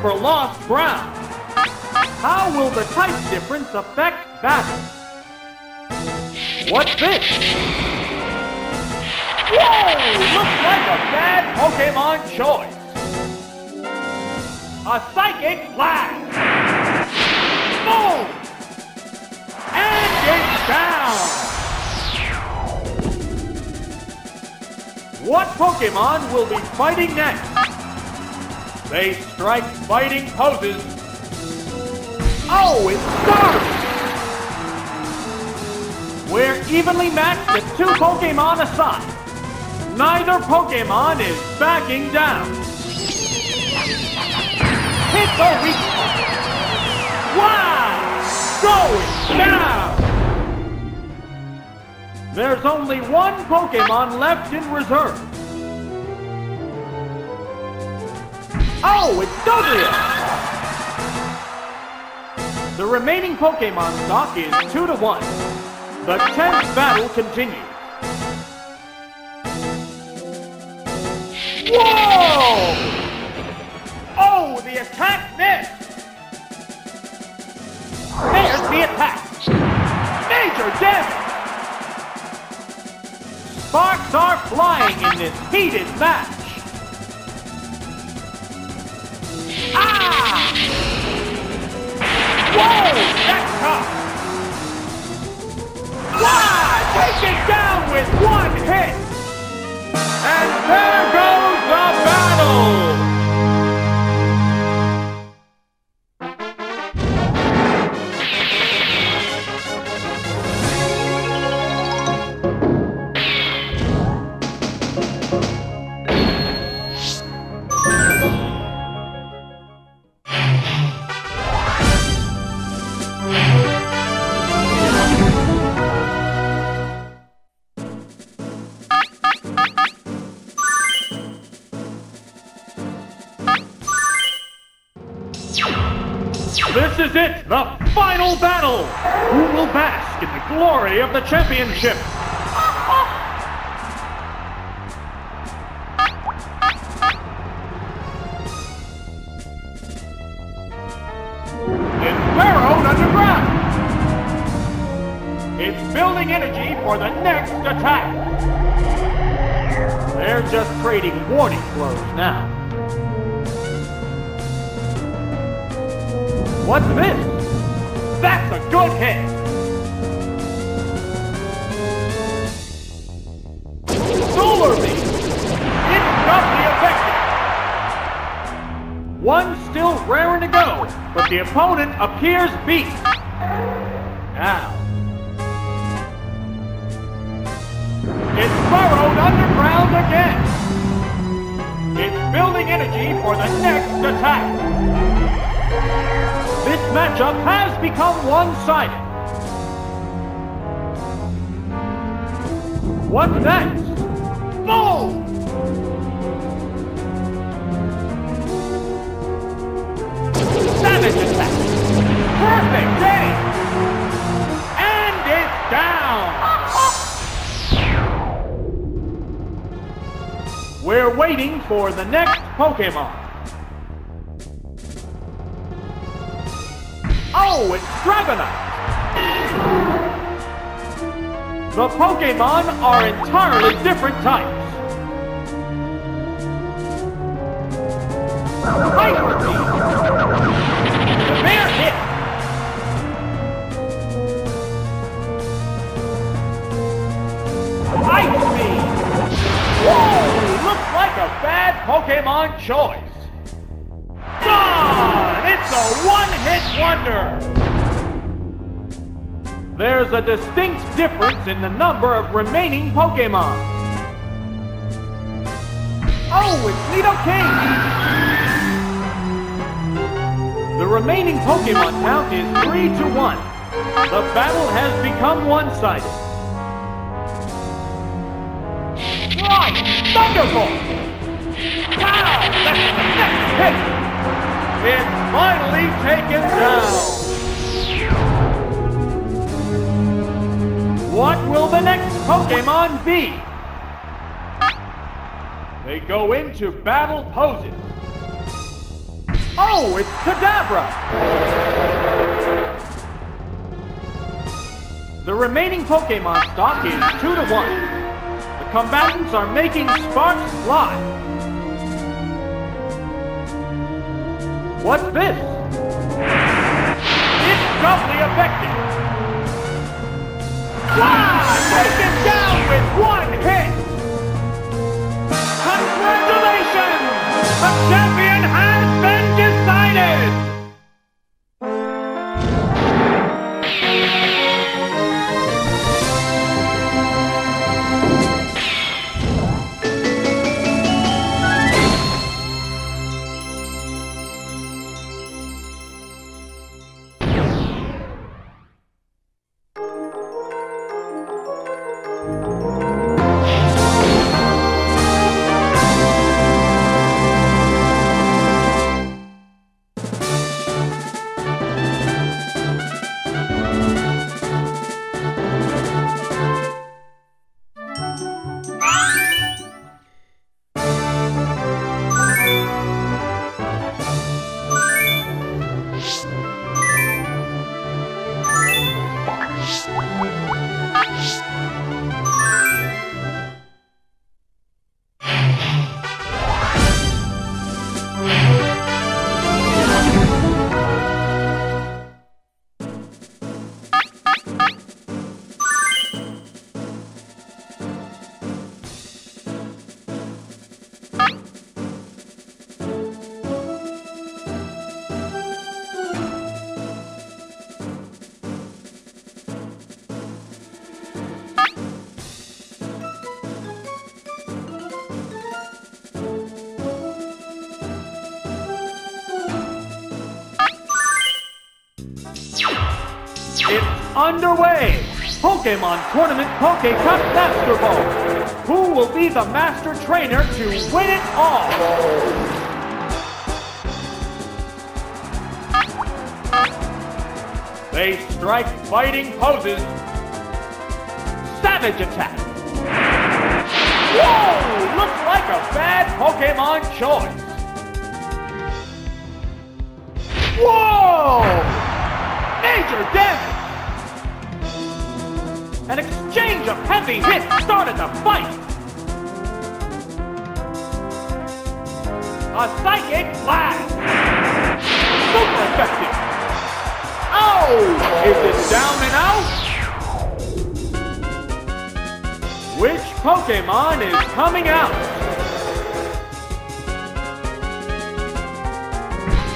For lost ground. How will the type difference affect battle? What's this? Whoa! Looks like a bad Pokemon choice. A Psychic Blast! Boom! And it's down! What Pokemon will be fighting next? They strike fighting poses. Oh, it's starts! We're evenly matched with two Pokemon aside. Neither Pokemon is backing down. Hit the weak. Wow! Going down! There's only one Pokemon left in reserve. Oh, it's Dodrio! The remaining Pokemon stock is 2 to 1. The 10th battle continues. Whoa! Oh, the attack missed! There's the attack! Major damage! Sparks are flying in this heated match! Ah! Whoa! That's tough! Wow! Take it down with one hit! And there goes the battle! Glory of the championship? It's burrowed underground! It's building energy for the next attack. They're just trading warning blows now. What's this? That's a good hit! The opponent appears beat. Now. It's burrowed underground again. It's building energy for the next attack. This matchup has become one-sided. What next? And it's down! We're waiting for the next Pokemon. Oh, it's Dragonite! The Pokemon are entirely different types. Hyper Pokemon choice. Gone! It's a one-hit wonder! There's a distinct difference in the number of remaining Pokemon. Oh, it's Nidoking! The remaining Pokemon count is 3 to 1. The battle has become one-sided. Right! Thunderbolt! It's finally taken down! What will the next Pokemon be? They go into battle poses. Oh, it's Kadabra! The remaining Pokemon stock is 2 to 1. The combatants are making sparks fly. What's this? It's doubly effective! Wow! Taken down with one hit! Congratulations! A Pokemon Tournament Poke Cup Master Ball! Who will be the master trainer to win it all? They strike fighting poses. Savage attack! Whoa! Looks like a bad Pokemon choice. Whoa! Major damage! An exchange of heavy hits started the fight. A psychic blast. Super effective. Oh! Is it down and out? Which Pokemon is coming out?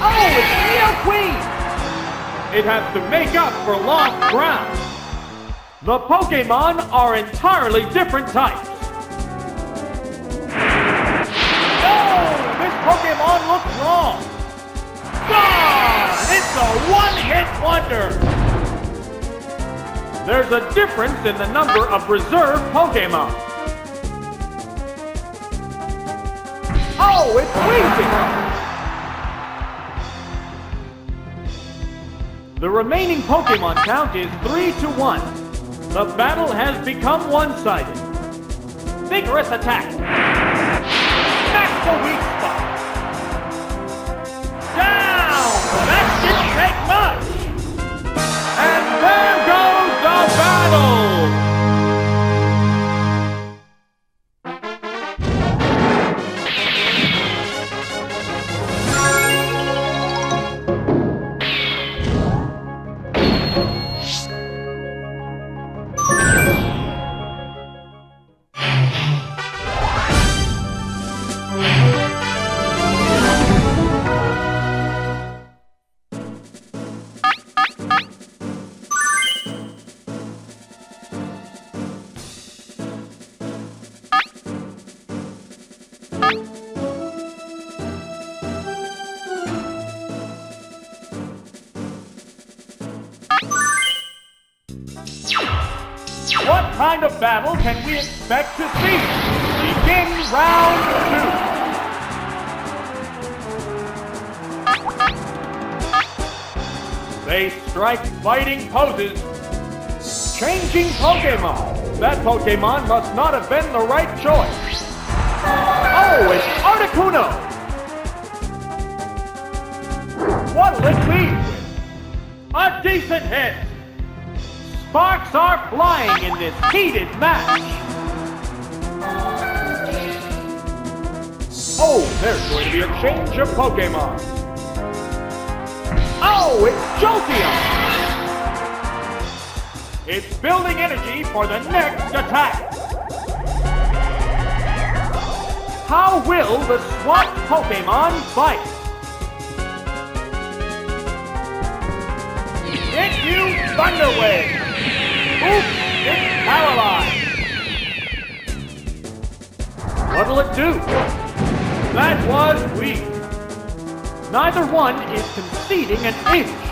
Oh, it's Neo Queen! It has to make up for lost ground. The Pokemon are entirely different types. Oh, this Pokemon looks wrong. Gone! It's a one-hit wonder. There's a difference in the number of reserve Pokemon. Oh, it's Weezing! The remaining Pokemon count is 3 to 1. The battle has become one-sided. Vigorous attack. That's the weak spot. Down! That didn't take much. And there fighting poses. Changing Pokemon. That Pokemon must not have been the right choice. Oh, it's Articuno. What'll it be? A decent hit. Sparks are flying in this heated match. Oh, there's going to be a change of Pokemon. Oh, it's Jolteon! It's building energy for the next attack. How will the SWAT Pokemon fight? It used Thunder Wave! Oops, it's paralyzed. What'll it do? That was weak. Neither one is conceding an inch.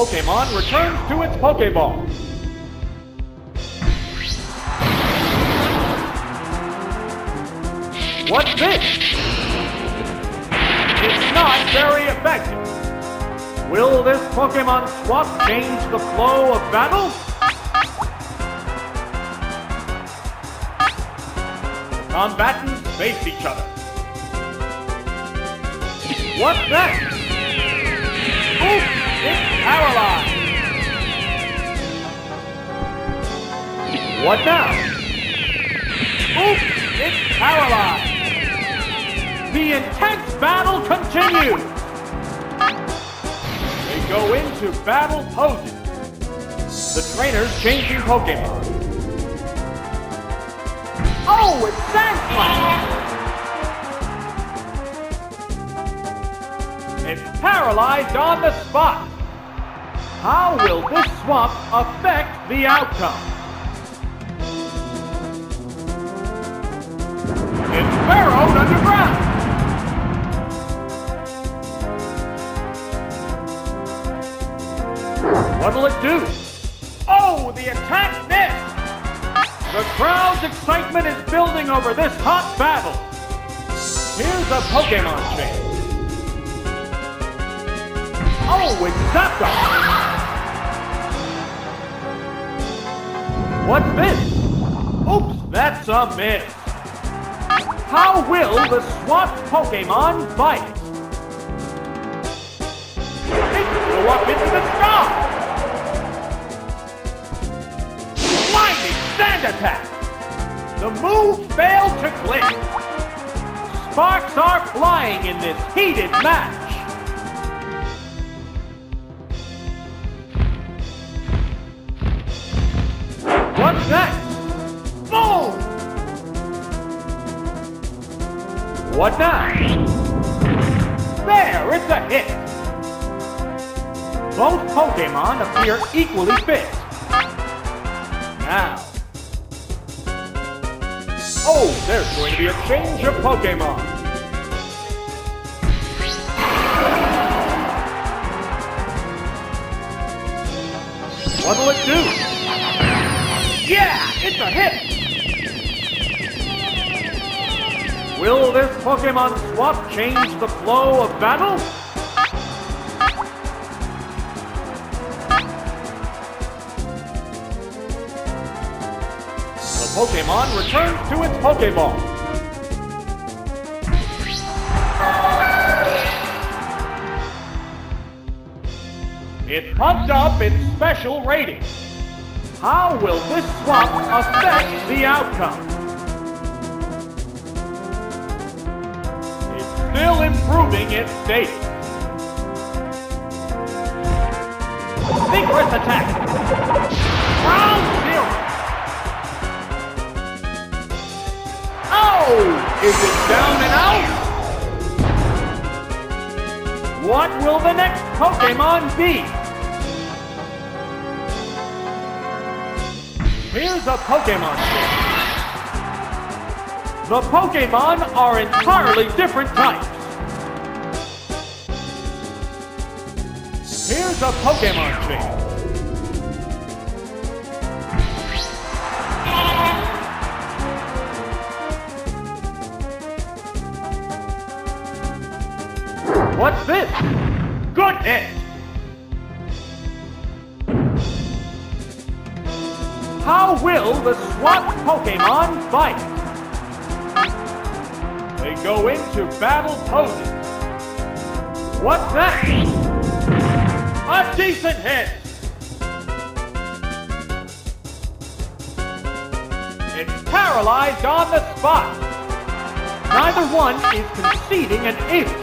Pokemon returns to its Pokeball. What's this? It's not very effective. Will this Pokemon swap change the flow of battle? The combatants face each other. What's that? Paralyzed! What now? Oops! It's paralyzed! The intense battle continues! They go into battle poses. The trainers changing Pokemon. Oh, it's Sandslash! It's paralyzed on the spot. How will this swamp affect the outcome? It's burrowed underground. What'll it do? Oh, the attack missed! The crowd's excitement is building over this hot battle. Here's a Pokemon change. Oh, it's Zapdos! What's this? Oops, that's a miss. How will the SWAT Pokemon fight? It flew up into the sky! Lightning Sand Attack! The move failed to click! Sparks are flying in this heated match! Next? Boom! What now? There, it's a hit! Both Pokemon appear equally fit. Now. Oh, there's going to be a change of Pokemon. What'll it do? Yeah, it's a hit! Will this Pokemon swap change the flow of battle? The Pokemon returns to its Pokeball. It pumped up its special rating. How will this swap affect the outcome? It's still improving its state. Vigorous attack! Ground zero! Oh! Is it down and out? What will the next Pokemon be? Here's a Pokemon game. The Pokemon are entirely different types. Here's a Pokemon change. Fight? They go into battle poses. What's that? A decent hit! It's paralyzed on the spot. Neither one is conceding an inch.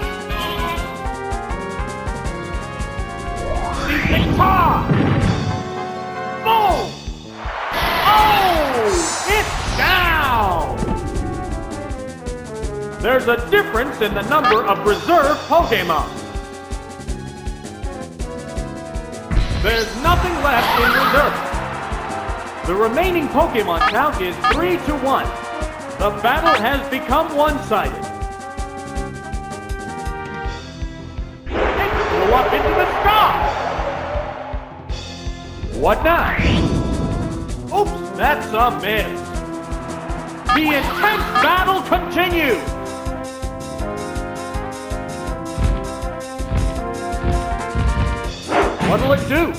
There's a difference in the number of reserve Pokemon. There's nothing left in reserve. The remaining Pokemon count is 3 to 1. The battle has become one-sided. It up into the sky! What now? Oops, that's a miss. The intense battle continues. What'll it do?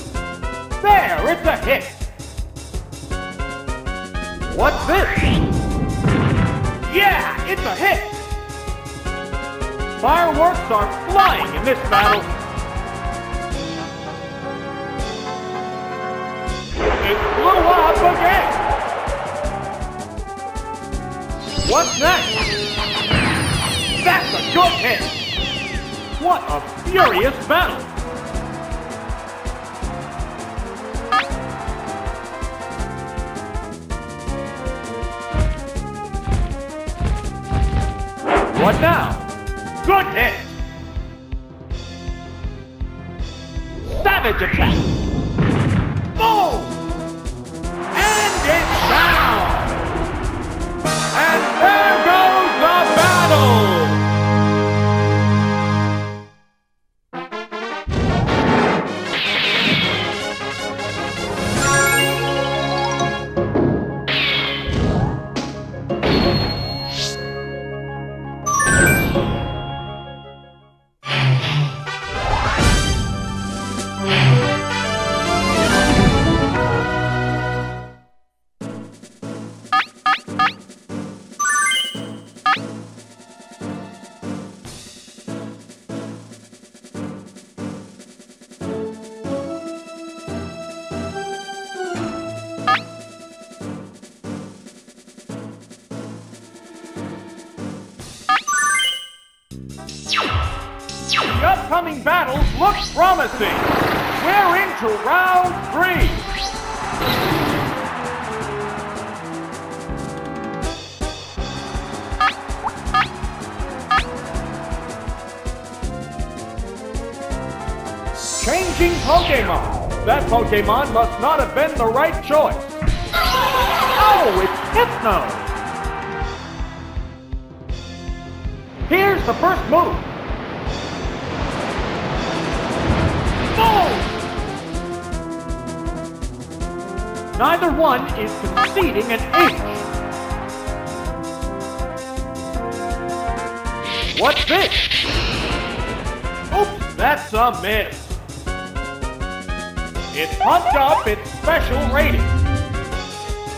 There, it's a hit. What's this? Yeah, it's a hit. Fireworks are flying in this battle. It blew up again! What's next? That's a good hit! What a furious battle! The right choice. Oh, it's Hypno. Here's the first move. Boom! Neither one is conceding an inch. What's this? Oops, that's a miss. It pumped up its special rating.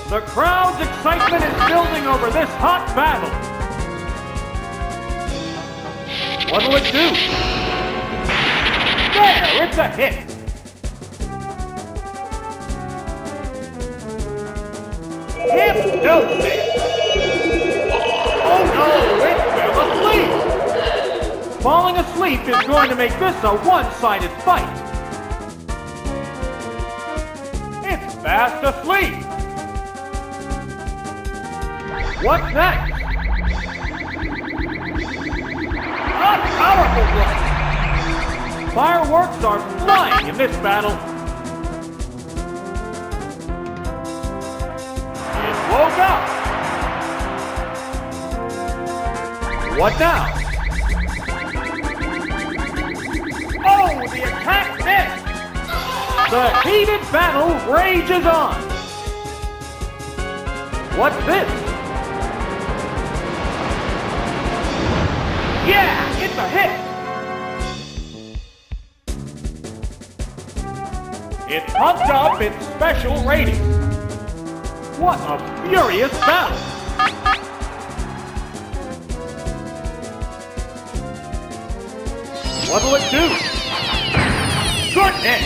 The crowd's excitement is building over this hot battle. What'll it do? There, it's a hit. Hypnosis. Oh no, it fell asleep. Falling asleep is going to make this a one-sided fight. What's next? A powerful blast! Fireworks are flying in this battle. It woke up. What now? Oh, the attack missed! The heated battle rages on. What's this? Pumped up its special rating. What a furious battle! What'll it do? Goodness!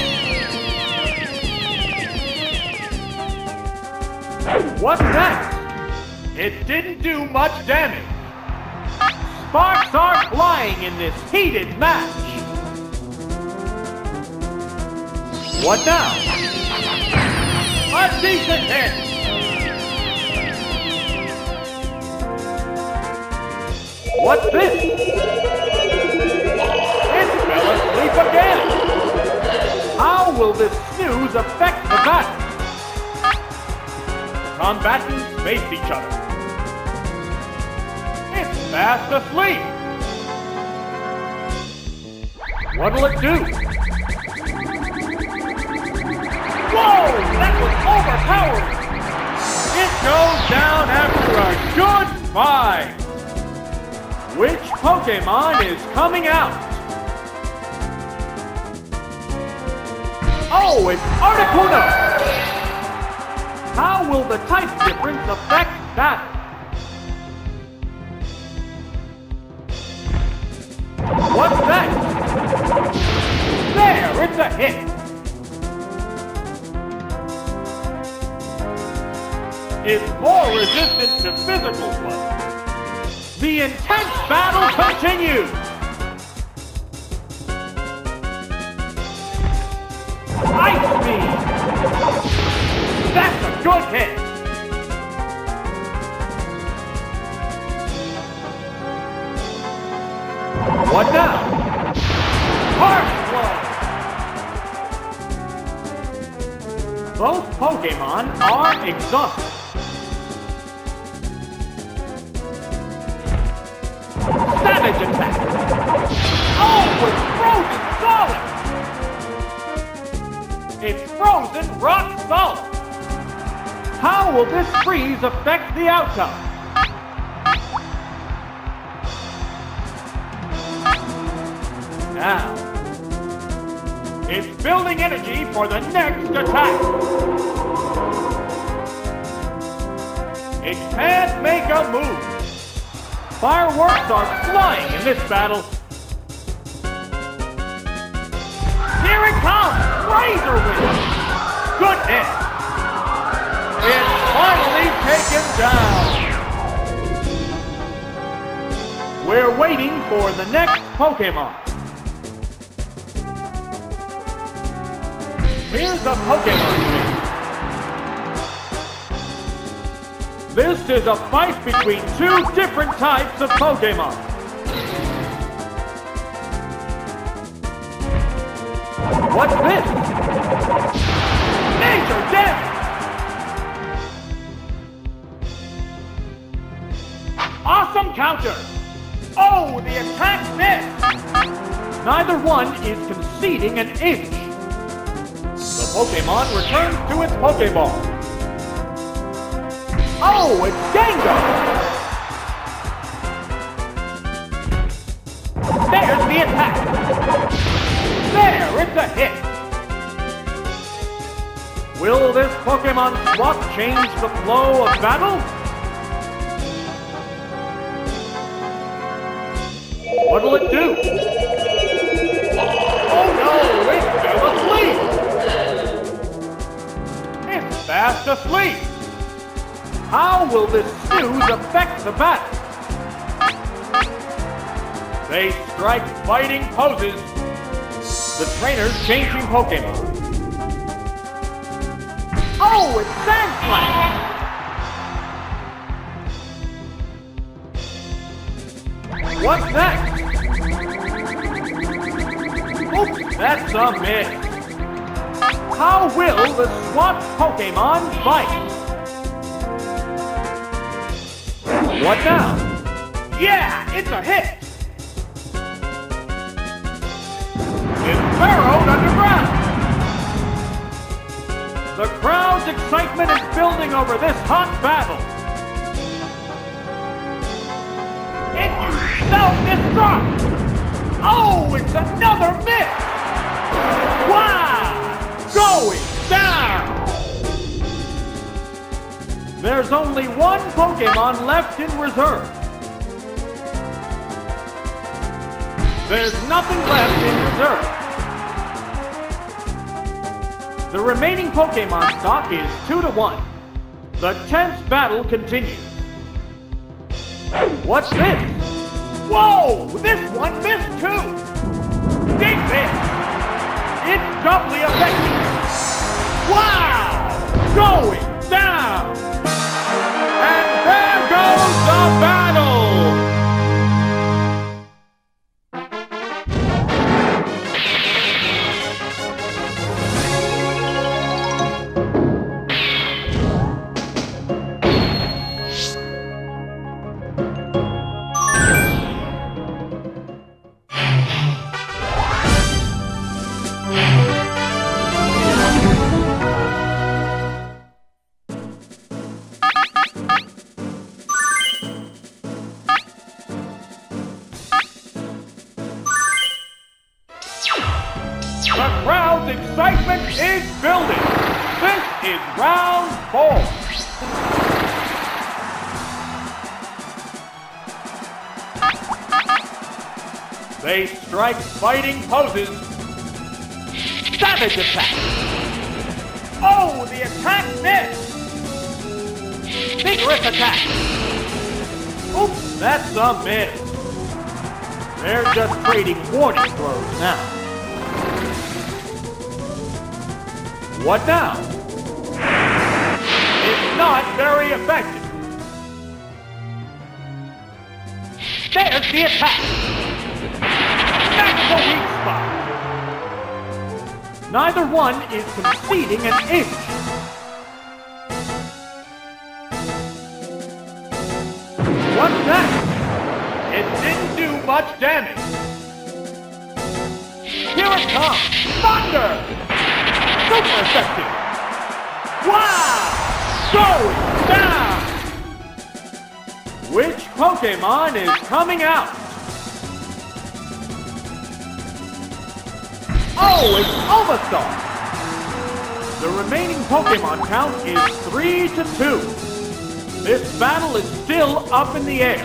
What's next? It didn't do much damage. Sparks are flying in this heated match. What now? A decent hit. What's this? It fell asleep again. How will this snooze affect the? The combatants face each other. It's fast asleep. What'll it do? Overpowering! It goes down after a good fight. Which Pokemon is coming out? Oh, it's Articuno! How will the type difference affect that? Types of Pokemon. Fighting poses. The trainer's changing Pokemon. Oh, it's Sandslash! What's next? Oops, oh, that's a miss. How will the swap Pokemon fight? What now? Yeah, it's a hit! Excitement is building over this hot battle. Self-destruct! Oh, it's another miss! Wow! Going down! There's only one Pokemon left in reserve. There's nothing left in reserve. The remaining Pokemon stock is 2 to 1. The tense battle continues. What's this? Whoa! This one missed too! Dig! It's doubly effective! Wow! Going fighting poses. Savage attack. Oh, the attack missed. Vigorous attack. Oops, that's a miss. They're just trading warning throws now. What now? It's not very effective. There's the attack. Neither one is conceding an inch. What's that? It didn't do much damage. Here it comes! Thunder! Super effective! Wow! Going down! Which Pokemon is coming out? Oh, it's Omastar! The remaining Pokemon count is 3 to 2. This battle is still up in the air.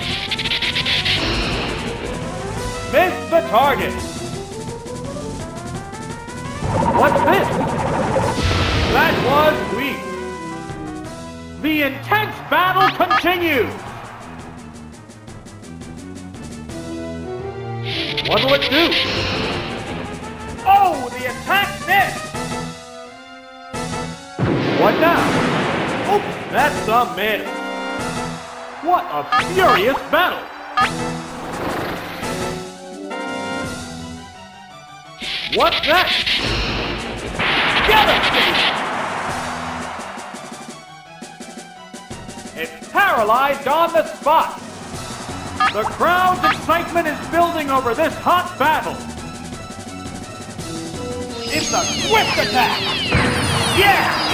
Miss the target! What's this? That was weak. The intense battle continues. What'll it do? Now? Oops, oh, that's a miss. What a furious battle! What's next? Devastating! It's paralyzed on the spot. The crowd's excitement is building over this hot battle. It's a swift attack. Yeah.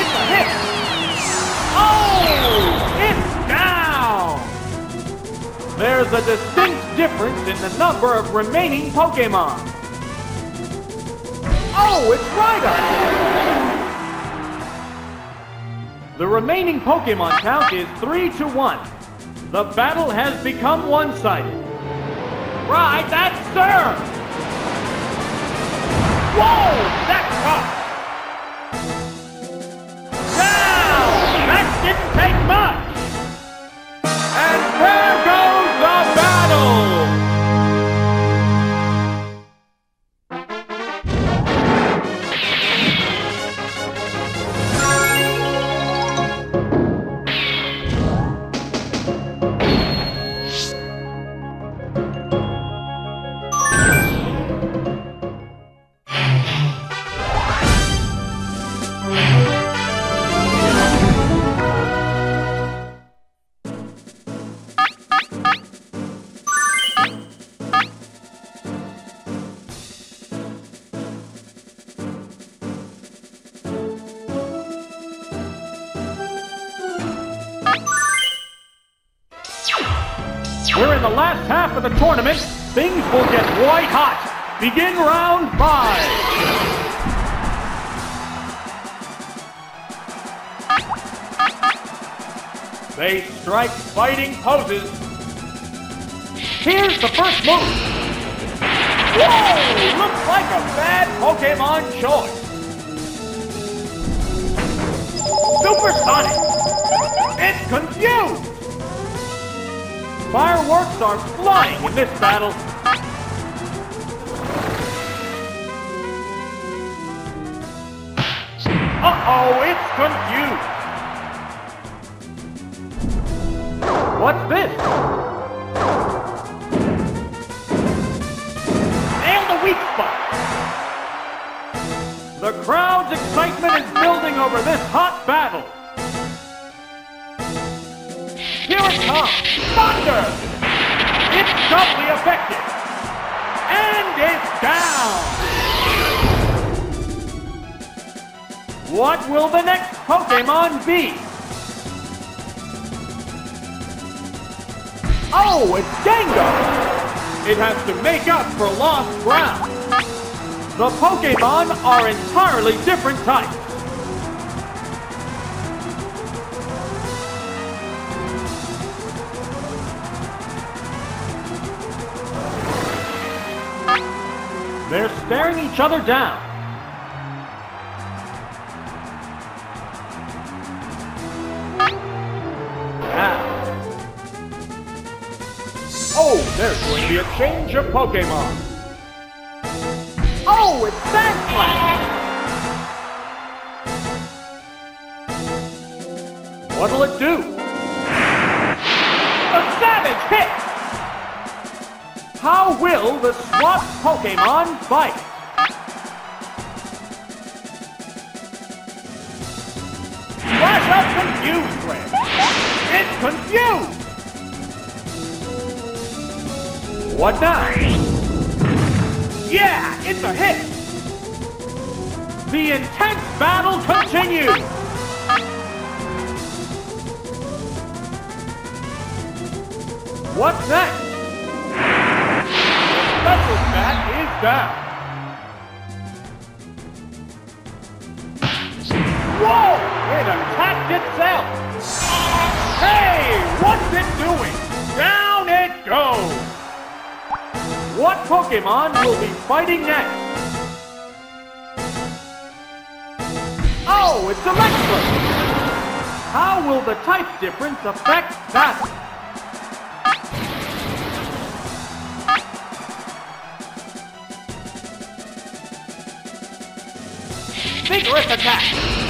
Oh, it's down. There's a distinct difference in the number of remaining Pokemon. Oh, it's Rhyhorn. The remaining Pokemon count is 3 to 1. The battle has become one-sided. Right, that's sir! Whoa! That's rough! Take much! And there goes poses. Here's the first move. Whoa! Looks like a bad Pokemon choice. Supersonic! It's confused! Fireworks are flying in this battle. Uh-oh, it's confused. What's this? Nail the weak spot. The crowd's excitement is building over this hot battle. Here it comes! Thunder! It's doubly effective! And it's down! What will the next Pokemon be? Oh, it's Gengar! It has to make up for lost ground. The Pokemon are entirely different types. They're staring each other down. There's going to be a change of Pokemon. Oh, it's Sandslash! What'll it do? A savage hit! How will the swap Pokemon fight? Flash up Confused Red! It's confused! What now? Yeah, it's a hit! The intense battle continues! What's next? Special Stat is down. Whoa! It attacked itself! Hey! What's it doing? Down it goes! What Pokemon will be fighting next? Oh, it's Electrode! How will the type difference affect battle? Vigorous attack!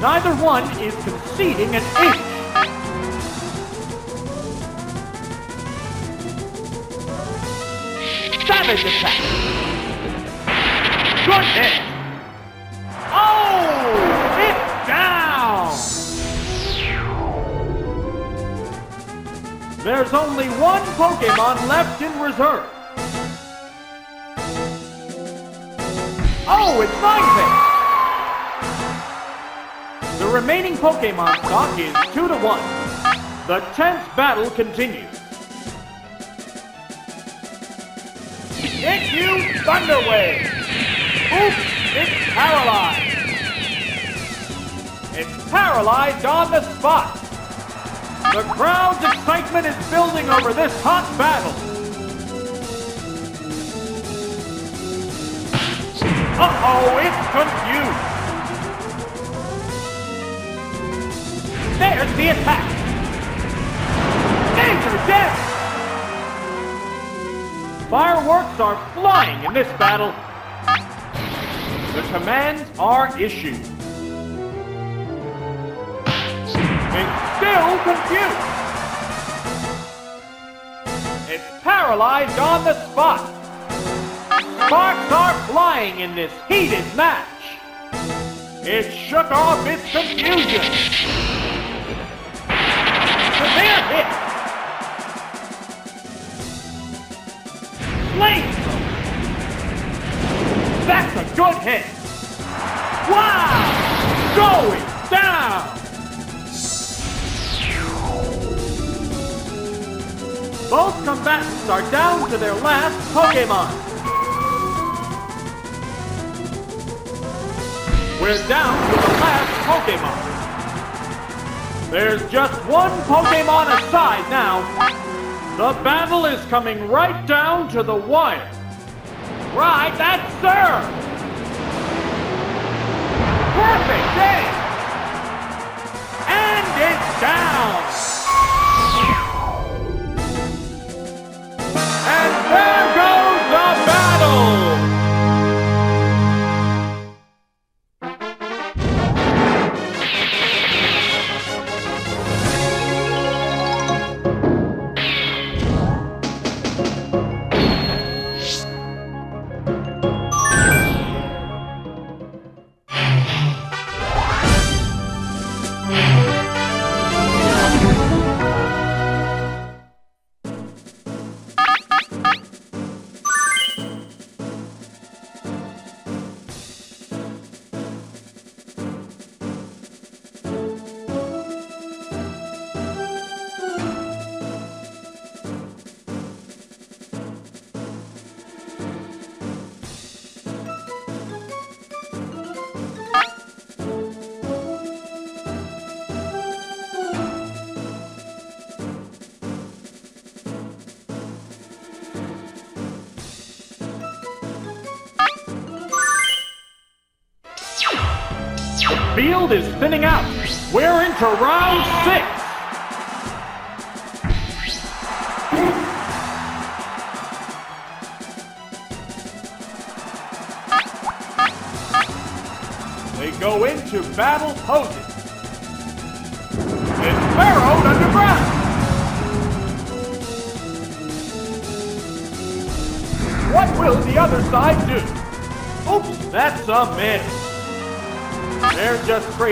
Neither one is conceding an inch. Savage attack. Good hit. Oh, it's down. There's only one Pokemon left in reserve. Oh, it's Ninetales! The remaining Pokemon stock is 2 to 1. The tense battle continues. It's you, Thunder Wave! Oops, it's paralyzed! It's paralyzed on the spot! The crowd's excitement is building over this hot battle. Uh-oh, it's confused. There's the attack. Danger death. Fireworks are flying in this battle. The commands are issued. It's still confused. It's paralyzed on the spot. Sparks are flying in this heated match. It shook off its confusion. That's a good hit. Wow! Going down! Both combatants are down to their last Pokemon. We're down to the last Pokemon. There's just one Pokemon aside now. The battle is coming right down to the wire. Right, that's sir! Perfect game! And it's down! And there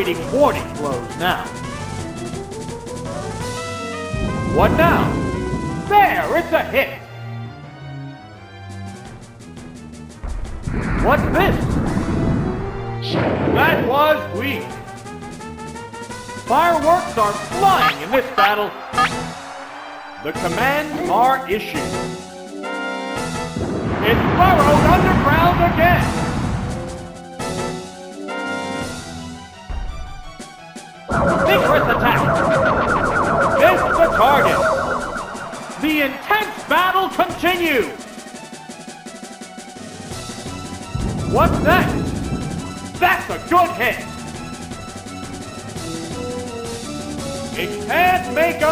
trading warning blows now. What now? There, it's a hit. What's this? That was weak. Fireworks are flying in this battle. The commands are issued.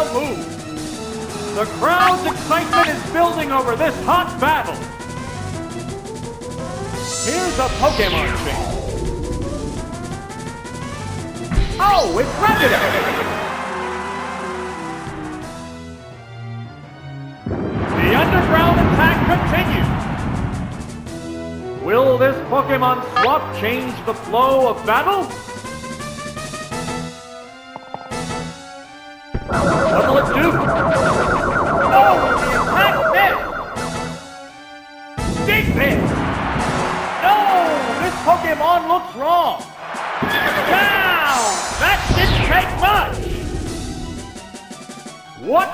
Can't move. The crowd's excitement is building over this hot battle. Here's a Pokemon chase. Oh, it's Predator! The underground attack continues. Will this Pokemon swap change the flow of battle?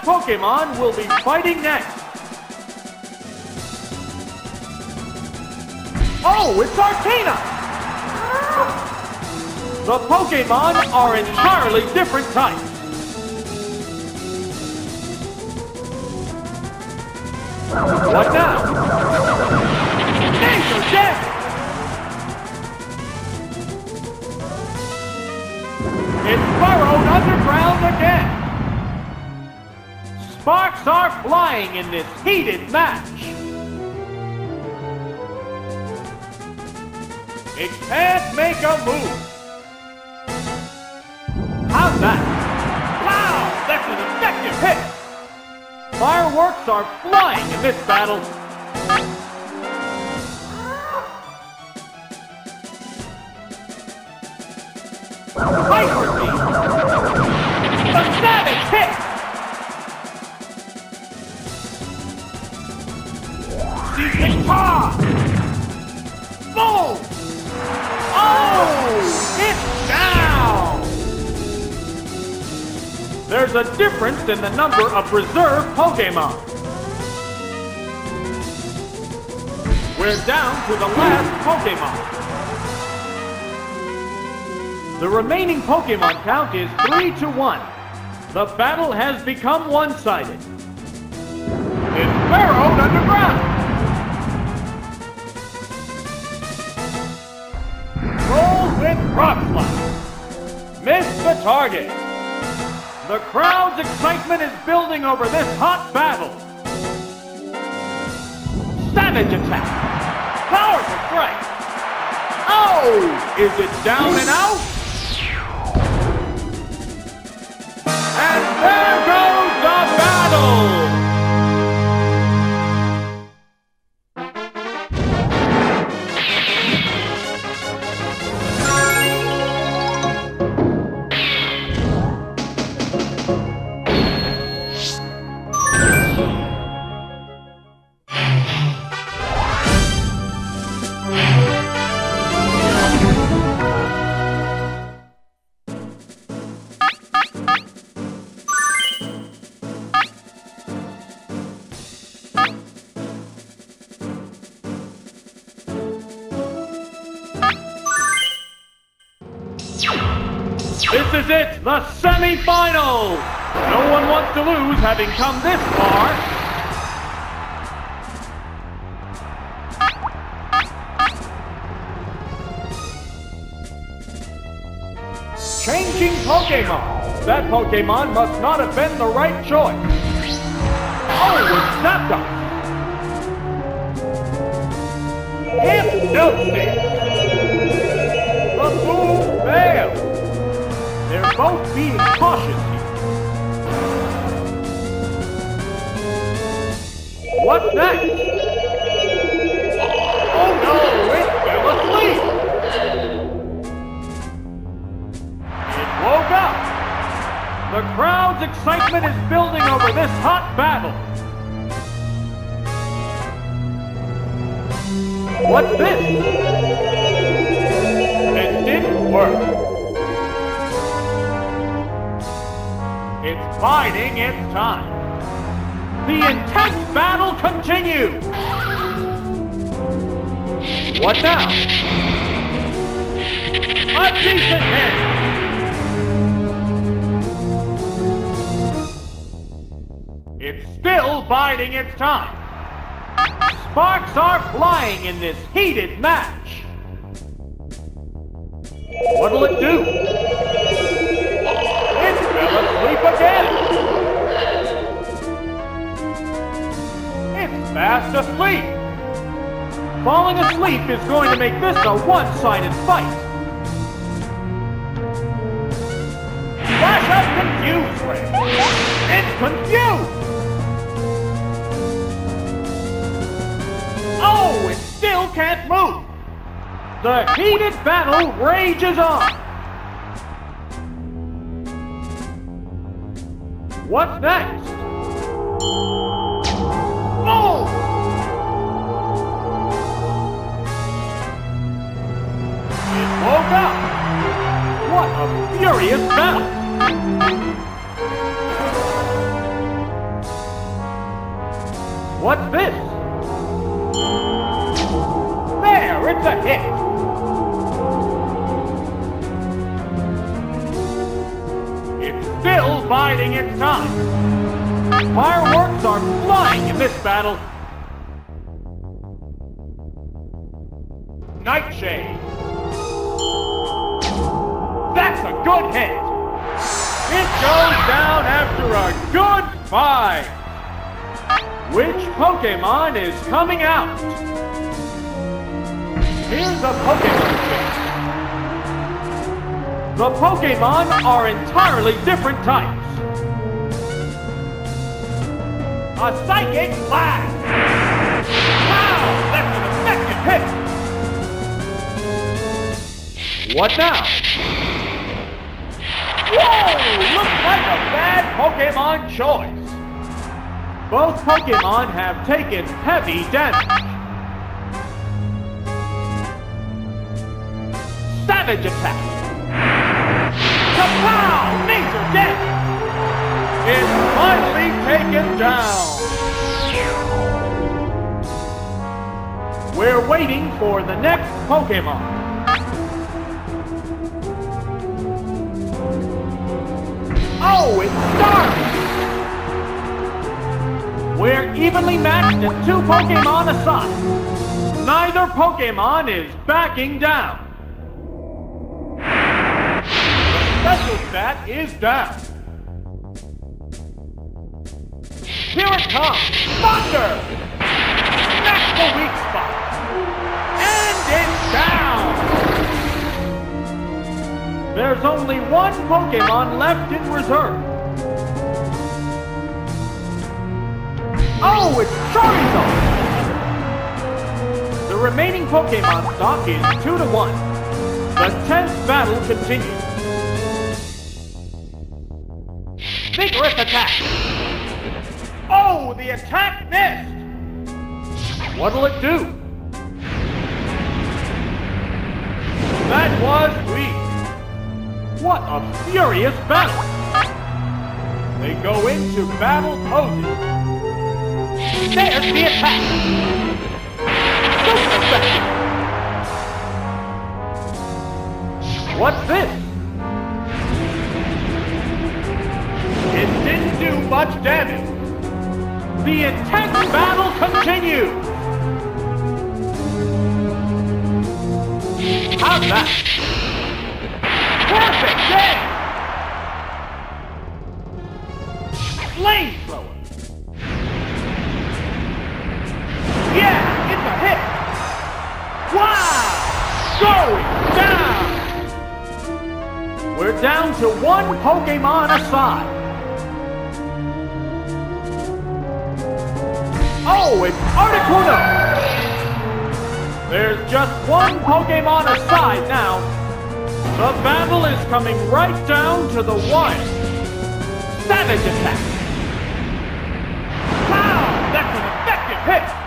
Pokemon will be fighting next? Oh, it's Artina! The Pokemon are entirely different types. What now? Laser damage! It's burrowed underground again! Are flying in this heated match! It can't make a move! How's that? Wow! That's an effective hit! Fireworks are flying in this battle! Beam! A savage hit! There's a difference in the number of reserve Pokemon. We're down to the last Pokemon. The remaining Pokemon count is 3 to 1. The battle has become one-sided. It's burrowed underground! Roll with Rock Slide. Miss the target. The crowd's excitement is building over this hot battle. Savage attack. Powerful strike. Oh! Is it down and out? And there goes the battle! Having come this far. Changing Pokemon. That Pokemon must not have been the right choice. Oh, it's Zapdos. Hypnosis. The move failed. They're both being cautious What's next? Oh no, it fell asleep! It woke up! The crowd's excitement is building over this hot battle. What's this? It didn't work. It's biding its time. The intense battle continues. What now? A decent hit. It's still biding its time. Sparks are flying in this heated match. What'll it do? Asleep. Falling asleep is going to make this a one-sided fight. trail. It's confused! Oh, it still can't move! The heated battle rages on! What's next? A furious battle! What's this? There, it's a hit! It's still biding its time. Fireworks are flying in this battle. Fight. Which Pokemon is coming out? Here's a Pokemon chase. The Pokemon are entirely different types. A Psychic Blast! Wow, that's an effective hit! What now? Whoa! Looks like a bad Pokemon choice. Both Pokemon have taken heavy damage. Savage attack! Kapow! Major damage! It's finally taken down! We're waiting for the next Pokemon. Oh, it's Starmie! We're evenly matched at two Pokemon aside. Neither Pokemon is backing down. The special stat is down. Here it comes! Thunder! That's the weak spot! And it's down! There's only one Pokemon left in reserve. Oh, it's Charizard! The remaining Pokemon stock is 2 to 1. The tense battle continues. Vigorous attack! Oh, the attack missed! What'll it do? That was weak. What a furious battle! They go into battle poses. There's the attack! What's this? It didn't do much damage. The intense battle continues! How's that? Perfect game! Flamethrower! Going down! We're down to one Pokemon aside. Oh, it's Articuno! There's just one Pokemon aside now. The battle is coming right down to the wire. Savage attack! Wow, that's an effective hit!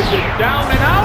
Is down and out?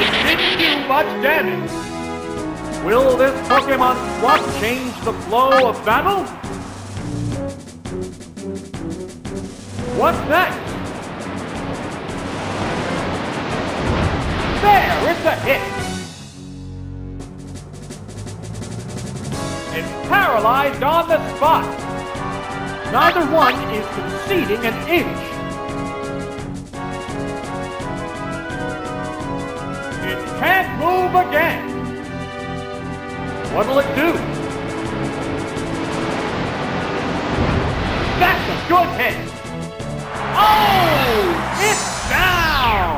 It didn't do much damage. Will this Pokemon swap change the flow of battle? What's next? There, it's a hit. It's paralyzed on the spot. Neither one is conceding an inch. Can't move again. What'll it do? That's a good hit. Oh, it's down.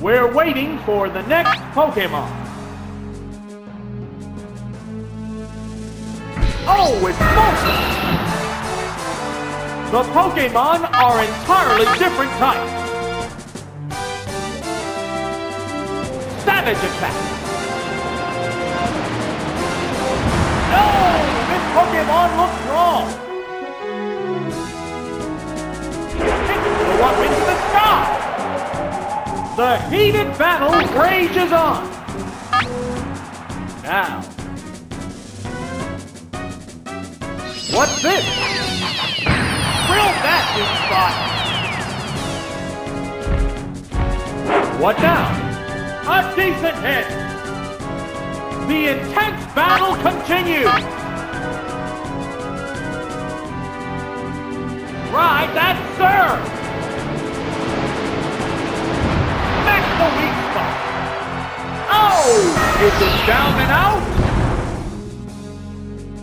We're waiting for the next Pokemon. Oh, it's Moltres! The Pokemon are entirely different types. Savage attack! No! This Pokemon looks wrong! It flew up into the sky! The heated battle rages on! Now... What's this? Real bastard spot! What now? A decent hit. The intense battle continues. Right, that serve. That's the weak spot. Oh, is it down and out?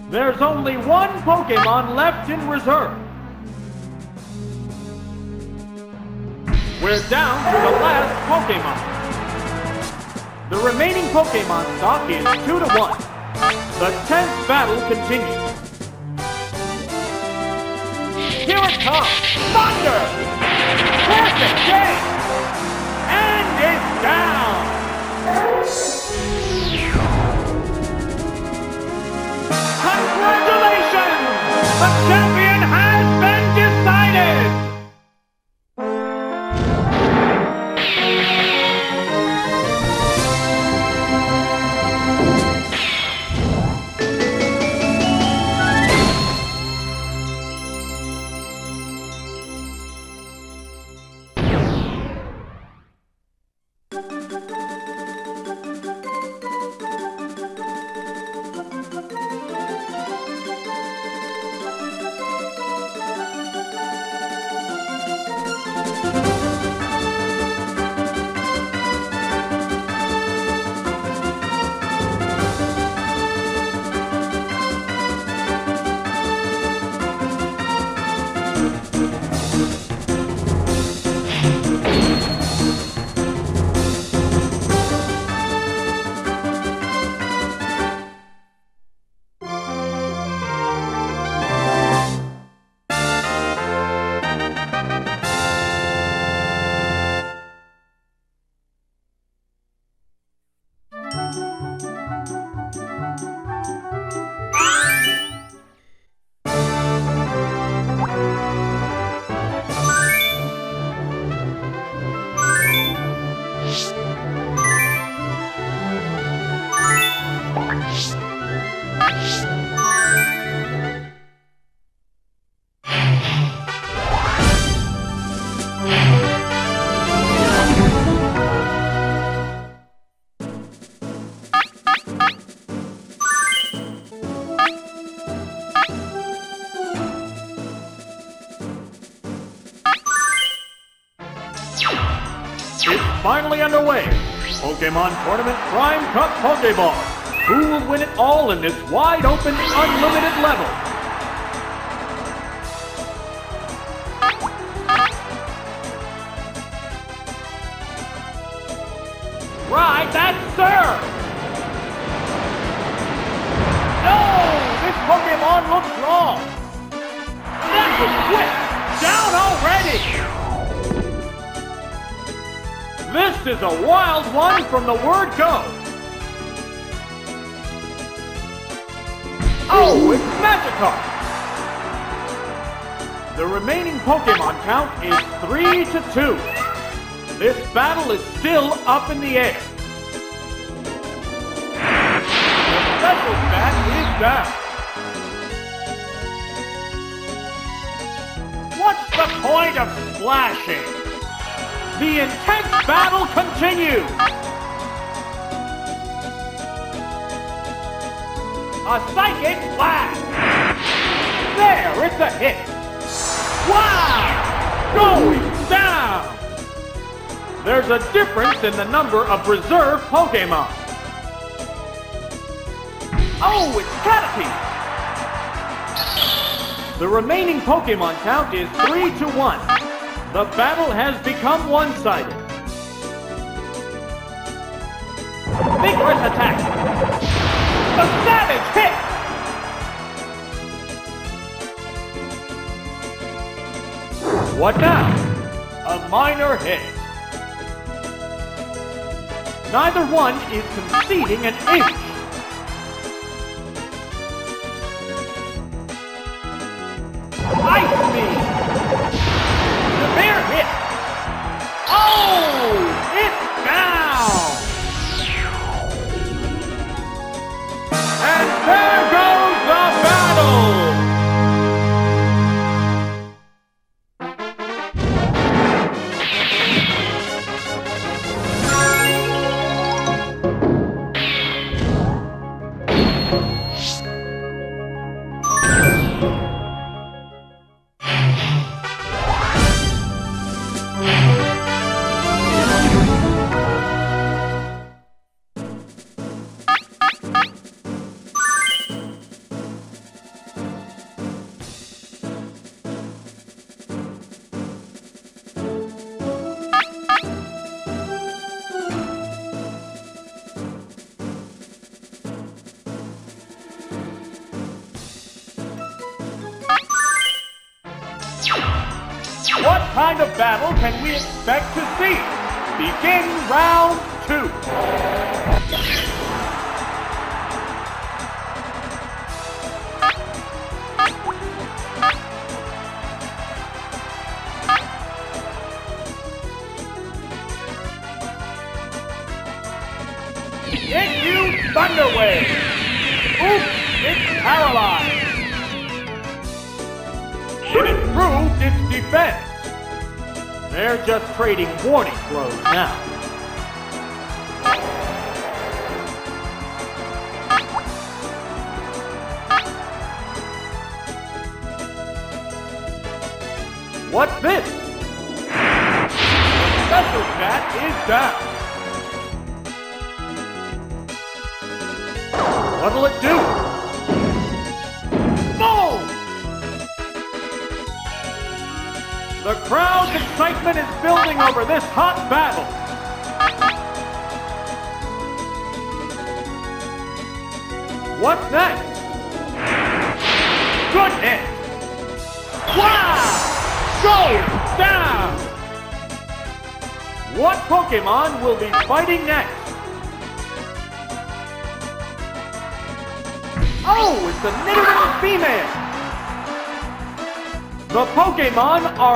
There's only one Pokemon left in reserve. We're down to the last Pokemon. The remaining Pokemon stock is 2 to 1. The tenth battle continues. Here it comes! Thunder! Perfect game! And it's down! Congratulations! The champion Pokemon Tournament Prime Cup Pokeball. Who will win it all in this wide open, unlimited level? 3 to 2. This battle is still up in the air. The special bat is down. What's the point of splashing? The intense battle continues. A psychic blast. There, it's a hit. Wow! Going down! There's a difference in the number of reserve Pokemon. Oh, it's Caterpie! The remaining Pokemon count is 3 to 1. The battle has become one-sided. Vigorous attack! A savage hit! What now? Minor hit. Neither one is conceding an inch.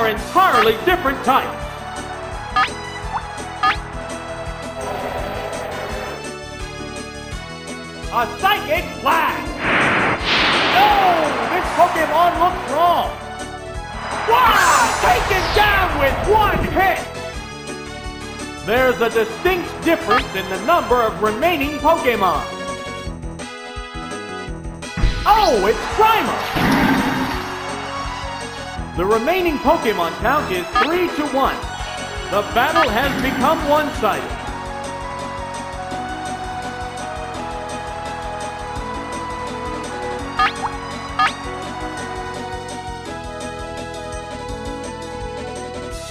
Are entirely different types. A Psychic Blast! No! This Pokemon looks wrong! Wow! Taken down with one hit! There's a distinct difference in the number of remaining Pokemon. Oh, it's Primeape! The remaining Pokemon count is 3 to 1. The battle has become one-sided.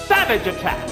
Savage Attack!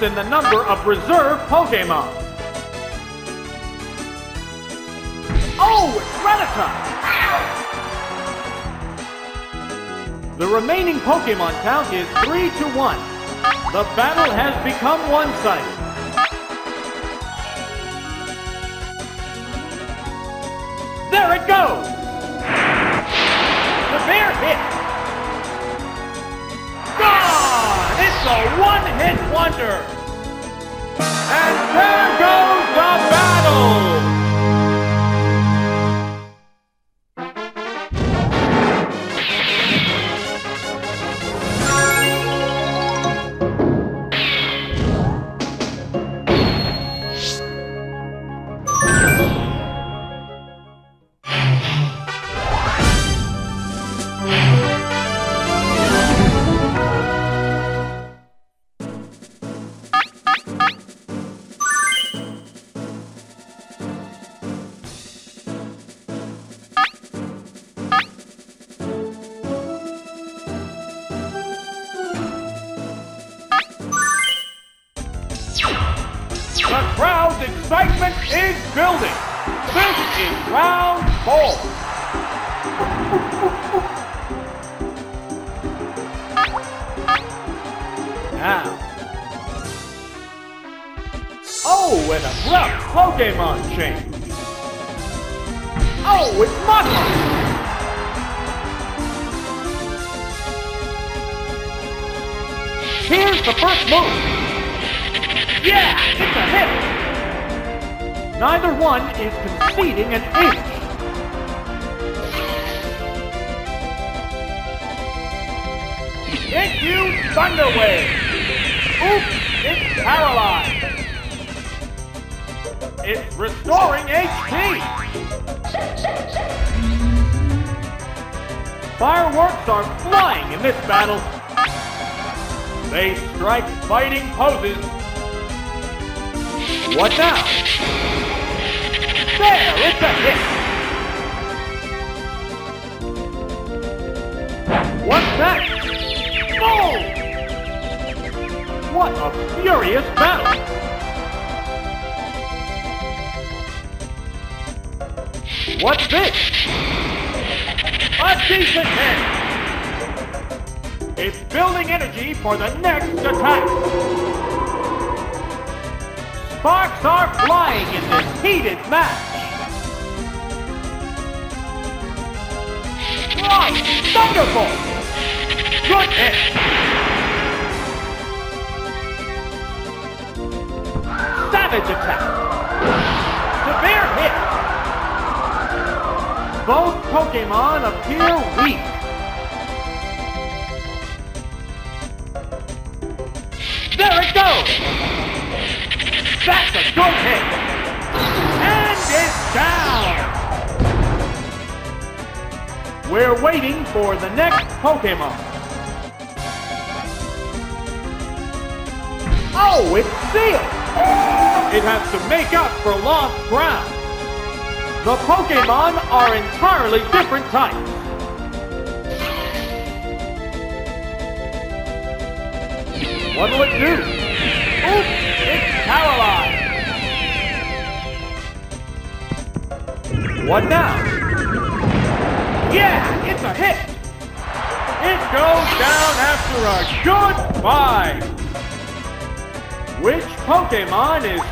Than in the number of reserve Pokemon. Oh, it's The remaining Pokemon count is 3 to 1. The battle has become one-sided. There it goes! wonder. And there goes.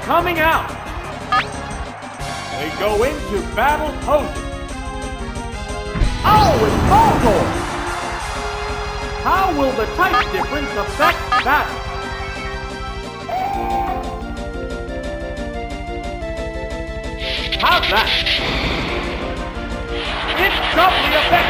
Coming out? They go into battle poses. Oh, it's Voltorb! How will the type difference affect battle? How's that? It's doubly effective!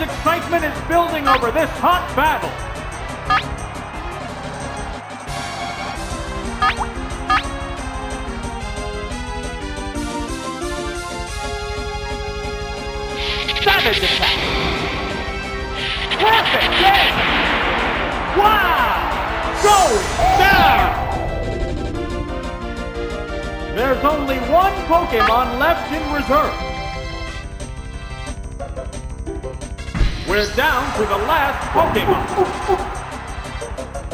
Excitement is building over this hot battle. Savage attack! Perfect hit! Wow! Going down! There's only one Pokemon left in reserve. We're down to the last Pokemon.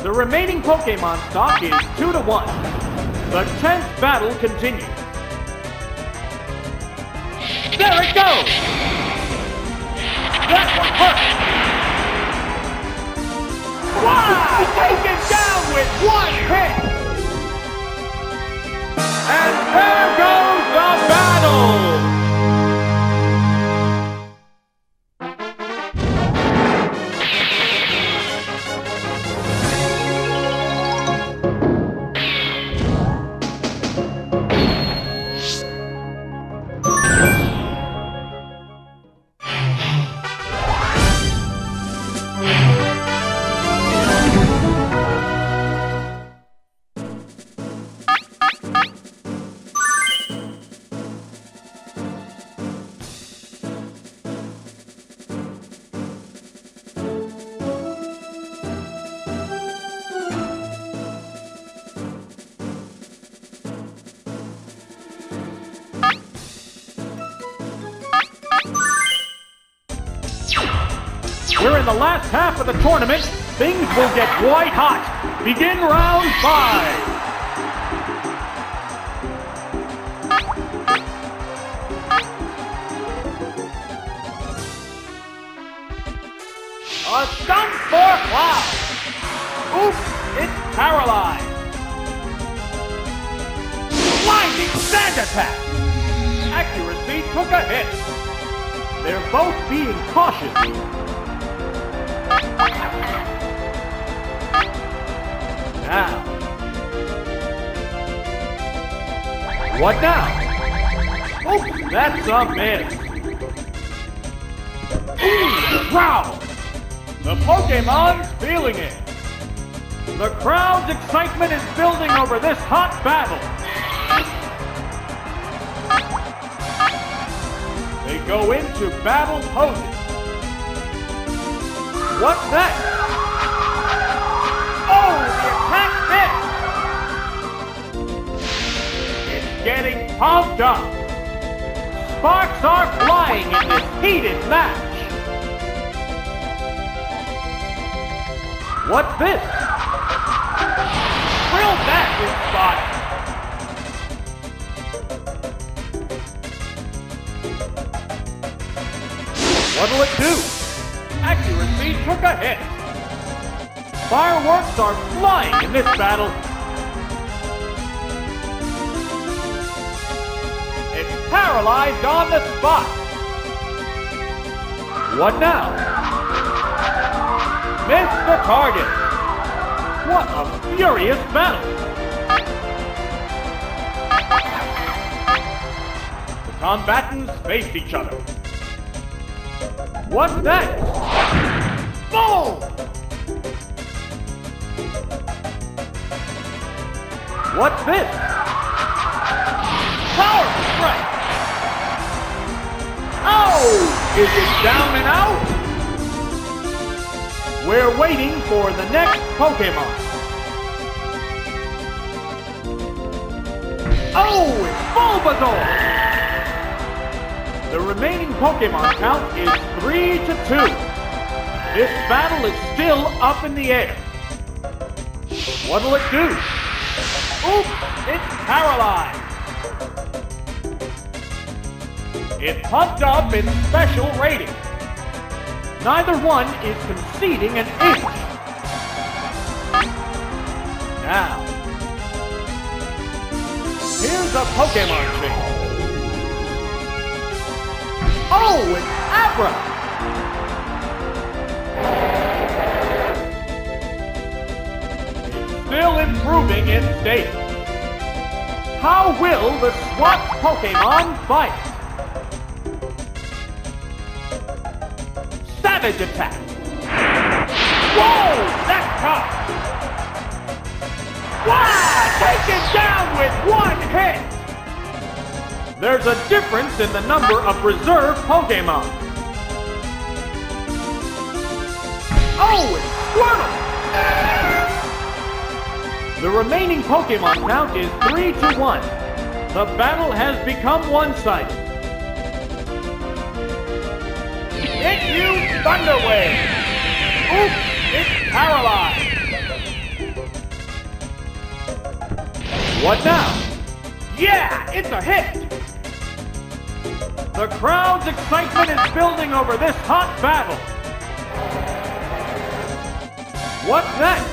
The remaining Pokemon stock is 2 to 1. The tense battle continues. There it goes! That one hurt! Wow! Taken down with one hit! And there goes Accuracy took a hit. They're both being cautious. Now. What now? Oh, that's a miss. Growl! The Pokemon's feeling it. The crowd's excitement is building over this hot battle. Go into battle poses. What's that? Oh, the attack missed! It's getting pumped up. Sparks are flying in this heated match. What's this? What'll it do? Accuracy took a hit. Fireworks are flying in this battle. It's paralyzed on the spot. What now? Missed the target. What a furious battle. The combatants face each other. What's next? Boom! What's this? Power strike! Oh! Is it down and out? We're waiting for the next Pokemon. Oh, it's Bulbasaur! The remaining Pokemon count is 3 to 2. This battle is still up in the air. What'll it do? Oop! It's paralyzed. It pumped up its special rating. Neither one is conceding an inch. Now, here's a Pokemon chase. Oh, it's Abra! Still improving its state. How will the SWAT Pokemon fight? Savage attack! Whoa! That's tough! Wow! Taken down with one hit! There's a difference in the number of reserve Pokemon. Oh, it's Squirtle! The remaining Pokemon count is 3 to 1. The battle has become one-sided. It used Thunder Wave! Oops, it's paralyzed! What now? Yeah, it's a hit! The crowd's excitement is building over this hot battle. What's next?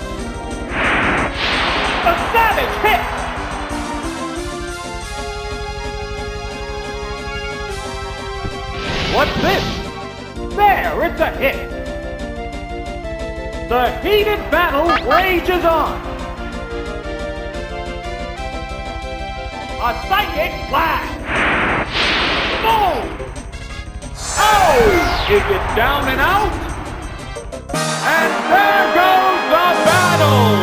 A savage hit! What's this? There, it's a hit! The heated battle rages on! A psychic blast! Is it down and out? And there goes the battle!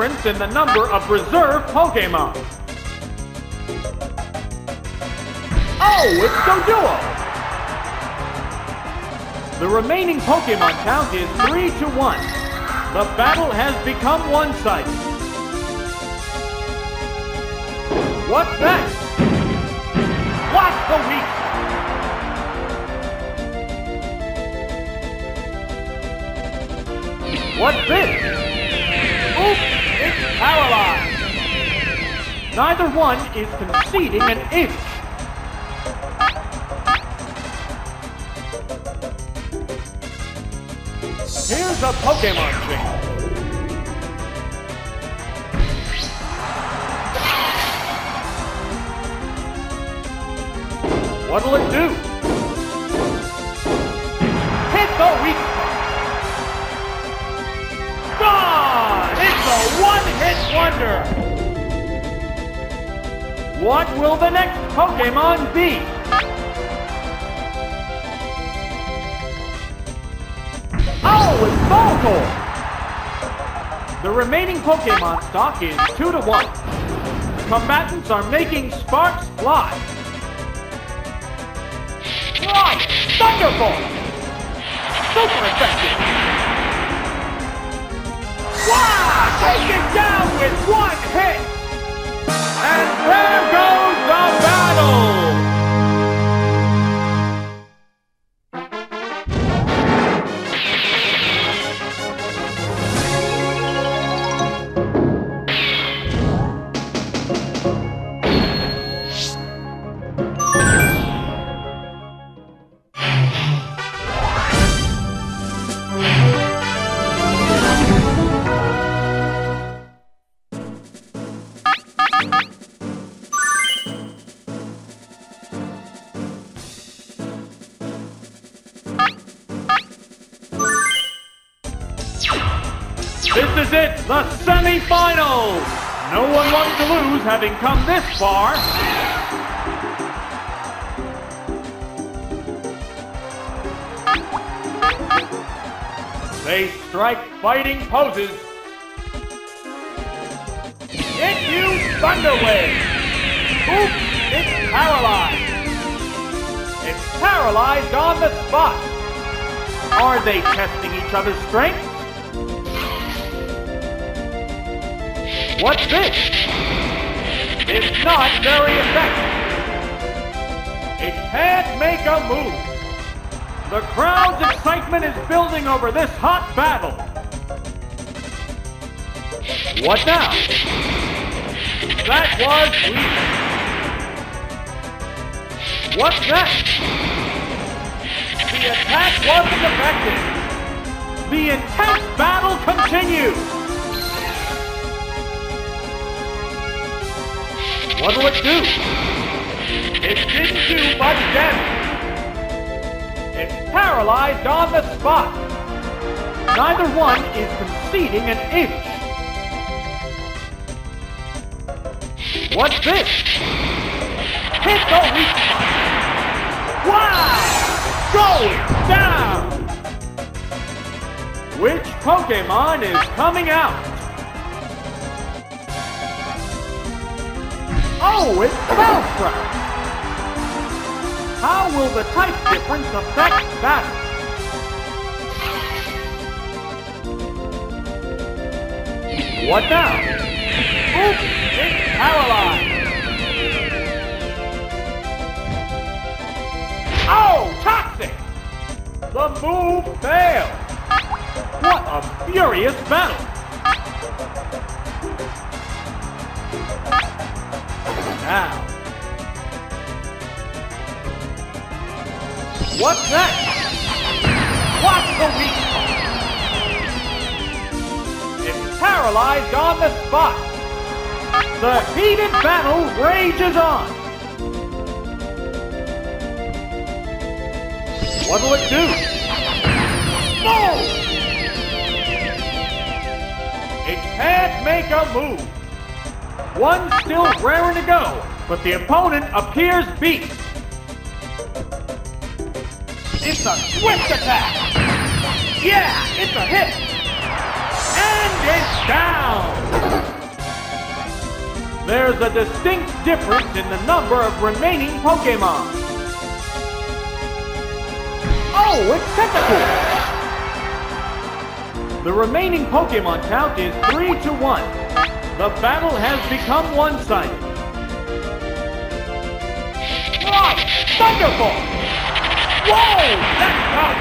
Difference in the number of reserve Pokemon. Oh, it's Doduo! The remaining Pokemon count is 3 to 1. The battle has become one-sided. What's next? What's the weak What's this? Neither one is conceding an inch. Here's a Pokemon Pokemon stock is 2 to 1. Combatants are making sparks fly. Right! Thunderbolt! Super effective! Wow! Take it down with one hit! And there goes the battle! Far. They strike fighting poses. It used Thunder Wave. Oops, it's paralyzed. It's paralyzed on the spot. Are they testing each other's strength? What's this? It's not very effective. It can't make a move. The crowd's excitement is building over this hot battle. What now? That was weak. What's that? The attack wasn't effective. The intense battle continues. What'll it do? It didn't do much damage. It's paralyzed on the spot. Neither one is conceding an inch. What's this? Hit the weak spot. Wow! Going down! Which Pokemon is coming out? Oh, it's Bellsprout! How will the type difference affect battle? What now? Oops, it's paralyzed! Oh, toxic! The move failed! What a furious battle! Paralyzed on the spot. The heated battle rages on. What'll it do? Boom! It can't make a move. One still raring to go, but the opponent appears beat. It's a swift attack. Yeah, it's a hit. It's down. There's a distinct difference in the number of remaining Pokemon. Oh, it's Tentacool! The remaining Pokemon count is 3 to 1. The battle has become one-sided. Right! Thunderbolt! Whoa! That's tough!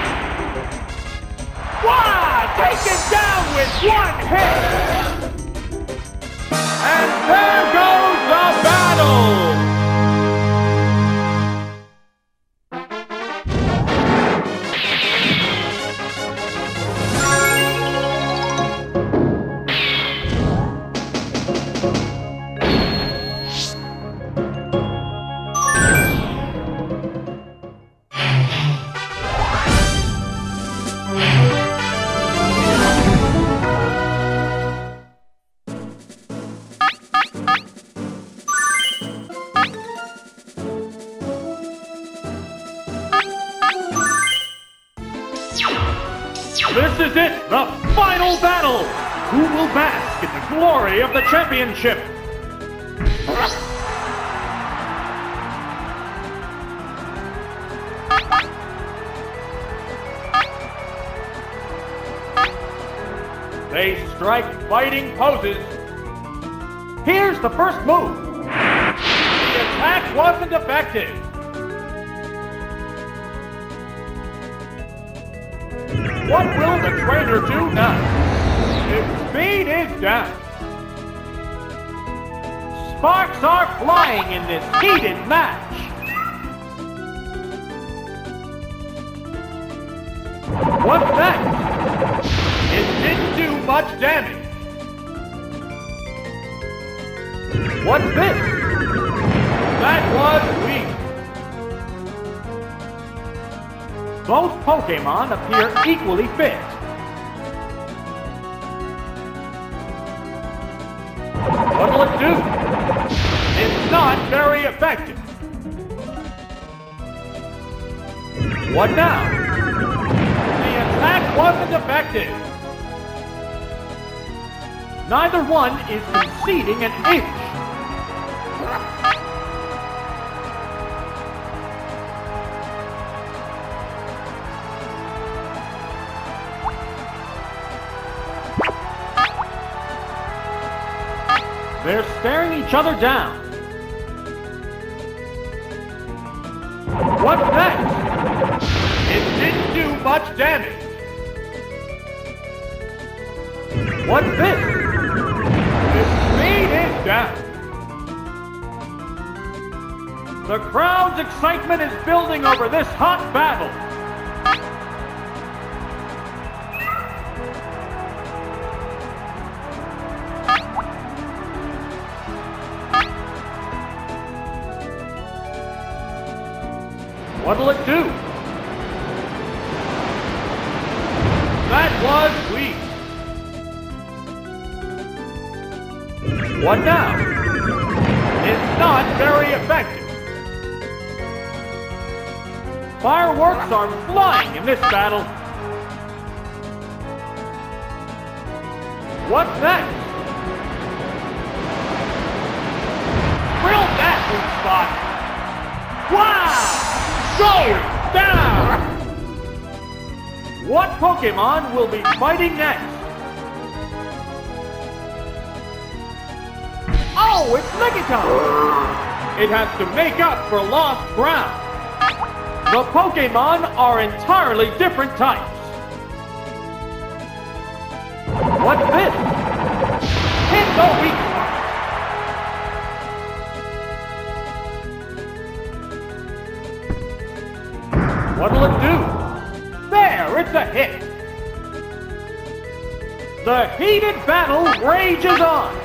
Wow! Taken down with one hit! And there goes the battle! Pokemon appear equally fit. What'll it do? It's not very effective. What now? The attack wasn't effective. Neither one is conceding an inch. Each other down. What's next? It didn't do much damage. What's this? The speed is down. The crowd's excitement is building over this hot battle. Battle. What's next? That spot. Wow! Going down! What Pokemon will be fighting next? Oh, it's Lickitung! It has to make up for lost ground. The Pokemon are entirely different types. What's this? Hit What'll it do? There, it's a hit. The heated battle rages on.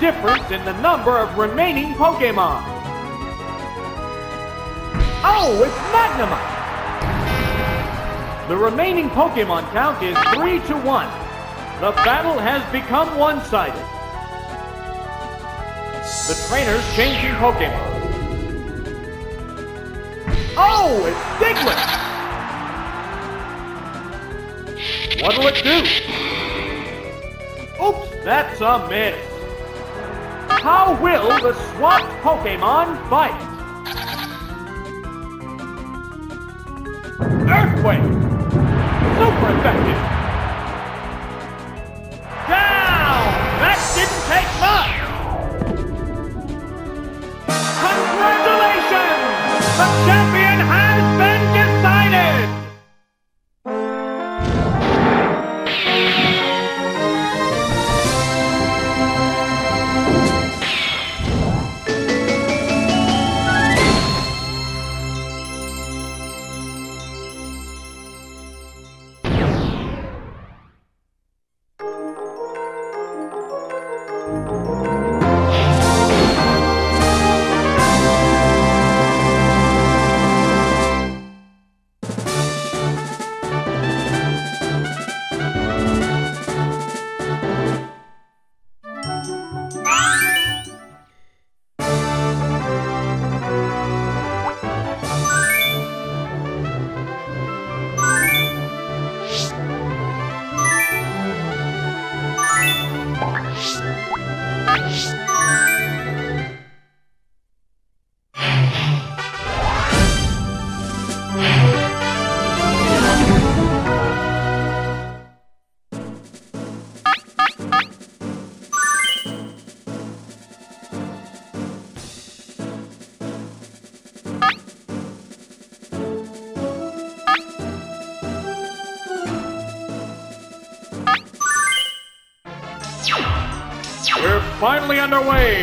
Difference in the number of remaining Pokemon. Oh, it's Magnemite. The remaining Pokemon count is 3 to 1. The battle has become one-sided. The trainers changing Pokemon. Oh, it's Diglett! What'll it do? Oops, that's a miss. How will the swapped Pokemon fight? Earthquake! Super effective! Down! That didn't take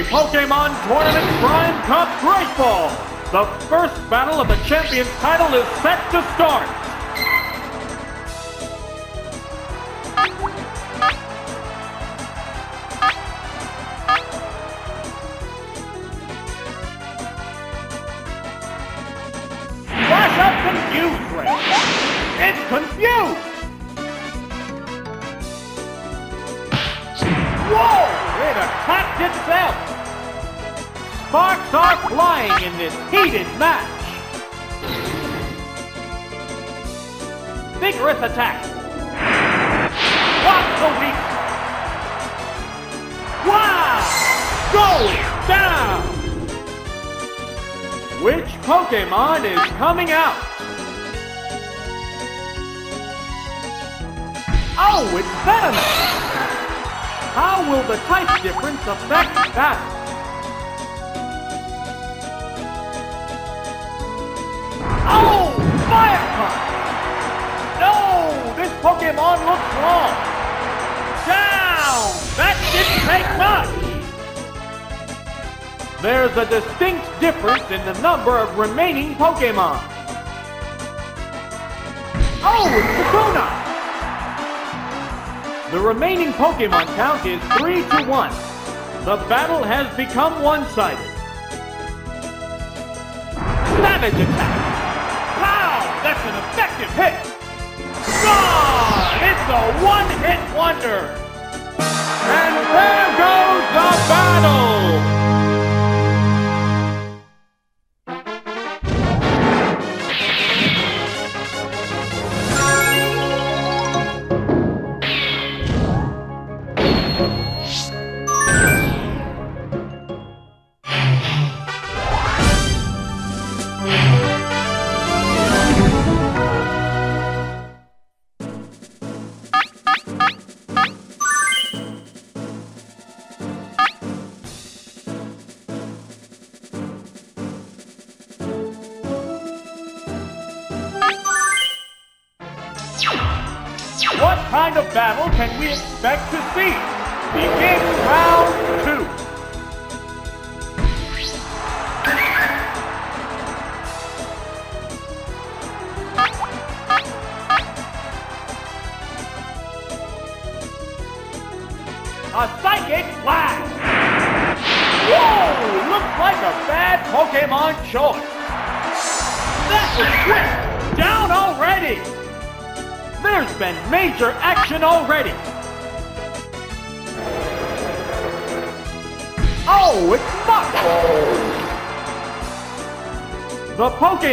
Pokemon Tournament Prime Cup Great Ball. The first battle of the Champions title is set to start. Type difference that? Oh, Fire Punch! No, this Pokemon looks wrong. Down! That didn't take much! There's a distinct difference in the number of remaining Pokemon. Oh, it's Kakuna! The remaining Pokemon count is 3 to 1. The battle has become one-sided. Savage attack! Wow, that's an effective hit! Gone! It's a one-hit wonder! And there goes the battle!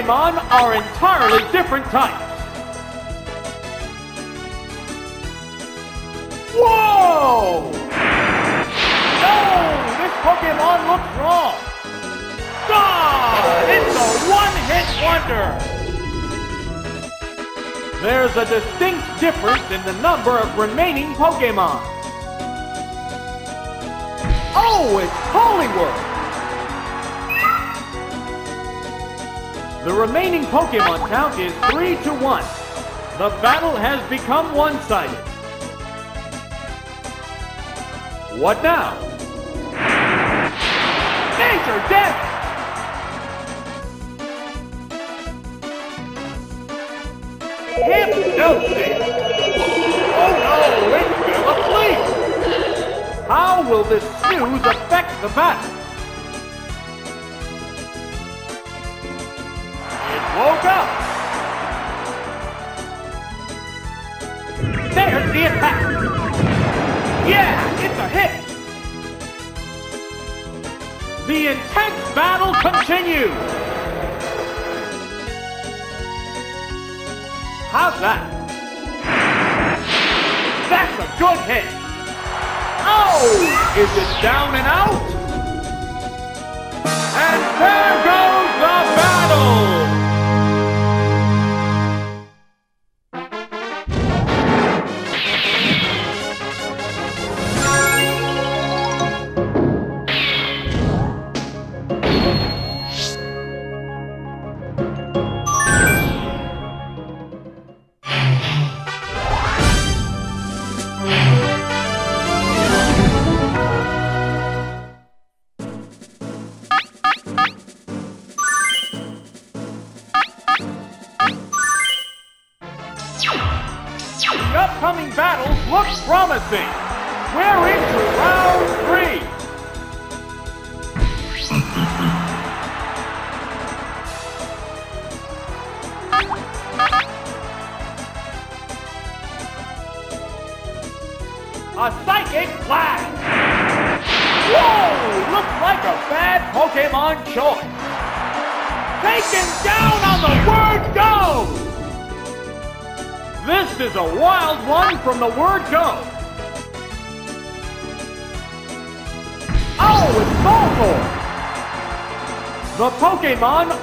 Pokemon are entirely different types. Whoa! No! This Pokemon looks wrong! God! It's a one-hit wonder! There's a distinct difference in the number of remaining Pokemon. Oh, it's Poliwhirl! The remaining Pokemon count is 3 to 1. The battle has become one-sided. What now? Major damage! Hypnosis! Oh no, it fell asleep! How will this snooze affect the battle? Down and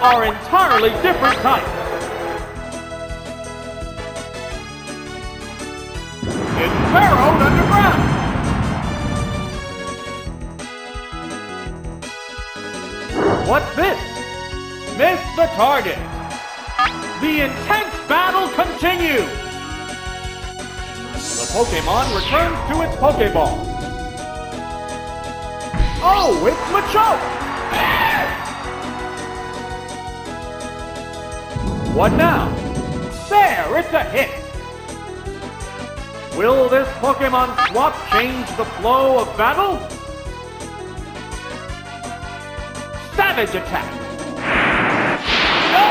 are entirely different types. It's burrowed underground. What's this? Missed the target. The intense battle continues. The Pokemon returns to its Pokeball. Oh, it's Machoke! What now? There, it's a hit! Will this Pokemon swap change the flow of battle? Savage attack! No!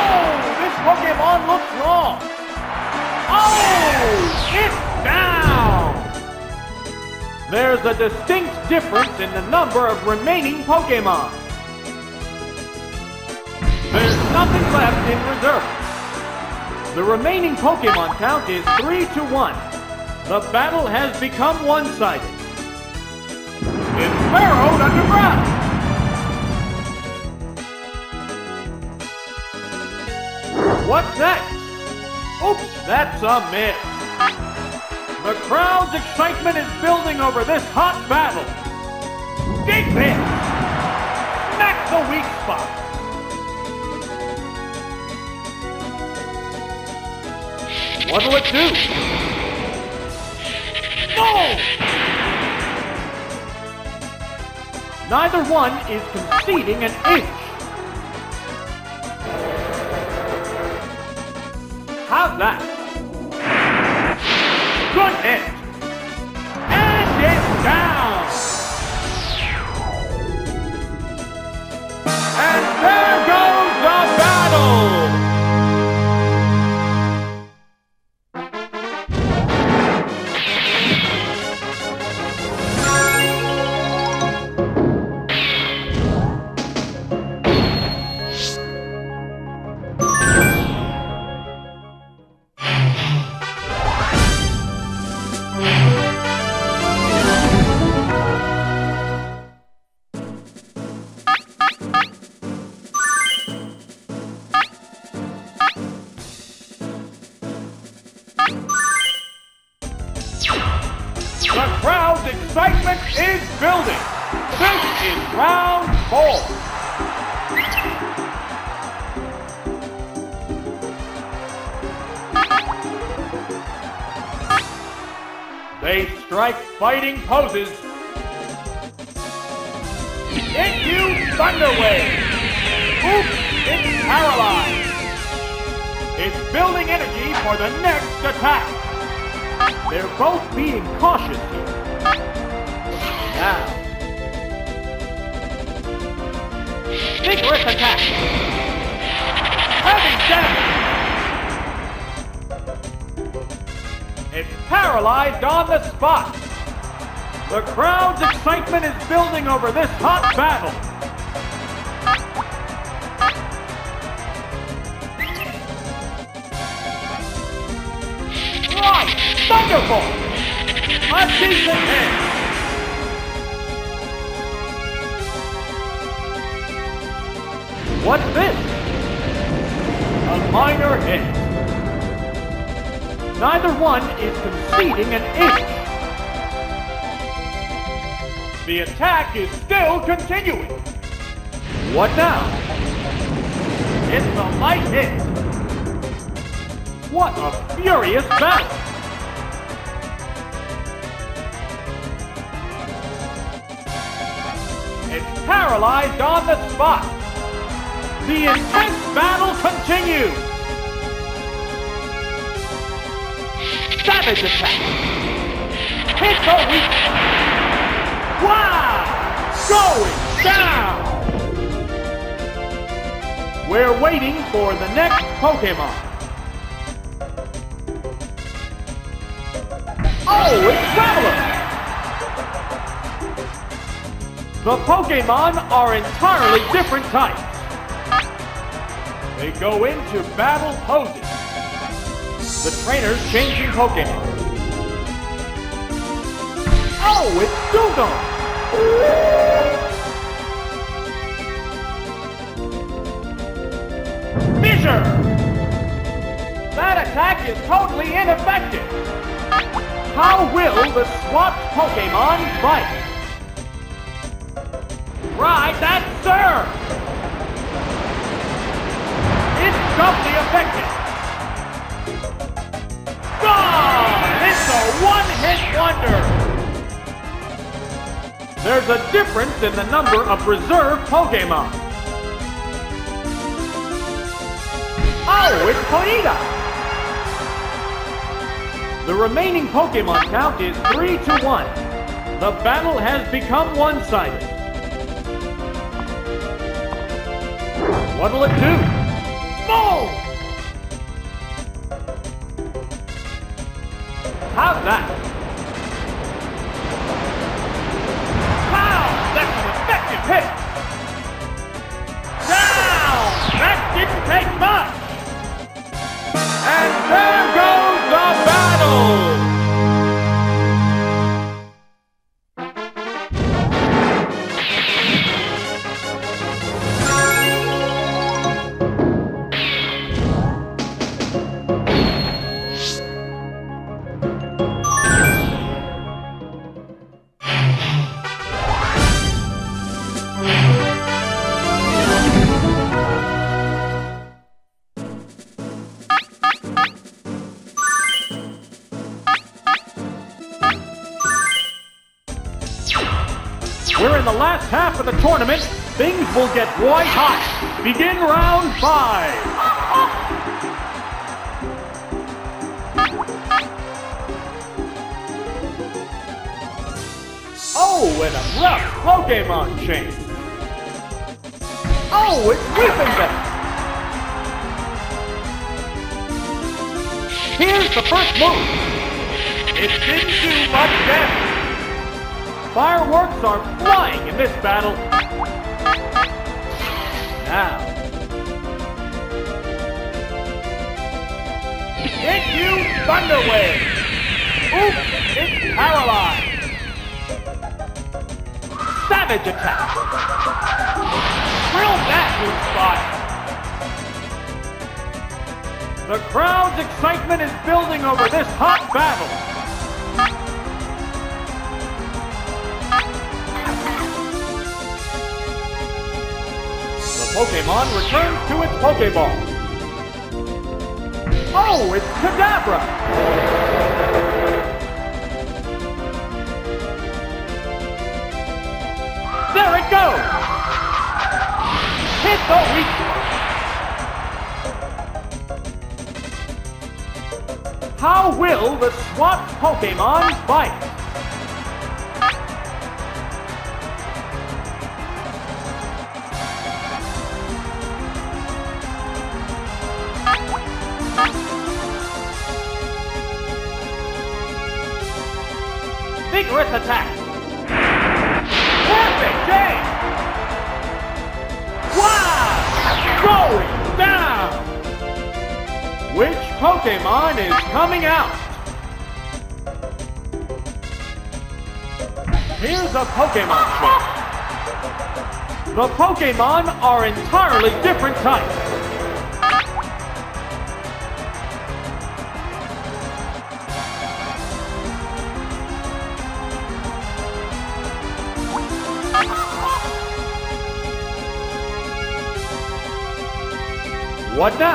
This Pokemon looks wrong! Oh! It's down! There's a distinct difference in the number of remaining Pokemon. There's nothing left in reserve. The remaining Pokemon count is 3 to 1. The battle has become one-sided. It's burrowed underground! What's that? Oops, that's a miss. The crowd's excitement is building over this hot battle. Dig this! Smack the weak spot! What'll it do? No! Neither one is conceding an inch. Fighting for the next Pokemon. Oh, it's Graveler! The Pokemon are entirely different types. They go into battle poses. The trainers changing Pokemon. Oh, it's Dewgong! Is totally ineffective! How will the swapped Pokemon fight? Right, that sir! It's doubly effective! Gone! It's a one-hit wonder! There's a difference in the number of reserve Pokemon. Oh, it's Ponyta! The remaining Pokemon count is 3 to 1. The battle has become one-sided. What'll it do? Will get white hot. Begin round five. Oh, and a rough Pokemon change. Oh, it's Weepinbell. Here's the first move. It didn't do much damage. Fireworks are flying in this battle. Now. Hit you, Thunder Wave! Oops, it's paralyzed. Savage attack. Drill that, new spot. The crowd's excitement is building over this hot battle. Pokemon returns to its Pokeball. Oh, it's Kadabra! There it goes! Hit the weak. How will the swapped Pokemon fight? Pokemon are entirely different types. What now?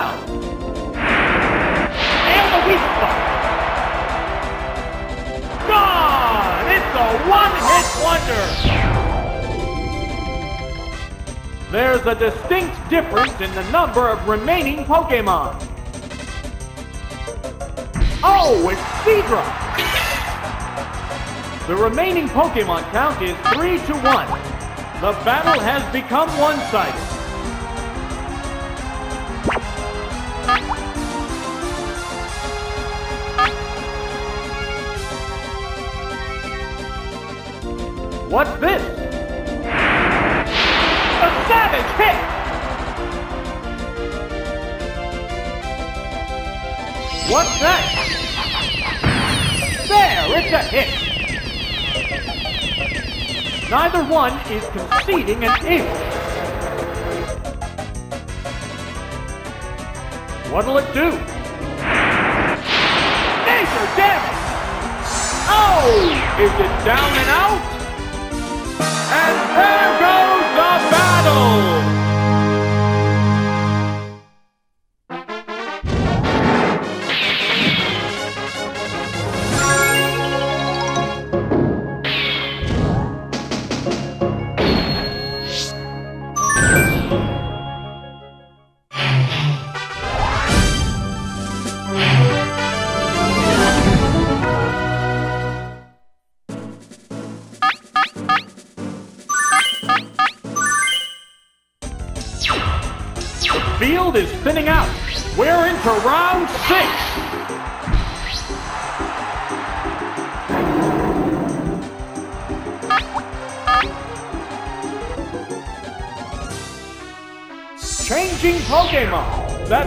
A distinct difference in the number of remaining Pokemon. Oh, it's Seadra! The remaining Pokemon count is 3 to 1. The battle has become one-sided. What's this? Neither one is conceding an inch. What'll it do? Major damage! Oh! Is it down and out?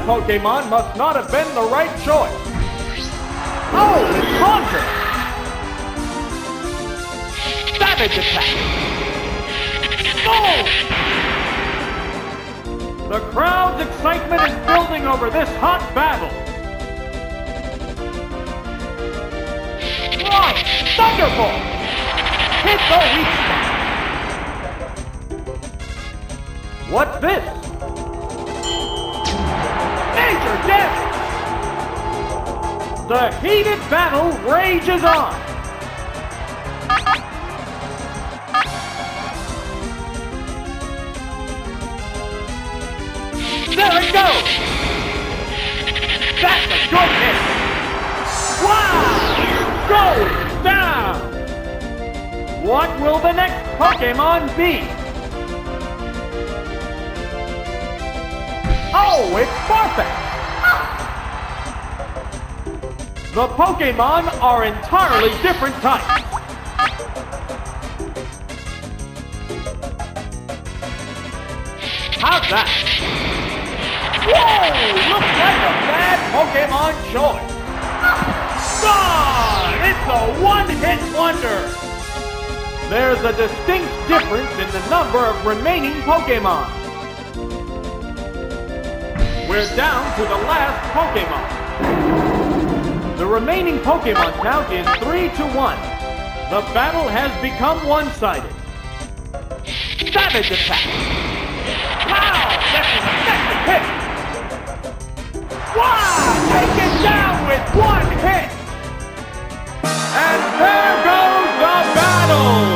Pokemon. Must not have been the right choice. Oh, it's Haunter. Savage attack. Oh! The crowd's excitement is building over this hot battle. Right, Thunderbolt! Hit the weak spot. What's this? Major damage! The heated battle rages on. There it goes! That's a good hit! Wow! Goes down! What will the next Pokemon be? Oh, it's Farfetch! The Pokemon are entirely different types. How's that? Whoa! Looks like a bad Pokemon choice. Gone! It's a one-hit wonder! There's a distinct difference in the number of remaining Pokemon. We're down to the last Pokemon. The remaining Pokemon count is 3 to 1. The battle has become one-sided. Savage attack! Wow! That's an effective hit! Wow! Taken down with one hit! And there goes the battle!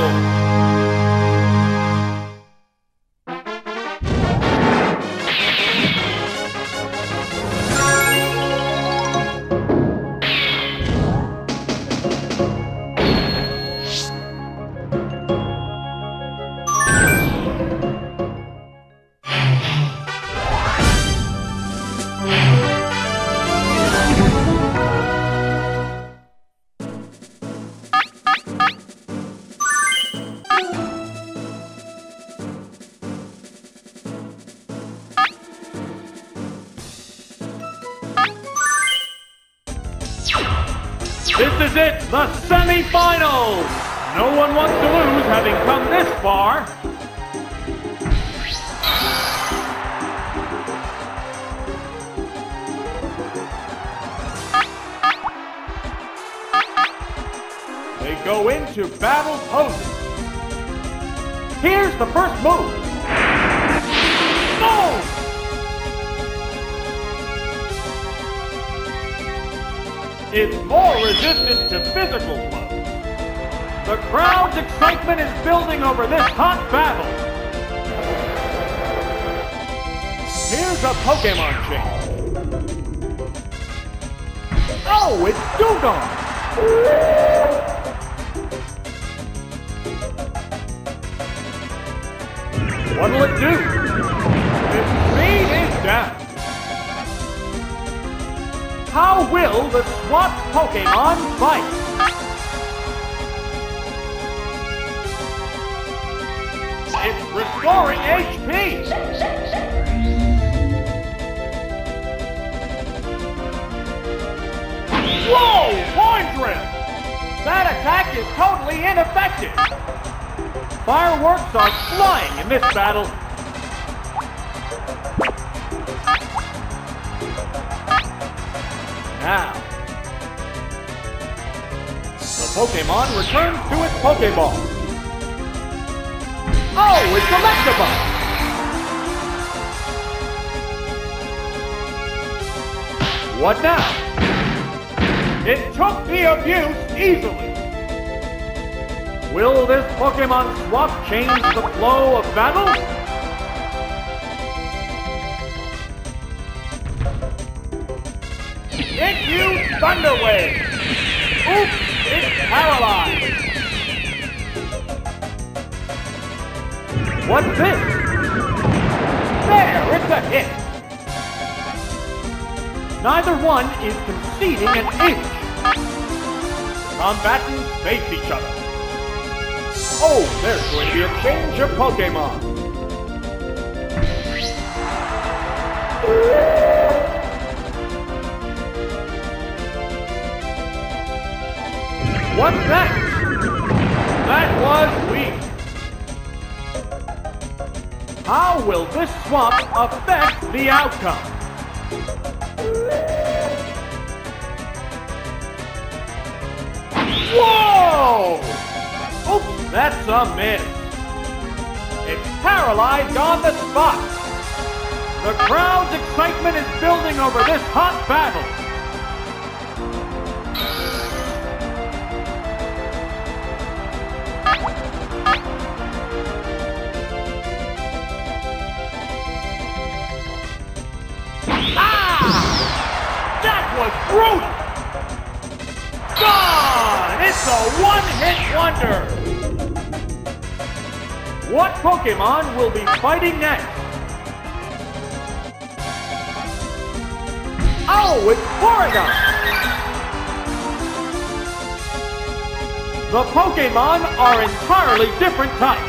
Pokemon are entirely different types.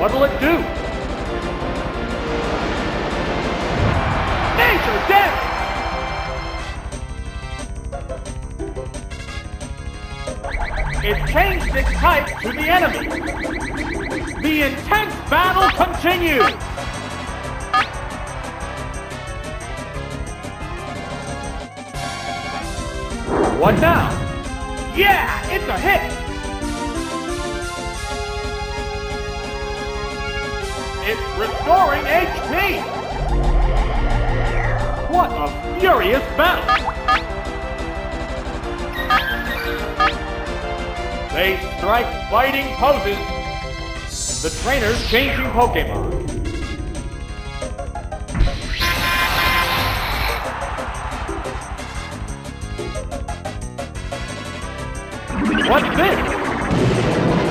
What'll it do? Nature Dance. It changed its type to the enemy. The intense battle continues! poses. The trainer's changing Pokemon. What's this?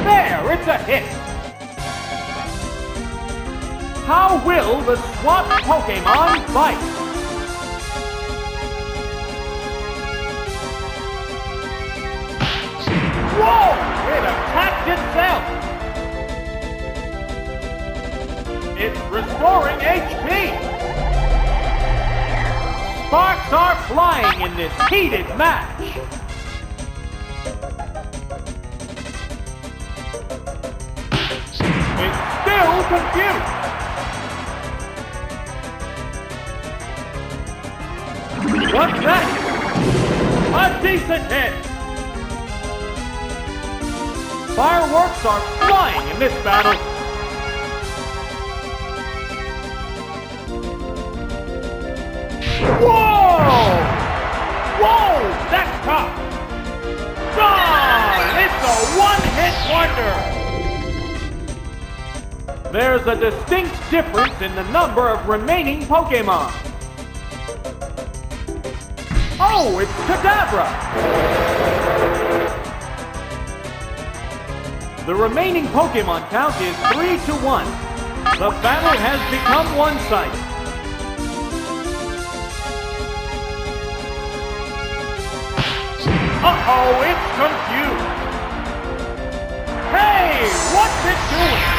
There, it's a hit! How will the SWAT Pokemon fight? defeated Matt. distinct difference in the number of remaining Pokemon. Oh, it's Kadabra! The remaining Pokemon count is 3 to 1. The battle has become one-sided. Uh-oh, it's confused! Hey, what's it doing?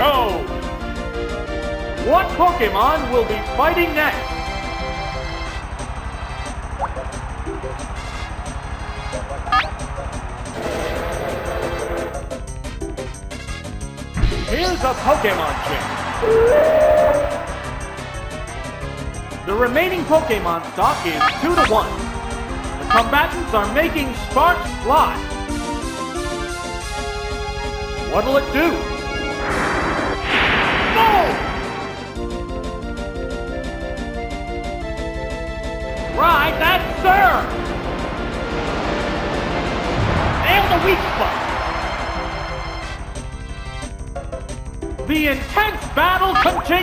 Goes! What Pokemon will be fighting next? Here's a Pokemon chip. The remaining Pokemon stock is 2 to 1. The combatants are making sparks fly. What'll it do?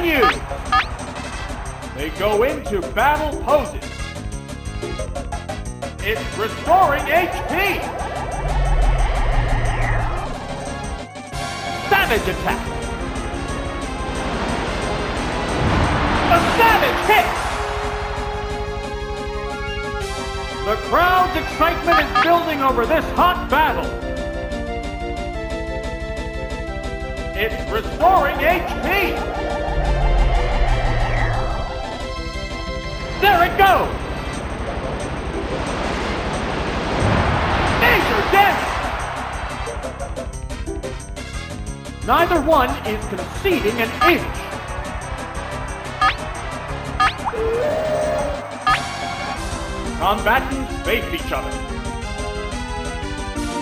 They go into battle poses. It's restoring HP! Savage attack! A savage hit! The crowd's excitement is building over this hot battle. It's restoring HP. There it goes. Major damage. Neither one is conceding an inch. Combatants face each other.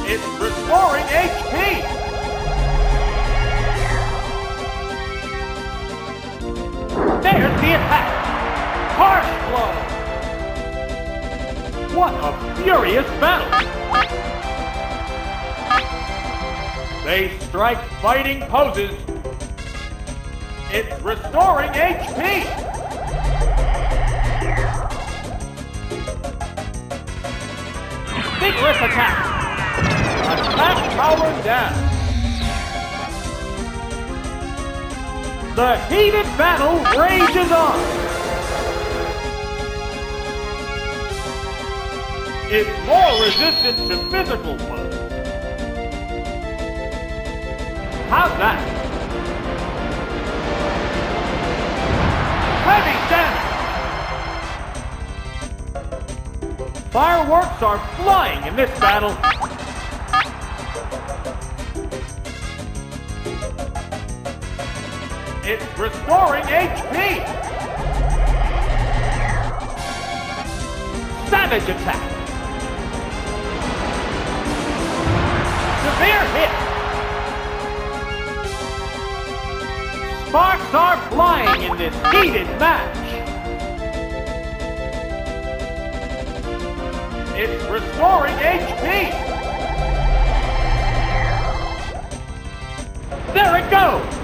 It's restoring HP! Furious battle! They strike fighting poses. It's restoring HP! vigorous attack. Attack power down. The heated battle rages on. More resistant to physical blows. How's that? Heavy damage! Fireworks are flying in this battle. It's restoring HP. Savage attack. Flying in this heated match. It's restoring HP! There it goes!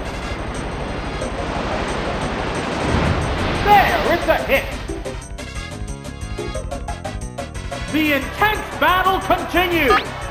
There, it's a hit! The intense battle continues!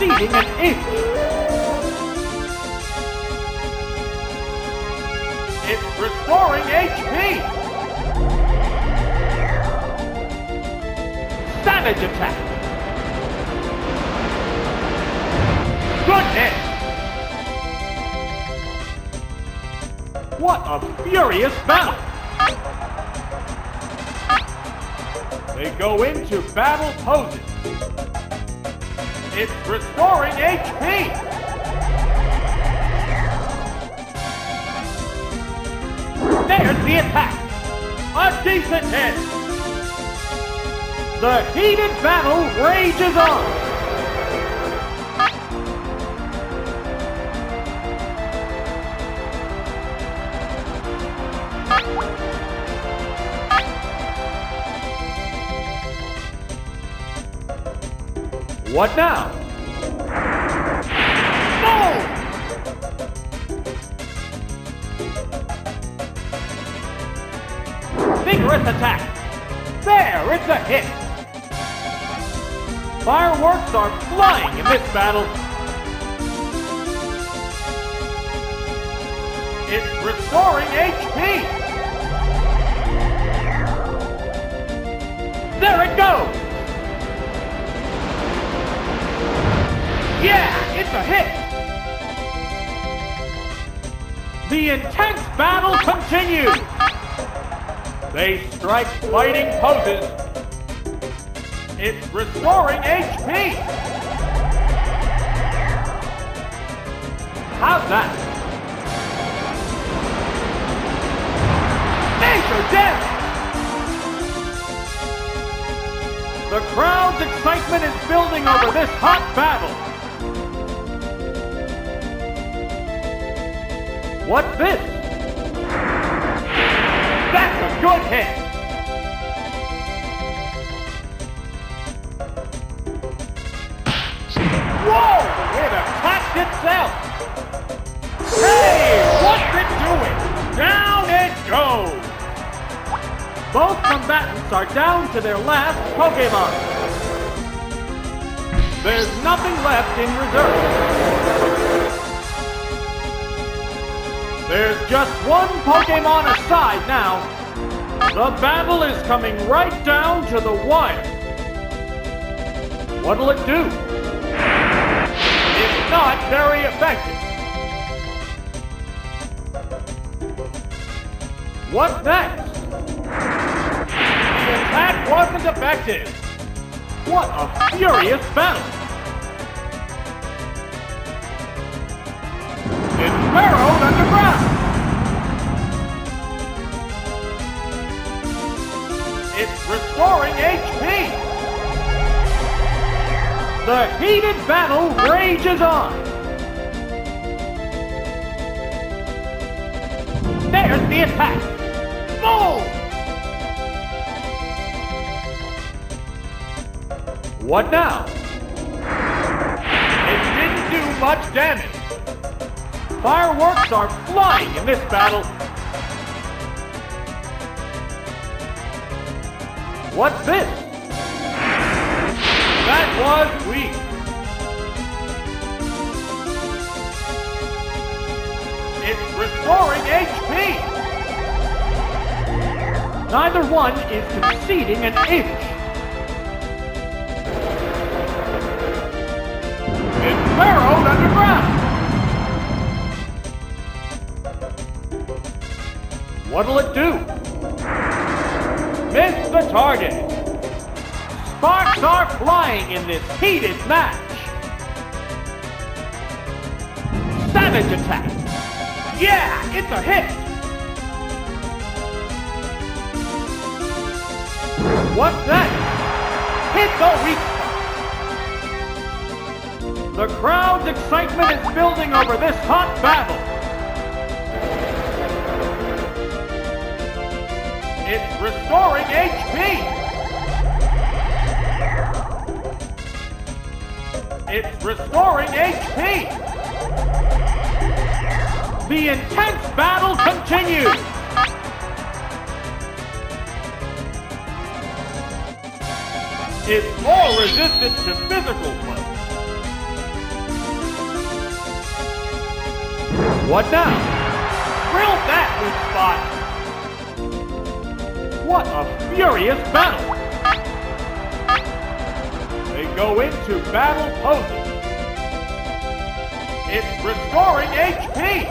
Is an inch. It's restoring HP! Savage attack! Good hit! What a furious battle! They go into battle poses restoring HP! There's the attack! A decent hit! The heated battle rages on! What now? Battle. It's restoring HP. There it goes. Yeah, it's a hit. The intense battle continues. They strike fighting poses. It's restoring HP. Their last Pokemon. There's nothing left in reserve. There's just one Pokemon aside now. The battle is coming right down to the wire. What'll it do? It's not very effective. What's next? Effective. What a furious battle! It's burrowed underground! It's restoring HP! The heated battle rages on! What now? It didn't do much damage. Fireworks are flying in this battle. What's this? That was weak. It's restoring HP. Neither one is conceding an inch. In this heated match. Savage attack. Yeah, it's a hit. What's that? Hit the weak. The crowd's excitement is building over this hot battle. Restoring HP. The intense battle continues. It's more resistant to physical. What now? Drill that weak spot. What a furious battle! They go into battle poses. Restoring HP!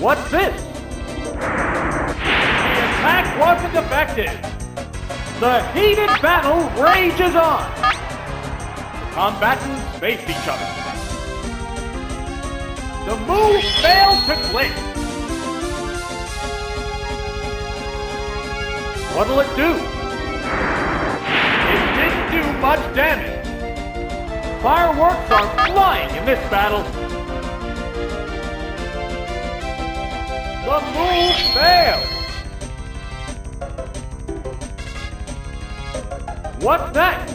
What's this? The attack wasn't effective. The heated battle rages on. The combatants face each other. The move failed to click. What'll it do? It didn't do much damage. Fireworks are flying in this battle. The move failed. What's that?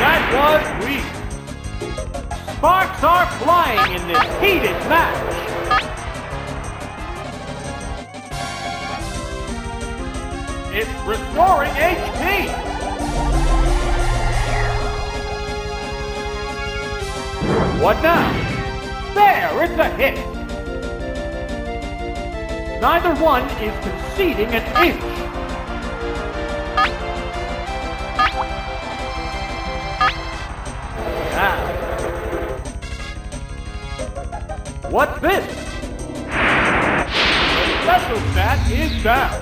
That was weak. Sparks are flying in this heated match. It's restoring HP. What now? There, it's a hit. Neither one is conceding an inch. Now. What's this? The special stat is down.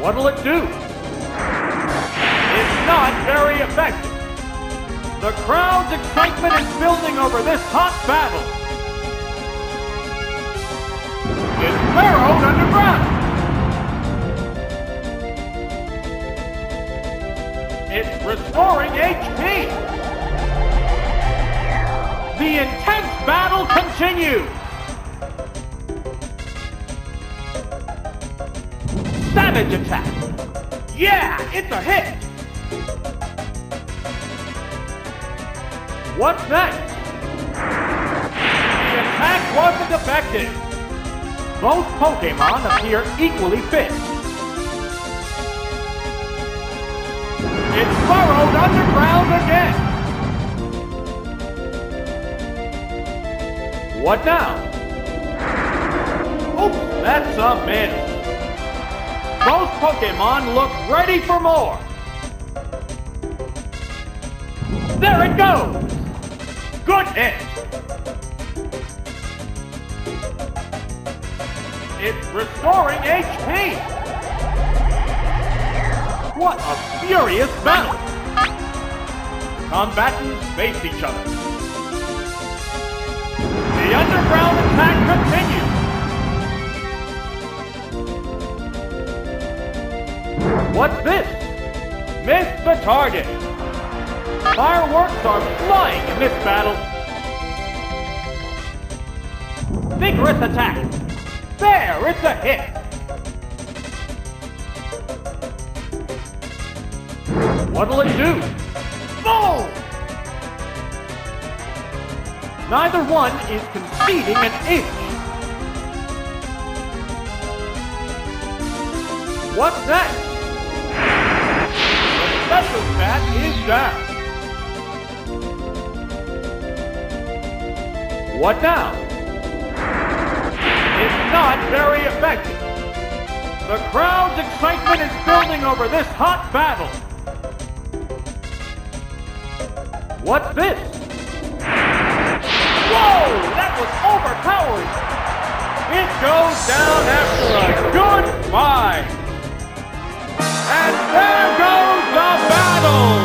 What'll it do? Very effective. The crowd's excitement is building over this hot battle. It's burrowed underground. It's restoring HP. The intense battle continues. Savage attack. Yeah, it's a hit. What's next? The attack wasn't effective. Both Pokemon appear equally fit. It's burrowed underground again. What now? Oops, that's a miss. Both Pokemon look ready for more. There it goes. Good eh. hit. It's restoring HP. What a furious battle. Combatants face each other. The underground attack continues. What's this? Missed the target. Fireworks are flying in this battle. Vigorous attack. There, it's a hit. What'll it do? Boom! Neither one is conceding an inch. What's next? The special stat is down. What now? It's not very effective. The crowd's excitement is building over this hot battle. What's this? Whoa! That was overpowering! It goes down after a good fight. And there goes the battle!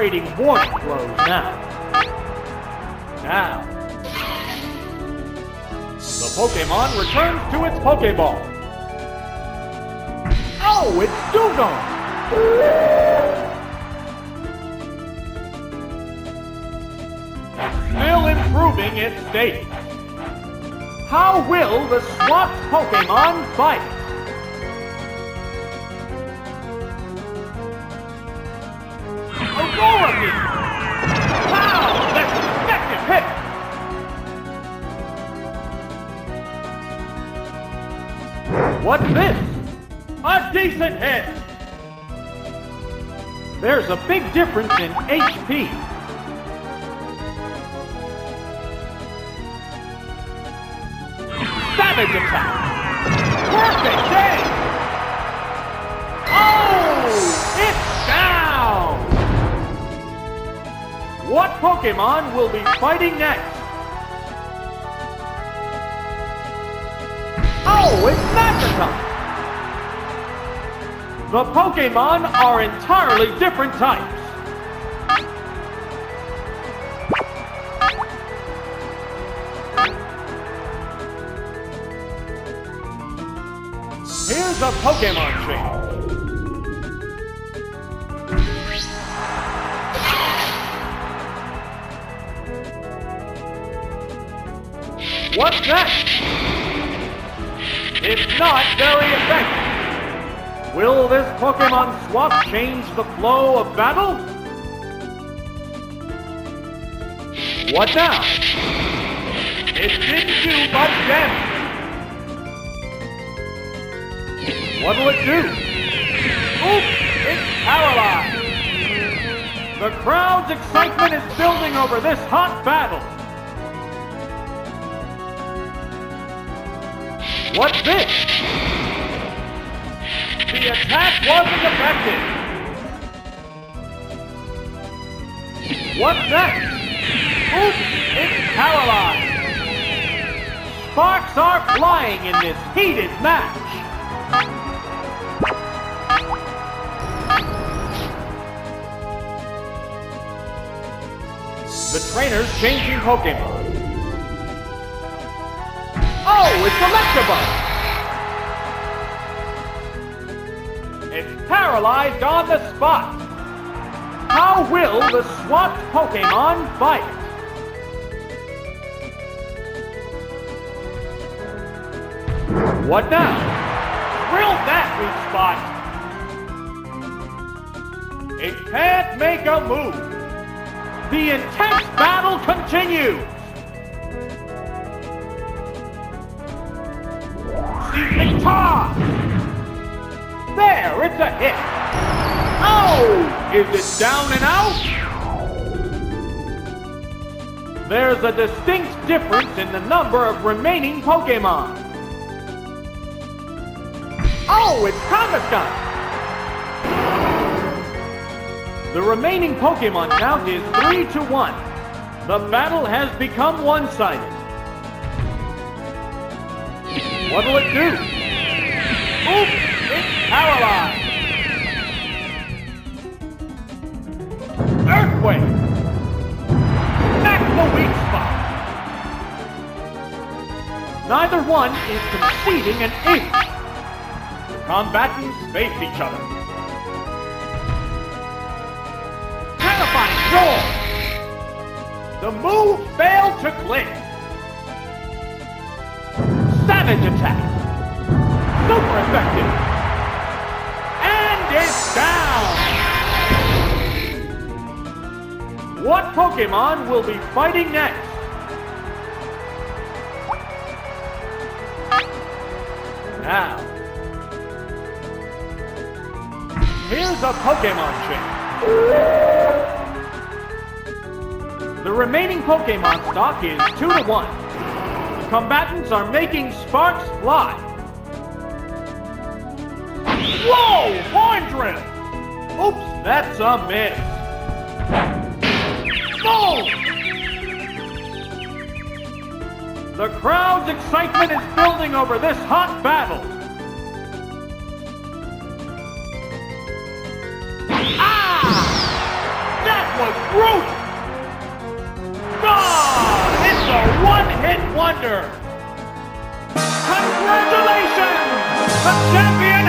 Trading warning blows now. Now. The Pokemon returns to its Pokeball. Oh, it's Dewgong! Still improving its state. How will the swapped Pokemon fight? There's a big difference in HP. Savage attack! Perfect day! Oh! It's down! What Pokemon will be fighting next? The Pokemon are entirely different types. Here's a Pokemon Swap change the flow of battle? What now? It didn't do much damage. What'll it do? Oops! It's paralyzed! The crowd's excitement is building over this hot battle. What's this? The attack wasn't effective. What's next? Oops! It's paralyzed. Sparks are flying in this heated match. The trainer's changing Pokemon. Oh, it's Electabuzz! Paralyzed on the spot. How will the swapped Pokemon fight? What now? Drill that weak spot! It can't make a move! The intense battle continues! Guitar! It's a hit! Oh! Is it down and out? There's a distinct difference in the number of remaining Pokemon. Oh, it's Kangaskhan! The remaining Pokemon count is 3 to 1. The battle has become one-sided. What'll it do? Oops! Paralyzed! Earthquake! That's the weak spot! Neither one is conceding an inch. The combatants face each other. Terrifying roar! The move failed to click! Savage attack! Super effective! Down! What Pokemon will be fighting next? Now, here's a Pokemon change. The remaining Pokemon stock is 2 to 1. Combatants are making sparks fly. Whoa! Drill! Oops, that's a miss. Boom! The crowd's excitement is building over this hot battle. Ah! That was brutal! Ah! It's a one-hit wonder! Congratulations! The champion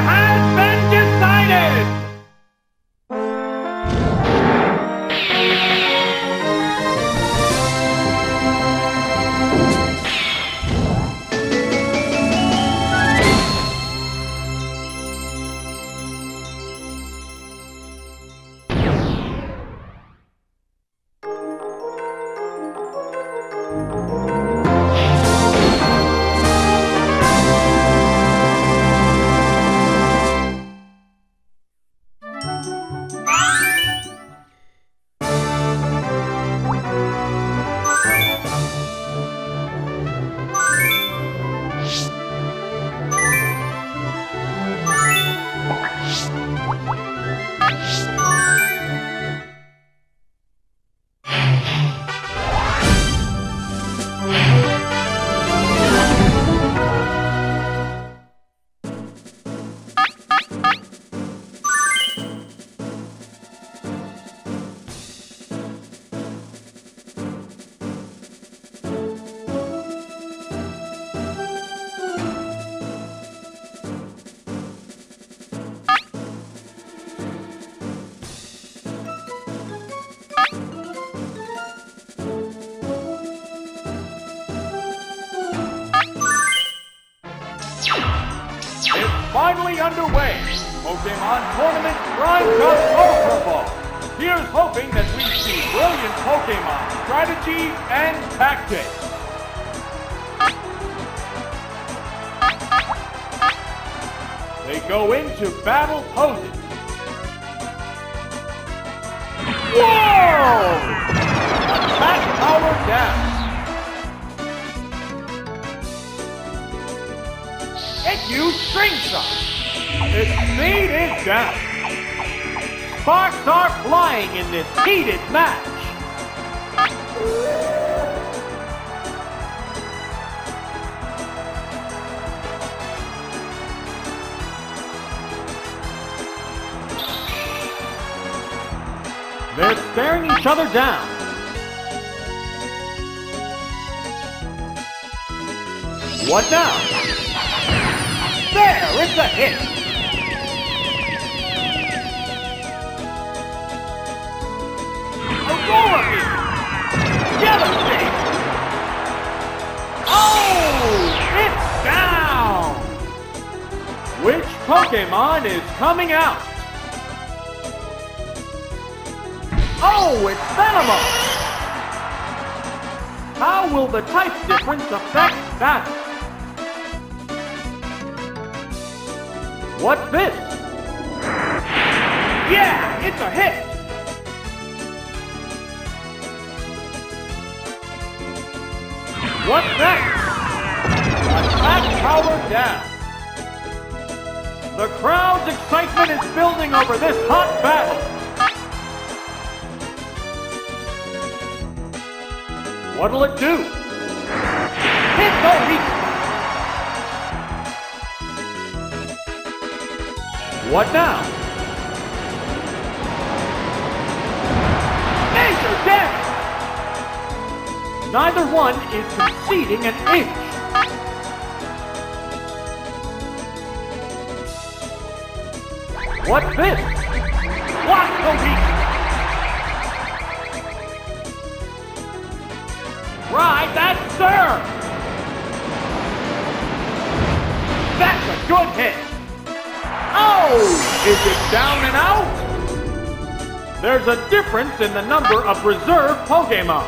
in the number of reserve Pokemon.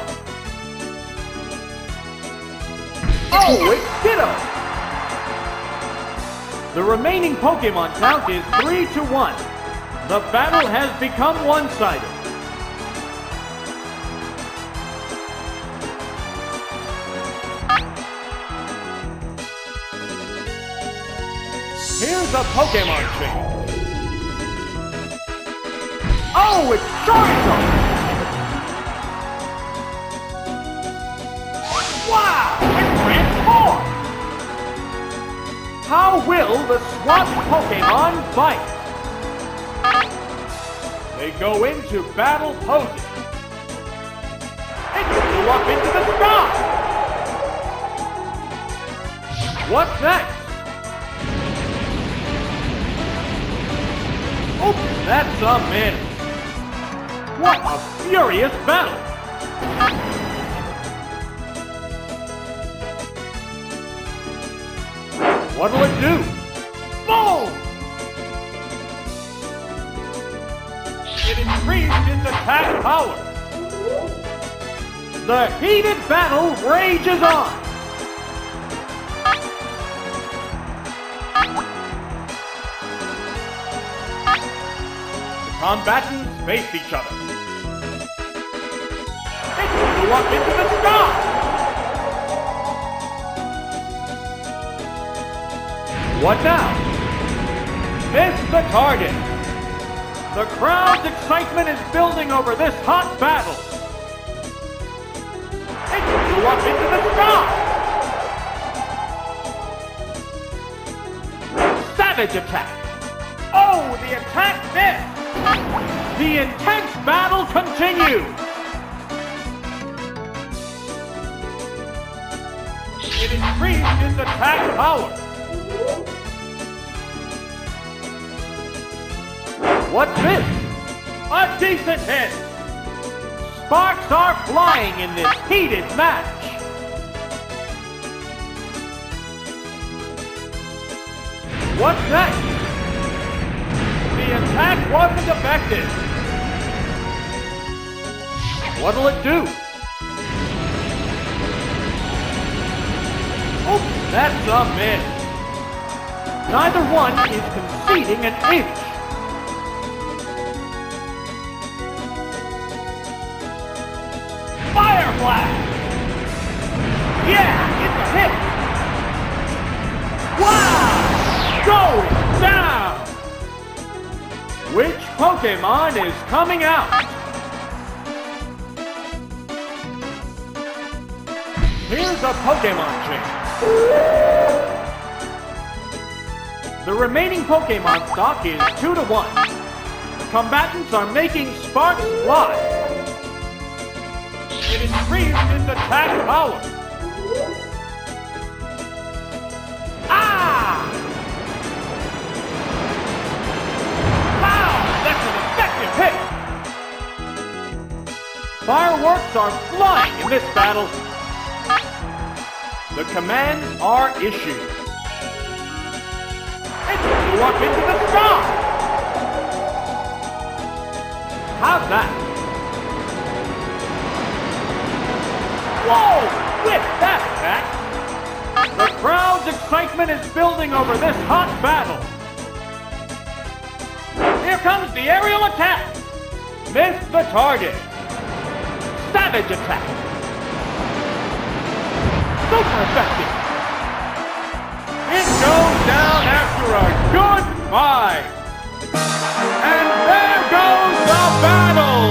Oh, it's Ditto! The remaining Pokemon count is 3 to 1. The battle has become one-sided. Here's a Pokemon change. Oh, it's Charizard! How will the swamp Pokemon fight? They go into battle poses. It flew up into the sky! What's next? Oh, that's a man. What a furious battle! Battle rages on. The combatants face each other. It flew up into the sky. What now? Miss the target. The crowd's excitement is building over this hot battle. Sky. Savage attack. Oh, the attack missed. The intense battle continues. It increased its attack power. What's this? A decent hit! Sparks are flying in this heated match! What's next? the attack wasn't effective. What'll it do? Oh, that's a miss. Neither one is conceding an inch. Pokemon is coming out? Here's a Pokemon chain. The remaining Pokemon stock is 2 to 1. The combatants are making sparks fly. It increased its attack power. Are flying in this battle. The commands are issued. It flew up into the sky! How's that? Whoa! With that attack! The crowd's excitement is building over this hot battle. Here comes the aerial attack! Missed the target. Savage attack! Super effective! It goes down after a good fight! And there goes the battle!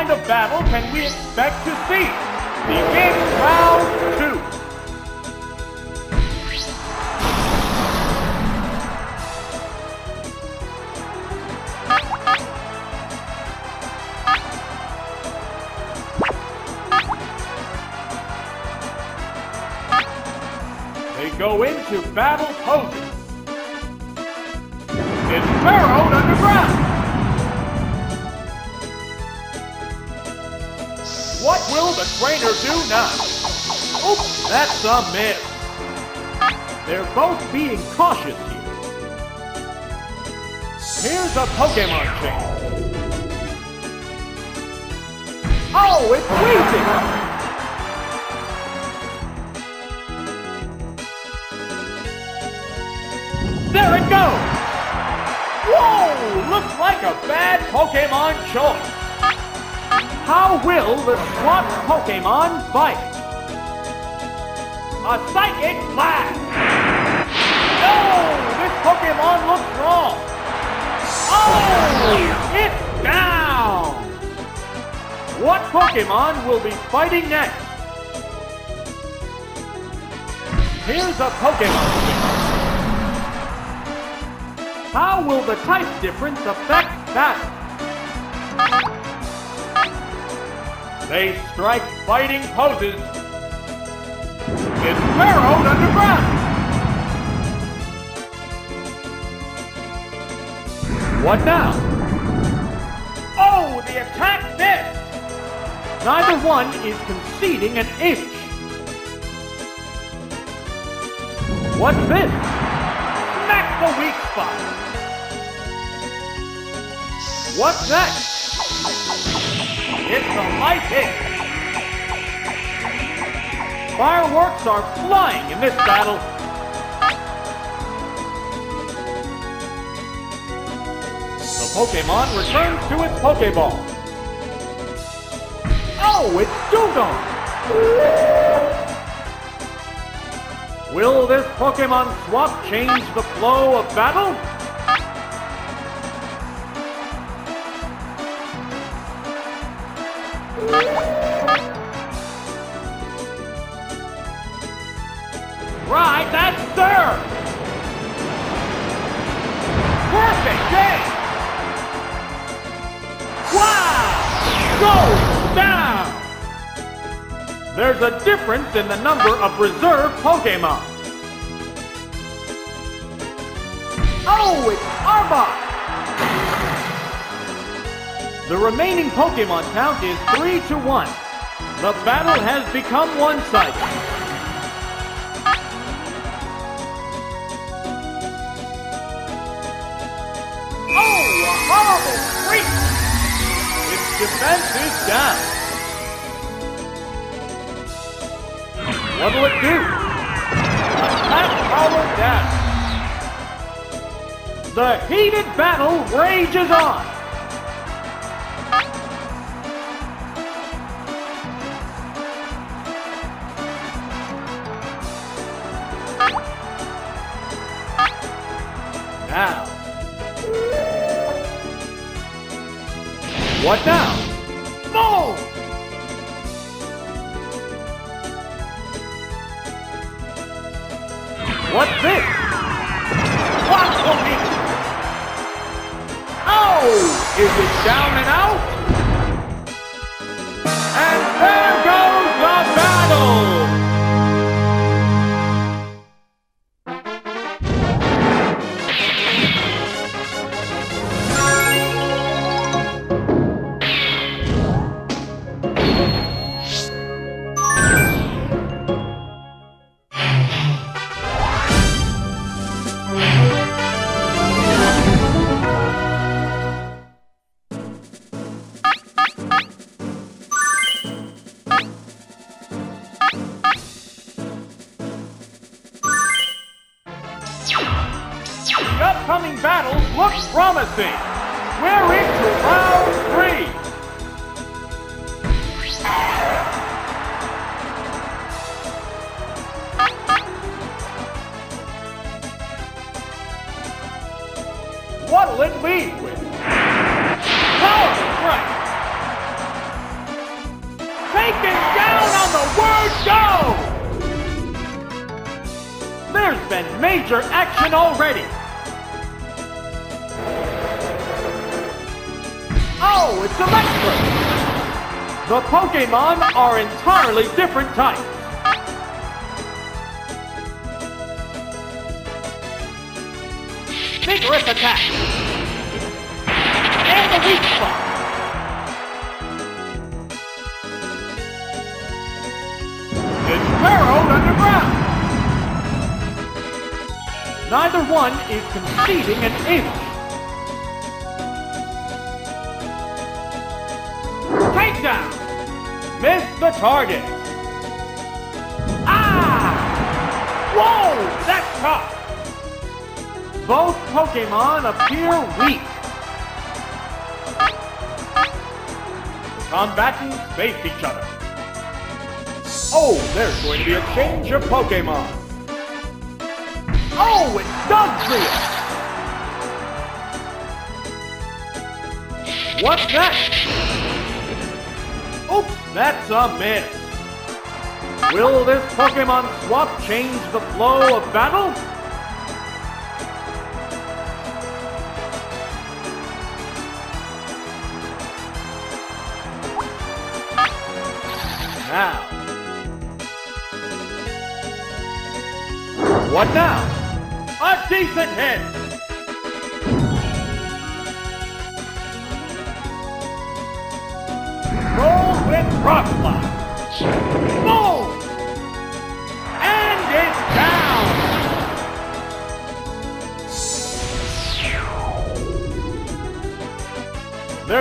Kind of battle can we expect to see? Begin round two. They go into battle poses. It's burrowed the trainer do not. Oops, that's a miss. They're both being cautious here. Here's a Pokemon chain. Oh, it's freezing! There it goes! Whoa! Looks like a bad Pokemon choice. How will the SWAT Pokemon fight? A Psychic Blast! Oh! This Pokemon looks wrong! Oh! It's down! What Pokemon will be fighting next? Here's a Pokemon. How will the type difference affect battle? They strike fighting poses. It's burrowed underground. What now? Oh, the attack missed. Neither one is conceding an inch. What's this? Smack the weak spot. What's that? It's a light hit. Fireworks are flying in this battle. The Pokemon returns to its Pokeball. Oh, it's Dewgong! Will this Pokemon swap change the flow of battle? A difference in the number of reserve Pokemon. Oh, it's Arbok! The remaining Pokemon count is 3 to 1. The battle has become one-sided. Oh, defense is down. What'll it do? Power down. The heated battle rages on. Pokemon are entirely different types. Vigorous attack! And the weak spot! It's burrowed underground! Neither one is conceding an Pokemon appear weak. The combatants face each other. Oh, there's going to be a change of Pokemon. Oh, it's Dugtrio! What's that? Oops, that's a miss. Will this Pokemon swap change the flow of battle?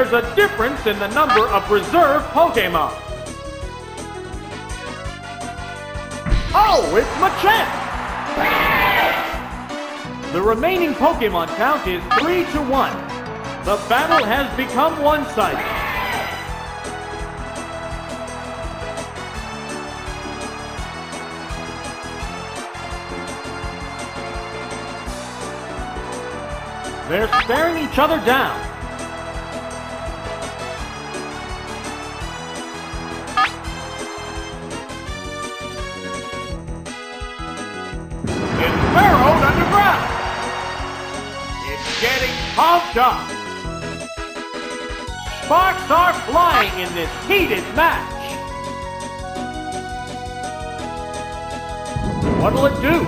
There's a difference in the number of reserve Pokemon. Oh, it's Machamp! The remaining Pokemon count is 3 to 1. The battle has become one-sided. They're staring each other down. In this heated match. What'll it do?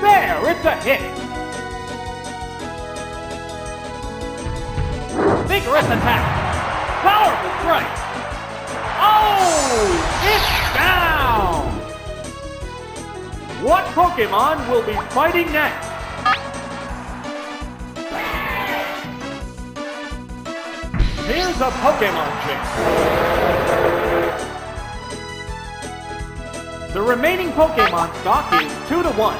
There, it's a hit. Vigorous attack. Powerful strike. Oh, it's down. What Pokemon will be fighting next? A Pokemon chase. The remaining Pokemon stock is 2 to 1.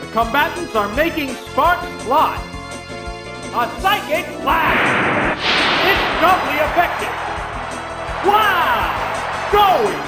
The combatants are making sparks fly. A Psychic Blast! It's doubly effective! Wow! Going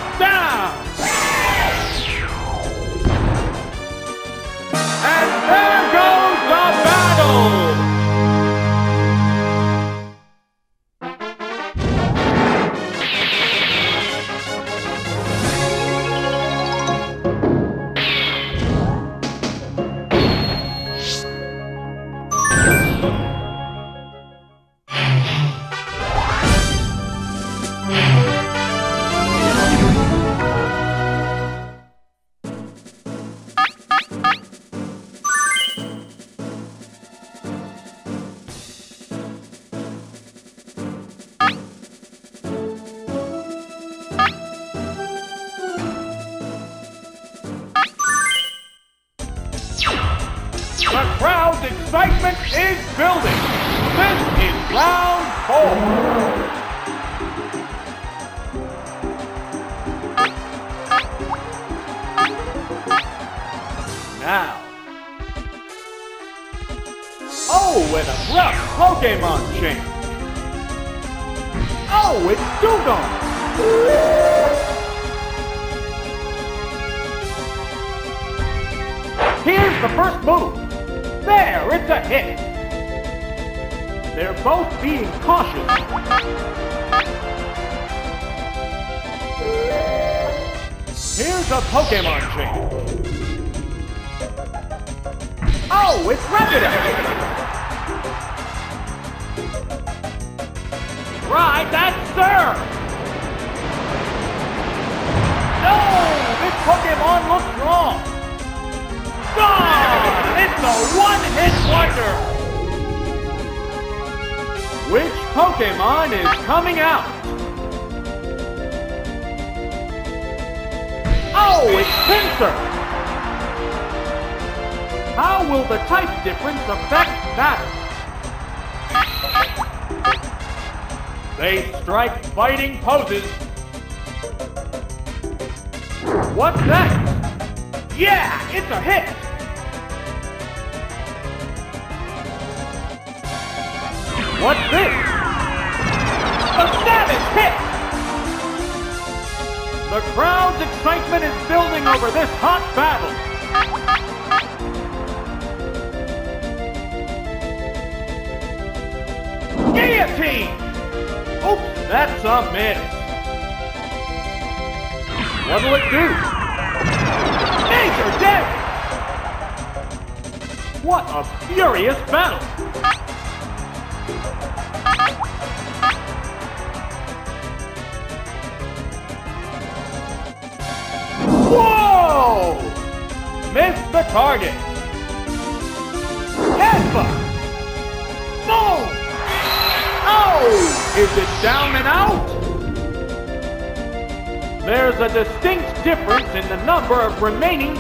strike poses.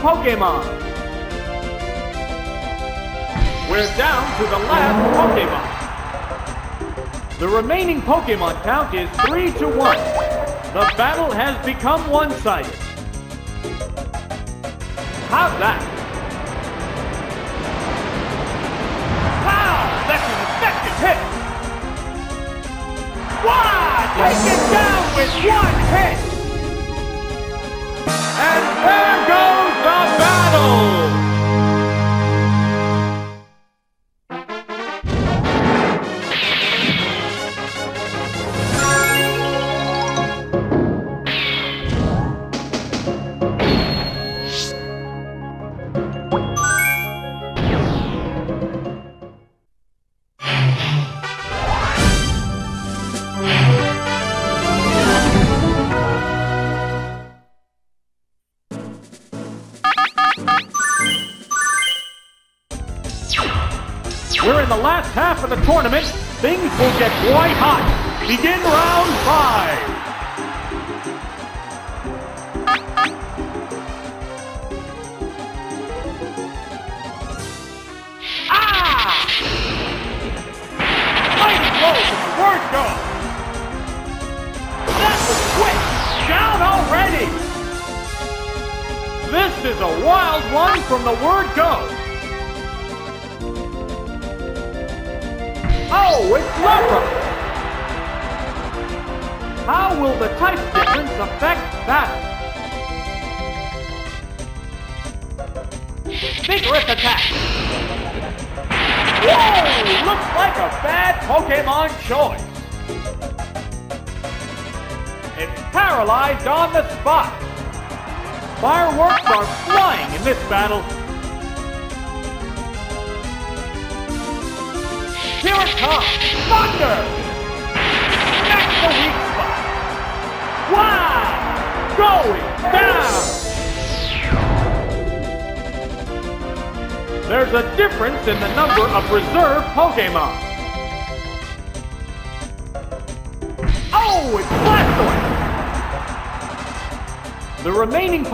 Pokemon. We're down to the last Pokemon. The remaining Pokemon count is 3 to 1. The battle has become one-sided. How's that? That's an effective hit! Wow, take it down with one hit!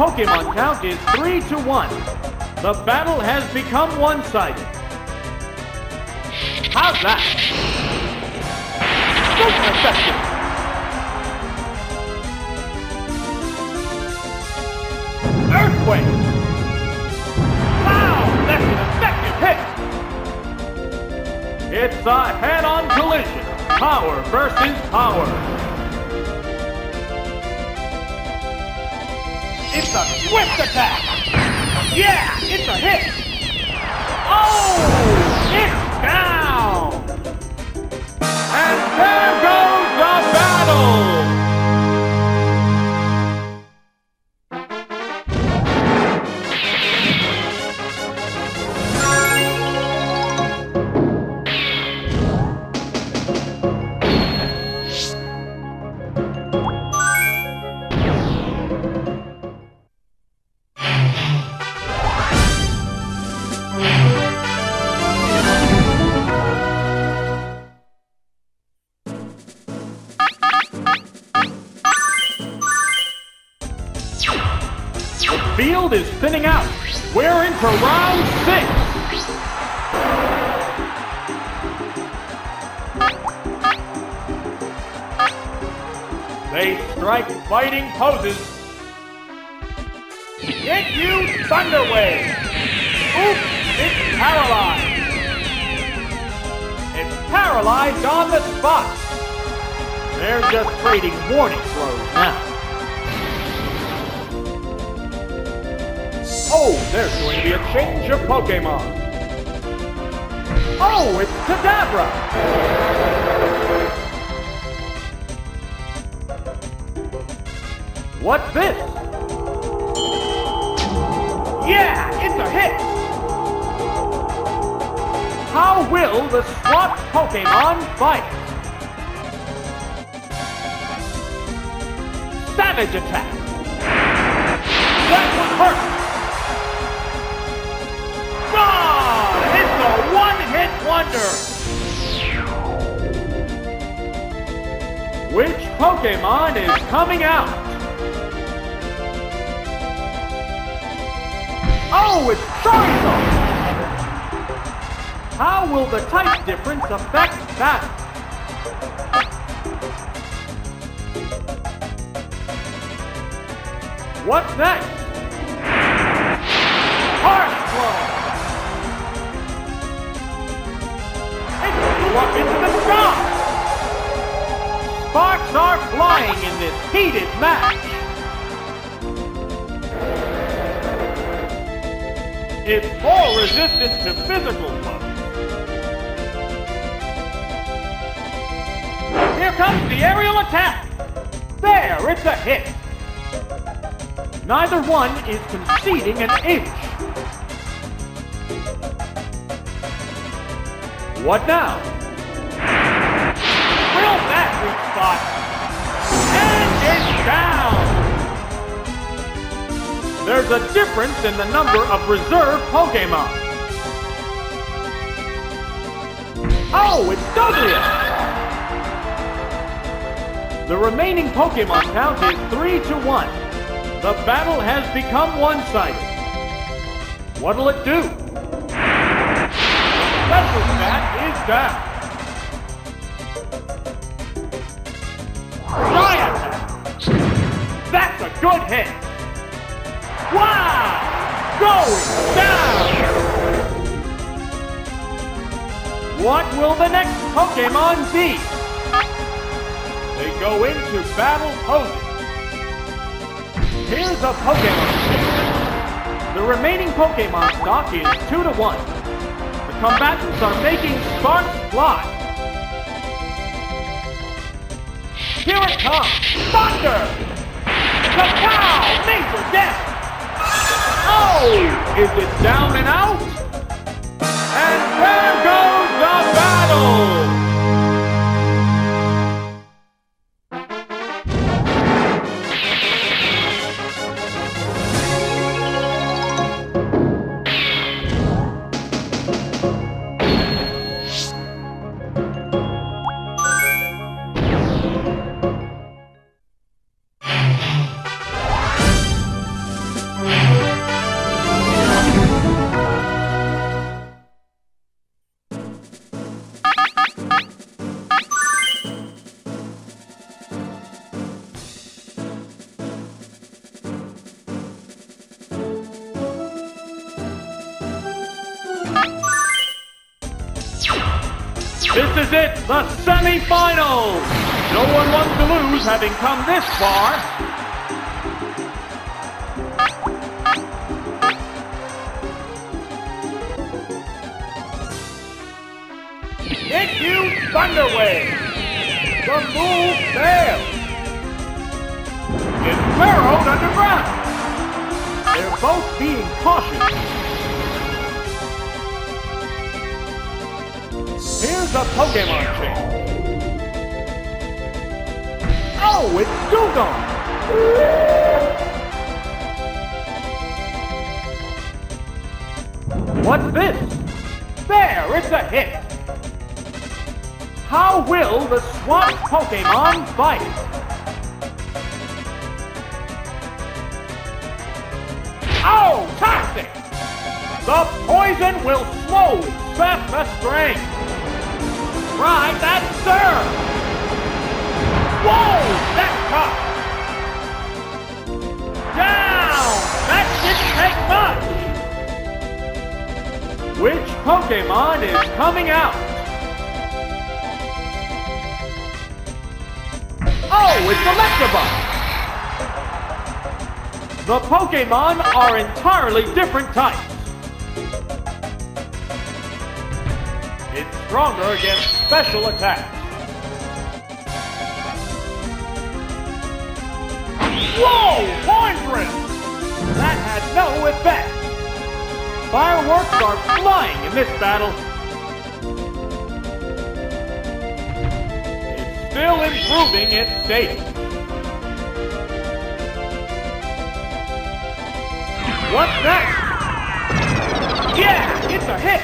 Pokemon count is 3 to 1. The battle has become one-sided. How's that? Earthquake! Wow! That's an effective hit! It's a head-on collision. Power versus power. Swift attack! Yeah, it's a hit! Oh! It's down! And down! poses one is conceding an inch. What now? Real that weak spot. And it's down! There's a difference in the number of reserve Pokemon. Oh, it's Douglas! The remaining Pokemon count is 3 to 1. The battle has become one-sided. What'll it do? Special Stat is down. Giant! That's a good hit! Wow! Going down! What will the next Pokemon be? They go into battle posing. Here's a Pokemon. The remaining Pokemon stock is 2 to 1. The combatants are making sparks fly. Here it comes! Thunder! Kapow! Major death! Oh! Is it down and out? And there goes the battle! Pokemon are entirely different types. It's stronger against special attacks. Whoa! Horn drill! That had no effect. Fireworks are flying in this battle. It's still improving its state. What's next? Yeah, it's a hit!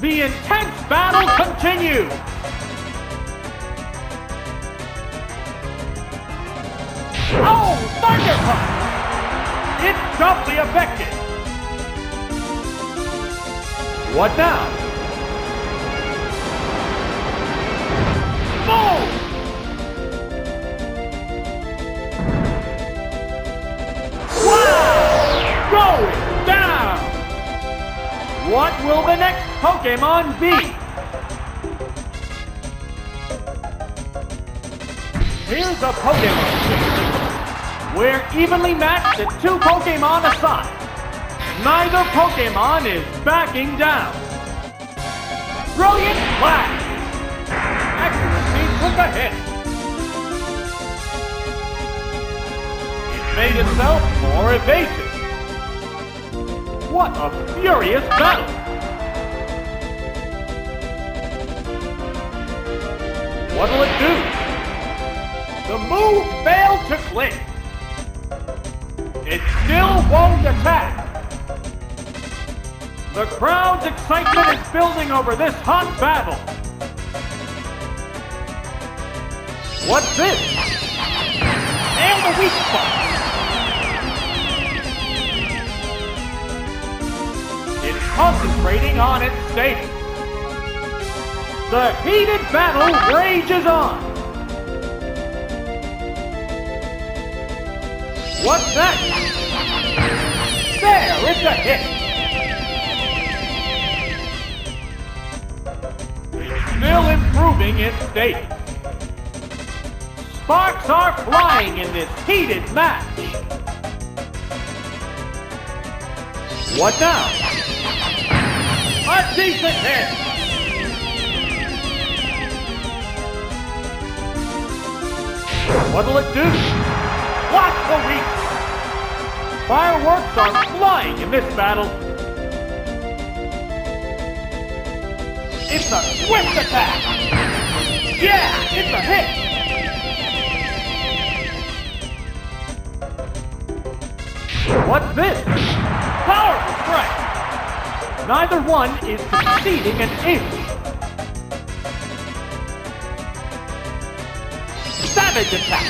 The intense battle continues! Oh, Thunder Punch! It's doubly effective! What now? Will the next Pokemon be? Here's a Pokemon. We're evenly matched at two Pokemon aside. Neither Pokemon is backing down. Brilliant Flash! Accuracy took a hit. It made itself more evasive. What a furious battle! To click. It still won't attack. The crowd's excitement is building over this hot battle. What's this? And the weak spot. It's concentrating on its state. The heated battle rages on. What's that? There, it's a hit. Still improving its state. Sparks are flying in this heated match. What now? A decent hit. What'll it do? What the weak? Fireworks are flying in this battle. It's a swift attack! Yeah, it's a hit! What's this? Powerful strike! Neither one is conceding an inch. Savage attack!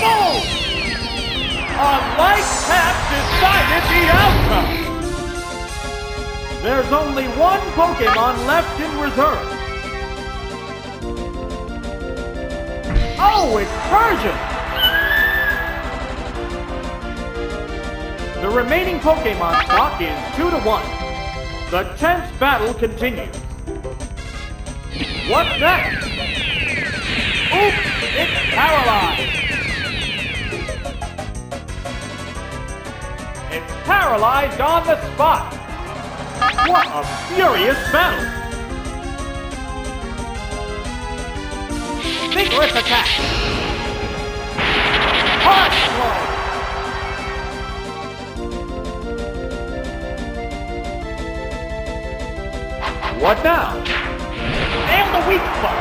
Boom! A light tap decided the outcome! There's only one Pokemon left in reserve. Oh, it's Persian! The remaining Pokemon stock is 2 to 1. The tense battle continues. What's next? Oops, it's paralyzed! Paralyzed on the spot! What a furious battle! Vigorous attack! Hard blow! What now? And the weak spot!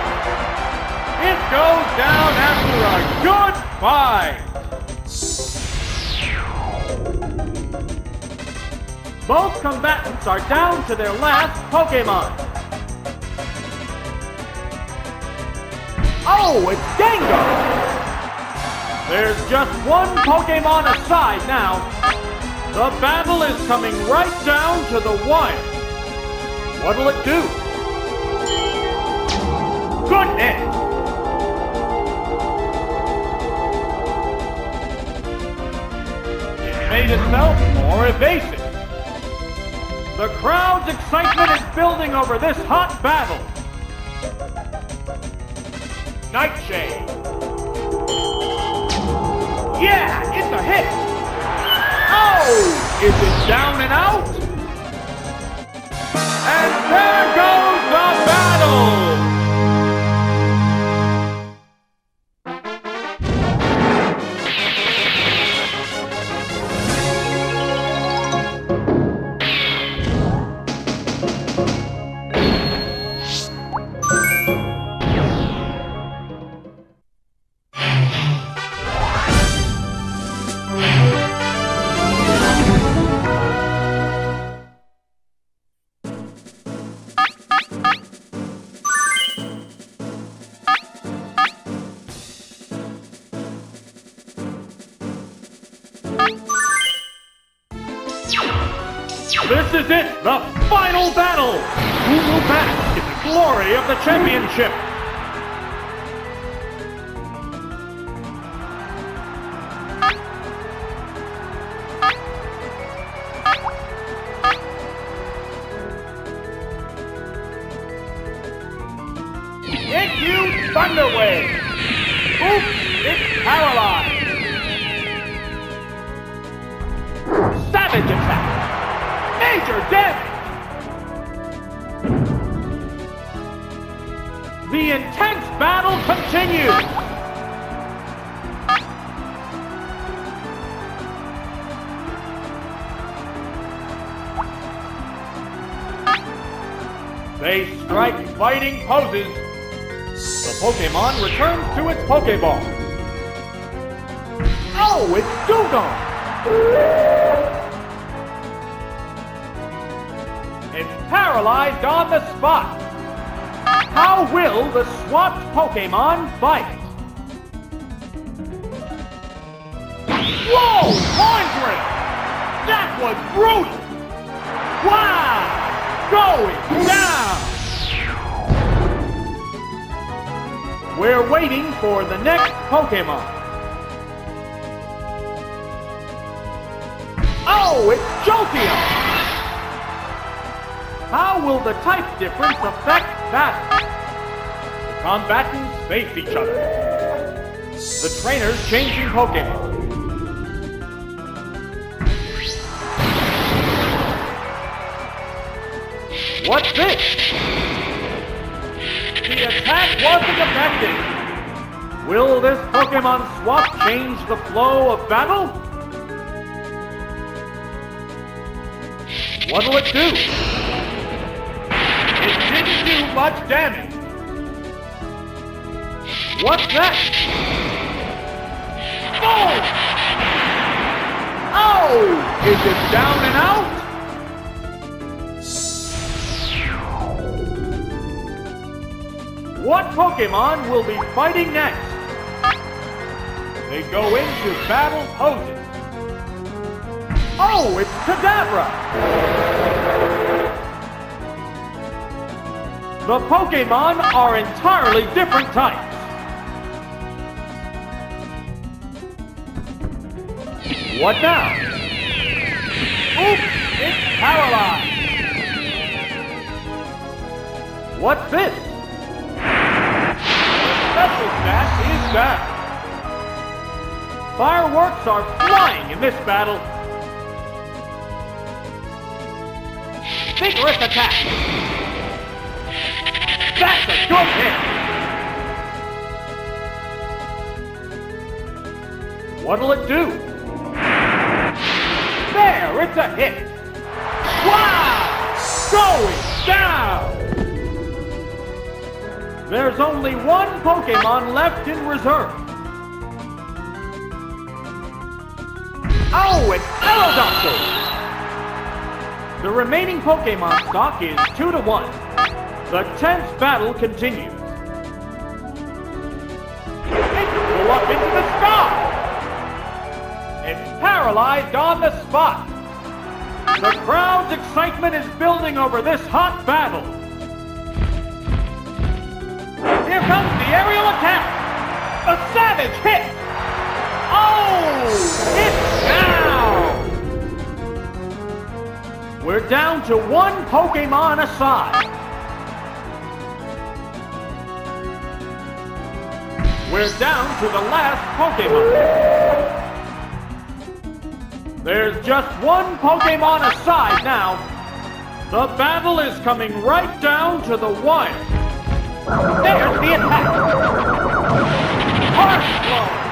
It goes down after a good fight! Both combatants are down to their last Pokemon. Oh, it's Gengar! There's just one Pokemon aside now. The battle is coming right down to the wire. What'll it do? Goodness! It made itself more evasive. The crowd's excitement is building over this hot battle. Night Shade. Yeah, it's a hit. Oh, is it down and out? And there goes the fighting. The Pokemon returns to its Pokeball. Oh, it's Dewgong! It's paralyzed on the spot. How will the swapped Pokemon fight? Whoa! Andre! That was brutal! Waiting for the next Pokemon. Oh, it's Jolteon! How will the type difference affect that? The combatants face each other. The trainers changing Pokemon. What's this? The attack wasn't effective. Will this Pokemon swap change the flow of battle? What'll it do? It didn't do much damage. What's that? Oh! Oh! Is it down and out? What Pokemon will be fighting next? They go into battle poses. Oh, it's Kadabra! The Pokemon are entirely different types. What now? Oops, it's paralyzed. What's this? special stat is that. Fireworks are flying in this battle. Vigorous attack. That's a good hit. What'll it do? There, it's a hit. Wow! Going down! There's only one Pokemon left in reserve. Oh, it's Aerodactyl! The remaining Pokemon stock is 2 to 1. The tense battle continues. It flew up into the sky! It's paralyzed on the spot! The crowd's excitement is building over this hot battle. Here comes the aerial attack! A savage hit! Oh! It's down! We're down to one Pokemon aside. We're down to the last Pokemon. There's just one Pokemon aside now. The battle is coming right down to the wire. There's the attack! Harsh blow!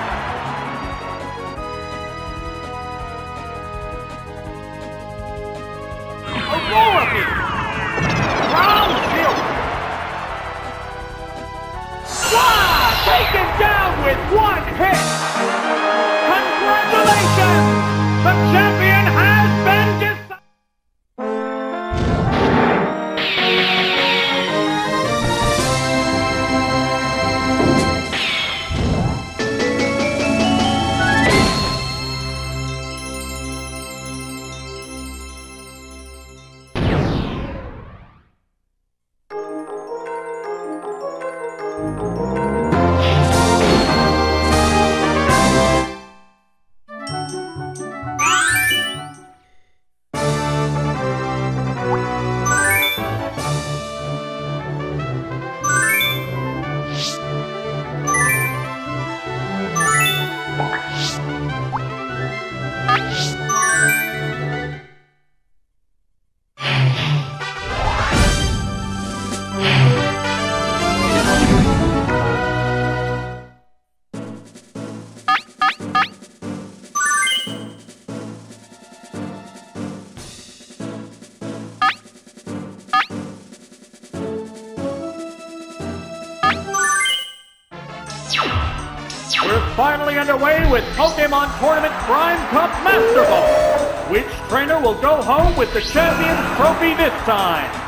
Home with the Champions Trophy this time?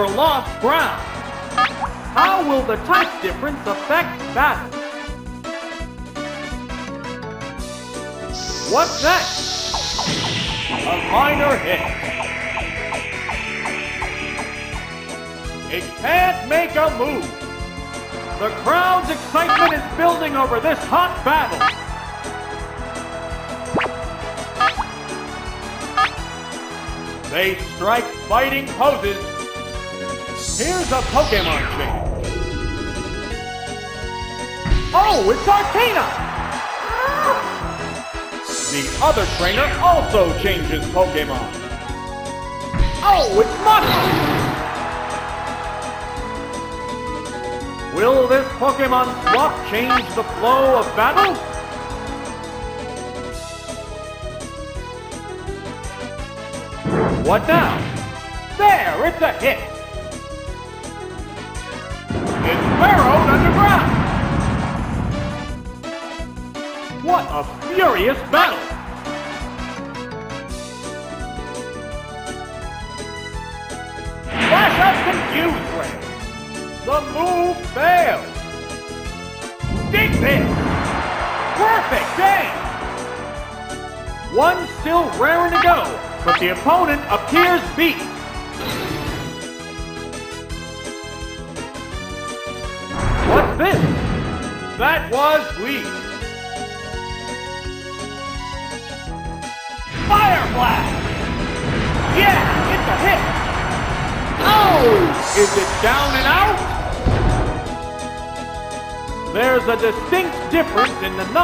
For lost ground. How will the type difference affect battle? What's that? A minor hit. It can't make a move. The crowd's excitement is building over this hot battle. They strike fighting poses. Here's a Pokemon change. Oh, it's Arcanine! The other trainer also changes Pokemon. Oh, it's Mudkip! Will this Pokemon swap change the flow of battle? What now? There, it's a hit!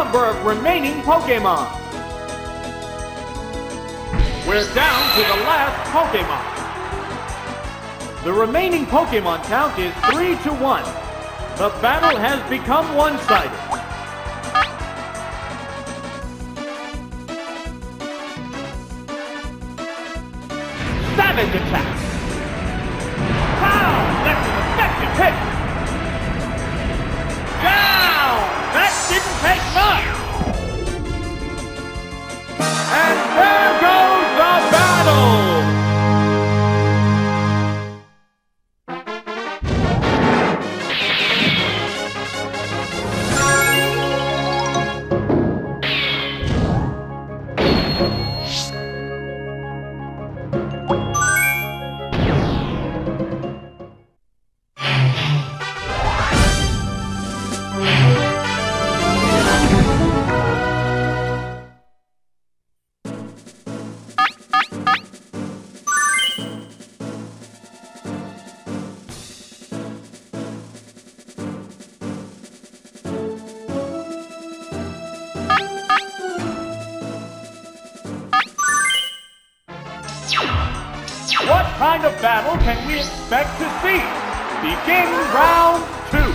Number of remaining Pokemon. We're down to the last Pokemon. The remaining Pokemon count is 3 to 1. The battle has become one-sided. Savage attack! Battle can we expect to see? Begin round two.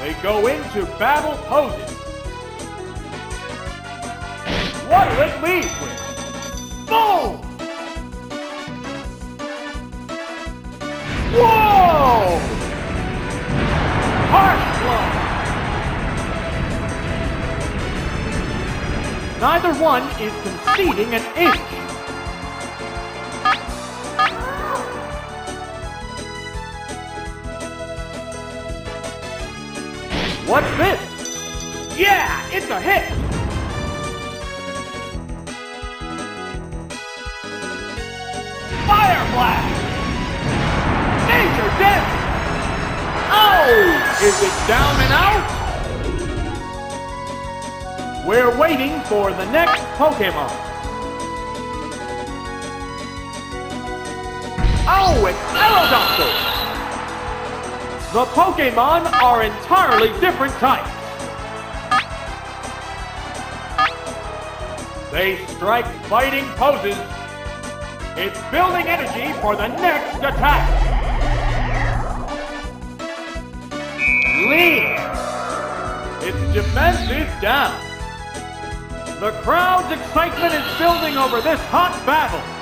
They go into battle poses. What'll it leave Neither one is conceding an inch. What's this? Yeah, it's a hit! Fire blast! Major damage! Oh! Is it down for the next Pokemon. Oh, it's Aerodactyl! The Pokemon are entirely different types. They strike fighting poses. It's building energy for the next attack. Lead. Its defense is down. The crowd's excitement is building over this hot battle.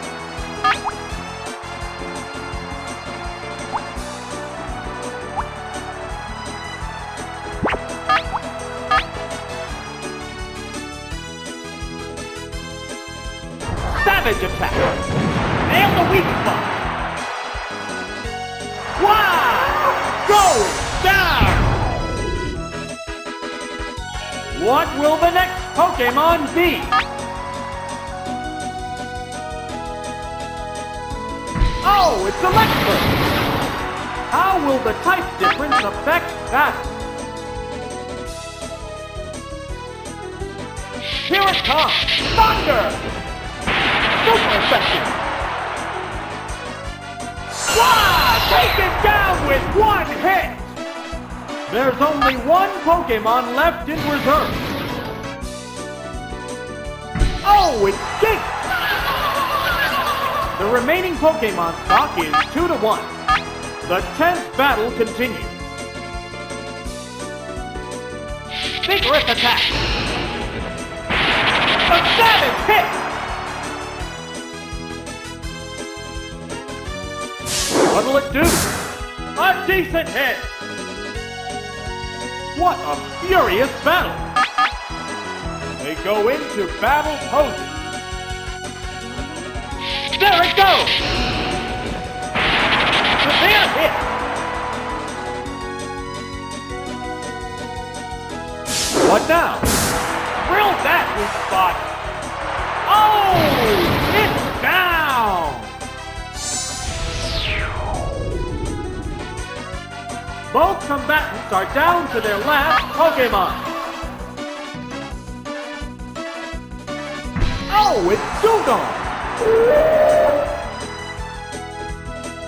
Pokemon left in reserve. Oh, it's Jynx! The remaining Pokemon stock is 2 to 1. The tenth battle continues. Vigorous attack! A savage hit! What'll it do? A decent hit! What a furious battle! They go into battle poses. There it goes! Severe hit! What now? Drill that weak spot! Oh! It's down! Both combatants are down to their last Pokemon. Oh, it's Dewgong!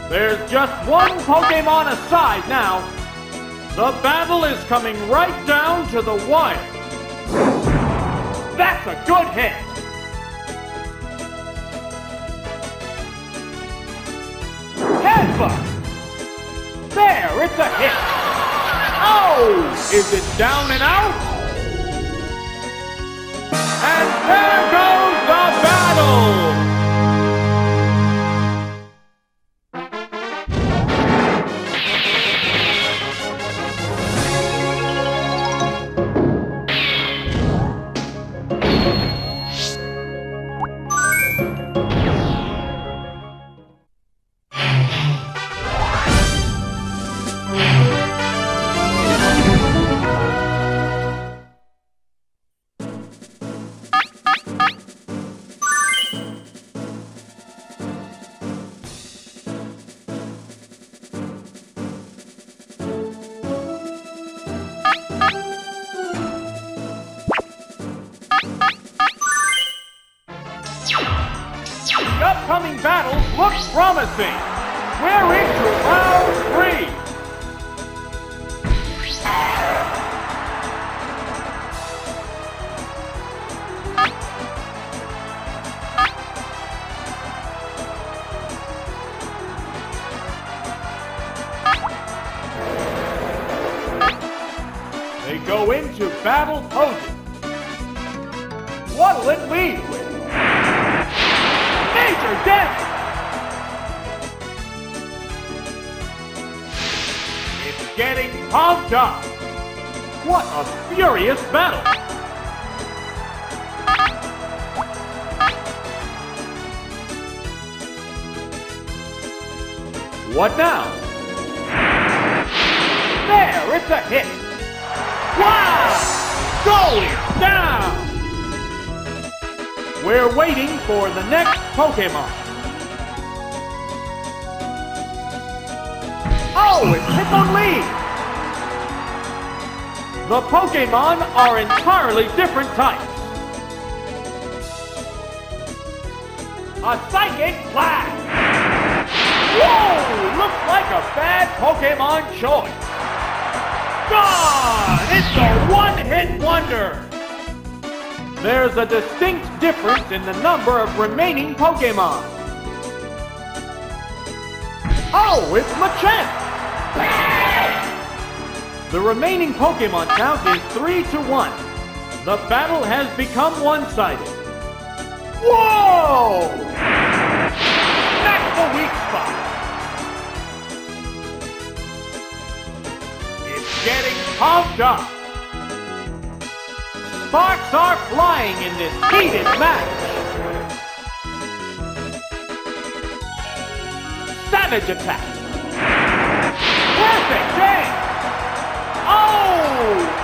There's just one Pokemon aside now. The battle is coming right down to the wire. That's a good hit. Is it down and out? Pokemon are entirely different types. A Psychic Blast! Whoa! Looks like a bad Pokemon choice. Gone! It's a one-hit wonder! There's a distinct difference in the number of remaining Pokemon. Oh, it's Machamp! The remaining Pokemon count is 3 to 1. The battle has become one-sided. Whoa! That's the weak spot. It's getting pumped up. Sparks are flying in this heated match. Savage attack. Perfect game. Oh,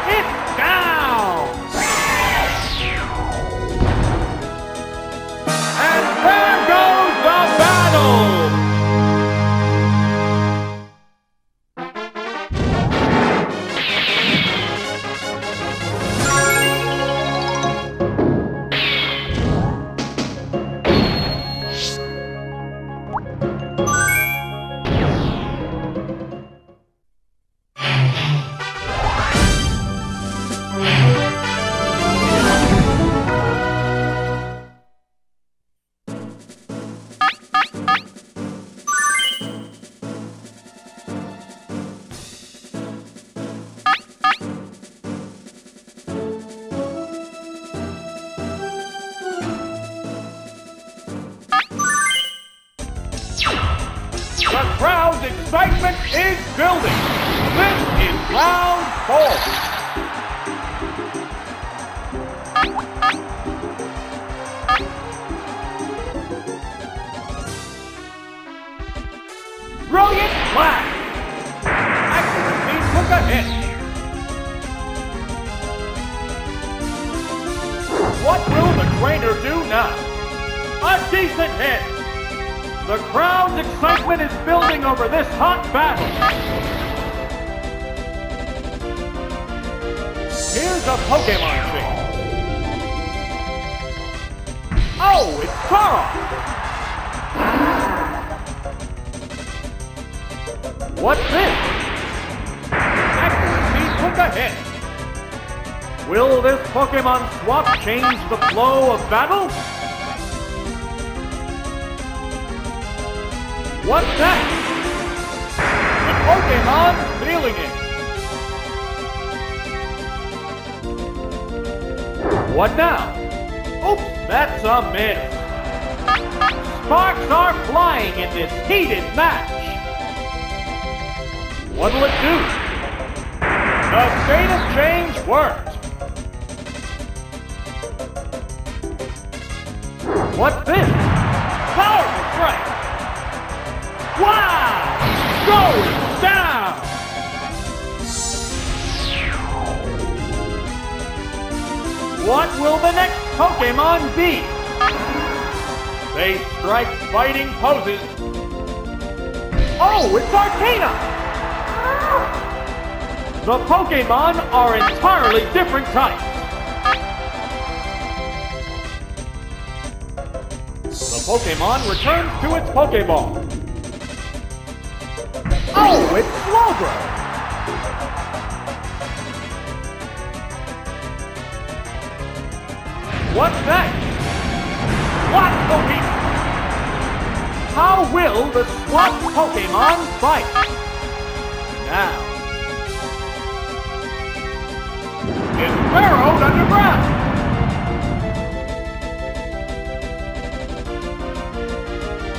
flow of battle? What's that? The Pokemon feeling it. What now? Oops, that's a miss. Sparks are flying in this heated fighting poses. Oh, it's Arcanine! The Pokemon are entirely different types. The Pokemon returns to its Pokeball. Oh, it's Slowbro! The swap Pokemon fight? Now. It's burrowed underground.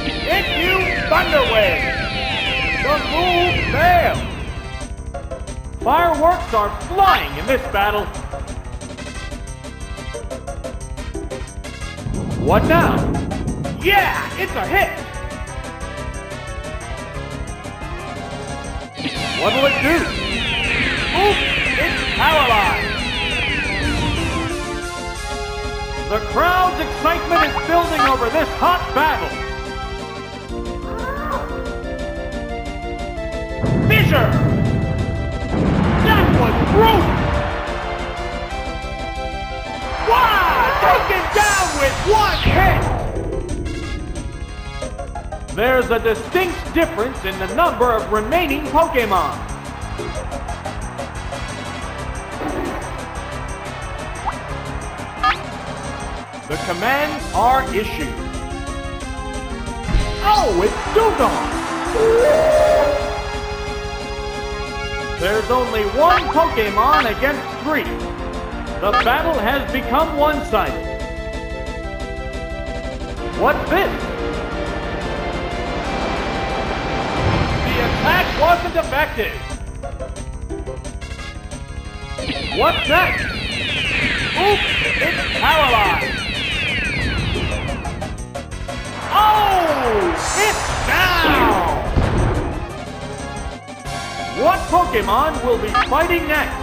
Hit you, Thunder Wave. The move failed! Fireworks are flying in this battle. What now? Yeah, it's a hit! Excitement over this hot battle. Fissure! That was brutal! Wow! Taken down with one hit! There's a distinct difference in the number of remaining Pokemon. The commands are issued. Oh, it's Dewgong! There's only one Pokemon against three. The battle has become one-sided. What's this? The attack wasn't effective. What's that? Oops, it's paralyzed. Oh! It's down! What Pokemon will be fighting next?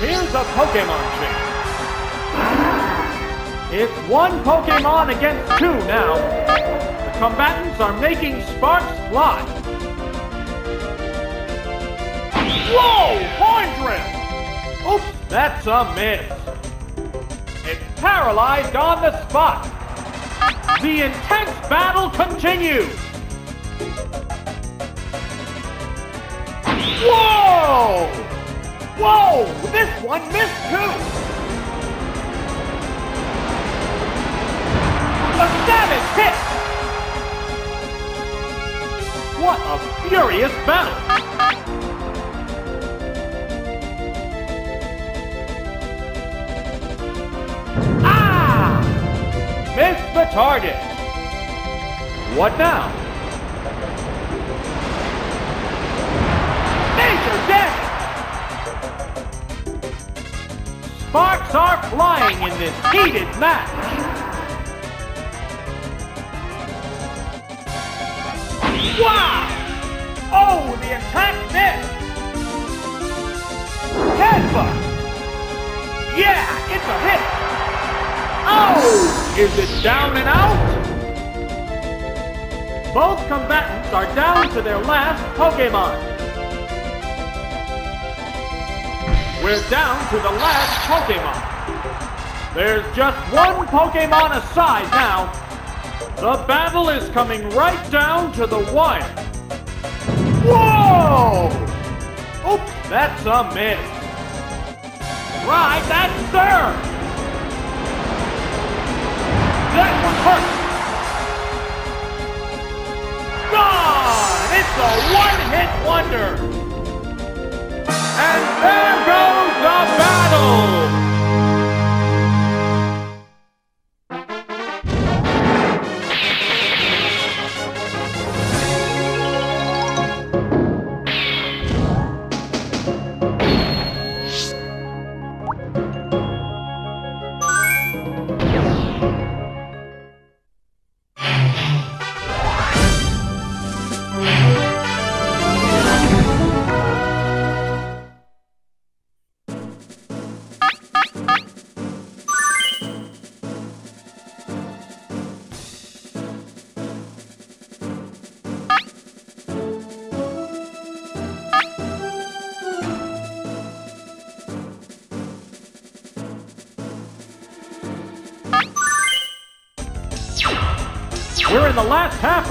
Here's a Pokemon change. It's one Pokemon against two now. The combatants are making sparks fly. Whoa! Horn! Oops, that's a miss paralyzed on the spot. The intense battle continues. Whoa! Whoa! This one missed too! A savage hit! What a furious battle! Target. What now? Major damage! Sparks are flying in this heated match. Is it down and out? Both combatants are down to their last Pokemon. We're down to the last Pokemon. There's just one Pokemon aside now. The battle is coming right down to the wire. Whoa! Oops, that's a miss. Right, that's third. A one-hit wonder! And there goes the battle!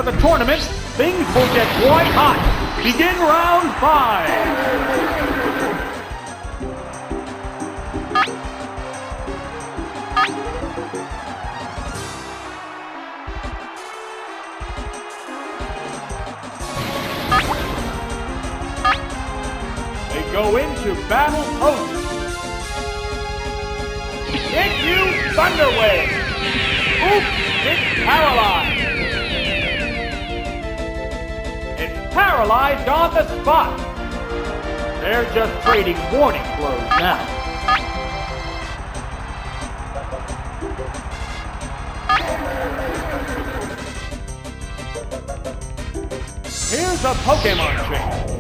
The tournament. Things will get quite hot. Begin round five. Trading warning blows now. Here's a Pokemon change.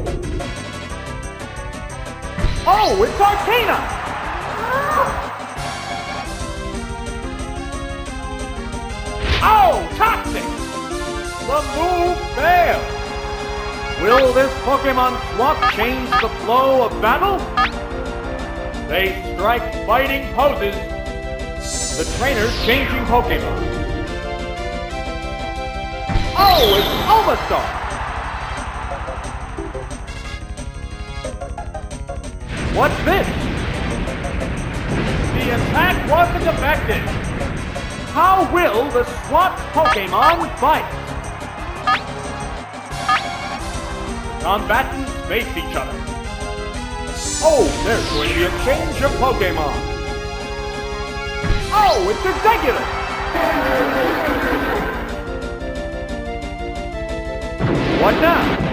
Oh, it's Arcanine! Oh, toxic! The move failed. Will this Pokemon swap change the flow of battle? They strike fighting poses. The trainer's changing Pokemon. Oh, it's Omastar! What's this? The attack wasn't effective. How will the swapped Pokemon fight? Combatants face each other. Oh, there's going to be a change of Pokemon. Oh, it's Executive! What now?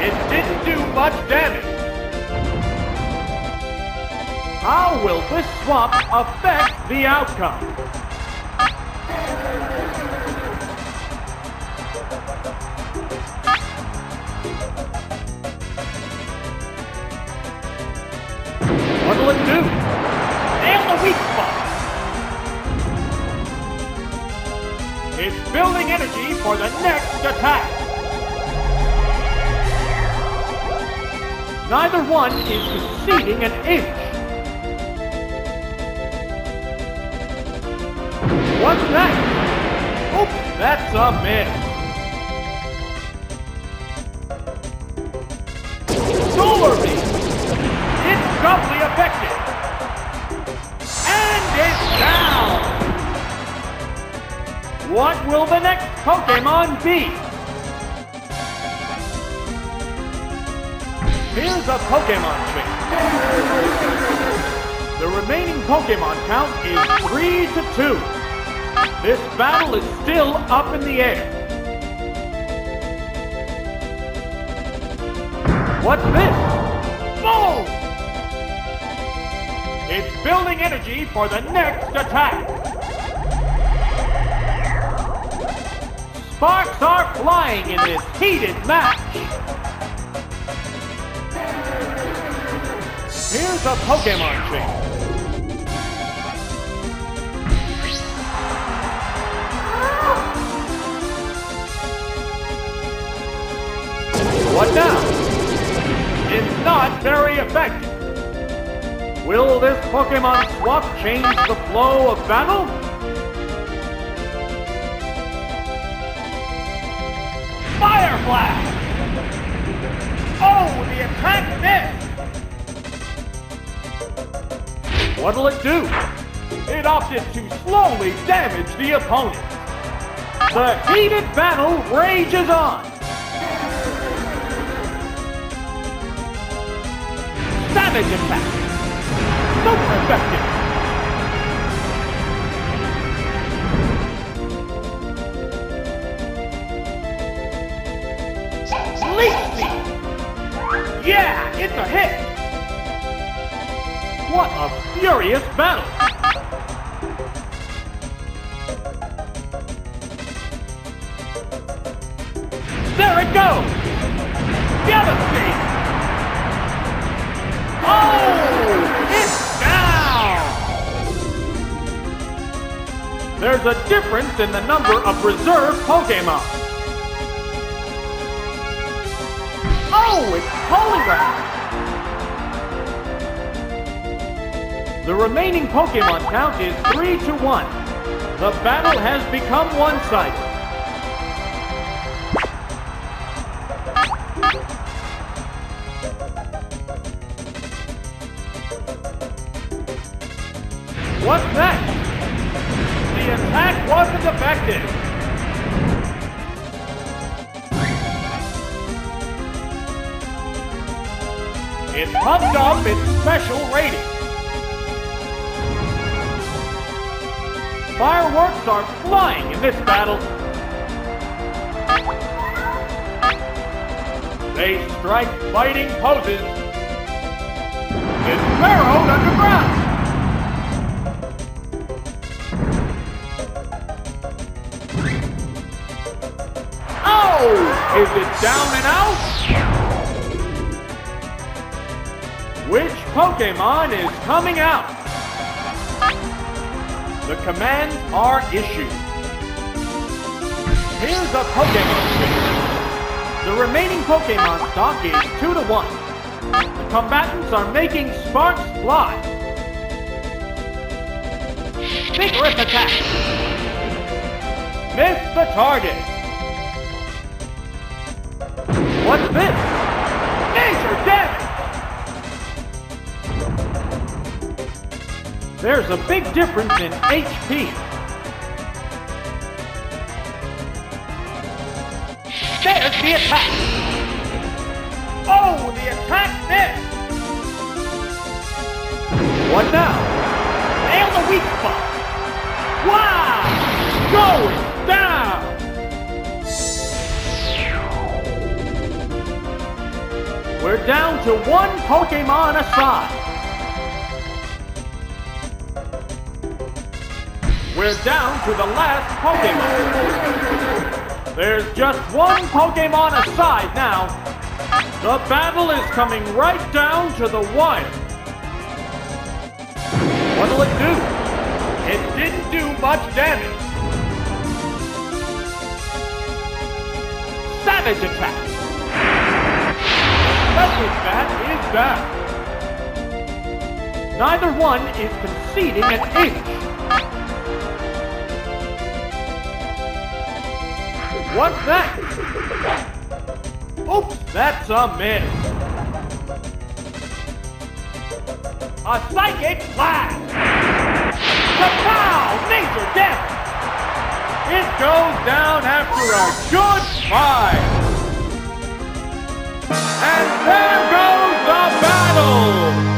It didn't do much damage. How will this swap affect the outcome? For the next attack! Neither one is conceding an inch. What's that? Oh, that's a miss. Be? Here's a Pokemon trick. The remaining Pokemon count is 3 to 2. This battle is still up in the air. What's this? Boom! It's building energy for the next attack. Flying in this heated match. Here's a Pokemon change. What now? It's not very effective. Will this Pokemon swap change the flow of battle? Fire Blast! Oh, the attack missed! What'll it do? It opted to slowly damage the opponent. The heated battle rages on. Savage attack! Super effective! Furious battle! There it goes! Devastate! Oh! It's down! There's a difference in the number of reserve Pokemon. Oh, it's Poliwrath! The remaining Pokemon count is 3 to 1. The battle has become one-sided. Fighting poses. is burrowed underground. Oh! Is it down and out? Which Pokemon is coming out? The commands are issued. Here's a Pokemon. The remaining Pokemon stock is 2 to 1. The combatants are making sparks fly. Vigorous attack! Miss the target! What's this? Major damage! There's a big difference in HP. Pokemon aside. We're down to the last Pokemon. There's just one Pokemon aside now. The battle is coming right down to the wire. What'll it do? It didn't do much damage. Savage attack. Special bat is down. Neither one is conceding an inch. What's that? Oops, that's a miss. A psychic blast! Kapow! Major damage! It goes down after a good fight! And there goes the battle!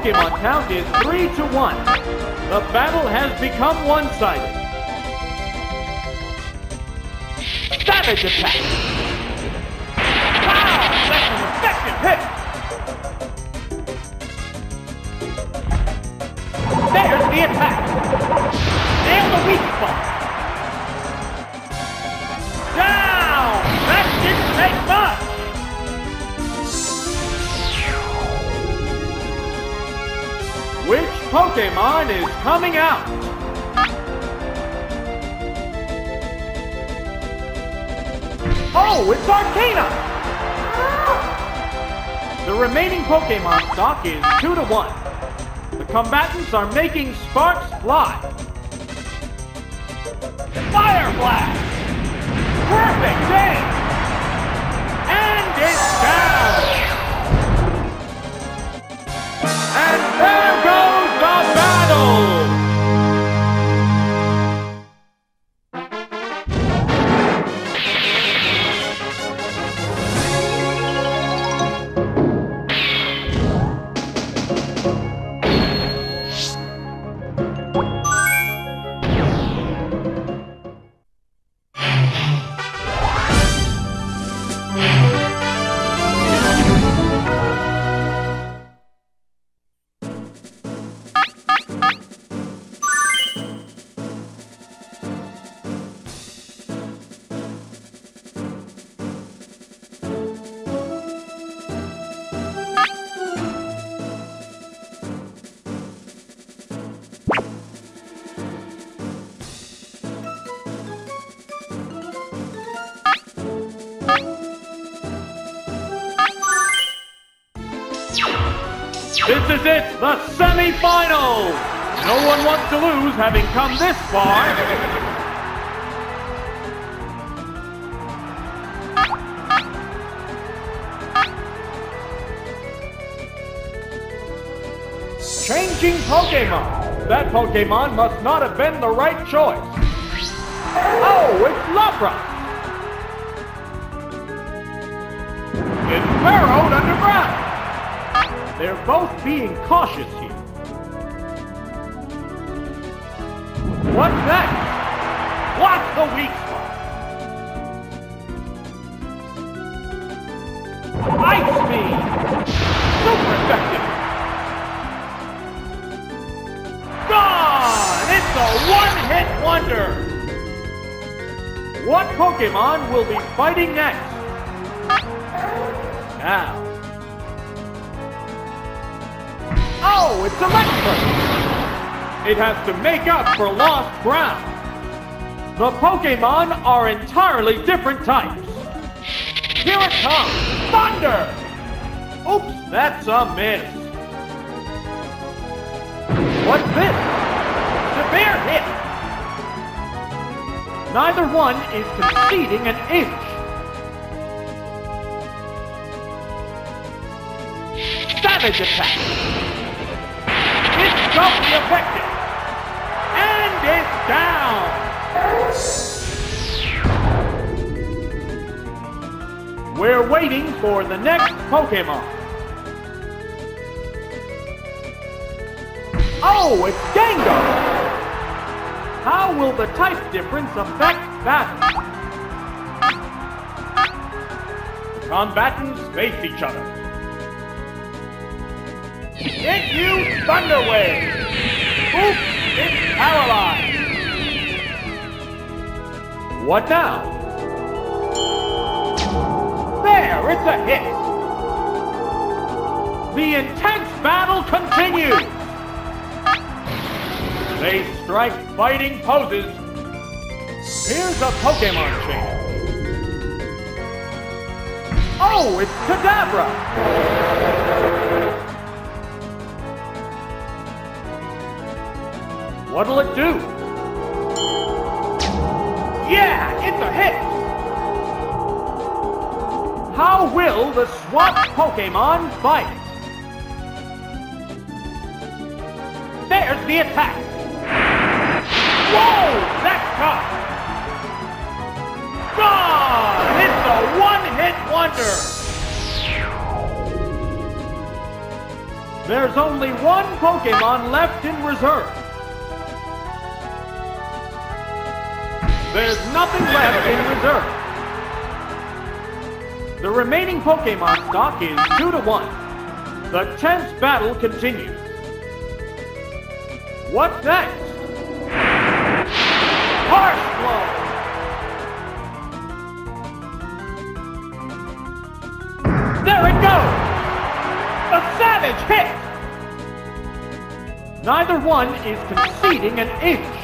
Pokemon count is 3 to 1. The battle has become one-sided. Savage attack! Coming out? Oh, it's Arcanine! The remaining Pokemon stock is 2 to 1. The combatants are making sparks fly. Fire Blast! Perfect aim! Changing Pokemon. That Pokemon must not have been the right choice. Oh, it's Lapras. It's burrowed underground. They're both being cautious It has to make up for lost ground. The Pokemon are entirely different types. Here it comes! Thunder! Oops, that's a miss. What's this? Severe hit! Neither one is conceding an inch. Savage attack! It's doubly effective! Down! We're waiting for the next Pokemon. Oh, it's Gengar! How will the type difference affect battle? The combatants face each other. Hit you, Thunder Wave! Oops, it's paralyzed! What now? There, it's a hit! The intense battle continues! They strike fighting poses. Here's a Pokemon change. Oh, it's Kadabra! What'll it do? Yeah, How will the swap Pokemon fight? There's the attack! Whoa! That's tough! Gone! It's a one-hit wonder! There's only one Pokemon left in reserve. There's nothing left in reserve. The remaining Pokemon stock is 2 to 1. The tense battle continues. What's next? Harsh Blow! There it goes! A savage hit! Neither one is conceding an inch.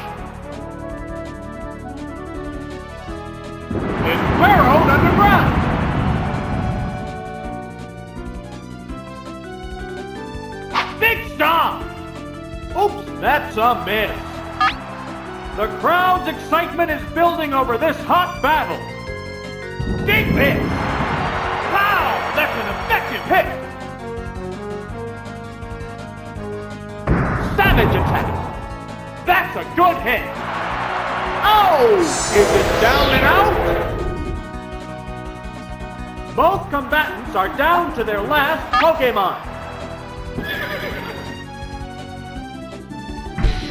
A miss. The crowd's excitement is building over this hot battle. Big hit! Wow, that's an effective hit! Savage attack! That's a good hit! Oh! Is it down and out? Both combatants are down to their last Pokemon.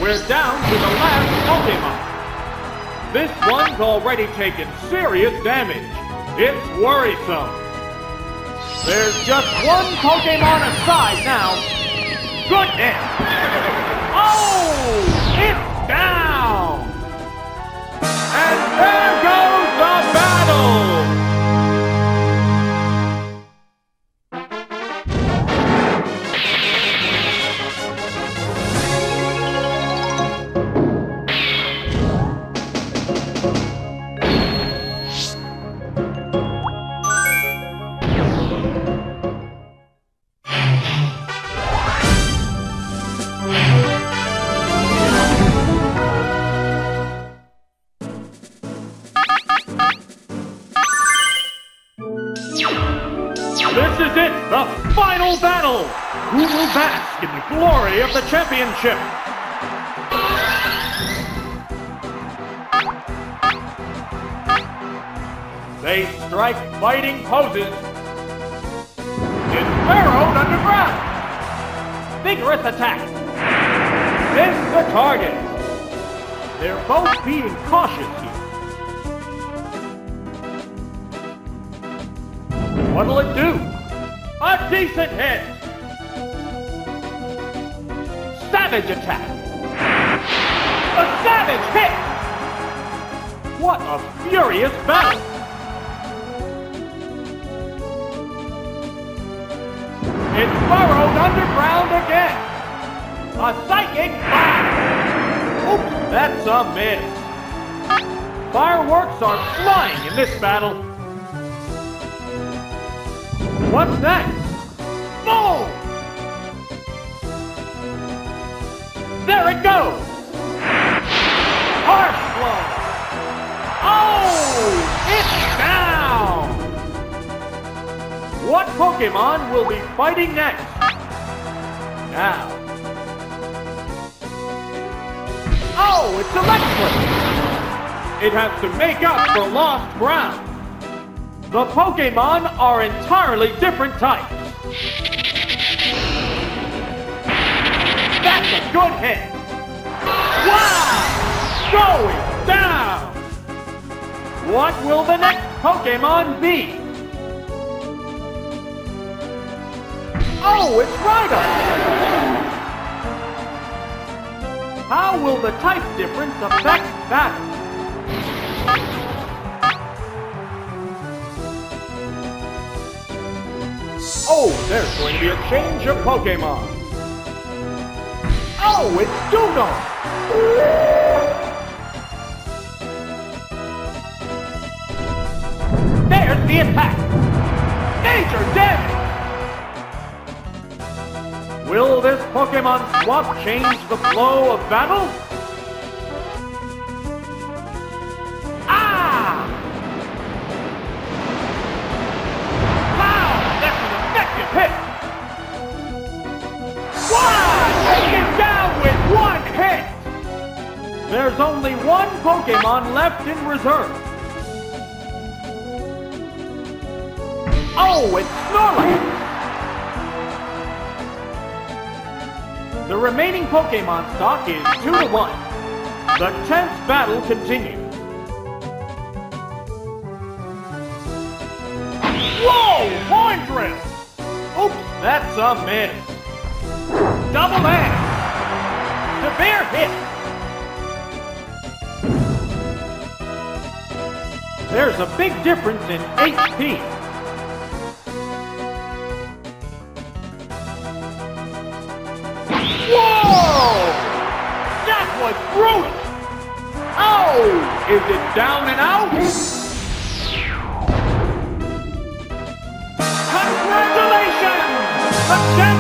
We're down to the last Pokemon. This one's already taken serious damage. It's worrisome. There's just one Pokemon aside now. Goodness! Oh! It's down! And there goes championship? They strike fighting poses. It's burrowed underground. Vigorous attack. Miss the target. They're both being cautious here. What'll it do? A decent hit. Savage attack. A savage hit. What a furious battle. It's burrowed underground again. A psychic blast. Oops, that's a miss. Fireworks are flying in this battle. What's next? Boom! There it goes! Harsh blow! Oh! It's down! What Pokemon will be fighting next? Now. Oh, it's electric! It has to make up for lost ground. The Pokemon are entirely different types. That's a good hit. Wow! Going down! What will the next Pokemon be? Oh, it's Rhydon! How will the type difference affect battle? Oh, there's going to be a change of Pokemon. Oh, it's Dewgong! There's the attack! Major damage! Will this Pokemon swap change the flow of battle? Ah! Wow, that's an effective hit! Wow, There's only one Pokemon left in reserve. Oh, it's Snorlax! The remaining Pokemon stock is 2 to 1. The tense battle continues. Whoa! Horn drill! Oops, that's a miss. Double edge! Severe hit! There's a big difference in HP. Whoa! That was brutal! Oh! Is it down and out? Congratulations! The